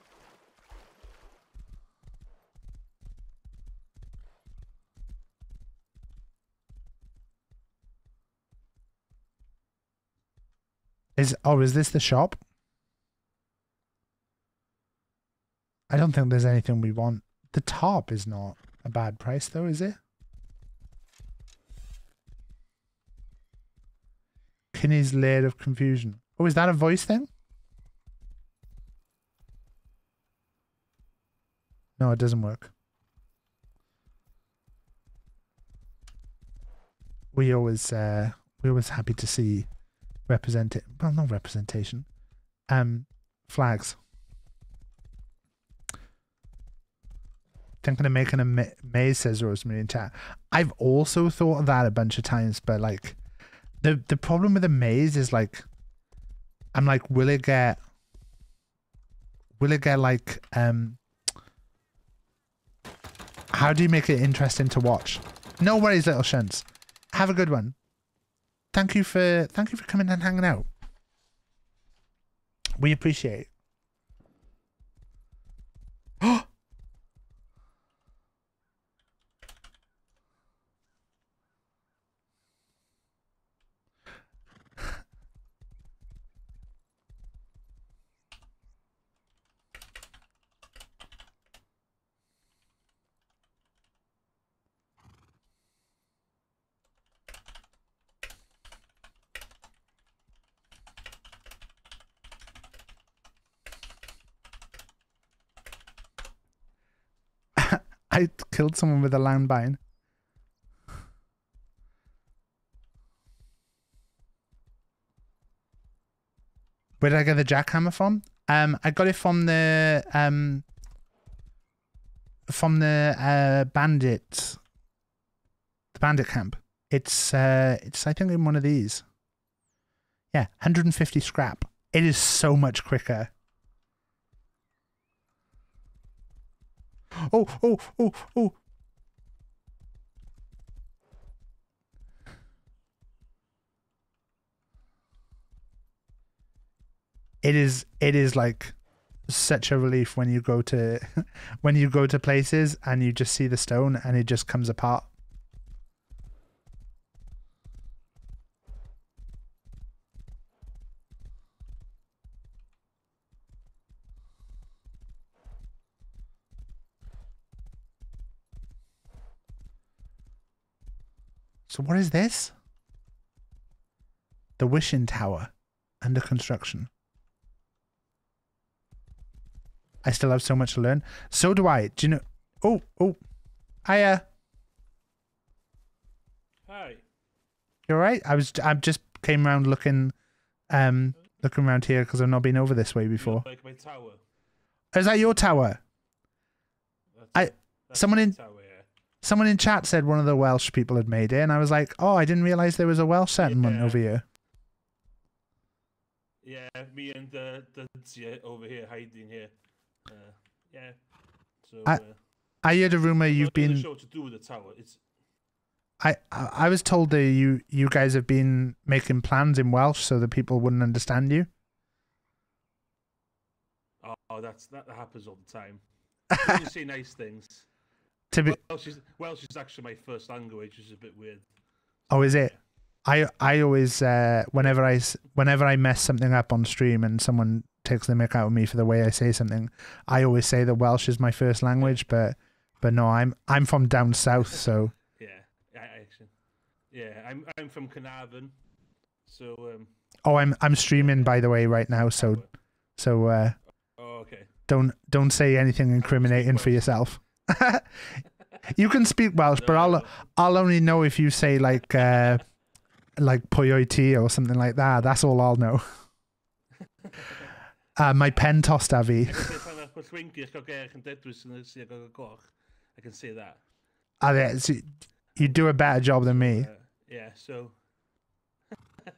Is oh is this the shop? I don't think there's anything we want. The top is not a bad price though, is it? Kinney's layer of confusion. Oh, is that a voice thing? No, it doesn't work. We always uh we always happy to see represent well not representation. Um flags. Thinking of making a ma- maze, says Rosemary in chat. I've also thought of that a bunch of times, but like the the problem with a maze is like I'm like, will it get will it get like um how do you make it interesting to watch? No worries, little shunts. Have a good one. Thank you for thank you for coming and hanging out. We appreciate I killed someone with a landmine. Where did I get the jackhammer from? Um, I got it from the um, from the uh, bandit, the bandit camp. It's uh, it's I think in one of these. Yeah, 150 scrap. It is so much quicker. Oh, oh, oh, oh. It is it is like such a relief when you go to when you go to places and you just see the stone and it just comes apart. So what is this? The Wishing Tower under construction. I still have so much to learn. So do I. Do you know? Oh, oh. Hiya. Hi. You alright? I was. I just came around looking, um, looking around here because I've not been over this way before. Like my tower. Is that your tower? I. Someone in. Tower, yeah. Someone in chat said one of the Welsh people had made it, and I was like, "Oh, I didn't realize there was a Welsh settlement over here." Yeah, me and the, the yeah, over here hiding here. Uh, yeah. So. I, uh, I heard a rumor you've been. the show to do with the tower. It's I I I was told that you you guys have been making plans in Welsh so that people wouldn't understand you. oh, that's that happens all the time. You say nice things. To be, Welsh is, Welsh is actually my first language, which is a bit weird. oh, is it? I I always uh, whenever I whenever I mess something up on stream and someone takes the mick out of me for the way I say something, I always say that Welsh is my first language, but but no, I'm I'm from down south, so. Yeah, I, actually, yeah, I'm I'm from Carnarvon, so um, oh, I'm I'm streaming by the way right now, so so uh, oh okay. don't don't say anything incriminating for yourself. you can speak Welsh, but I'll I'll only know if you say like uh, like poioiti or something like that. That's all I'll know. Uh, my pen tossed Avi. Pan ar chwingi gael gerch yn dedwys yn y sir gael goch. I can say that. Ah, yeah, so you do a better job than me. Uh, yeah, so.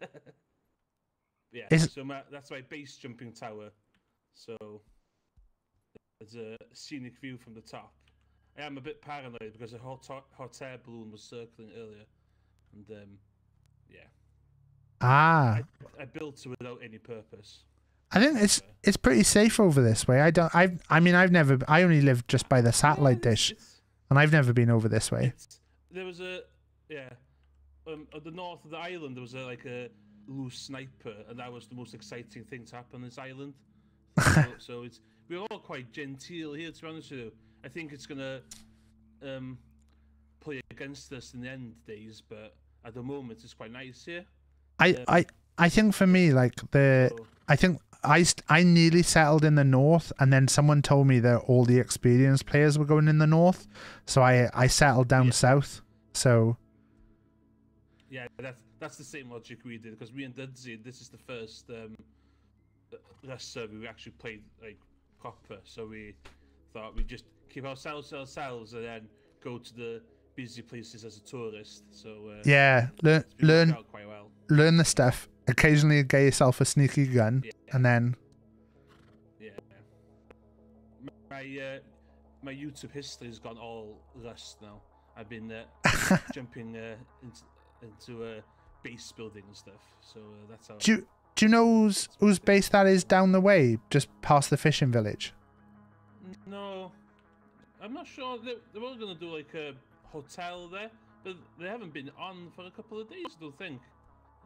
yeah, Is- so my, that's my base jumping tower. So there's a scenic view from the top. I am a bit paranoid because a hot, hot air balloon was circling earlier, and um, yeah, Ah, I built it without any purpose. I think it's it's pretty safe over this way. I don't. I I mean, I've never. I only live just by the satellite dish, and I've never been over this way. There was a yeah, um, at the north of the island there was a, like a loose sniper, and that was the most exciting thing to happen on this island. so, so it's we're all quite genteel here, to be honest with you. I think it's gonna um, play against us in the end days, but at the moment it's quite nice here. I, Um, I, I think for me, like the, I think I, I nearly settled in the north, and then someone told me that all the experienced players were going in the north, so I, I settled down south. So Yeah, that's that's the same logic we did because we and Dudsy, this is the first um, last survey we actually played like proper. So we thought we'd just keep ourselves to ourselves and then go to the busy places as a tourist. So uh, yeah, learn, it's been worked learn, quite well. learn the stuff. Occasionally, get yourself a sneaky gun, and then Yeah. My uh, my YouTube history's gone all rust now. I've been uh, jumping uh, into into uh, base building and stuff. So uh, that's how. do you, do you know whose whose base that is down the way, just past the fishing village? No, I'm not sure. They, they were going to do like a hotel there, but they haven't been on for a couple of days. I don't think.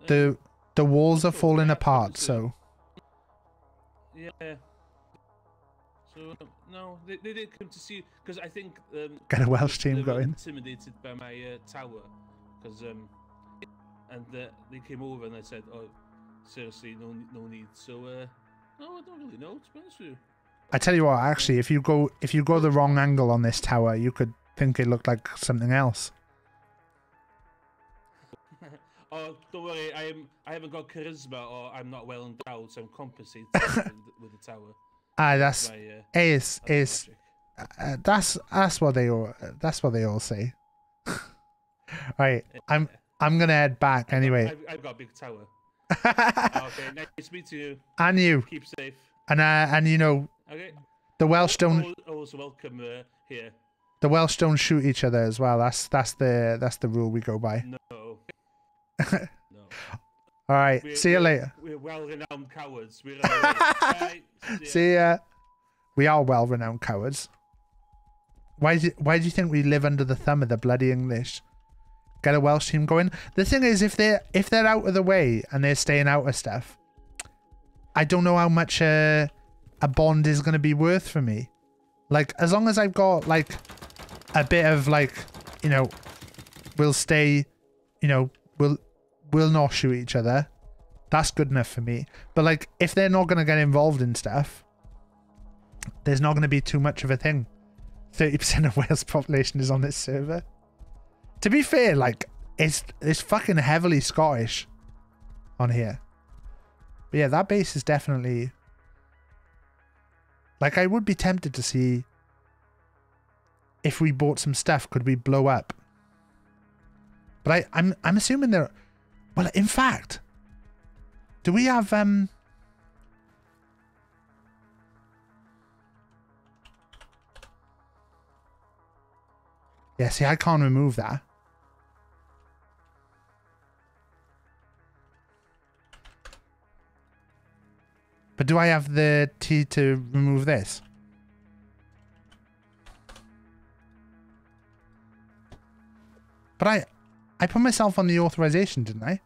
Uh, The the walls are falling apart, so yeah. So no, they, they didn't come to see because I think um, Get a Welsh team going. Intimidated by my uh, tower, because um, and uh, they came over and I said, "Oh, seriously, no no need." So uh, no, I don't really know. To be honest with you. I tell you what, actually, if you go if you go the wrong angle on this tower, you could think it looked like something else. Oh, don't worry. I am. I haven't got charisma, or I'm not well endowed, so I'm compensating with, the tower. Ah, that's my, uh, is is uh, that's that's what they all that's what they all say. right, I'm I'm gonna head back anyway. I've, I've got a big tower. okay, nice meeting you. And you. Keep safe. And uh, and you know, Okay. the Welsh don't Always, always welcome uh, here. The Welsh don't shoot each other as well. That's that's the that's the rule we go by. No. All right. We're- See you later. We're well-renowned cowards. We're Bye. See ya. We are well renowned cowards. Why do why do you think we live under the thumb of the bloody English? Get a Welsh team going. The thing is, if they're if they're out of the way and they're staying out of stuff, I don't know how much uh, a bond is going to be worth for me. Like as long as I've got like a bit of like, you know, we'll stay, you know, we'll we'll not shoot each other. That's good enough for me. But like, if they're not to get involved in stuff, there's not to be too much of a thing. 30% of Wales population is on this server. To be fair, like, it's, it's fucking heavily Scottish on here. But yeah, that base is definitely... Like, I would be tempted to see if we bought some stuff, could we blow up? But I, I'm, I'm assuming there... Well, in fact, do we have... um? Yeah, see, I can't remove that. But do I have the T to remove this? But I, I put myself on the authorization, didn't I?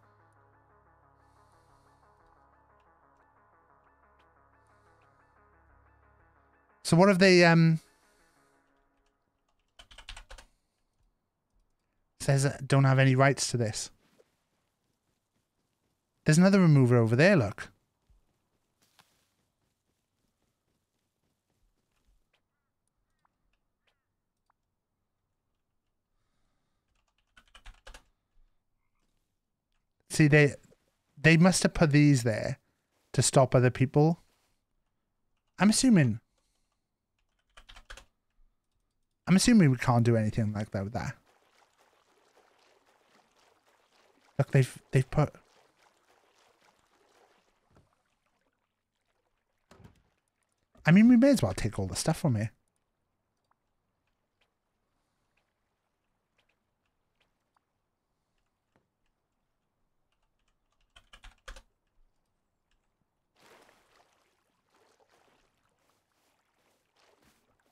So what if they um says uh, don't have any rights to this? There's another remover over there, look. See they they must have put these there to stop other people. I'm assuming I'm assuming we can't do anything like that with that. Look, they've they've put. I mean, we may as well take all the stuff from here.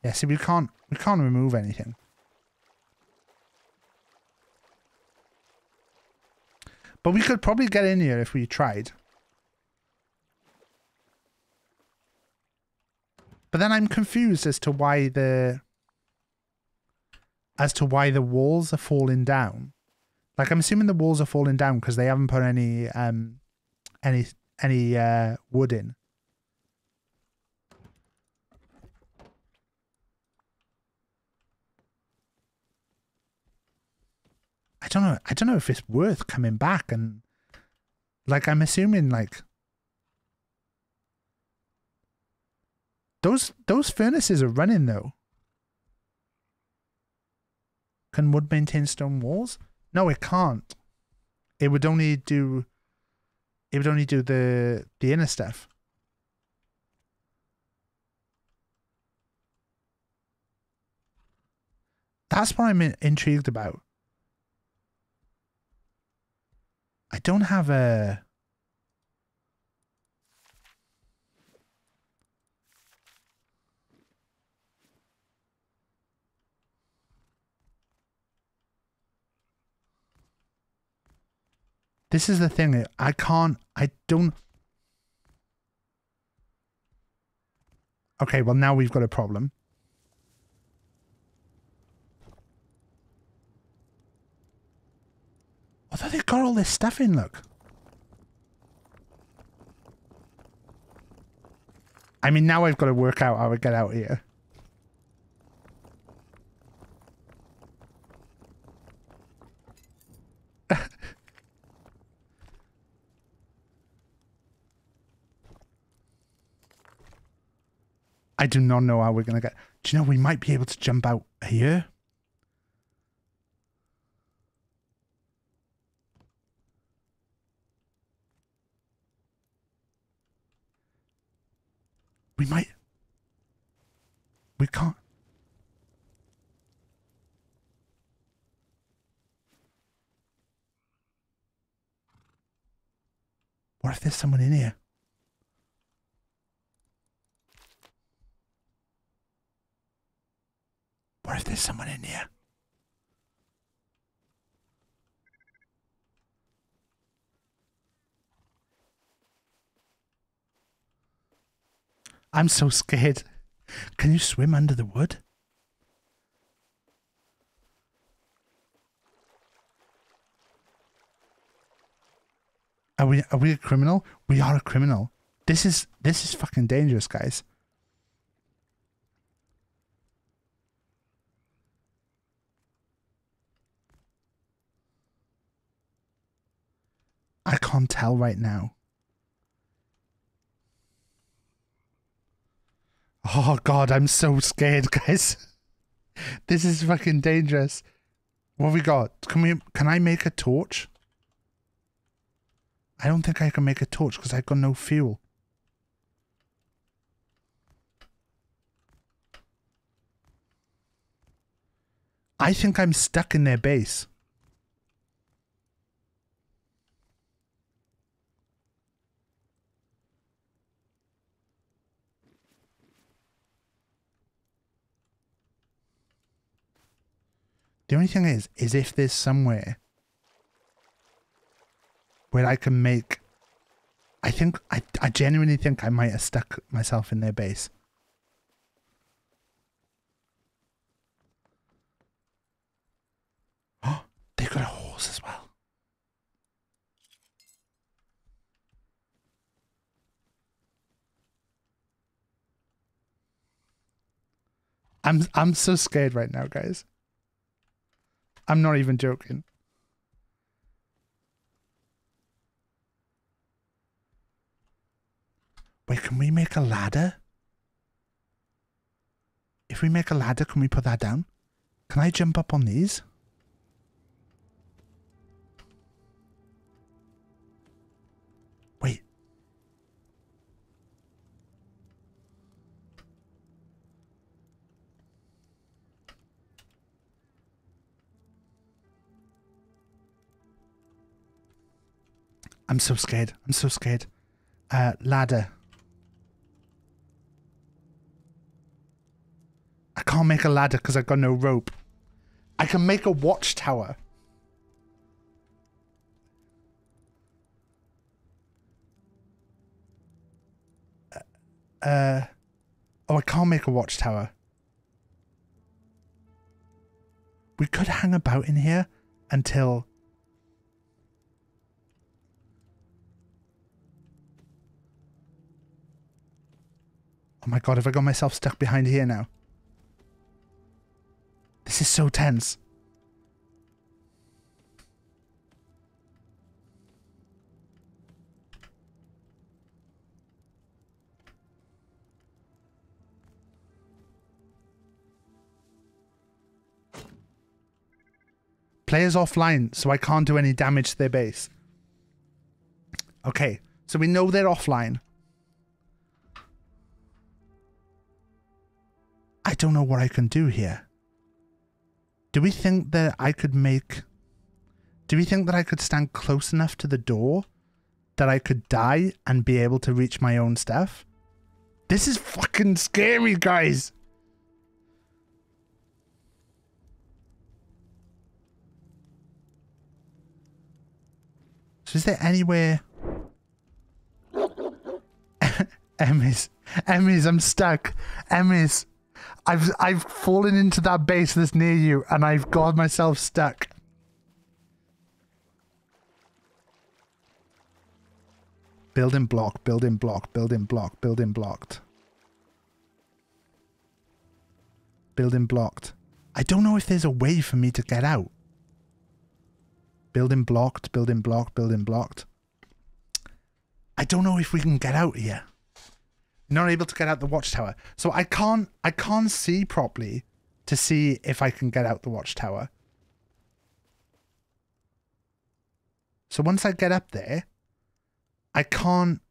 Yeah, see, we can't we can't remove anything. But we could probably get in here if we tried. But then I'm confused as to why the as to why the walls are falling down. Like I'm assuming the walls are falling down because they haven't put any um any any uh wood in. I don't know. I don't know if it's worth coming back and like I'm assuming like those those furnaces are running though. Can wood maintain stone walls? No, it can't. It would only do it would only do the the inner stuff. That's what I'm intrigued about. I don't have a. This is the thing. I can't. I don't. Okay, well, now we've got a problem. Although they've got all this stuff in, look. I mean, now I've got to work out how to get out here. I do not know how we're going to get... Do you know, we might be able to jump out here? We might. We can't. What if there's someone in here? What if there's someone in here? I'm so scared. Can you swim under the wood? Are we are we a criminal? We are a criminal. This is this is fucking dangerous, guys. I can't tell right now. Oh god, I'm so scared, guys. This is fucking dangerous. What we got? Can we can I make a torch? I don't think I can make a torch because I've got no fuel. I think I'm stuck in their base. The only thing is, is if there's somewhere where I can make. I think I I genuinely think I might have stuck myself in their base. Oh, they've got a horse as well. I'm I'm so scared right now, guys. I'm not even joking. Wait, can we make a ladder? If we make a ladder, can we put that down? Can I jump up on these? I'm so scared. I'm so scared. Uh, ladder. I can't make a ladder because I've got no rope. I can make a watchtower. Uh, oh, I can't make a watchtower. We could hang about in here until Oh my god, have I got myself stuck behind here now? This is so tense. Players offline, so I can't do any damage to their base. Okay, so we know they're offline. Don't know what I can do here. Do we think that I could make... Do we think that I could stand close enough to the door that I could die and be able to reach my own stuff? This is fucking scary, guys. So is there anywhere... Emrys. Emrys, I'm stuck. Emrys. I've I've fallen into that base that's near you, and I've got myself stuck. Building block, building block, building block, building blocked. Building blocked. I don't know if there's a way for me to get out. Building blocked, building blocked, building blocked. I don't know if we can get out here not able to get out the watchtower. So I can't I can't see properly to see if I can get out the watchtower. So once I get up there, I can't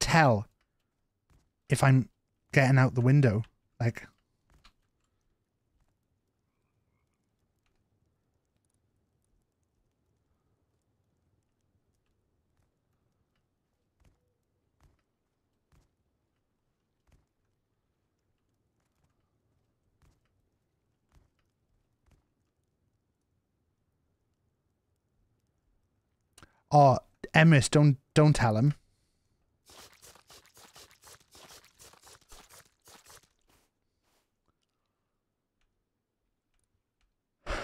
tell if I'm getting out the window. Like, oh, Emrys, don't don't tell him.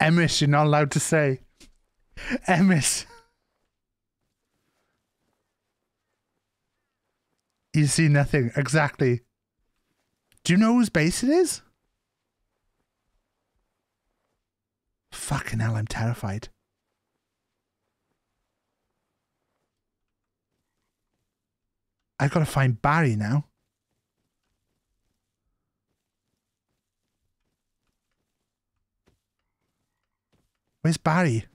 Emrys, you're not allowed to say. Emrys. You see nothing. Exactly. Do you know whose base it is? Fucking hell, I'm terrified. I've gotta find Barry now. Where's Barry?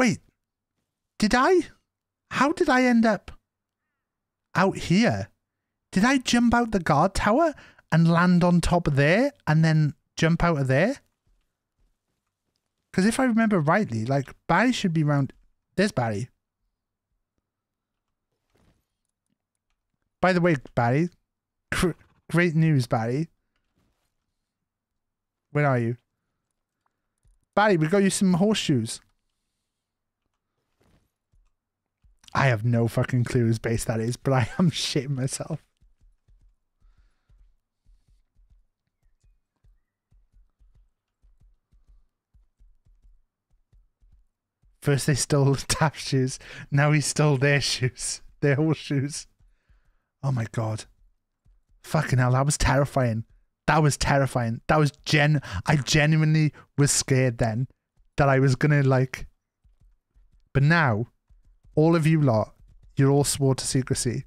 Wait, did I? How did I end up out here? Did I jump out the guard tower and land on top there and then jump out of there? Because if I remember rightly, like Barry should be round. There's Barry. By the way, Barry, gr- great news, Barry. Where are you? Barry, we got you some horseshoes. I have no fucking clue whose base that is, but I am shitting myself. First they stole tap shoes, now he stole their shoes, their horseshoes. Oh my god. Fucking hell, that was terrifying. That was terrifying. That was gen I genuinely was scared then that I was gonna like But now, all of you lot, you're all swore to secrecy.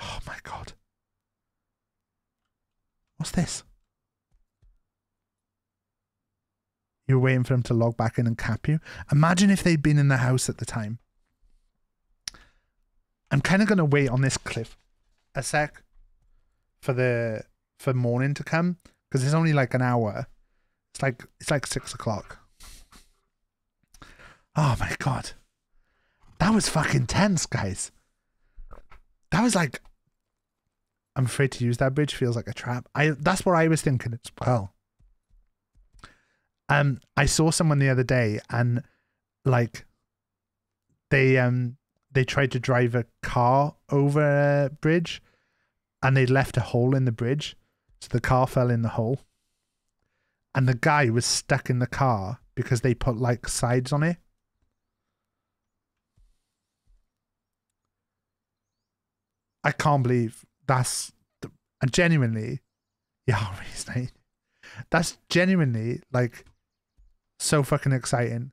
Oh my god. What's this? You're waiting for him to log back in and cap you. Imagine if they'd been in the house at the time. I'm kind of going to wait on this cliff a sec for the for morning to come because it's only like an hour. It's like it's like six o'clock. Oh my god, that was fucking tense, guys. That was like, I'm afraid to use that bridge. Feels like a trap. I that's what I was thinking as well. Um, I saw someone the other day and like they um they tried to drive a car over a bridge and they left a hole in the bridge. So the car fell in the hole. And the guy was stuck in the car because they put like sides on it. I can't believe that's the, and genuinely, yeah. That's genuinely like so fucking exciting.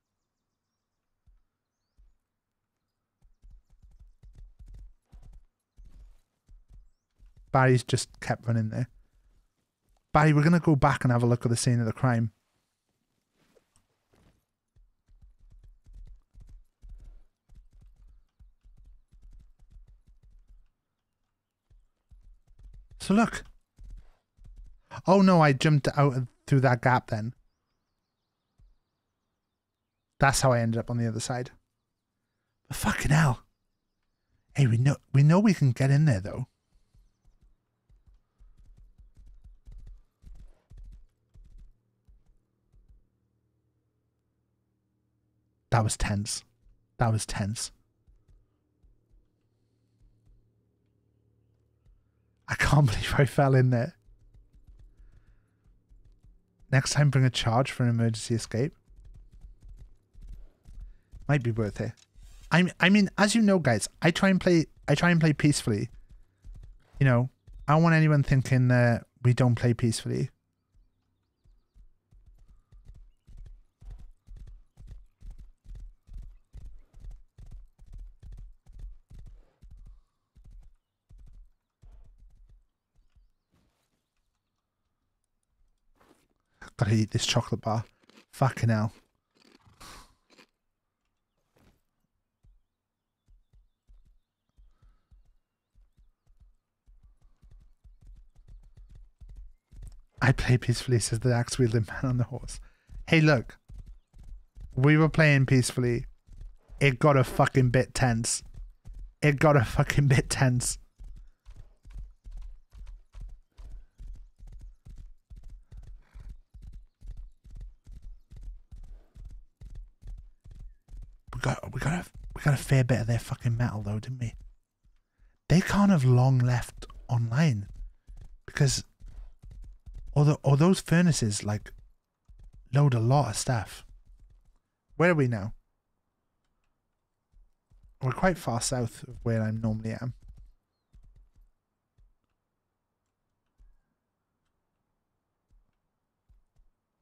Barry's just kept running there. Barry, we're to go back and have a look at the scene of the crime. So look. Oh no, I jumped out through that gap then. That's how I ended up on the other side. But fucking hell. Hey, we know we know we can get in there though. That was tense. That was tense. I can't believe I fell in there. Next time, bring a charge for an emergency escape. Might be worth it. I I mean, as you know, guys, I try and play I try and play peacefully. You know, I don't want anyone thinking that we don't play peacefully. Gotta eat this chocolate bar. Fucking hell. I play peacefully, says the axe wielding man on the horse. Hey, look. We were playing peacefully. It got a fucking bit tense. It got a fucking bit tense. Got we got a we got a fair bit of their fucking metal though, didn't we? They can't have long left online because although or those furnaces like load a lot of stuff. Where are we now? We're quite far south of where I normally am.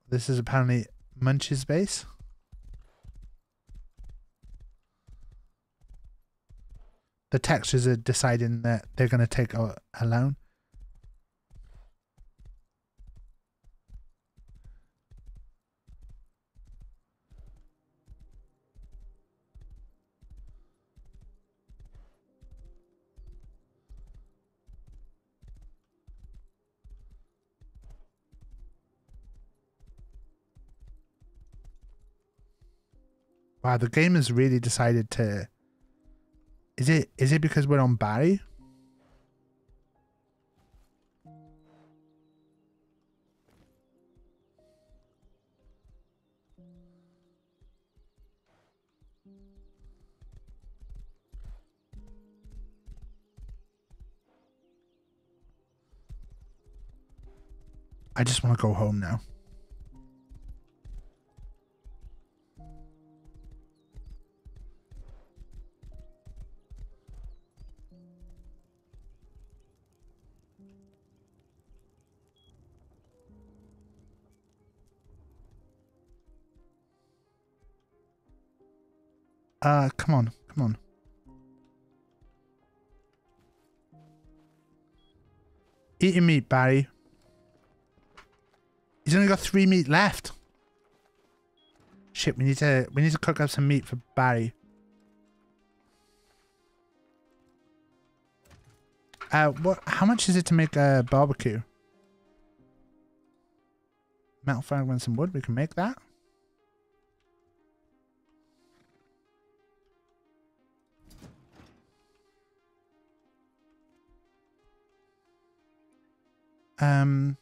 This is apparently Munch's base. The textures are deciding that they're going to take a, a loan. Wow, the game has really decided to. Is it is it because we're on Barry? I just want to go home now. Uh, come on, come on. Eat your meat, Barry. He's only got three meat left. Shit, we need to we need to cook up some meat for Barry. Uh, what? How much is it to make a barbecue? Metal fragments and wood. We can make that. Um,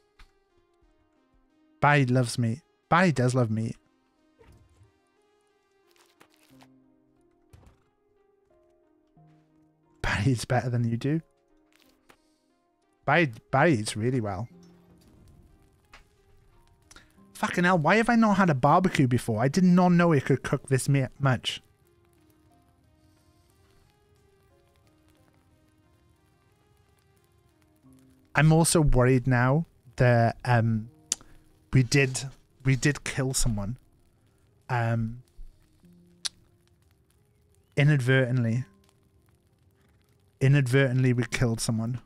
Barry loves me. Barry does love me. Barry eats better than you do. Barry, Barry eats really well. Fucking hell, why have I not had a barbecue before? I did not know it could cook this much. I'm also worried now that um we did we did kill someone. Um inadvertently. Inadvertently we killed someone.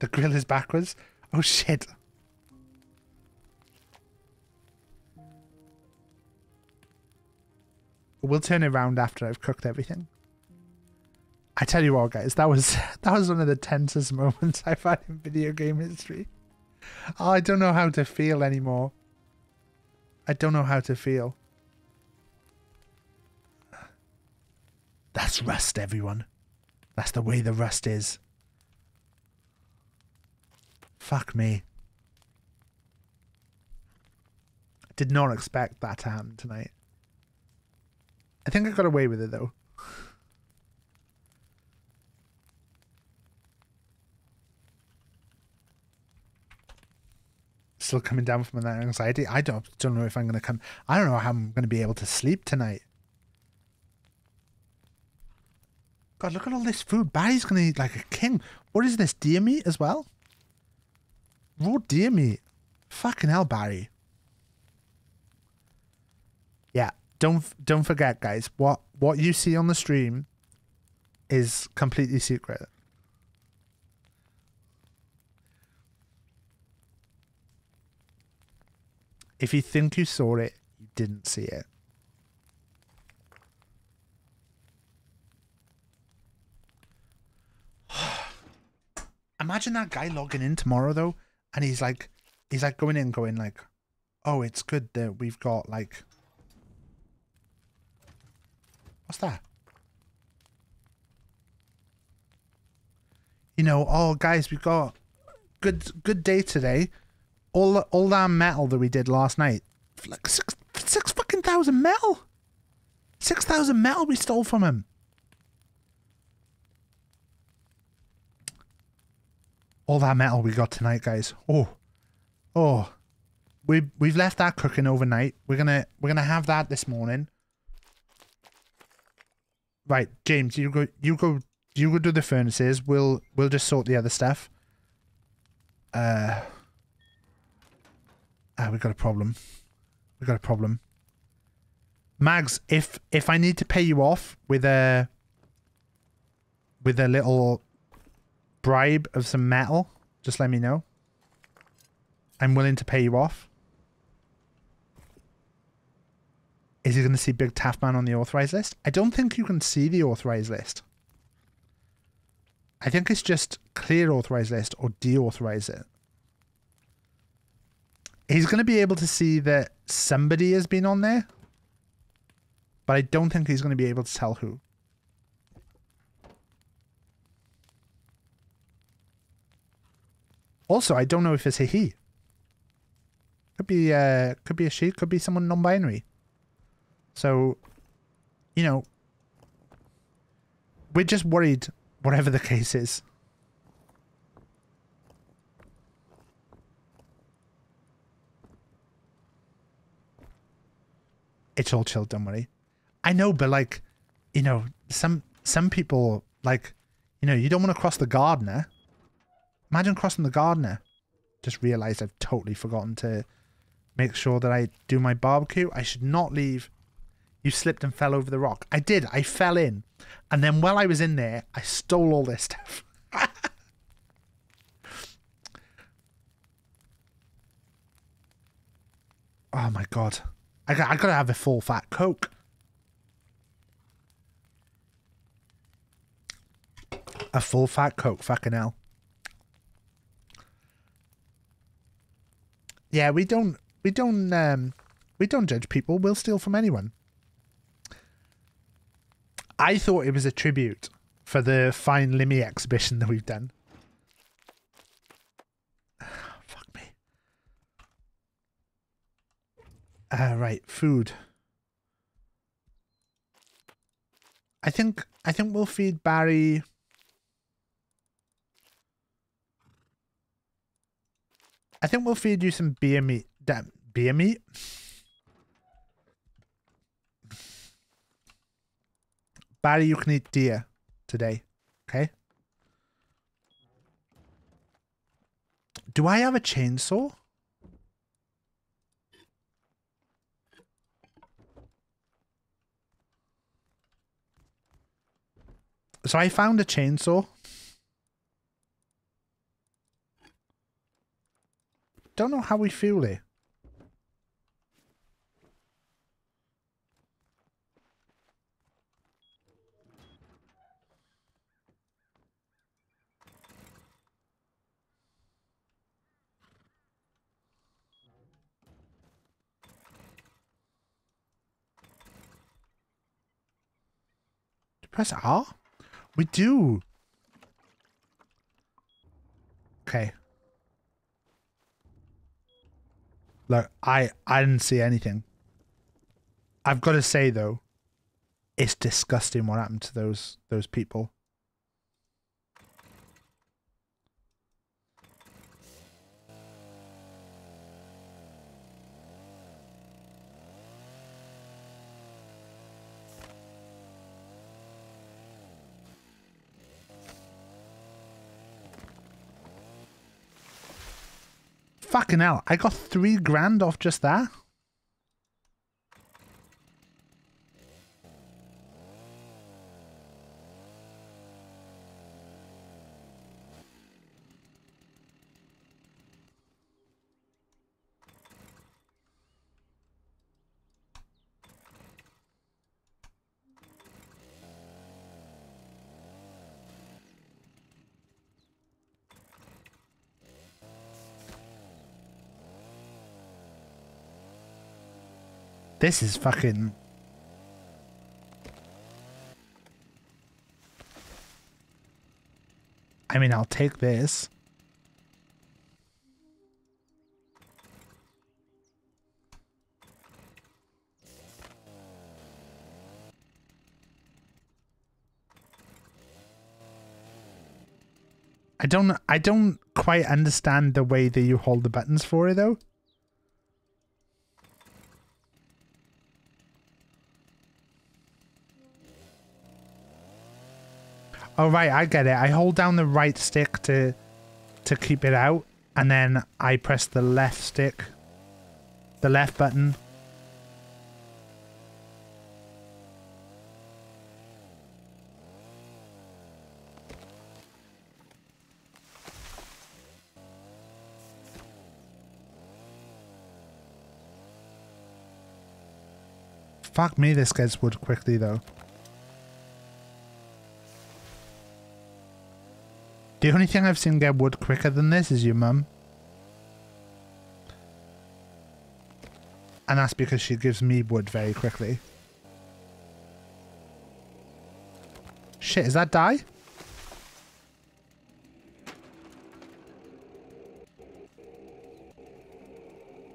The grill is backwards. Oh shit. We'll turn it around after I've cooked everything. I tell you what, guys, that was that was one of the tensest moments I've had in video game history. I don't know how to feel anymore. I don't know how to feel. That's rust, everyone. That's the way the rust is. Fuck me. I Did not expect that to happen tonight. I think I got away with it though. Still coming down from that anxiety. I don't don't know if I'm gonna come. I don't know how I'm gonna be able to sleep tonight. God, look at all this food. Barry's gonna eat like a king. What is this? Deer meat as well? Raw deer meat. Fucking hell, Barry. Yeah, don't don't forget, guys. What what you see on the stream is completely secret. If you think you saw it, you didn't see it. Imagine that guy logging in tomorrow though, and he's like, he's like going in, going like, "Oh, it's good that we've got like, what's that? You know, oh guys, we've got good good day today. All all that metal that we did last night, like six six fucking thousand metal, six thousand metal we stole from him. all that metal we got tonight, guys. Oh, oh, we we've left that cooking overnight. We're gonna we're gonna have that this morning. Right, James, you go you go you go do the furnaces. We'll we'll just sort the other stuff. Uh, ah, we got a problem. We've got a problem. Mags, if if I need to pay you off with a with a little bribe of some metal, just let me know. I'm willing to pay you off. Is he going to see Big Taffman on the authorized list? I don't think you can see the authorized list. I think it's just clear authorized list or deauthorize it. He's going to be able to see that somebody has been on there, but I don't think he's going to be able to tell who. Also, I don't know if it's a he. Could be uh could be a she, could be someone non-binary. So, you know, we're just worried whatever the case is. It's all chill, don't worry. I know, but like, you know, some some people like, you know, you don't want to cross the gardener. Imagine crossing the gardener. Just realized I've totally forgotten to make sure that I do my barbecue. I should not leave. You slipped and fell over the rock. I did. I fell in. And then while I was in there, I stole all this stuff. oh my god. I got, I gotta have a full fat Coke. A full fat Coke, fucking hell. Yeah, we don't we don't um we don't judge people. We'll steal from anyone. I thought it was a tribute for the Fine Limmy exhibition that we've done. Fuck me. Uh, right, food. I think I think we'll feed Barry I think we'll feed you some beer meat. Damn, beer meat? Barry, you can eat deer today. Okay? Do I have a chainsaw? So I found a chainsaw. don't know how we feel it. Press R? We do. Okay. Look, I I didn't see anything. I've got to say though, it's disgusting what happened to those those people. Fucking hell, I got three grand off just that. This is fucking. I mean, I'll take this. I don't I don't quite understand the way that you hold the buttons for it though. Oh right, I get it. I hold down the right stick to to keep it out, and then I press the left stick, the left button. Fuck me, this gets wood quickly though. The only thing I've seen get wood quicker than this is your mum. And that's because she gives me wood very quickly. Shit, is that Dai?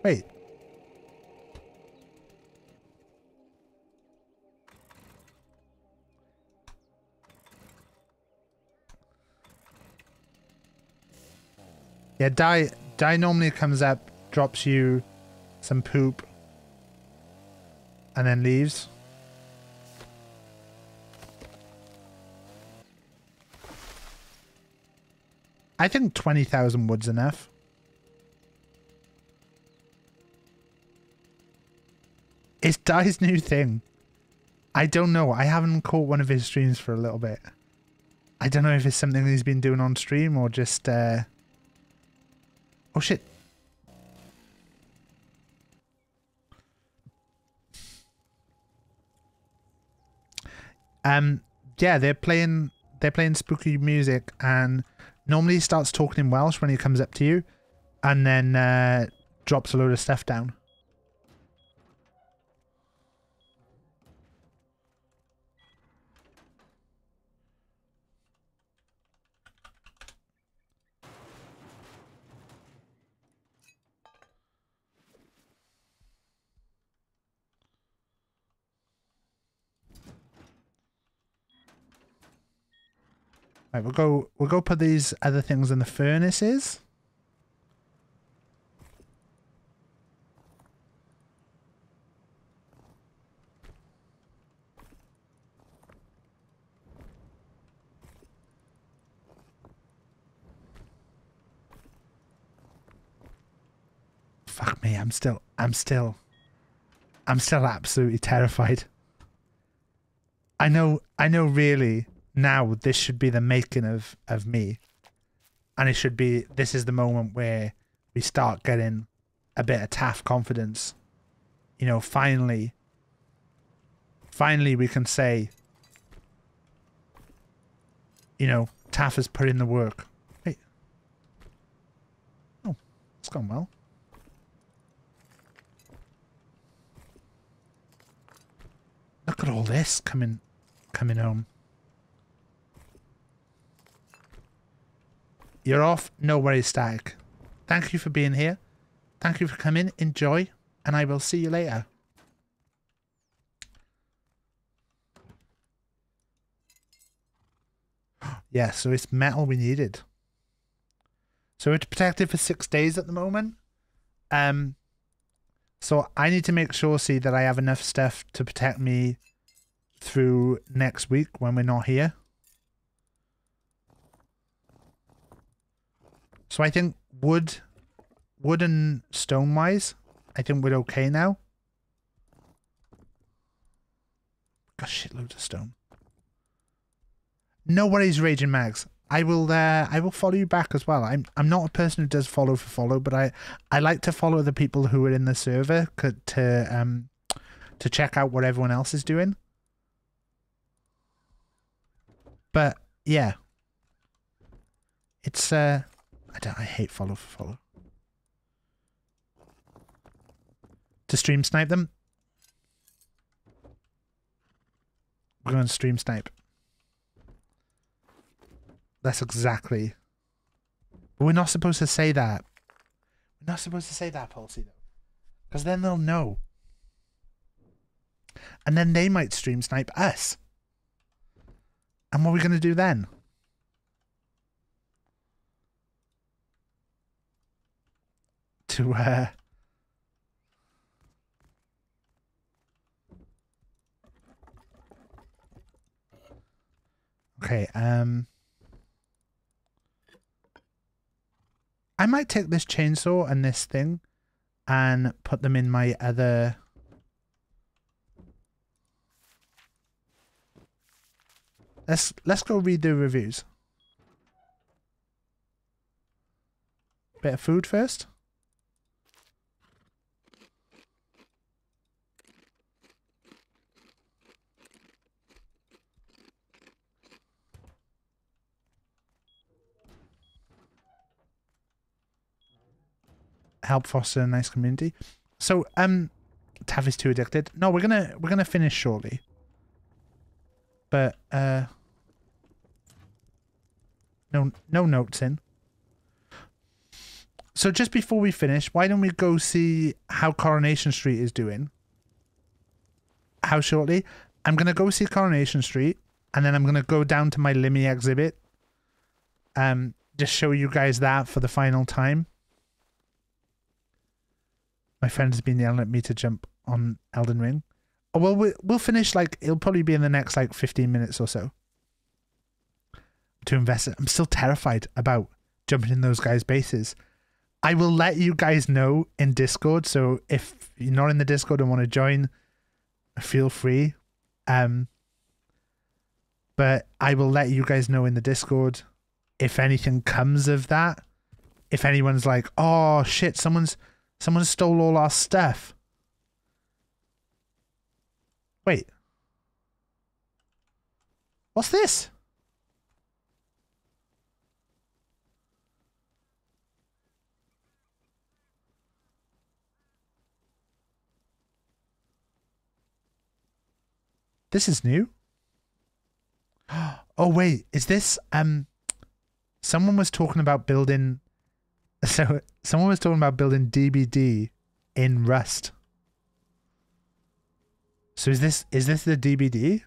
Wait. Yeah, Dai Dai normally comes up, drops you some poop, and then leaves. I think 20,000 wood's enough. It's Dai's new thing. I don't know. I haven't caught one of his streams for a little bit. I don't know if it's something he's been doing on stream or just... Uh... Oh shit. Um, yeah, they're playing they're playing spooky music, and normally he starts talking in Welsh when he comes up to you, and then uh, drops a load of stuff down. Right, we'll go we'll go put these other things in the furnaces. Fuck me, I'm still I'm still I'm still absolutely terrified. I know I know really now this should be the making of of me. And it should be this is the moment where we start getting a bit of taff confidence. You know finally finally we can say you know taff has put in the work. Hey. Oh it's gone well. Look at all this coming coming home You're off. No worries, Stag. Thank you for being here. Thank you for coming. Enjoy. And I will see you later. yeah, so it's metal we needed. So it's protected for six days at the moment. Um, so I need to make sure, see, that I have enough stuff to protect me through next week when we're not here. So I think wood, wood and stone-wise, I think we're okay now. Got shitloads of stone. No worries, Raging Mags. I will uh, I will follow you back as well. I'm I'm not a person who does follow for follow, but I I like to follow the people who are in the server to um to check out what everyone else is doing. But yeah, it's uh I, don't, I hate follow for follow. To stream snipe them? We're going to stream snipe. That's exactly. But we're not supposed to say that. We're not supposed to say that, Pulsey, though. Because then they'll know. And then they might stream snipe us. And what are we going to do then? to uh, Okay, um I might take this chainsaw and this thing and put them in my other Let's let's go read the reviews. Bit of food first. help foster a nice community. So, um, Taff is too addicted. No, we're gonna we're gonna finish shortly. But uh, no no notes in. So just before we finish, why don't we go see how Coronation Street is doing? How shortly? I'm gonna go see Coronation Street, and then I'm gonna go down to my Limmy exhibit. Um, just show you guys that for the final time. My friend has been yelling at me to jump on Elden Ring. Oh, well, well, we'll finish like it'll probably be in the next like 15 minutes or so. To invest it, I'm still terrified about jumping in those guys' bases. I will let you guys know in Discord. So if you're not in the Discord and want to join, feel free. Um, but I will let you guys know in the Discord if anything comes of that. If anyone's like, oh shit, someone's Someone stole all our stuff. Wait. What's this? This is new. Oh wait, is this um someone was talking about building so someone was talking about building DBD in Rust. So is this is this the DBD?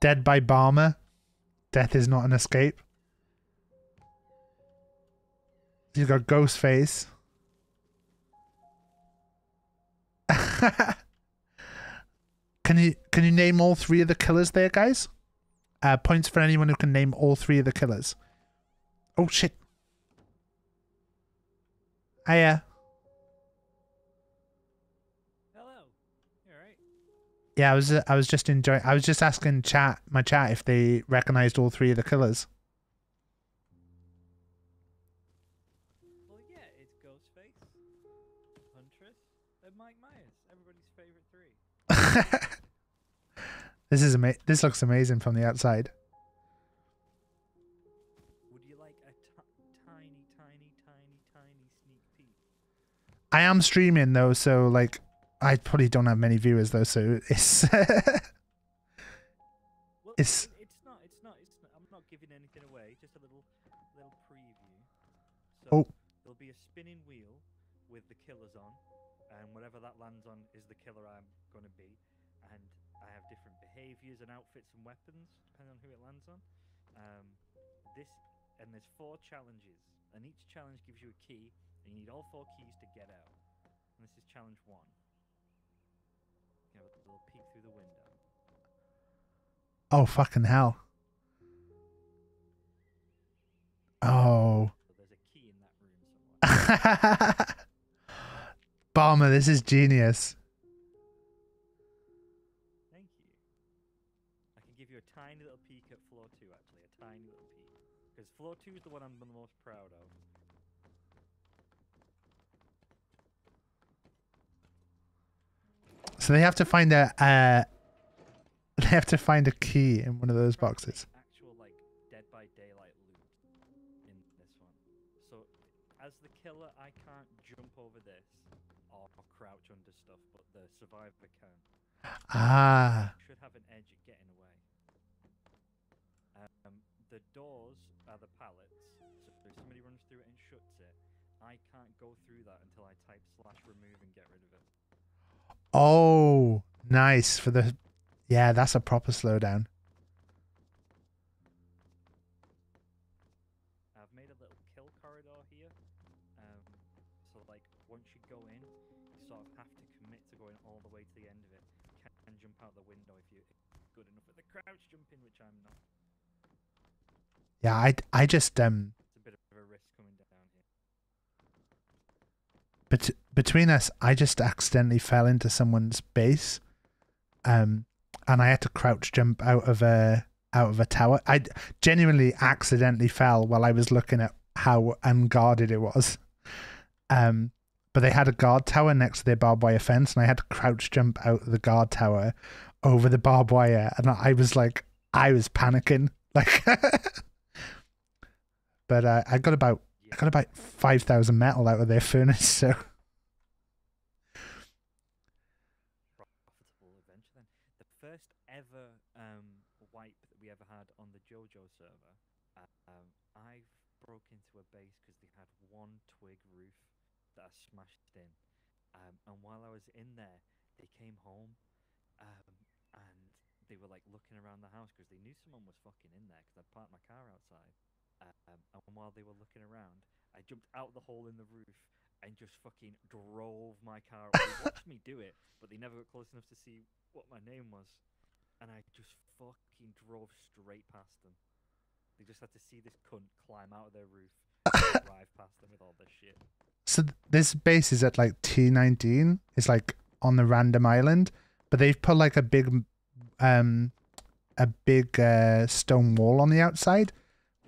Dead by Bomber. Death is not an escape. He's got ghost face. can you can you name all three of the killers there, guys? Uh, points for anyone who can name all three of the killers. Oh, shit. Hiya. Hello. You alright? Yeah, I was I was just enjoying. I was just asking chat my chat if they recognized all three of the killers. Well, yeah, it's Ghostface, Huntress, and Mike Myers, everybody's favorite three. This is ama this looks amazing from the outside. Would you like a tiny, tiny, tiny, tiny sneak peek? I am streaming though, so like I probably don't have many viewers though, so it's well, it's it's not it's not it's not, I'm not giving anything away, just a little little preview. So oh. there'll be a spinning wheel with the killers on, and whatever that lands on is the killer I'm use an outfits and weapons, depending on who it lands on. Um, this and there's four challenges, and each challenge gives you a key, and you need all four keys to get out. And this is challenge one. You have a little peek through the window. Oh fucking hell! Oh. So there's a key in that room somewhere. Bomber, this is genius. Floor two is the one I'm the most proud of. So they have to find a uh they have to find a key in one of those boxes. Actual, like, Dead by Daylight loot in this one. So, as the killer, I can't jump over this or crouch under stuff, but the survivor can. Ah. Should have an edge at getting away. Um, the doors go through that until I type slash remove and get rid of it. Oh, nice for the Yeah, that's a proper slowdown. I've made a little kill corridor here. Um, so like once you go in, you sort of have to commit to going all the way to the end of it. Can, can jump out the window if you're good enough at the crouch jumping, which I'm not. Yeah, I I just um It's a bit of a risk coming down here. Bet- between us, I just accidentally fell into someone's base, um, and I had to crouch jump out of a out of a tower. I genuinely accidentally fell while I was looking at how unguarded it was. Um, but they had a guard tower next to their barbed wire fence, and I had to crouch jump out of the guard tower over the barbed wire, and I was like, I was panicking, like. but uh, I got about I got about five thousand metal out of their furnace, so. Profitable adventure then. The first ever um, wipe that we ever had on the JoJo server, um, I broke into a base because they had one twig roof that I smashed in. Um, and while I was in there, they came home um, and they were like looking around the house because they knew someone was fucking in there because I parked my car outside. Um, and while they were looking around, I jumped out the hole in the roof and just fucking drove my car. They watched me do it, but they never got close enough to see what my name was. And I just fucking drove straight past them. They just had to see this cunt climb out of their roof and drive past them with all this shit. So this base is at like T19. It's like on the random island, but they've put like a big, um, a big uh, stone wall on the outside,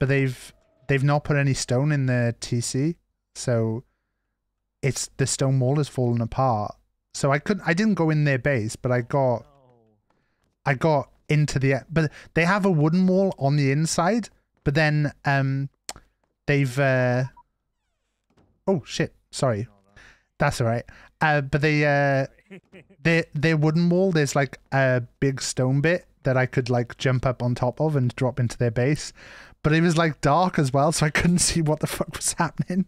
but they've they've not put any stone in the TC, so it's the stone wall has fallen apart. So I couldn't, I didn't go in their base, but I got, I got into the, but they have a wooden wall on the inside, but then um, they've. Uh, Oh shit! Sorry, that's all right. Uh, but they uh, their their wooden wall. There's like a big stone bit that I could like jump up on top of and drop into their base. But it was like dark as well, so I couldn't see what the fuck was happening.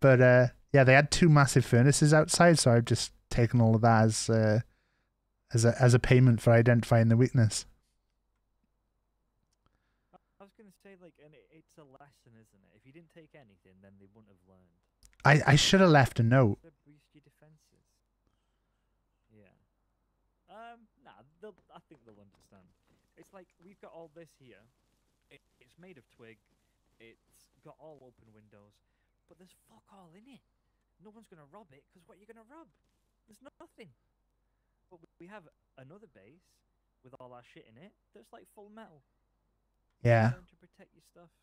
But uh, yeah, they had two massive furnaces outside, so I've just taken all of that as uh, as a as a payment for identifying the weakness. I was gonna say like, and it, it's a lesson, isn't it? If you didn't take anything, then they wouldn't have learned. I I should have left a note. Boost your defenses. Yeah. Um. Nah. I think they'll understand. It's like we've got all this here. Made of twig. It's got all open windows, but there's fuck all in it. No one's gonna rob it because what are you gonna rob? There's nothing. But we have another base with all our shit in it that's like full metal. Yeah. To protect your stuff.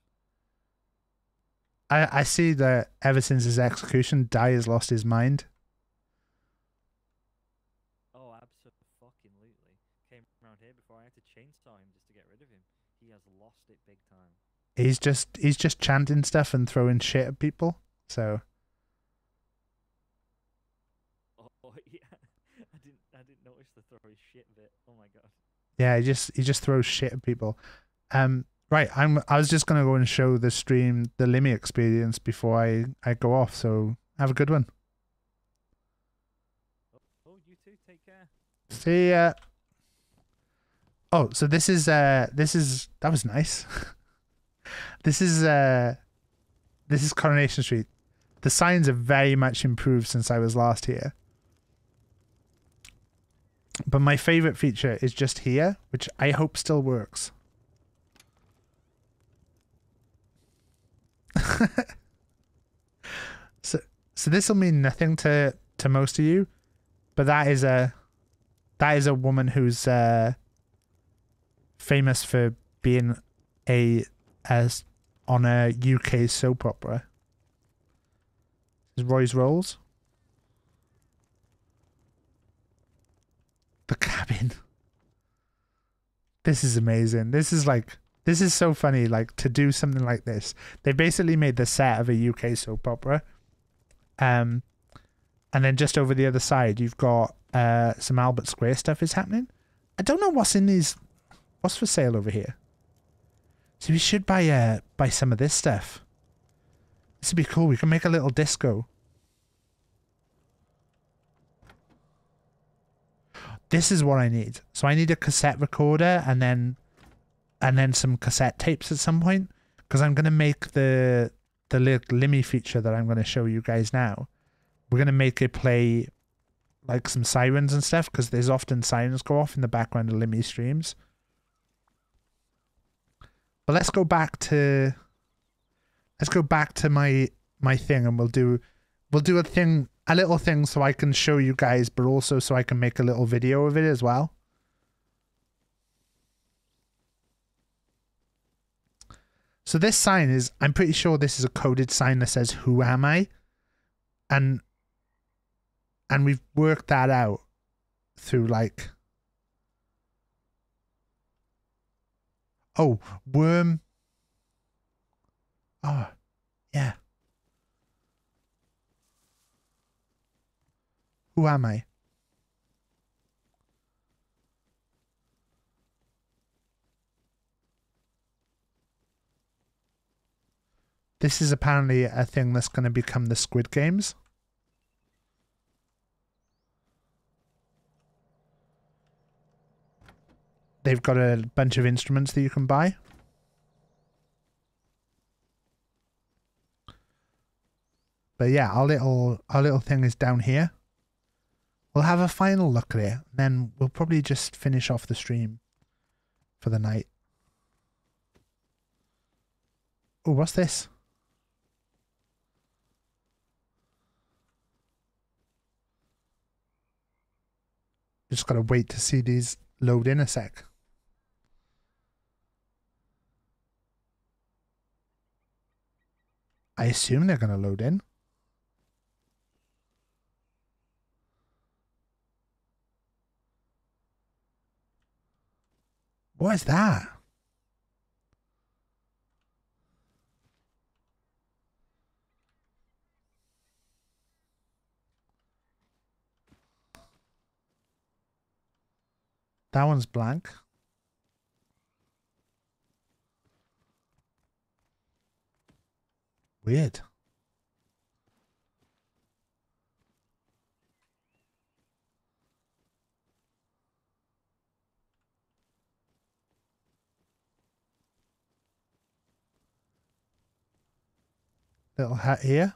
I I see that ever since his execution, Dai has lost his mind. Oh, absolutely. Came around here before I had to chainsaw him just to get rid of him. He has lost it big time. He's just he's just chanting stuff and throwing shit at people. So Oh yeah, I didn't I didn't notice the throw his shit bit. Oh my god. yeah, he just he just throws shit at people. Um, right. I'm I was just gonna go and show the stream the Limmy experience before I I go off. So have a good one. Oh, you too. Take care. See ya. Oh, so this is uh this is that was nice. this is uh this is Coronation Street. The signs have very much improved since I was last here. But my favorite feature is just here, which I hope still works. so so this will mean nothing to to most of you, but that is a that is a woman who's uh famous for being a as on a UK soap opera. Is Roy's Rolls. The Kabin. This is amazing. This is like this is so funny. Like to do something like this, they basically made the set of a UK soap opera. Um, and then just over the other side, you've got uh some Albert Square stuff is happening. I don't know what's in these. What's for sale over here? So we should buy uh buy some of this stuff. This would be cool. We can make a little disco. This is what I need. So I need a cassette recorder and then and then some cassette tapes at some point because I'm gonna make the the little Limmy feature that I'm gonna show you guys now. We're gonna make it play like some sirens and stuff because there's often sirens go off in the background of Limmy streams. But let's go back to let's go back to my my thing and we'll do we'll do a thing a little thing so I can show you guys but also so I can make a little video of it as well. So this sign is I'm pretty sure this is a coded sign that says who am I? And and we've worked that out through like Oh, worm. Oh, yeah. Who am I? This is apparently a thing that's going to become the Squid Games. They've got a bunch of instruments that you can buy. But yeah, our little our little thing is down here. We'll have a final look at it, then we'll probably just finish off the stream for the night. Oh, what's this? Just gotta wait to see these load in a sec. I assume they're gonna load in. What is that? That one's blank. Weird. Little hat here.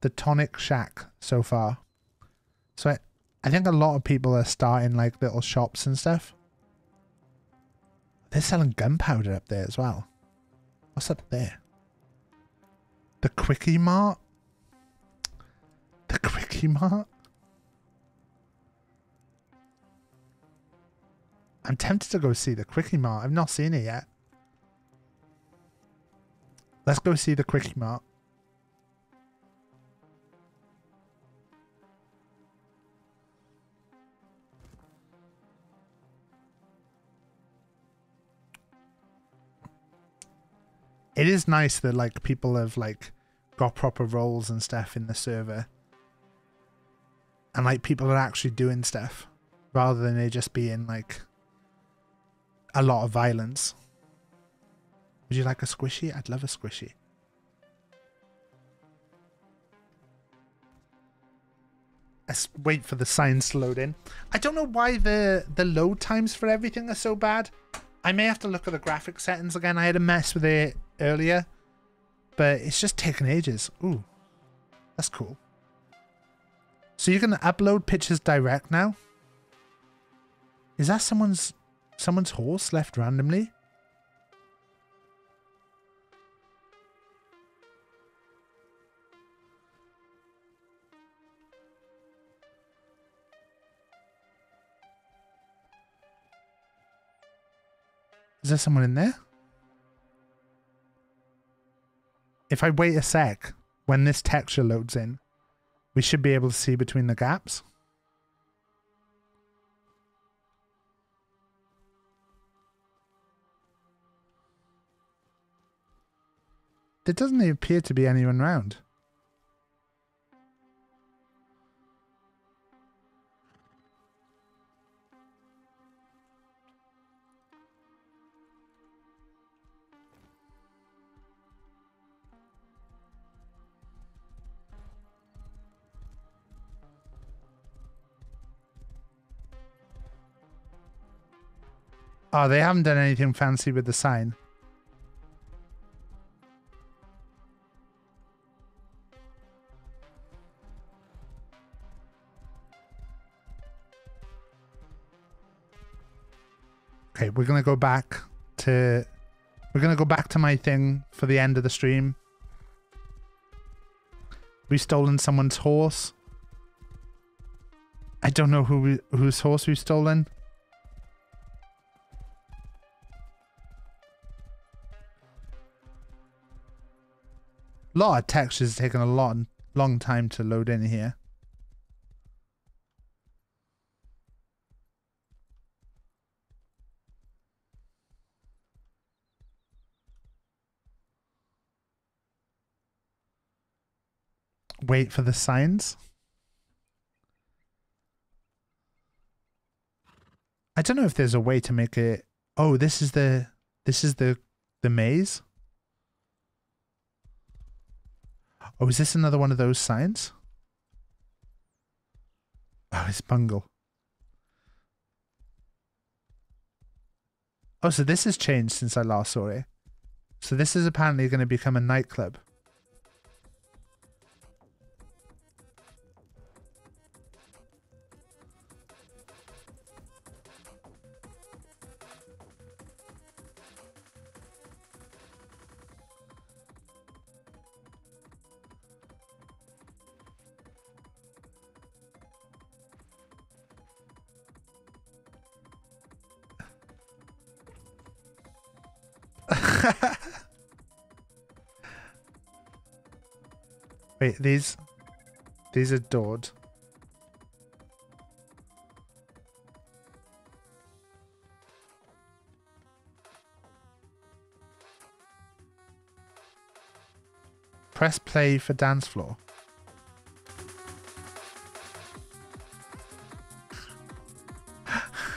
The tonic shack so far. So I, I think a lot of people are starting like little shops and stuff. They're selling gunpowder up there as well. What's up there? The Quickie Mart? The Quickie Mart? I'm tempted to go see the Quickie Mart. I've not seen it yet. Let's go see the Quickie Mart. It is nice that like people have like got proper roles and stuff in the server. And like people are actually doing stuff rather than it just being like a lot of violence. Would you like a squishy? I'd love a squishy. Let's wait for the signs to load in. I don't know why the the load times for everything are so bad. I may have to look at the graphic settings again. I had a mess with it earlier, but it's just taking ages. Ooh, that's cool. So you can upload pictures direct now? Is that someone's someone's horse left randomly? Is there someone in there? If I wait a sec, when this texture loads in, we should be able to see between the gaps. There doesn't appear to be anyone around. Oh, they haven't done anything fancy with the sign. Okay, we're gonna go back to we're gonna go back to my thing for the end of the stream. We've stolen someone's horse. I don't know who we, whose horse we've stolen. Lot of textures taking a long, long time to load in here. Wait for the signs. I don't know if there's a way to make it. Oh, this is the this is the the maze. Oh, is this another one of those signs? Oh, it's Bungle. Oh, so this has changed since I last saw it. So this is apparently going to become a nightclub. Wait, these these are adored. Press play for dance floor.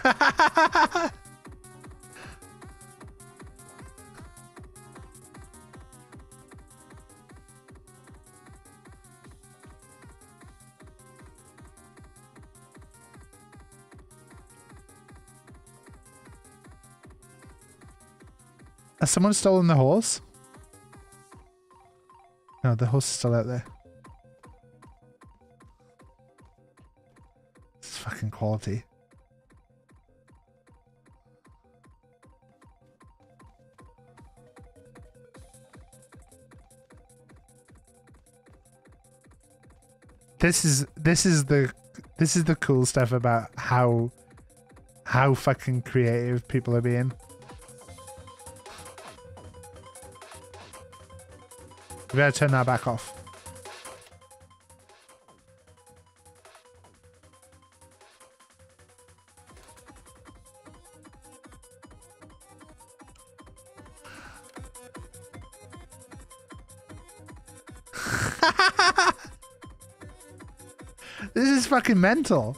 Has someone stolen the horse? No, the horse is still out there. It's fucking quality. This is this is the this is the cool stuff about how how fucking creative people are being. We better turn that back off. this is fucking mental.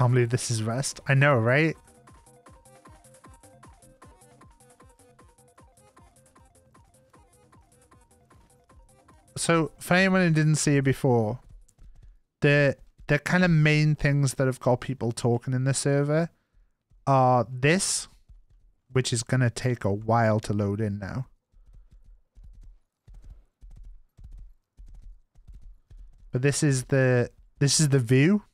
Can't believe this is Rust. I know, right? So, for anyone who didn't see it before, the the kind of main things that have got people talking in the server are this, which is gonna take a while to load in now. But this is the this is the view.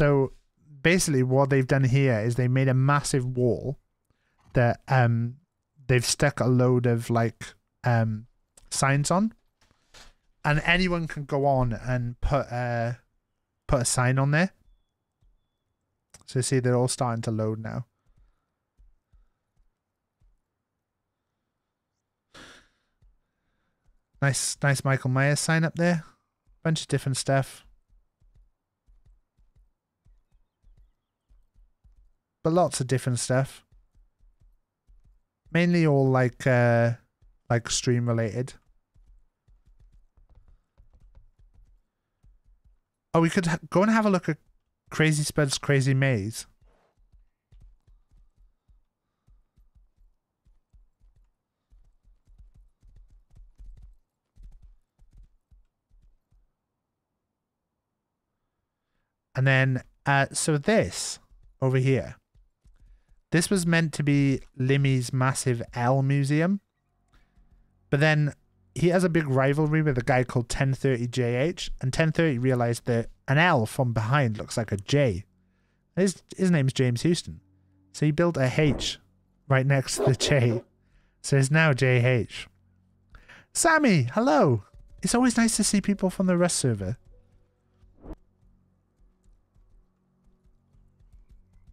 So basically what they've done here is they made a massive wall that um they've stuck a load of like um signs on. And anyone can go on and put a put a sign on there. So you see they're all starting to load now. Nice nice michael myers sign up there. Bunch of different stuff but lots of different stuff. Mainly all like uh like stream related. Oh we could go and have a look at crazy spud's crazy maze. And then uh so this over here this was meant to be Limmy's massive L museum. But then he has a big rivalry with a guy called 1030JH, and 1030 realized that an L from behind looks like a J. His, his name's James Houston. So he built a H right next to the J. So it's now JH. Sammy, hello. It's always nice to see people from the Rust server.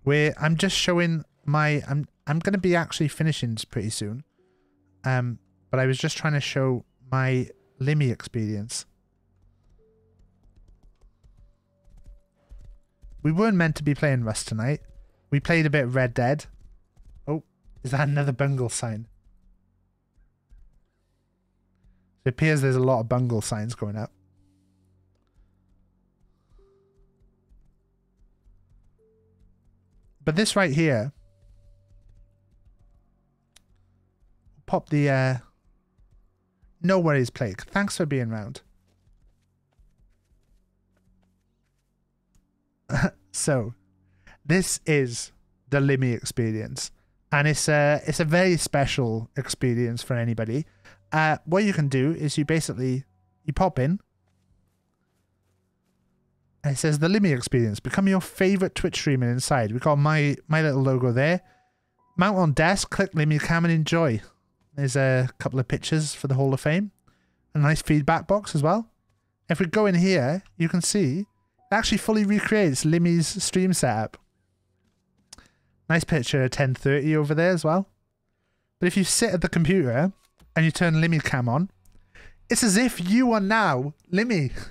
Where I'm just showing my I'm I'm gonna be actually finishing pretty soon. Um, but I was just trying to show my Limmy experience. We weren't meant to be playing Rust tonight. We played a bit Red Dead. Oh, is that another bungle sign? It appears there's a lot of bungle signs going up. But this right here pop the uh no worries plague thanks for being round. So this is the limmy experience and it's a it's a very special experience for anybody. Uh what you can do is you basically you pop in and it says the limmy experience. Become your favorite twitch streamer inside. We got my my little logo there. Mount on desk click limmy cam and enjoy there's a couple of pictures for the Hall of Fame. A nice feedback box as well. If we go in here, you can see it actually fully recreates Limmy's stream setup. Nice picture of 1030 over there as well. But if you sit at the computer and you turn Limmy cam on, it's as if you are now Limmy.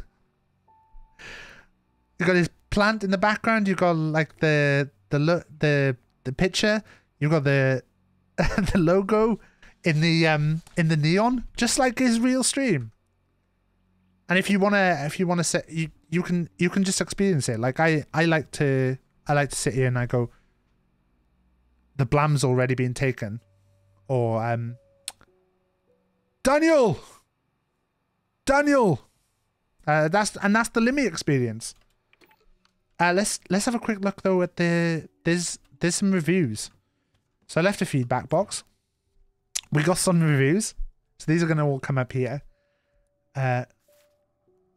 You got his plant in the background. You got like the the the the picture. You got the the logo in the um in the neon, just like his real stream. And if you wanna if you wanna set you you can you can just experience it. Like I I like to I like to sit here and I go the blam's already been taken. Or um Daniel Daniel uh, that's and that's the Limmy experience. Uh, let's let's have a quick look though at the there's there's some reviews. So I left a feedback box we got some reviews. So these are going to all come up here. Uh,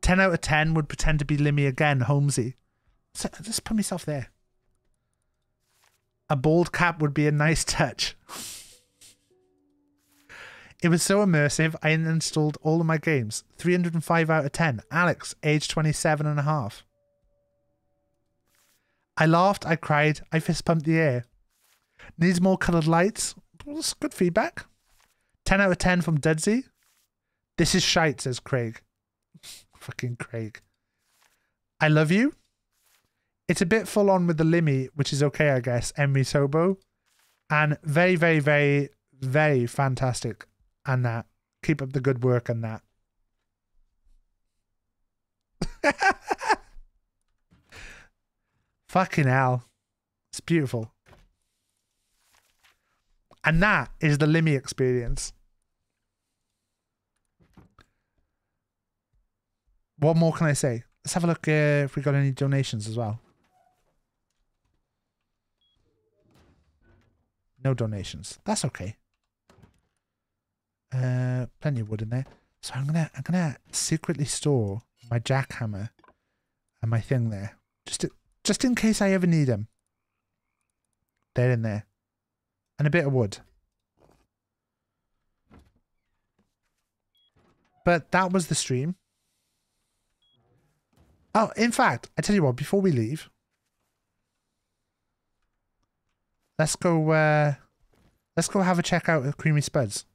10 out of 10 would pretend to be Limmy again, Holmesy. So just put myself there. A bald cap would be a nice touch. it was so immersive, I installed all of my games. 305 out of 10. Alex, age 27 and a half. I laughed, I cried, I fist pumped the air. Needs more coloured lights. Well, that's good feedback. 10 out of 10 from Dudsy. This is shite, says Craig. Fucking Craig. I love you. It's a bit full on with the Limmy, which is okay, I guess. Emery Sobo. And very, very, very, very fantastic. And that. Keep up the good work and that. Fucking hell. It's beautiful. And that is the Limmy experience. What more can I say? Let's have a look uh, if we got any donations as well. No donations. That's okay. Uh, plenty of wood in there. So I'm gonna I'm gonna secretly store my jackhammer and my thing there, just to, just in case I ever need them. They're in there, and a bit of wood. But that was the stream. Oh, in fact, I tell you what. Before we leave, let's go. Uh, let's go have a check out of Creamy Spuds.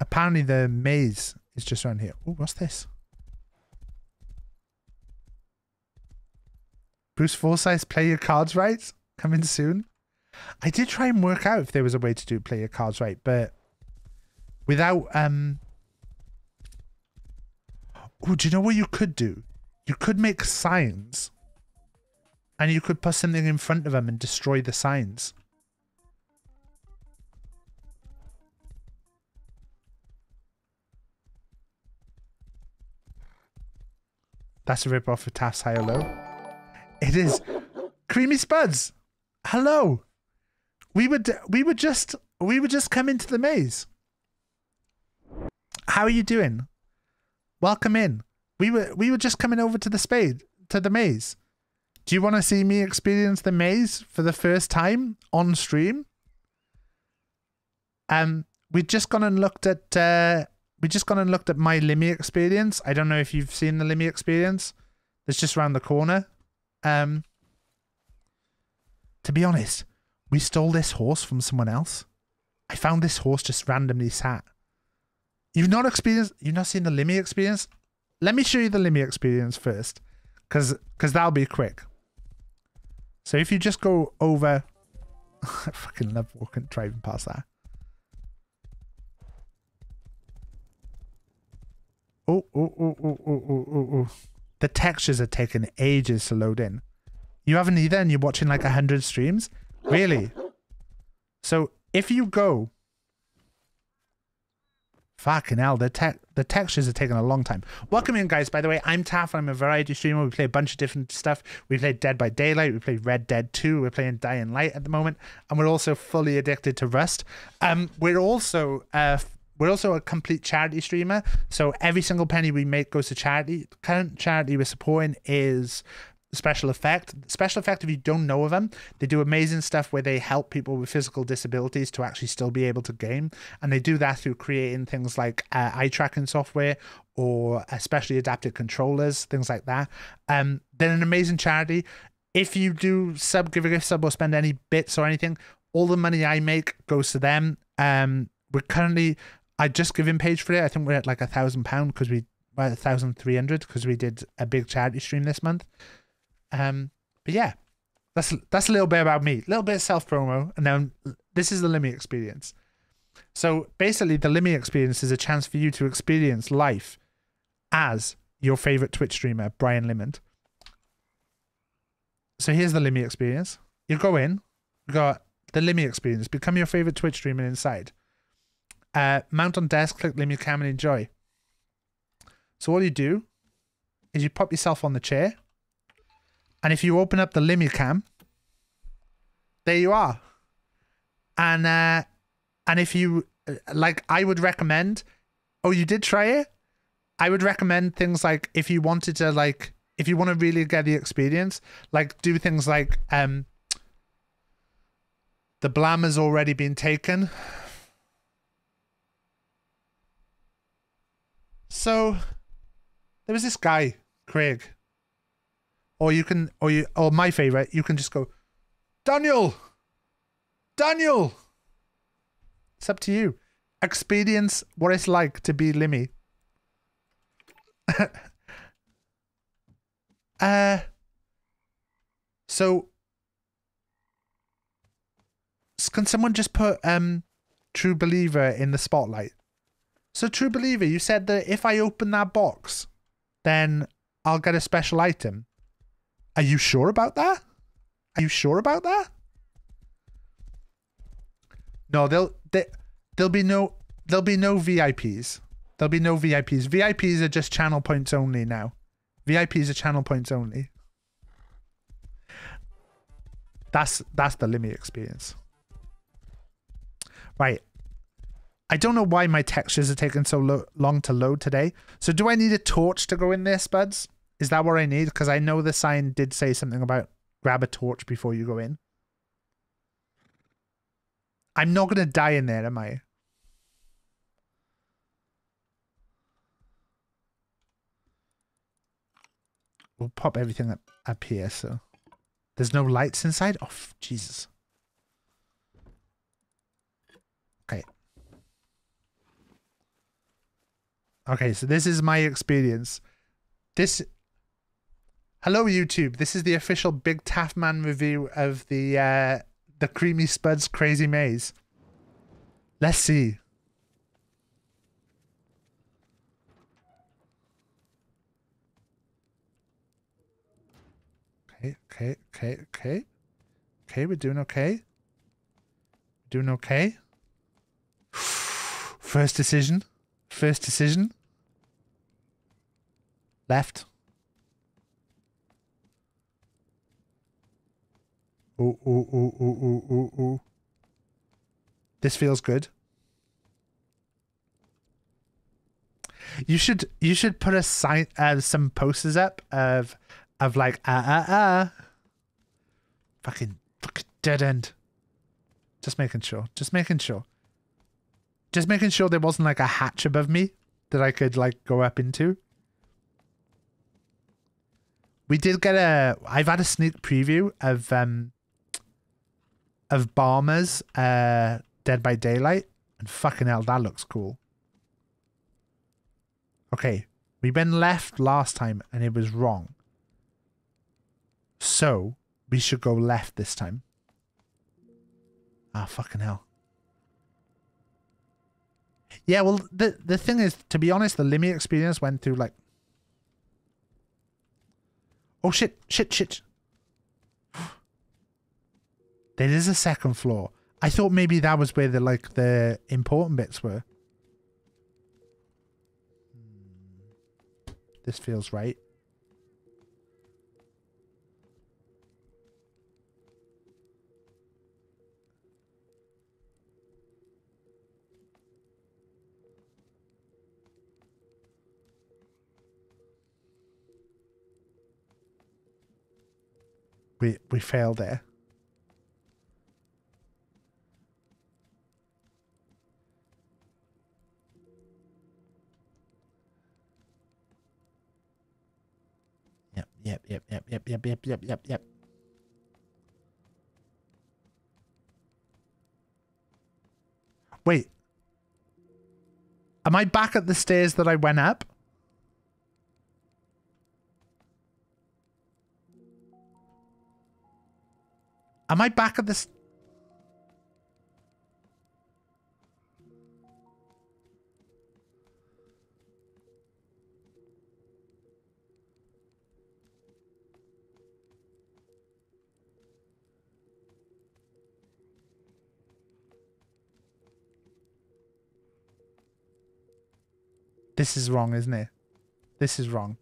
Apparently, the maze is just around here. Oh, what's this? Bruce Forsyth, play your cards right. Coming soon. I did try and work out if there was a way to do play your cards right, but without um. Oh, do you know what you could do? You could make signs, and you could put something in front of them and destroy the signs. That's a rip off of Taff's High or Low. It is. Creamy Spuds. Hello. We would we would just we would just come into the maze. How are you doing? Welcome in. We were we were just coming over to the spade to the maze. Do you want to see me experience the maze for the first time on stream? Um, we've just gone and looked at uh, we just gone and looked at my Limmy experience. I don't know if you've seen the Limmy experience. It's just around the corner. Um, to be honest, we stole this horse from someone else. I found this horse just randomly sat. You've not experienced, you've not seen the Limmy experience? Let me show you the Limmy experience first, because because that'll be quick. So if you just go over, I fucking love walking, driving past that. Oh, oh, oh, oh, oh, oh, oh, oh, oh. The textures are taking ages to load in. You haven't either, and you're watching like a hundred streams? Really? So if you go Fucking hell, the te- the textures are taking a long time. Welcome in, guys. By the way, I'm Taff. I'm a variety streamer. We play a bunch of different stuff. We play Dead by Daylight. We play Red Dead 2. We're playing Dying Light at the moment, and we're also fully addicted to Rust. Um, we're also uh, we're also a complete charity streamer. So every single penny we make goes to charity. The current charity we're supporting is Special Effect. Special Effect, if you don't know of them, they do amazing stuff where they help people with physical disabilities to actually still be able to game. And they do that through creating things like uh, eye tracking software or especially adapted controllers, things like that. Um, they're an amazing charity. If you do sub, give a gift sub, or spend any bits or anything, all the money I make goes to them. Um, we're currently, I just give in page for it. I think we're at like a thousand pound because we, well, a thousand three hundred because we did a big charity stream this month. Um, but yeah, that's that's a little bit about me, a little bit of self promo, and then this is the Limmy experience. So basically, the Limmy experience is a chance for you to experience life as your favorite Twitch streamer, Brian Limond. So here's the Limmy experience. You go in, you got the Limmy experience. Become your favorite Twitch streamer inside. Uh, mount on desk, click Limmy Cam, and enjoy. So all you do is you pop yourself on the chair and if you open up the Limmy cam, there you are. And uh, and if you like, I would recommend. Oh, you did try it. I would recommend things like if you wanted to like if you want to really get the experience, like do things like um the blam has already been taken. So there was this guy, Craig, or you can, or you, or my favorite, you can just go, Daniel, Daniel. It's up to you. Experience what it's like to be Limmy. uh, so can someone just put um True Believer in the spotlight? So True Believer, you said that if I open that box, then I'll get a special item. Are you sure about that? Are you sure about that? No, they'll they, there'll be no there'll be no VIPs. There'll be no VIPs. VIPs are just channel points only now. VIPs are channel points only. That's that's the Limmy experience. Right. I don't know why my textures are taking so lo- long to load today. So do I need a torch to go in there, Spuds? Is that what I need? Because I know the sign did say something about grab a torch before you go in. I'm not going to die in there, am I? We'll pop everything up, up here, so... There's no lights inside? Oh, Jesus. Okay. Okay, so this is my experience. This... Hello, YouTube. This is the official Big Taffman review of the, uh, the Creamy Spuds Crazy Maze. Let's see. Okay, okay, okay, okay. Okay, we're doing okay. Doing okay. First decision. First decision. Left. Ooh, ooh, ooh, ooh, ooh, ooh, ooh. This feels good. You should you should put a sign uh, some posters up of of like ah ah ah fucking fucking dead end. Just making sure. Just making sure. Just making sure there wasn't like a hatch above me that I could like go up into. We did get a I've had a sneak preview of um of Bomber's uh Dead by Daylight and fucking hell that looks cool. Okay, we went left last time and it was wrong. So, we should go left this time. Ah, fucking hell. Yeah, well, the the thing is, to be honest, the Limmy experience went through like... Oh, shit, shit, shit. There is a second floor. I thought maybe that was where the, like, the important bits were. Hmm. This feels right. We we failed there. Yep, yep, yep, yep, yep, yep, yep, yep, yep. Wait. Am I back at the stairs that I went up? Am I back at this? This is wrong, isn't it? This is wrong.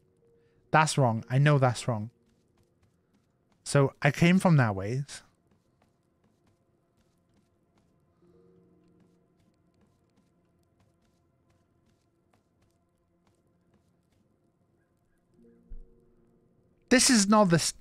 That's wrong. I know that's wrong. So I came from that ways. This is not the.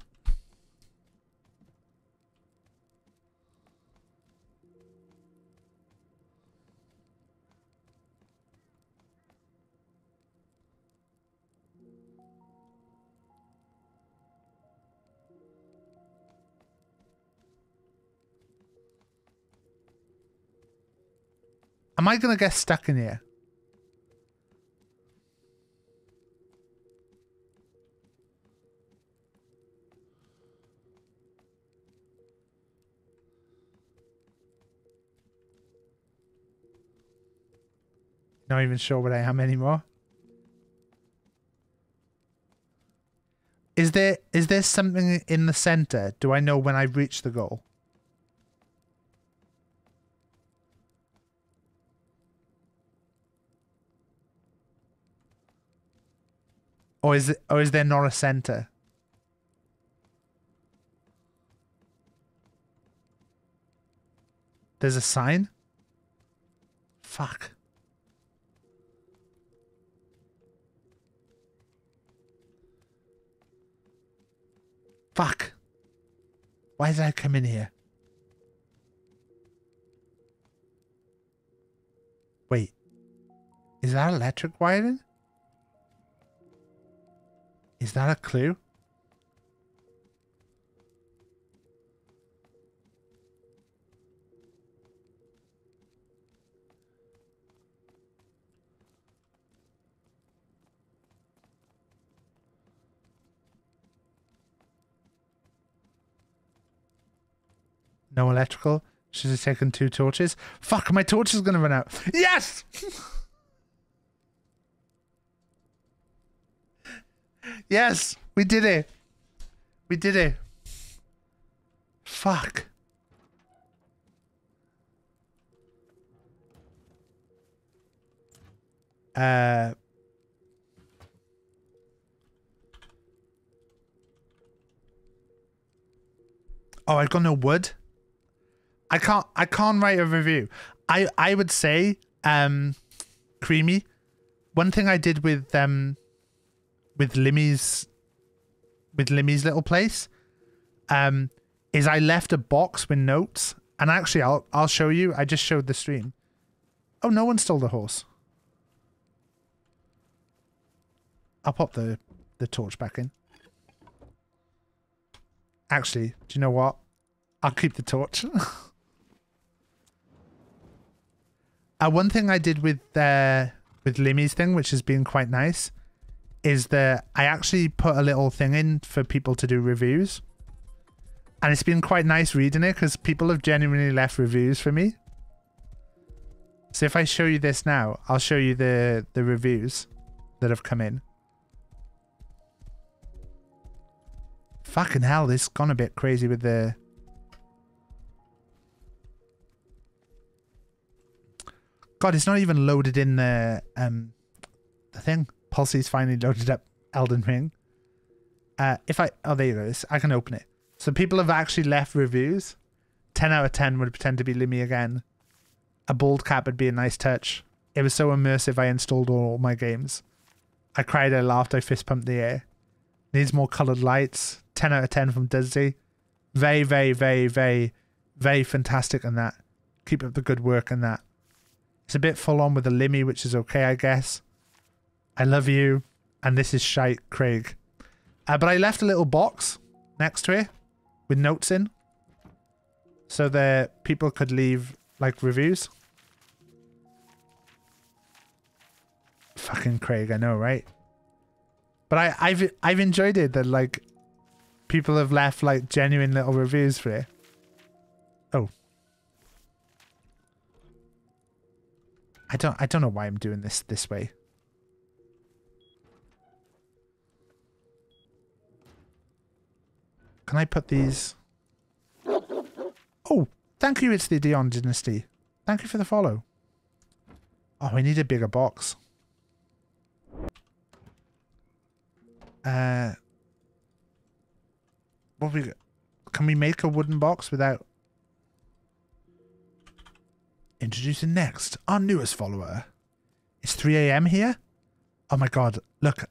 Am I gonna get stuck in here? Not even sure what I am anymore. Is there is there something in the center? Do I know when I reach the goal? Or is it or is there not a center? There's a sign? Fuck. Fuck. Why did I come in here? Wait. Is that electric wiring? Is that a clue? No electrical. Should have taken two torches. Fuck, my torch is gonna run out. Yes! yes! We did it! We did it. Fuck. Uh Oh, I've got no wood. I can't I can't write a review. I I would say um creamy. One thing I did with um with Limmy's with Limmy's little place um is I left a box with notes and actually I'll I'll show you. I just showed the stream. Oh, no one stole the horse. I'll pop the the torch back in. Actually, do you know what? I'll keep the torch. uh, one thing I did with uh, with Limmy's thing, which has been quite nice, is that I actually put a little thing in for people to do reviews. And it's been quite nice reading it because people have genuinely left reviews for me. So if I show you this now, I'll show you the, the reviews that have come in. Fucking hell, this has gone a bit crazy with the... God, it's not even loaded in the um the thing. Pulsey's finally loaded up Elden Ring. Uh, if I oh there you go, I can open it. So people have actually left reviews. Ten out of ten would pretend to be Limmy again. A bald cap would be a nice touch. It was so immersive I installed all my games. I cried, I laughed, I fist pumped the air. Needs more coloured lights. 10 out of 10 from Disney. Very, very, very, very, very fantastic in that. Keep up the good work in that. It's a bit full on with the Limmy, which is okay, I guess. I love you. And this is shite, Craig. Uh, but I left a little box next to it with notes in. So that people could leave, like, reviews. Fucking Craig, I know, right? But I, I've I've enjoyed it that like people have left like genuine little reviews for it. Oh. I don't I don't know why I'm doing this this way. Can I put these? Oh, thank you. It's the Dion Dynasty. Thank you for the follow. Oh, we need a bigger box. Uh, what we can we make a wooden box without introducing next our newest follower? It's 3 a.m. here. Oh my god! Look,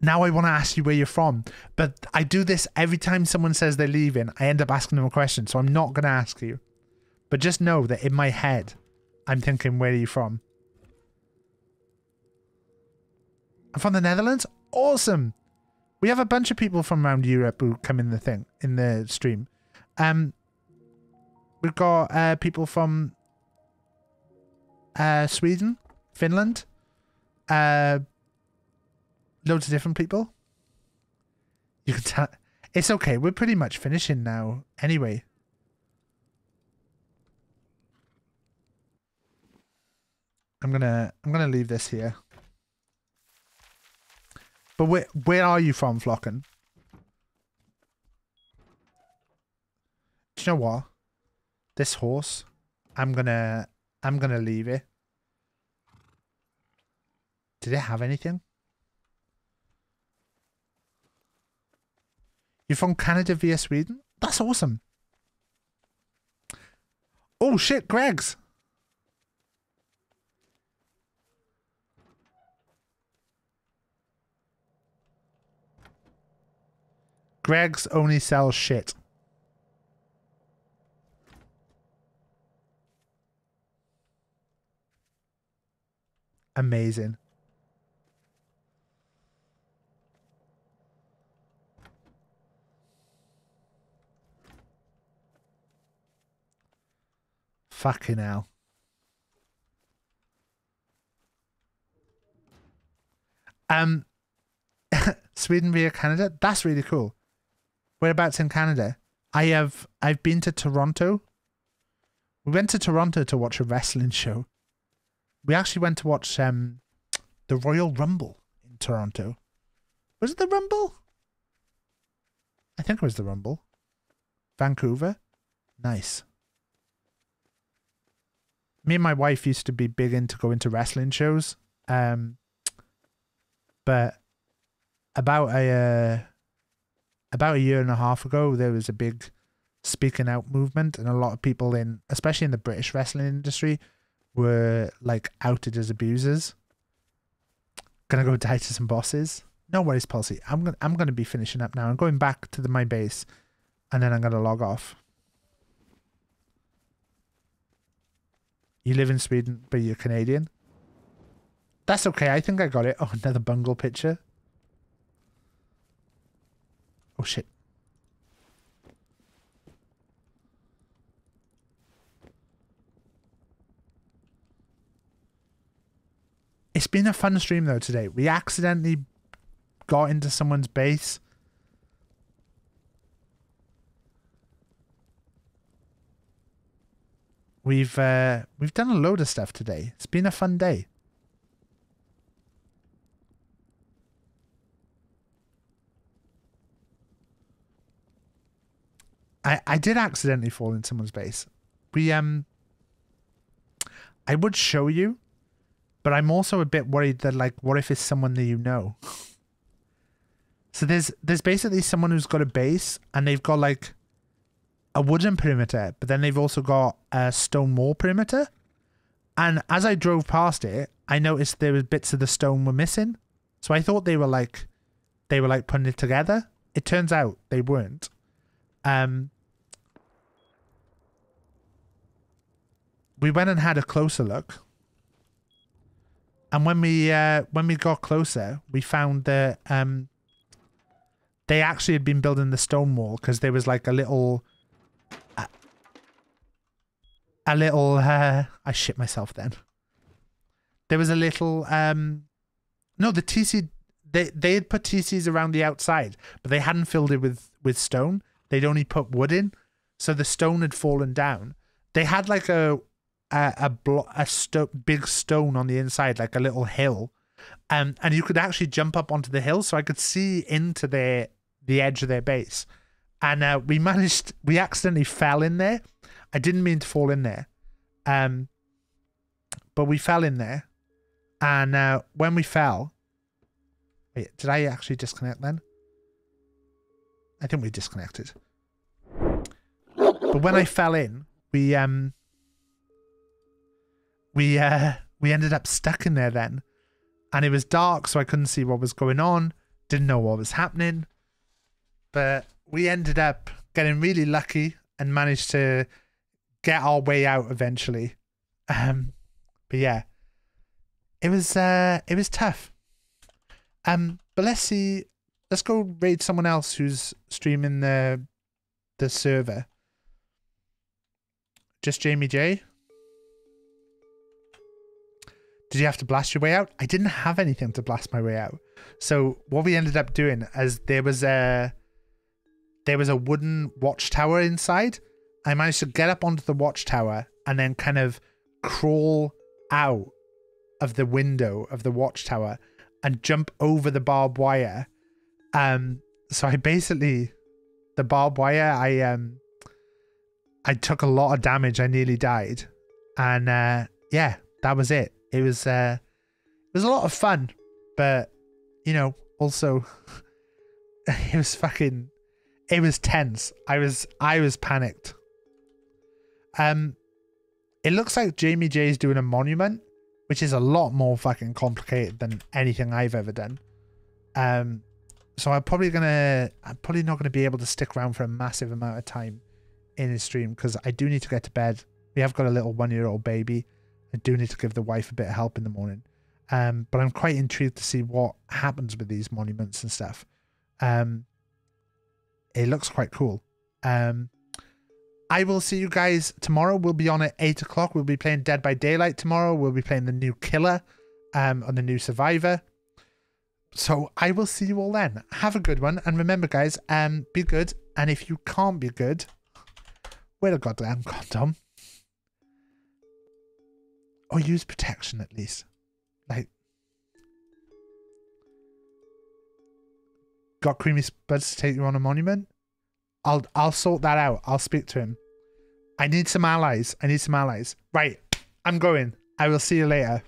now I want to ask you where you're from, but I do this every time someone says they're leaving. I end up asking them a question, so I'm not gonna ask you. But just know that in my head, I'm thinking, where are you from? I'm from the Netherlands. Awesome. We have a bunch of people from around Europe who come in the thing in the stream. Um, we've got uh, people from uh, Sweden, Finland, uh, loads of different people. You can tell it's okay. We're pretty much finishing now, anyway. I'm gonna I'm gonna leave this here. But where where are you from, Flocken? Do you know what? This horse, I'm gonna I'm gonna leave it. Did it have anything? You're from Canada via Sweden? That's awesome. Oh shit, Greggs. Greggs only sells shit. Amazing. Fucking hell. Um, Sweden via Canada. That's really cool. Whereabouts in Canada? I have. I've been to Toronto. We went to Toronto to watch a wrestling show. We actually went to watch um, the Royal Rumble in Toronto. Was it the Rumble? I think it was the Rumble. Vancouver. Nice. Me and my wife used to be big into going to wrestling shows. Um, but about a uh, about a year and a half ago, there was a big speaking out movement, and a lot of people in, especially in the British wrestling industry, were like outed as abusers. Gonna go die to some bosses. No worries, Pulsey. I'm gonna I'm gonna be finishing up now. I'm going back to the, my base, and then I'm gonna log off. You live in Sweden, but you're Canadian. That's okay. I think I got it. Oh, another bungle picture. Oh shit. It's been a fun stream though today. We accidentally got into someone's base. We've uh, we've done a load of stuff today. It's been a fun day. I I did accidentally fall in someone's base. We um I would show you, but I'm also a bit worried that like what if it's someone that you know? so there's there's basically someone who's got a base and they've got like a wooden perimeter, but then they've also got a stone wall perimeter. And as I drove past it, I noticed there was bits of the stone were missing. So I thought they were like they were like putting it together. It turns out they weren't. Um we went and had a closer look. And when we uh when we got closer, we found that um they actually had been building the stone wall because there was like a little a little uh I shit myself then. There was a little um no the TC they they had put TCs around the outside, but they hadn't filled it with with stone. They'd only put wood in, so the stone had fallen down. They had like a a a, blo- a sto- big stone on the inside, like a little hill, um, and you could actually jump up onto the hill, so I could see into their the edge of their base. And uh, we managed, we accidentally fell in there. I didn't mean to fall in there, um, but we fell in there, and uh, when we fell, wait, did I actually disconnect then? I think we disconnected. But when I fell in, we um we uh we ended up stuck in there then. And it was dark so I couldn't see what was going on, didn't know what was happening. But we ended up getting really lucky and managed to get our way out eventually. Um but yeah. It was uh it was tough. Um but let's see let's go raid someone else who's streaming the the server. Just Jamie J. Did you have to blast your way out? I didn't have anything to blast my way out. So what we ended up doing is there was a there was a wooden watchtower inside. I managed to get up onto the watchtower and then kind of crawl out of the window of the watchtower and jump over the barbed wire. Um so I basically the barbed wire I um I took a lot of damage. I nearly died. And uh yeah, that was it. It was uh it was a lot of fun, but you know, also it was fucking it was tense. I was I was panicked. Um, it looks like Jamie J is doing a monument, which is a lot more fucking complicated than anything I've ever done. Um, so I'm probably gonna I'm probably not gonna be able to stick around for a massive amount of time in his stream because I do need to get to bed. We have got a little one year old baby. I do need to give the wife a bit of help in the morning. Um, but I'm quite intrigued to see what happens with these monuments and stuff. Um, it looks quite cool. Um, I will see you guys tomorrow. We'll be on at eight o'clock. We'll be playing Dead by Daylight tomorrow. We'll be playing the new Killer, um, on the new Survivor. So I will see you all then. Have a good one, and remember, guys, um, be good. And if you can't be good, wear a goddamn condom, or use protection at least. Like, got creamy spuds to take you on a monument. I'll I'll sort that out. I'll speak to him. I need some allies. I need some allies. Right, I'm going. I will see you later.